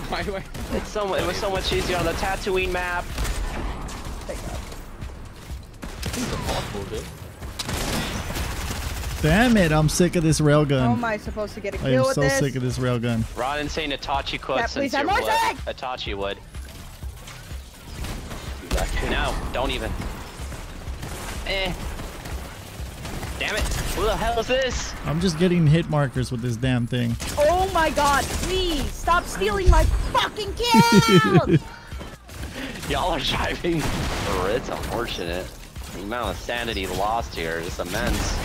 Why do I? It's so it was so much easier on the Tatooine map. Impossible, dude. Damn it, I'm sick of this railgun. How am I supposed to get a kill I am so this? sick of this railgun. Ron and saying Itachi Yeah, since have you're wood. Itachi would. No, don't even. Eh. Damn it. Who the hell is this? I'm just getting hit markers with this damn thing. Oh my god, please stop stealing my fucking kills! (laughs) Y'all are driving. (laughs) It's unfortunate. The amount of sanity lost here is immense.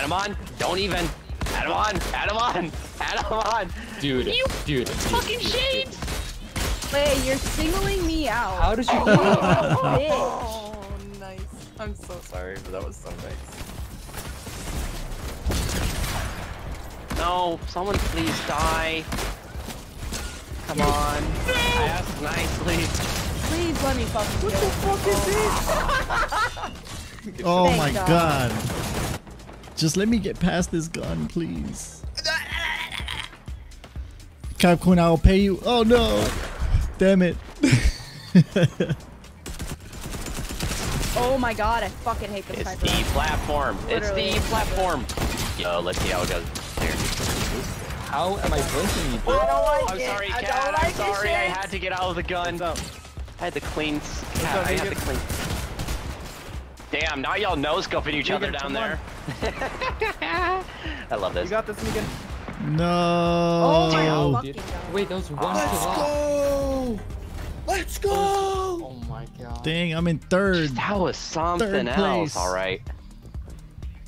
Add him on. Don't even. Add him on. Add him on. Add him on. Dude, You dude. fucking shades. Wait, you're singling me out. How did you Oh, do that? (laughs) Oh, (laughs) bitch. oh, nice. I'm so sorry, but that was so nice. No, someone please die. Come on. I asked nicely. Please let me fucking What the fuck is this? (laughs) Oh Thank my God. God. Just let me get past this gun, please. Capcoin, I'll pay you. Oh no. Damn it. (laughs) Oh my god, I fucking hate this It's sniper. the platform. Literally. It's the platform. Yo, let's see how it goes. Here. How am I blinking you. I don't like I'm it. sorry, I Cat. don't like I'm sorry. I had to get out of the gun. I had to clean. Cat, I had to clean. Damn, now y'all no scoping each other down there. (laughs) I love this. You got this, Negan. No. Oh my Oh, dude. god. Wait, that was one Let's off. go! Let's go! Oh my god. Dang, I'm in third. That was something Third else. place. All right.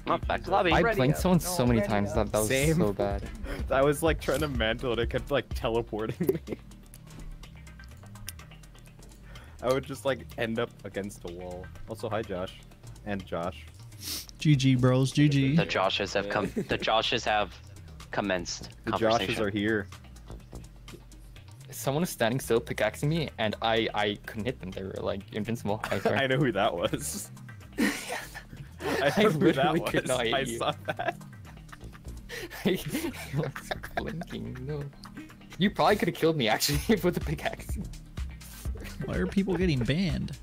Not back lobby. I Ready blinked up. someone No, so many times up. that that was Same. so bad. (laughs) I was like trying to mantle and it kept like teleporting me. (laughs) I would just like end up against a wall. Also, hi Josh. And Josh. GG, bros. GG. The Joshes have come. The Joshes have commenced The. Joshes are here. Someone is standing still pickaxing me, and I I couldn't hit them. They were like invincible. I. (laughs) I know who that was. (laughs) I I know who that literally was. could not hit I you. saw that. (laughs) I was blinking. No. You probably could have killed me actually with the pickaxe. Why are people getting banned?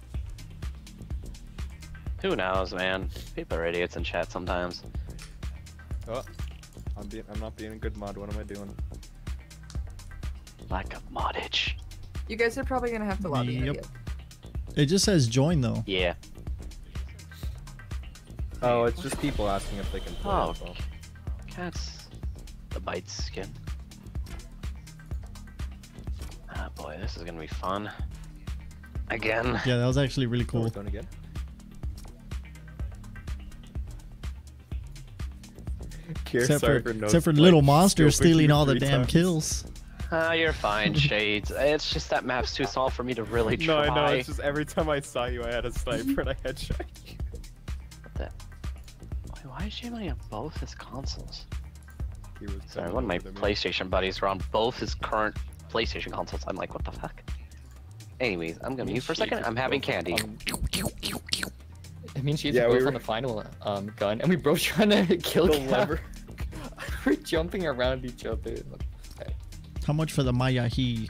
Who knows, man? People are idiots in chat sometimes. Oh, I'm being. I'm not being a good mod. What am I doing? Lack of moddage. You guys are probably gonna have to lobby. Yep. idiot. It just says join though. Yeah. Oh, it's just people asking if they can play. Oh, that's. Cats. The bite skin. Ah, boy, this is gonna be fun. Again. Yeah, that was actually really Oh, cool. we're going again. Kier, Except sorry for, no- except for like, Little Monster scoping stealing all the damn times. kills. Ah, you're fine, Shades. It's just that map's too small for me to really No, try. I know. It's just every time I saw you, I had a sniper and I headshot you. Wait, why is Jamie on both his consoles? He was Sorry, one of my over to me. PlayStation buddies were on both his current PlayStation consoles. I'm like, what the fuck? Anyways, I'm gonna mute for a second. I'm having candy. It means she's Yeah, both we were- on the final um, gun, and we both (laughs) trying to kill The Cap. lever. (laughs) We're jumping around each other. How much for the Mayahi?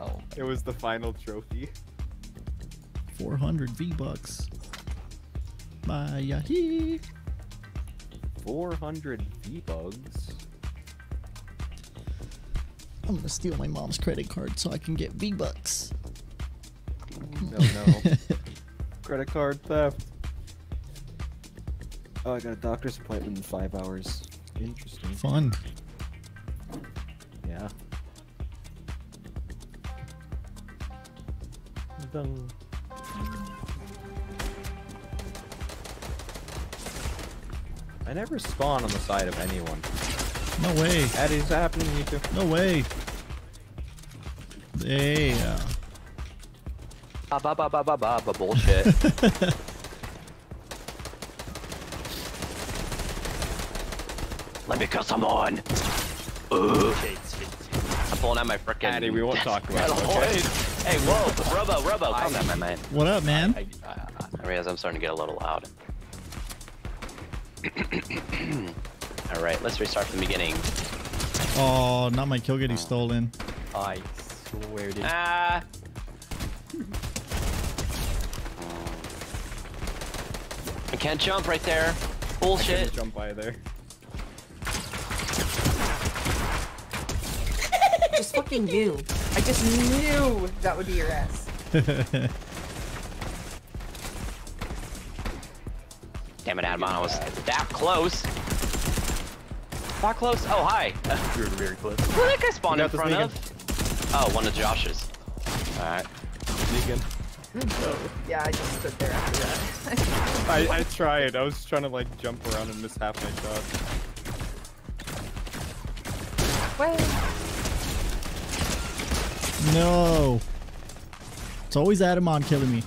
Oh, It was the final trophy. 400 V bucks. Mayahi. 400 V-Bucks. I'm gonna steal my mom's credit card so I can get V bucks. No, no. (laughs) Credit card theft. Oh, I got a doctor's appointment in five hours. Interesting. Fun. Yeah. Dun. I never spawn on the side of anyone. No way. That is happening to you too. No way. Yeah. Uh. Ba ba ba ba ba ba ba bullshit. (laughs) Let me kill someone. Ooh. I'm pulling out my frickin' Addy, we won't talk about it, okay? Hey, whoa, Robo, Robo, calm down, my man. What up, man? I realize I'm starting to get a little loud. (clears throat) All right, let's restart from the beginning. Oh, not my kill getting stolen. I swear to Ah. I can't jump right there. Bullshit. I can't Jump by there. Just fucking knew. I just knew that would be your ass. (laughs) Damn it, Adam, I was that close. That close? Oh, hi. (laughs) You're very close. Where that guy spawned You in front Negan. of? Oh, one of Josh's. Alright. Negan. Yeah, I just stood there after that. (laughs) I, I tried. I was trying to like jump around and miss half my shot. Wait. No. It's always Adamon killing me.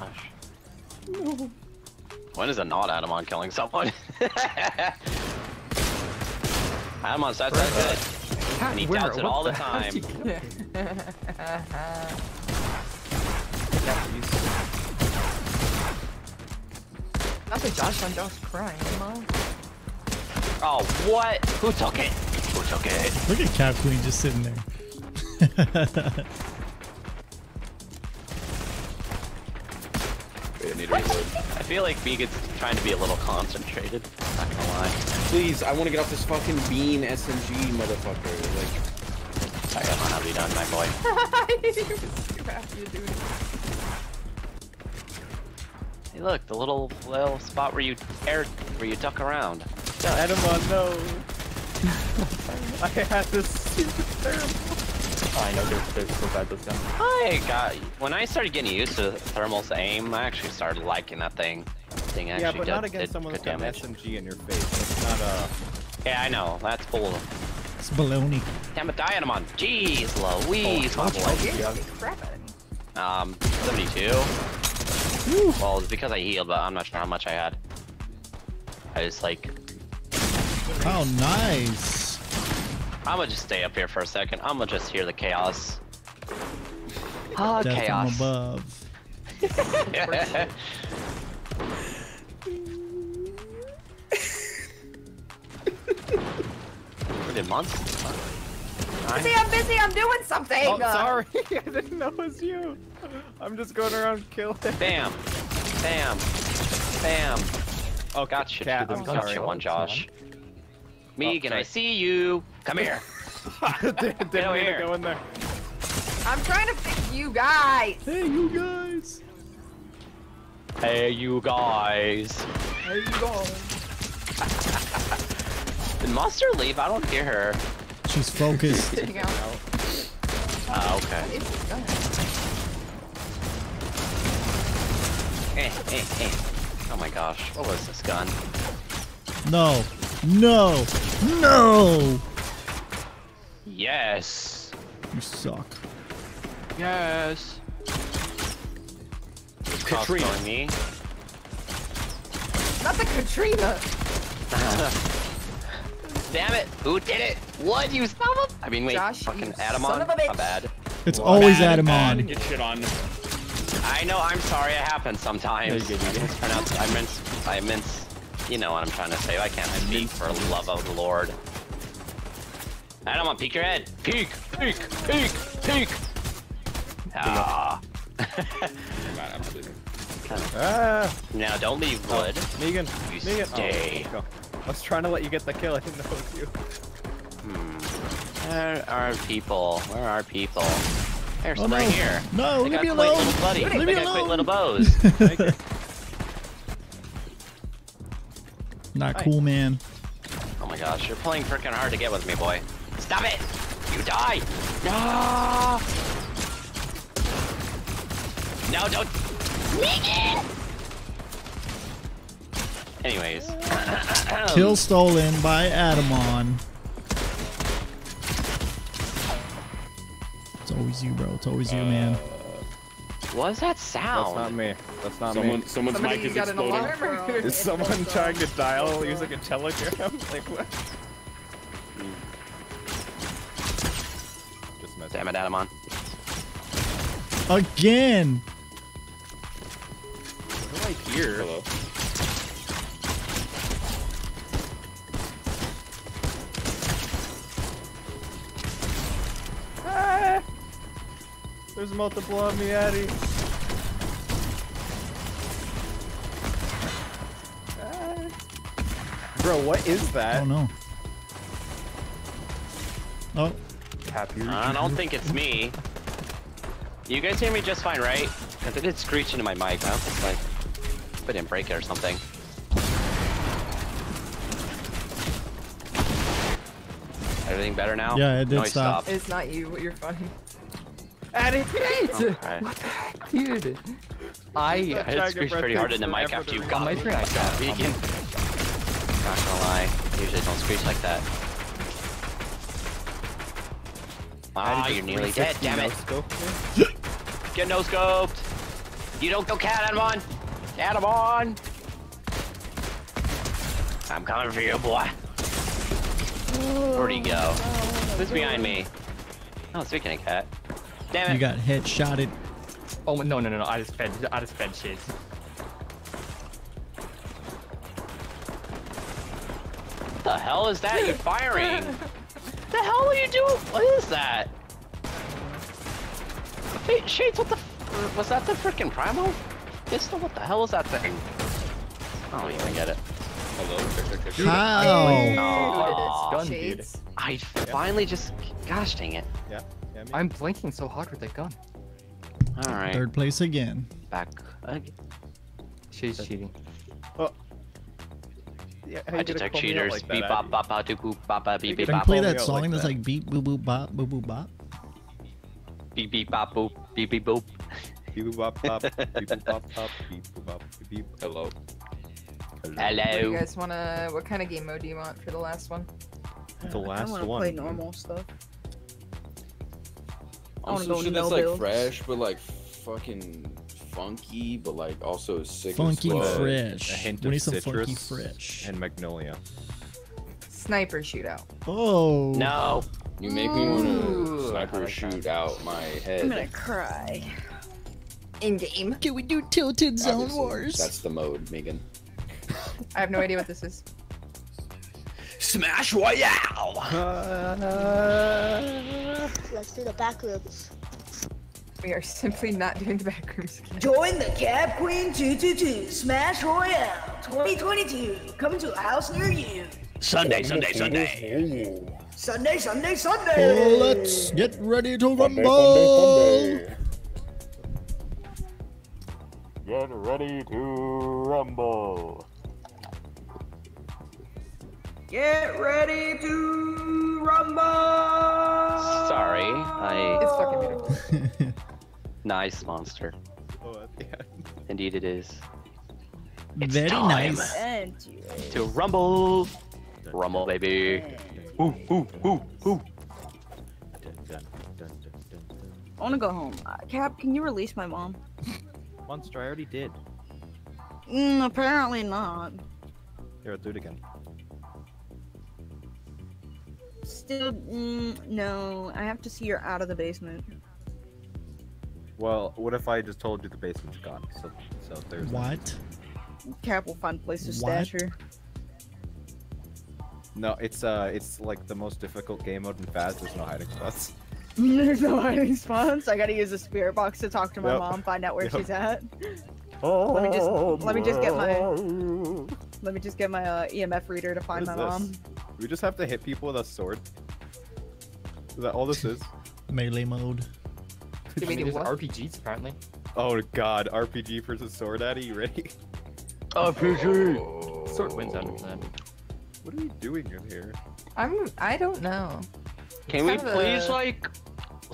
When is it not Adamon killing someone? (laughs) Adamon's that's that good. And he doubts it all the the time. did you- Not the Josh on Josh crying, mom. Oh, what? Who took it? Who took? Look at Cap Queen just sitting there. (laughs) I need to reload. I feel like Vegan's trying to be a little concentrated. Not gonna lie. Please, I want to get off this fucking bean SMG, motherfucker. Like, I got one. I'll done, my boy. Too happy to do it. Hey, look, the little little spot where you air, where you duck around. Adamon, no. (laughs) I had this super terrible. Oh, I know they're, they're so bad this guns. I got when I started getting used to thermal's aim, I actually started liking that thing. Thing actually Yeah, but did, not against did someone good that's got an. SMG in your face. That's not uh, a. Yeah, I know. That's bull. It's baloney. Damn it, Dianamon. Jeez, Louise, my boy. Crap out of me. Um, 72. Well, it's because I healed, but I'm not sure how much I had. I was like, How nice. I'm gonna just stay up here for a second. I'm gonna just hear the chaos. Ah, Death chaos. from above. Where did monsters? Busy, I'm busy, I'm doing something! Oh, sorry. (laughs) I didn't know it was you. I'm just going around killing. Bam, bam, bam. Oh, Gotcha. cat, two. I'm sorry. one, Josh. Megan, I sorry. see you. Come here. (laughs) didn't (laughs) didn't over mean to here. go in there. I'm trying to fix you guys! Hey, you guys. Hey, you guys. There you go. (laughs) Did Monster leave? I don't hear her. She's focused. Sitting out. Ah, okay. It's done. Eh, eh, eh. Oh my gosh, what was this gun? No. No. No. Yes. You suck. Yes. Katrina. Crossbowing me. Not the Katrina! (laughs) Damn it! Who did it? What? You son of a- I mean, wait. Josh, fucking Adamon? son of a bitch. My bad. It's always Bad, Adam bad. Get shit on. I know. I'm sorry. It happens sometimes. Yeah, you I did. mispronounce. I mince. I mince. You know what I'm trying to say. I can't I speak for love of the Lord. I don't want to peek your head. Peek, peek, peek, peek. Ah. Ah. Now don't leave wood. Megan, You Megan. stay. Oh. I was trying to let you get the kill. I didn't know it was you. Hmm. Where are people? Where are people? There's Oh, some no. right here. No, they leave got me quick alone. little buddy. Leave they me got quick alone. little (laughs) bows. Not cool, man. oh my gosh, you're playing freaking hard to get with me, boy. Stop it! You die! No! No, don't. Anyways. (coughs) Kill stolen by Adamon. It's always you, bro. It's always you, uh, man. What is that sound? That's not me. That's not Someone, me. someone's Somebody mic is exploding. alarm or- Is someone trying to dial using a telegram? (laughs) like what? Just messing. Damn it, Adamon. Again. What do I hear? Hello. Ah! There's multiple on me, Addy. Ah. Bro, what is that? Oh no. Oh. Happy. I don't think it's me. You guys hear me just fine, right? Because it did screech into my mic. I don't think like I didn't break it or something. Everything better now? Yeah, it did Noise stop. stopped. It's not you, but you're funny. Addy, Okay. What the heck, dude? I I did screech pretty hard in the mic after you got my me. screen. I got vegan. Not gonna lie. Usually don't screech like that. Ah, you're nearly dead, damn it. Get no scoped. You don't go cat him on. Cat him on. I'm coming for you, boy. Where'd he go? Who's behind me? Oh, speaking of cat. Damn it. You got headshotted. Oh no no no no! I just fed I just fed shit. the hell is that? You're firing. (laughs) the hell are you doing? What is that? Wait, Shades, what the? f- Was that the freaking Primo? Pistol? What the hell was that thing? I don't even get it. Hello. How? Aw, Gun, dude. Shades. I finally just. Gosh dang it. Yeah. Yeah. I'm blinking so hard with that gun. All right. Third place again. Back again. She's cheating. Oh. Yeah, I detect call me out cheaters. like beep bop bop bop doop boop bop bop beep beep bop. Can you play that song like that's that. like beep boop boop bop boop boop bop? beep beep bop boop beep beep boop. Beep boop bop bop. Beep boop bop bop. Beep boop bop. Beep beep. Hello. What do you guys wanna? What kind of game mode do you want for the last one? The last I last want to one. play normal stuff. I On wanna some go shit that's like fresh, but like fucking funky, but like also sick. as Funky fuck. fresh. A hint We of need some funky fresh. and magnolia. Sniper shootout. Oh. No. You make me want to sniper shoot out my head. I'm gonna cry. In game. Can we do Tilted Zone Obviously, Wars? That's the mode, Megan. (laughs) I have no idea what this is. Smash Royale. Uh, let's do the back rooms. We are simply not doing the back rooms again. Join the Cap Queen 222 Smash Royale 2022 coming to a house near you. Sunday, Sunday, Sunday. Sunday, Sunday, Sunday. Oh, let's get ready to rumble. Get ready to rumble. Get ready to rumble. Sorry, I. It's fucking beautiful. (laughs) Nice monster. Oh, at the end. Indeed, it is. It's Very time nice. To rumble. Rumble, baby. Ooh, ooh, ooh, ooh. I want to go home. Uh, Cap, can you release my mom? Monster, I already did. Mm, apparently not. Here, I'll do it again. Still, mm, no. I have to see her out of the basement. Well, what if I just told you the basement's gone? So, so there's. What? Cap will find a place to What? stash her. No, it's uh, it's like the most difficult game mode in Faz. There's no hiding spots. (laughs) There's no hiding spots. I gotta use a spirit box to talk to my Yep. mom, find out where Yep. she's at. Let me just let me just get my let me just get my uh, EMF reader to find my is mom. We just have to hit people with a sword. Is that all this is? (laughs) Melee mode. (laughs) I mean, there's RPGs apparently. Oh god, RPG versus sword Addy, you ready? (laughs) RPG. Sword wins 100%. What are you doing in here? I'm. I don't know. Can we please a- like?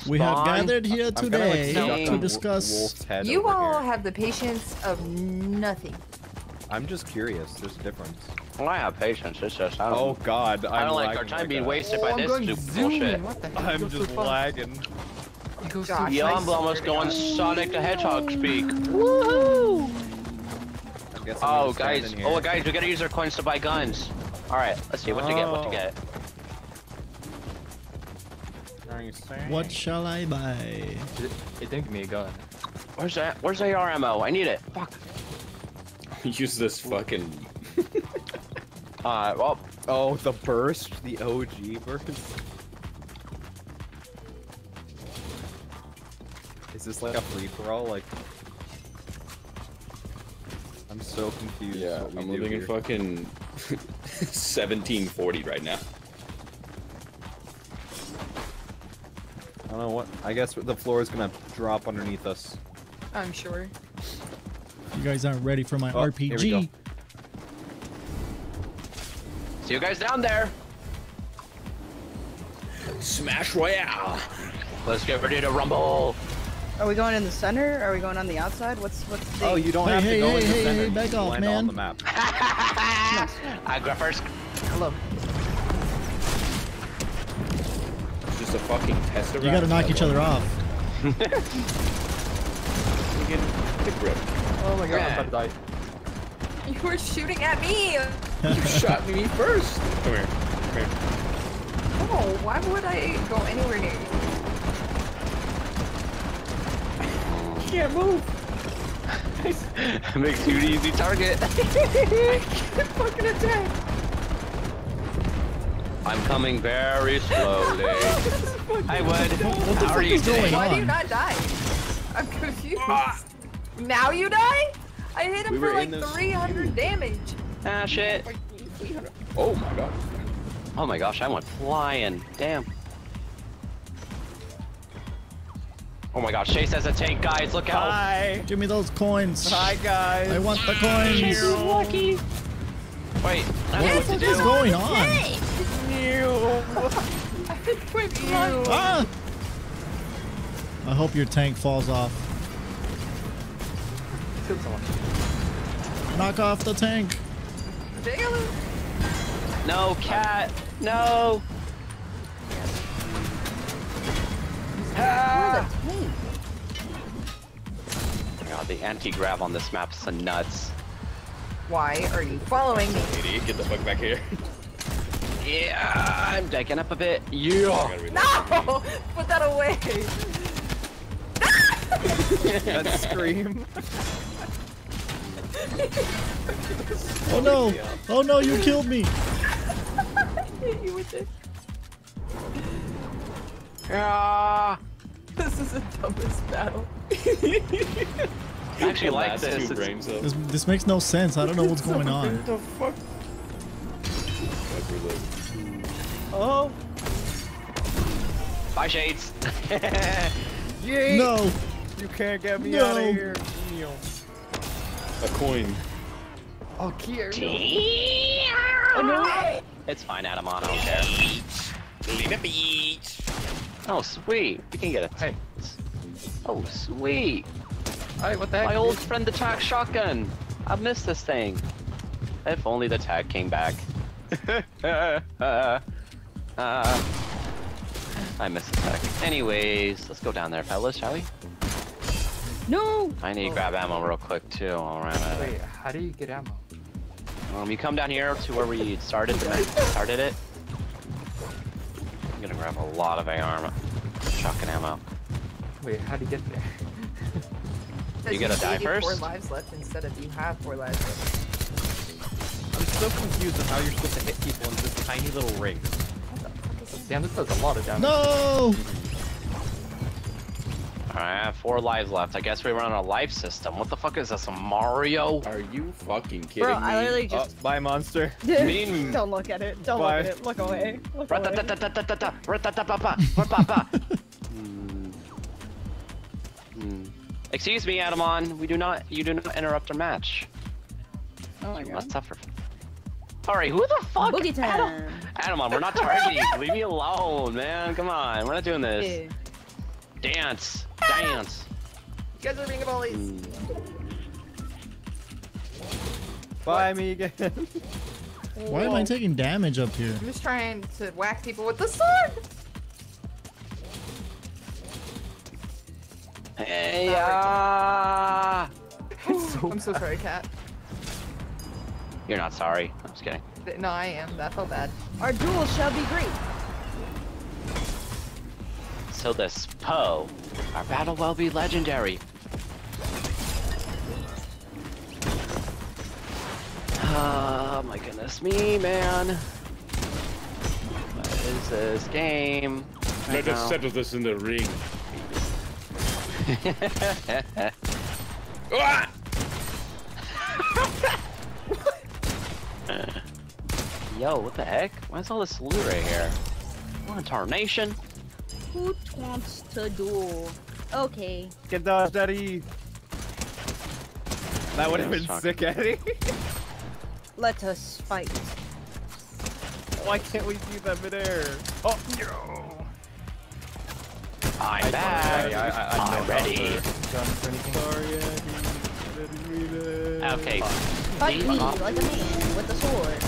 We have gathered here I'm kinda, like, today to discuss. You all here. have the patience of nothing. I'm just curious. There's a difference. Well, I have patience. It's just I don't, Oh god, I'm I don't like our lagging time being a- wasted Oh, by I'm this stupid bullshit. What the heck? I'm You go so just fast. lagging. You go so Yeah, I I'm almost going God. Sonic the Hedgehog speak. Woohoo! I Oh, guys. in oh, here. Oh, guys, we gotta use our coins to buy guns. All right, let's see what you get. What you Oh. get. Are you saying? What shall I buy? It, it didn't give me a gun. Where's that? Where's AR ammo? I need it. Fuck. (laughs) Use this fucking. (laughs) Uh, well, Oh, the burst, the OG burst. Is this like a free for all? Like, I'm so confused. Yeah, I'm do living in fucking (laughs) 1740 right now. I don't know what. I guess the floor is gonna drop underneath us. I'm sure. You guys aren't ready for my Oh, RPG. see you guys down there. Smash Royale! Let's get ready to rumble. Are we going in the center? Are we going on the outside? What's what's the Oh, you don't Hey, have hey, to go hey, in the hey, center. hey, you back off, land on the map. (laughs) I go first. Hello. Just a fucking test You gotta knock each other off. grip. (laughs) Oh my god, I'm about to die. (laughs) You were shooting at me. You shot me first! Come here. Come here. Oh, why would I go anywhere near you? (laughs) Can't move! Makes you an easy target. fucking attack. I'm coming very slowly. Hi, (laughs) Wood. What the How are fuck you is going today? Why do you not die? I'm confused. Now you die? I hit him We for like in this- 300 damage. Ah, shit. Oh my god. Oh my gosh, I went flying. Damn. Oh my gosh, Chase has a tank, guys. Look out. Hi. Give me those coins. Hi guys. I want the coins. Chase is lucky. Wait, I don't know what to What do. going on? (laughs) Ah! I hope your tank falls off. Knock off the tank. No, cat. No. Ah. Oh my god, the anti-grav on this map is nuts. Why are you following me? Idiot, get the fuck back here. (laughs) Yeah, I'm decking up a bit. Yeah. No! Put that away. that scream. (laughs) Oh no! Oh no, you killed me! hit you with it. Ah. This is the dumbest battle. (laughs) I actually like this. two It's- This, this makes no sense. I don't know what's going on. (laughs) the fuck? Fuck. Oh. Bye, Shades. (laughs) Yeet. No! You can't get me No. out of here. Neil. A coin. Oh, Kier. Oh, no. It's fine, Adam. I don't care. Leave the beach. Oh, sweet. We can get a. Hey. Oh, sweet. Hey, what the heck? My old friend, the tac shotgun. I missed this thing. If only the tag came back. uh, (laughs) (laughs) uh, I missed the tag. Anyways, let's go down there, fellas, shall we? No. I need to grab ammo real quick too. All right. Wait, how do you get ammo? Um, you come down here to where we started the started it. I'm gonna grab a lot of AR ammo, shotgun ammo. Wait, how do you get there? Says You gotta die 84 Four lives left instead of you have four lives left. I'm so confused on how you're supposed to hit people in this tiny little ring. Damn, this does a lot of damage. No! Alright, I have four lives left. I guess we run a life system. What the fuck is this, a Mario? Are you fucking kidding Bro, me? I literally uh, just. Oh, bye, monster. Mean- (laughs) Don't look at it. Don't Bye. look at it. Look away. Look away. Excuse me, Adamon. We do not. You do not interrupt our match. Oh my You god. must suffer. Sorry, who the fuck? Boogie Adam- Adamon, we're not targeting. Leave me alone, man. Come on, we're not doing this. Yeah. Dance, dance. You guys are being bullies. Hmm. Bye, me again. Why am I taking damage up here? I'm just trying to whack people with the sword. Hey, ah. (laughs) I'm so sorry, Cat. You're not sorry. I'm just kidding. No, I am. That felt bad. Our duel shall be great. So this Poe, our battle will be legendary. Oh my goodness me, man. What is this game? Let I us know. settle this in the ring. (laughs) Yo, what the heck? Why is all this loot right here? What a tarnation? Who wants to duel? Okay. Get dodged, Eddie. That would have been Fuck. sick, Eddie. (laughs) Let us fight. Why can't we see that midair? Oh, no. I'm back. I, I, I I'm know ready. Guns or anything. Sorry, Eddie. Didn't mean it. Okay. Fight me like a man with a sword.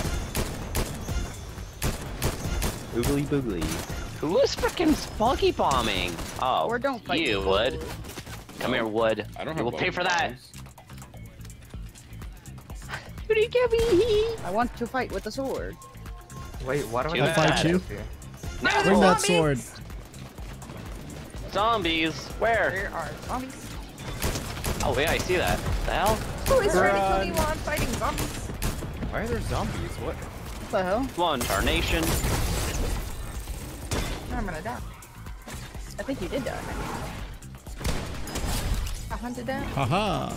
Oogly boogly. Who is freaking spunky bombing? Oh, Or don't fight you Wood. would. Come here, Wood. I don't You have will pay bone for that. bombs. (laughs) I want to fight with a sword. Wait, why do I I'll fight you. here? No, Bring that sword. Zombies. Where? There are zombies. Oh yeah, I see that. The hell? Who is trying to kill Run. me while I'm fighting zombies? Why are there zombies? What? What the hell? One tarnation. I'm gonna die. I think you did die. I hunted down. Haha.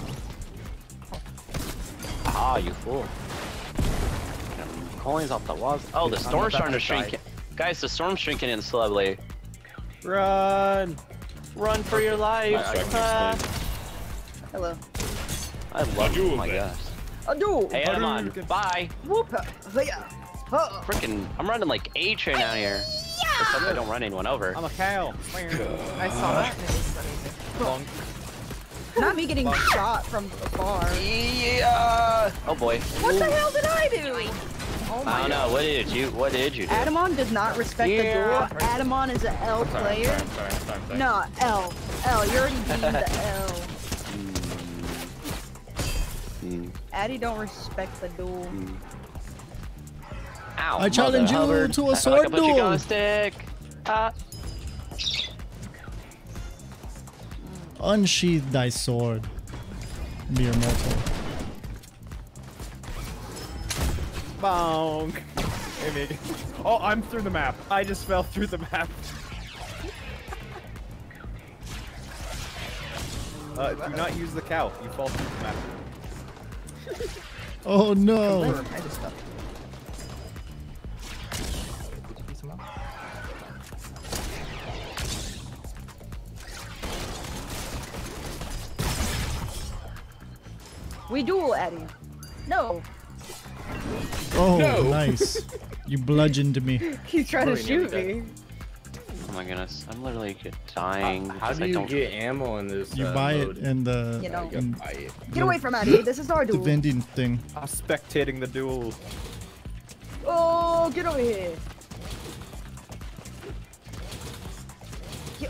Ah, you fool. Coins off the walls. Oh, the storm's starting to to shrink. die. Guys, the storm's shrinking in slowly. Run! Run for your life. So I can explain. Hello. I love duel Oh my then. gosh. A duel. Hey, Edmon. Bye. Whoop. Yeah. Huh. Freaking, I'm running like A train out here. Let's hope I don't run anyone over. I'm a cow. I saw that. it was amazing. Bonk. Not me getting shot from afar. Yeah. Oh boy. What the hell did I do? Oh I don't know. What did you? What did you do? Adamon does not respect Yeah. the duel. Adamon is an L player. Sorry, sorry, sorry, sorry. No, L. L. You're already being the (laughs) L. Hmm. Addy don't respect the duel. Ow. I challenge you to a feel like sword I you duel. a stick. Ah. Unsheath thy sword. Be immortal. Bonk. Hey, Megan. Oh, I'm through the map. I just fell through the map. Uh, do not use the cow. You fall through the map. Oh no. We duel, Eddie. No. Oh, No. nice. (laughs) You bludgeoned me. He's trying to shoot nearly me. Oh my goodness. I'm literally dying. How because do I you don't... get ammo in this? You uh, buy mode? it in the, You know. in buy it. Get away from Eddie. This is our duel. the duel. vending thing. I'm spectating the duel. Oh, get over here. Yo.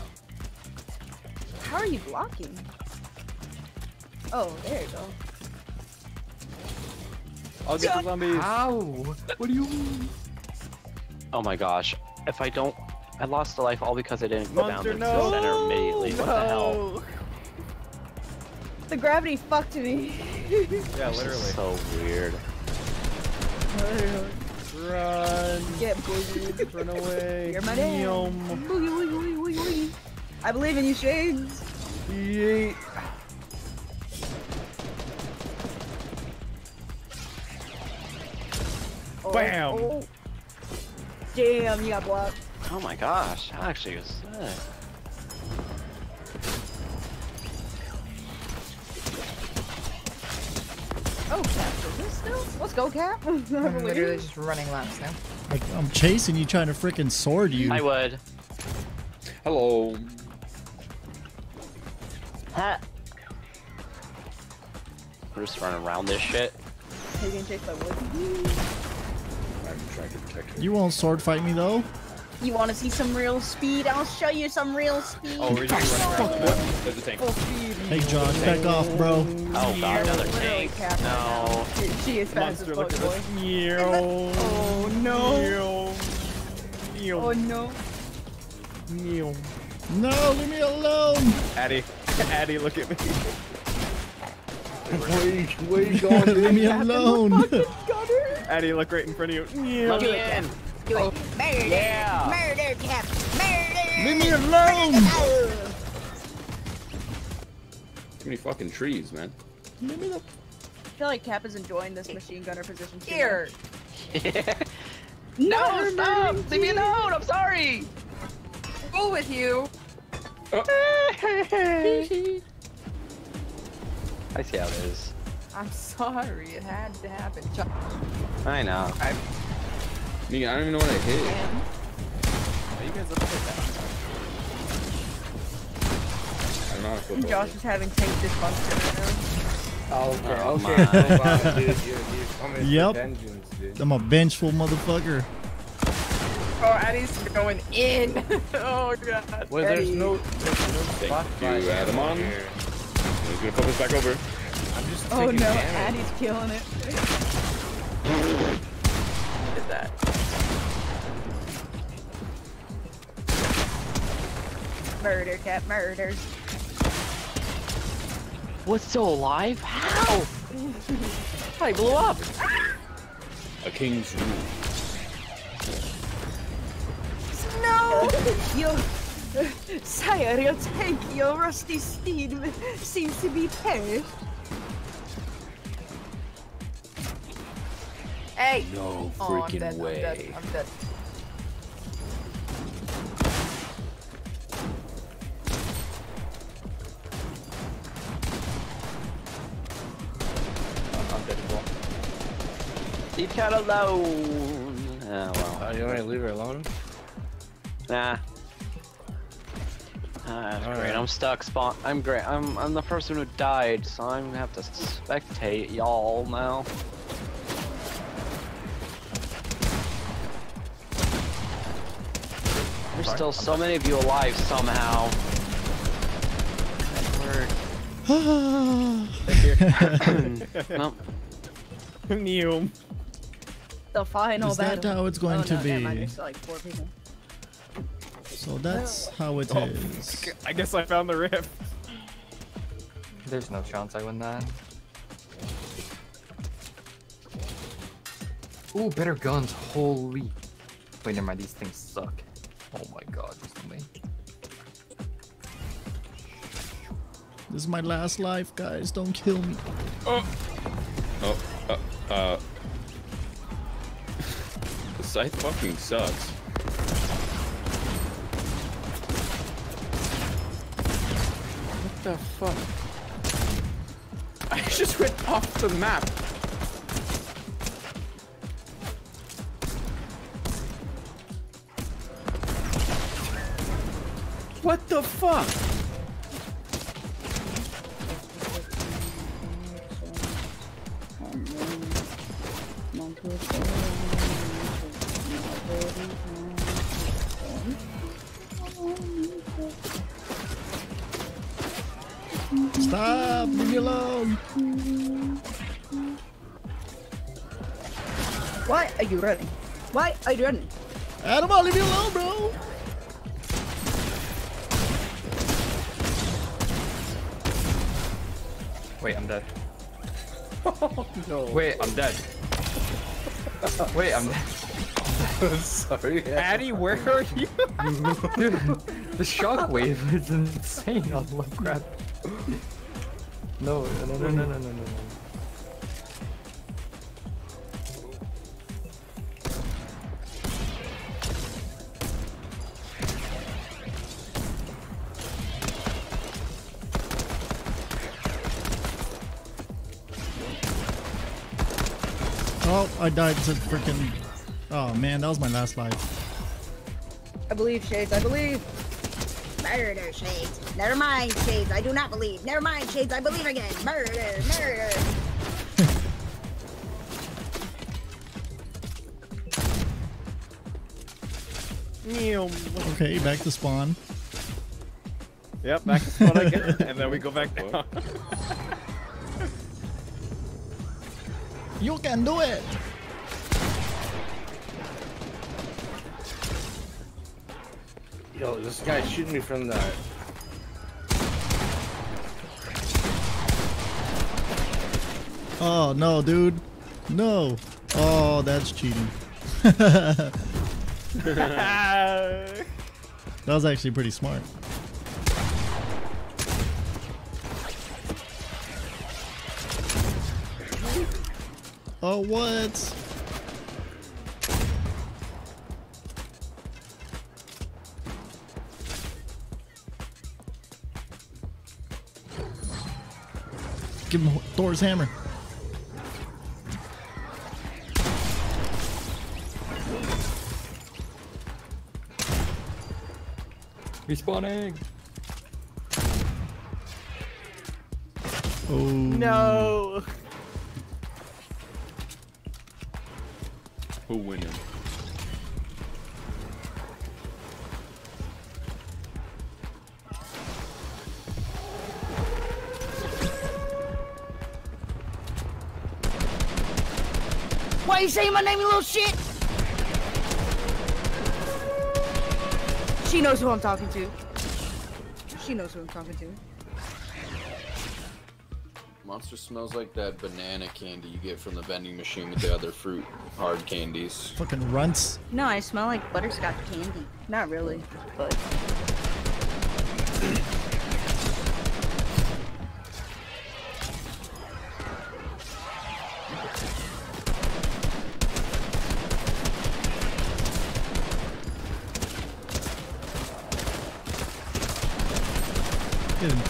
How are you blocking? Oh, there you go. I'll get the zombies. How? What do you mean? Oh my gosh. If I don't... I lost a life all because I didn't go down Monster, to the center immediately. What the hell? The gravity fucked me. (laughs) Yeah, This is literally. so weird. Run. Get boogie. Run away. You're my dad. Yum. Boogie, woogie, woogie, woogie, woogie. I believe in you, Shades. Yeet. Oh, Bam. oh. Damn, you got blocked. Oh my gosh, that actually was sick. Oh, Cap, is this still? Let's go, Cap. (laughs) I'm literally just running laps now. Like, I'm chasing you, trying to freaking sword you. I would. Hello. Ha. We're just running around this shit. Are you getting chased by wood? I'm trying to protect You won't sword fight me though. You want to see some real speed? I'll show you some real speed. Oh, we're just running around. There's a tank. Oh, hey Josh, back off, bro. Oh god, another tank. No. She, she is fast as Monster, fuck, look at boy. this. Oh no. Oh no. No, leave me alone. Addy. (laughs) Addy, look at me. Where you, where you going, leave me alone. Addy, look right in front of you. Meow. Let me in. Do it. Murder. Yeah. Murder, Cap. Murder. Leave me alone. Too many fucking trees, man. Leave me the I feel like Cap is enjoying this machine gunner position. too Here. (laughs) no, stop! Leave me alone, I'm sorry! Go with you. Oh. (laughs) (laughs) I see how it is. I'm sorry. It had to happen. Chuck. I know. Nigga, I don't even know what I hit. Are you guys up to that? I don't know how to flip much. Josh over. is having tank dysfunction right now. Oh, okay, Oh, okay, my. hold on, dude. You're, you're coming Yep. for vengeance, dude. I'm a vengeful motherfucker. Oh, Addie's going in. (laughs) oh god. Well, there's Eddie. no, there's no spot Thank you, fight Adamon. here. He's gonna flip us back over. I'm just Oh no, damage. Addie's killing it. Did that. Murder, Cap, murder. What's still alive? How? I blew up. A king's rule. No! (laughs) Your... Sire, your tank, your rusty steed seems to be perished. Hey. No Oh, I'm freaking dead, way. I'm dead. I'm dead. I'm dead as well. Leave cat alone. Oh well. Oh, you want me to leave her alone? Nah. Ah, that's great. Alright. I'm stuck. Spawn. I'm great. I'm I'm the person who died, so I'm gonna have to spectate y'all now. There's still so many of you alive somehow. (laughs) Nope. (laughs) Meow. The final Is that battle. how it's going oh, to no, never mind, be? There's still like four people. So that's how it Oh, is. I guess I found the rift. There's no chance I win that. Ooh, better guns. Holy. Wait, never mind. These things suck. Oh my god, this is me. This is my last life, guys. Don't kill me. Oh, uh, uh. (laughs) the scythe fucking sucks. The fuck? I just went off the map. What the fuck? Stop! Leave me alone! Why are you running? Why are you running? Adam, leave me alone, bro! Wait, I'm dead. (laughs) no. Wait, I'm dead. Wait, I'm dead. (laughs) Sorry. Addy, where are you? (laughs) Dude, the shockwave is insane on Lovecraft. No, no, no, no, no, no, no, no. Oh, I died to freaking. Oh man, that was my last life. I believe, Shades. I believe. Murder, Shades. Never mind, Shades. I do not believe. Never mind, Shades. I believe again. Murder, murder. Okay, back to spawn. Yep, back to spawn again, (laughs) and then we go back down. You can do it. Yo, this guy's shooting me from the. Oh no, dude. No. Oh, that's cheating. (laughs) that was actually pretty smart. Oh, what? Give him Thor's hammer. Respawning. Oh. No. Who winning? Why you saying my name, you little shit? She knows who I'm talking to. She knows who I'm talking to. Monster smells like that banana candy you get from the vending machine with the other fruit hard candies. Fucking runts. No, I smell like butterscotch candy. Not really, but.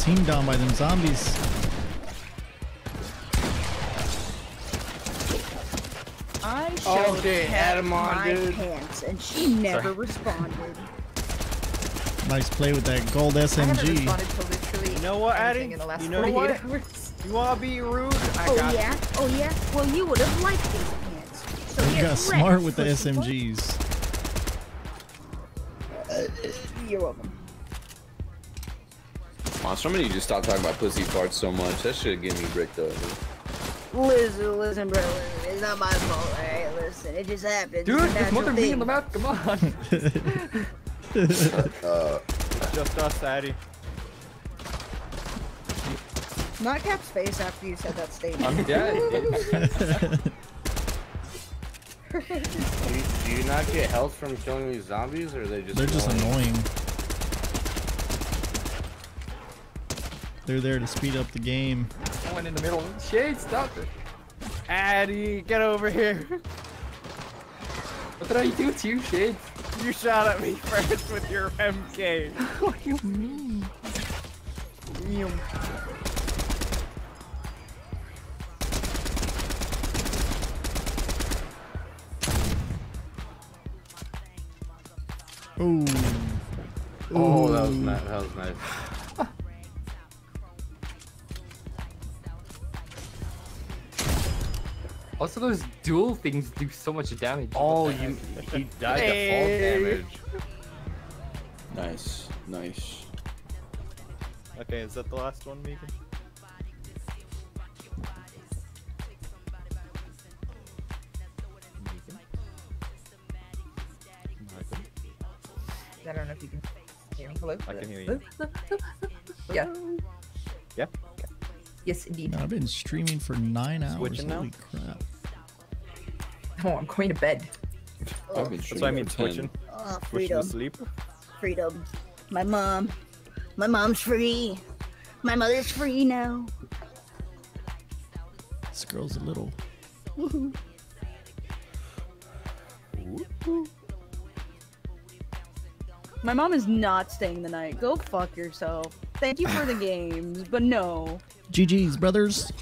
Getting teamed down by them zombies. I Oh, showed shit, Kat add 'em on, my dude. pants, and she never responded. Nice play with that gold SMG. responded You know what, anything Addy? in the last You know what? hours. You wanna be rude? I oh got yeah? Oh yeah? Well, you would have liked these pants. So You got smart with the pussy butt. SMGs. You're welcome. Wow, somebody just stop talking about pussy farts so much. That should give me bricked up. Listen, listen, bro. listen, It's not my fault, alright? Listen, it just happened. Dude, it's a there's more than me in the mouth. Come on. (laughs) uh, Just us, Addy. Not Cap's face after you said that statement. I'm dead. (laughs) Do you, do you not get health from killing these zombies, or are they just? They're just annoying. They're there to speed up the game. I went in the middle. Shade, stop it. Addy, get over here. What did I do to you, Shade? You shot at me (laughs) first with your MK. (laughs) what do you mean? Ooh. Oh, that was nice. That was nice. Also, those dual things do so much damage. Oh, you (laughs) he died to fall damage. Nice, nice. Okay, is that the last one, Megan? I don't know if you can hear me. Hello? I can hear you. (laughs) Yeah. Yeah. Yes, indeed. I've been streaming for nine hours. Switching now? Holy crap. Oh, I'm going to bed. I've oh. been That's what I mean, streaming switching. Oh, freedom. to sleep. Freedom. My mom. My mom's free. My mother's free now. This girl's a little. My mom is not staying the night. Go fuck yourself. Thank you for the games, but no. GG's, brothers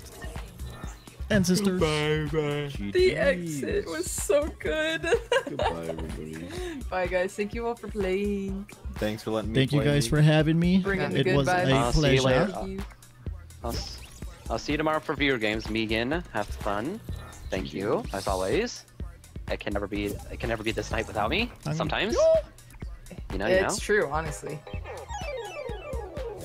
and sisters. Bye bye. The exit was so good. Goodbye, everybody. (laughs) Bye, guys. Thank you all for playing. Thanks for letting me Thank you guys for having me. Bringing It was vibes. a I'll see you later. pleasure. Thank you. I'll, s- I'll see you tomorrow for viewer games. Megan, have fun. Thank you, as always. It can never be. It can never be this night without me. Sometimes. You know, you it's know. true, honestly.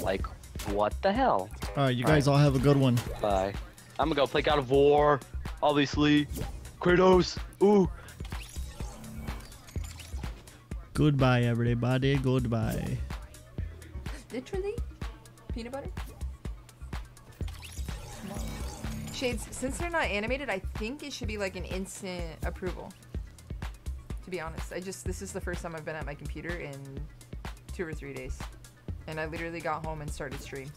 Like, what the hell? All right, you guys all have a good one. Bye. I'm gonna go play God of War. Obviously, Kratos. Ooh. Goodbye, everybody. Goodbye. Literally? Peanut butter? Shades, since they're not animated, I think it should be like an instant approval. To be honest, I just, this is the first time I've been at my computer in two or three days. And I literally got home and started stream.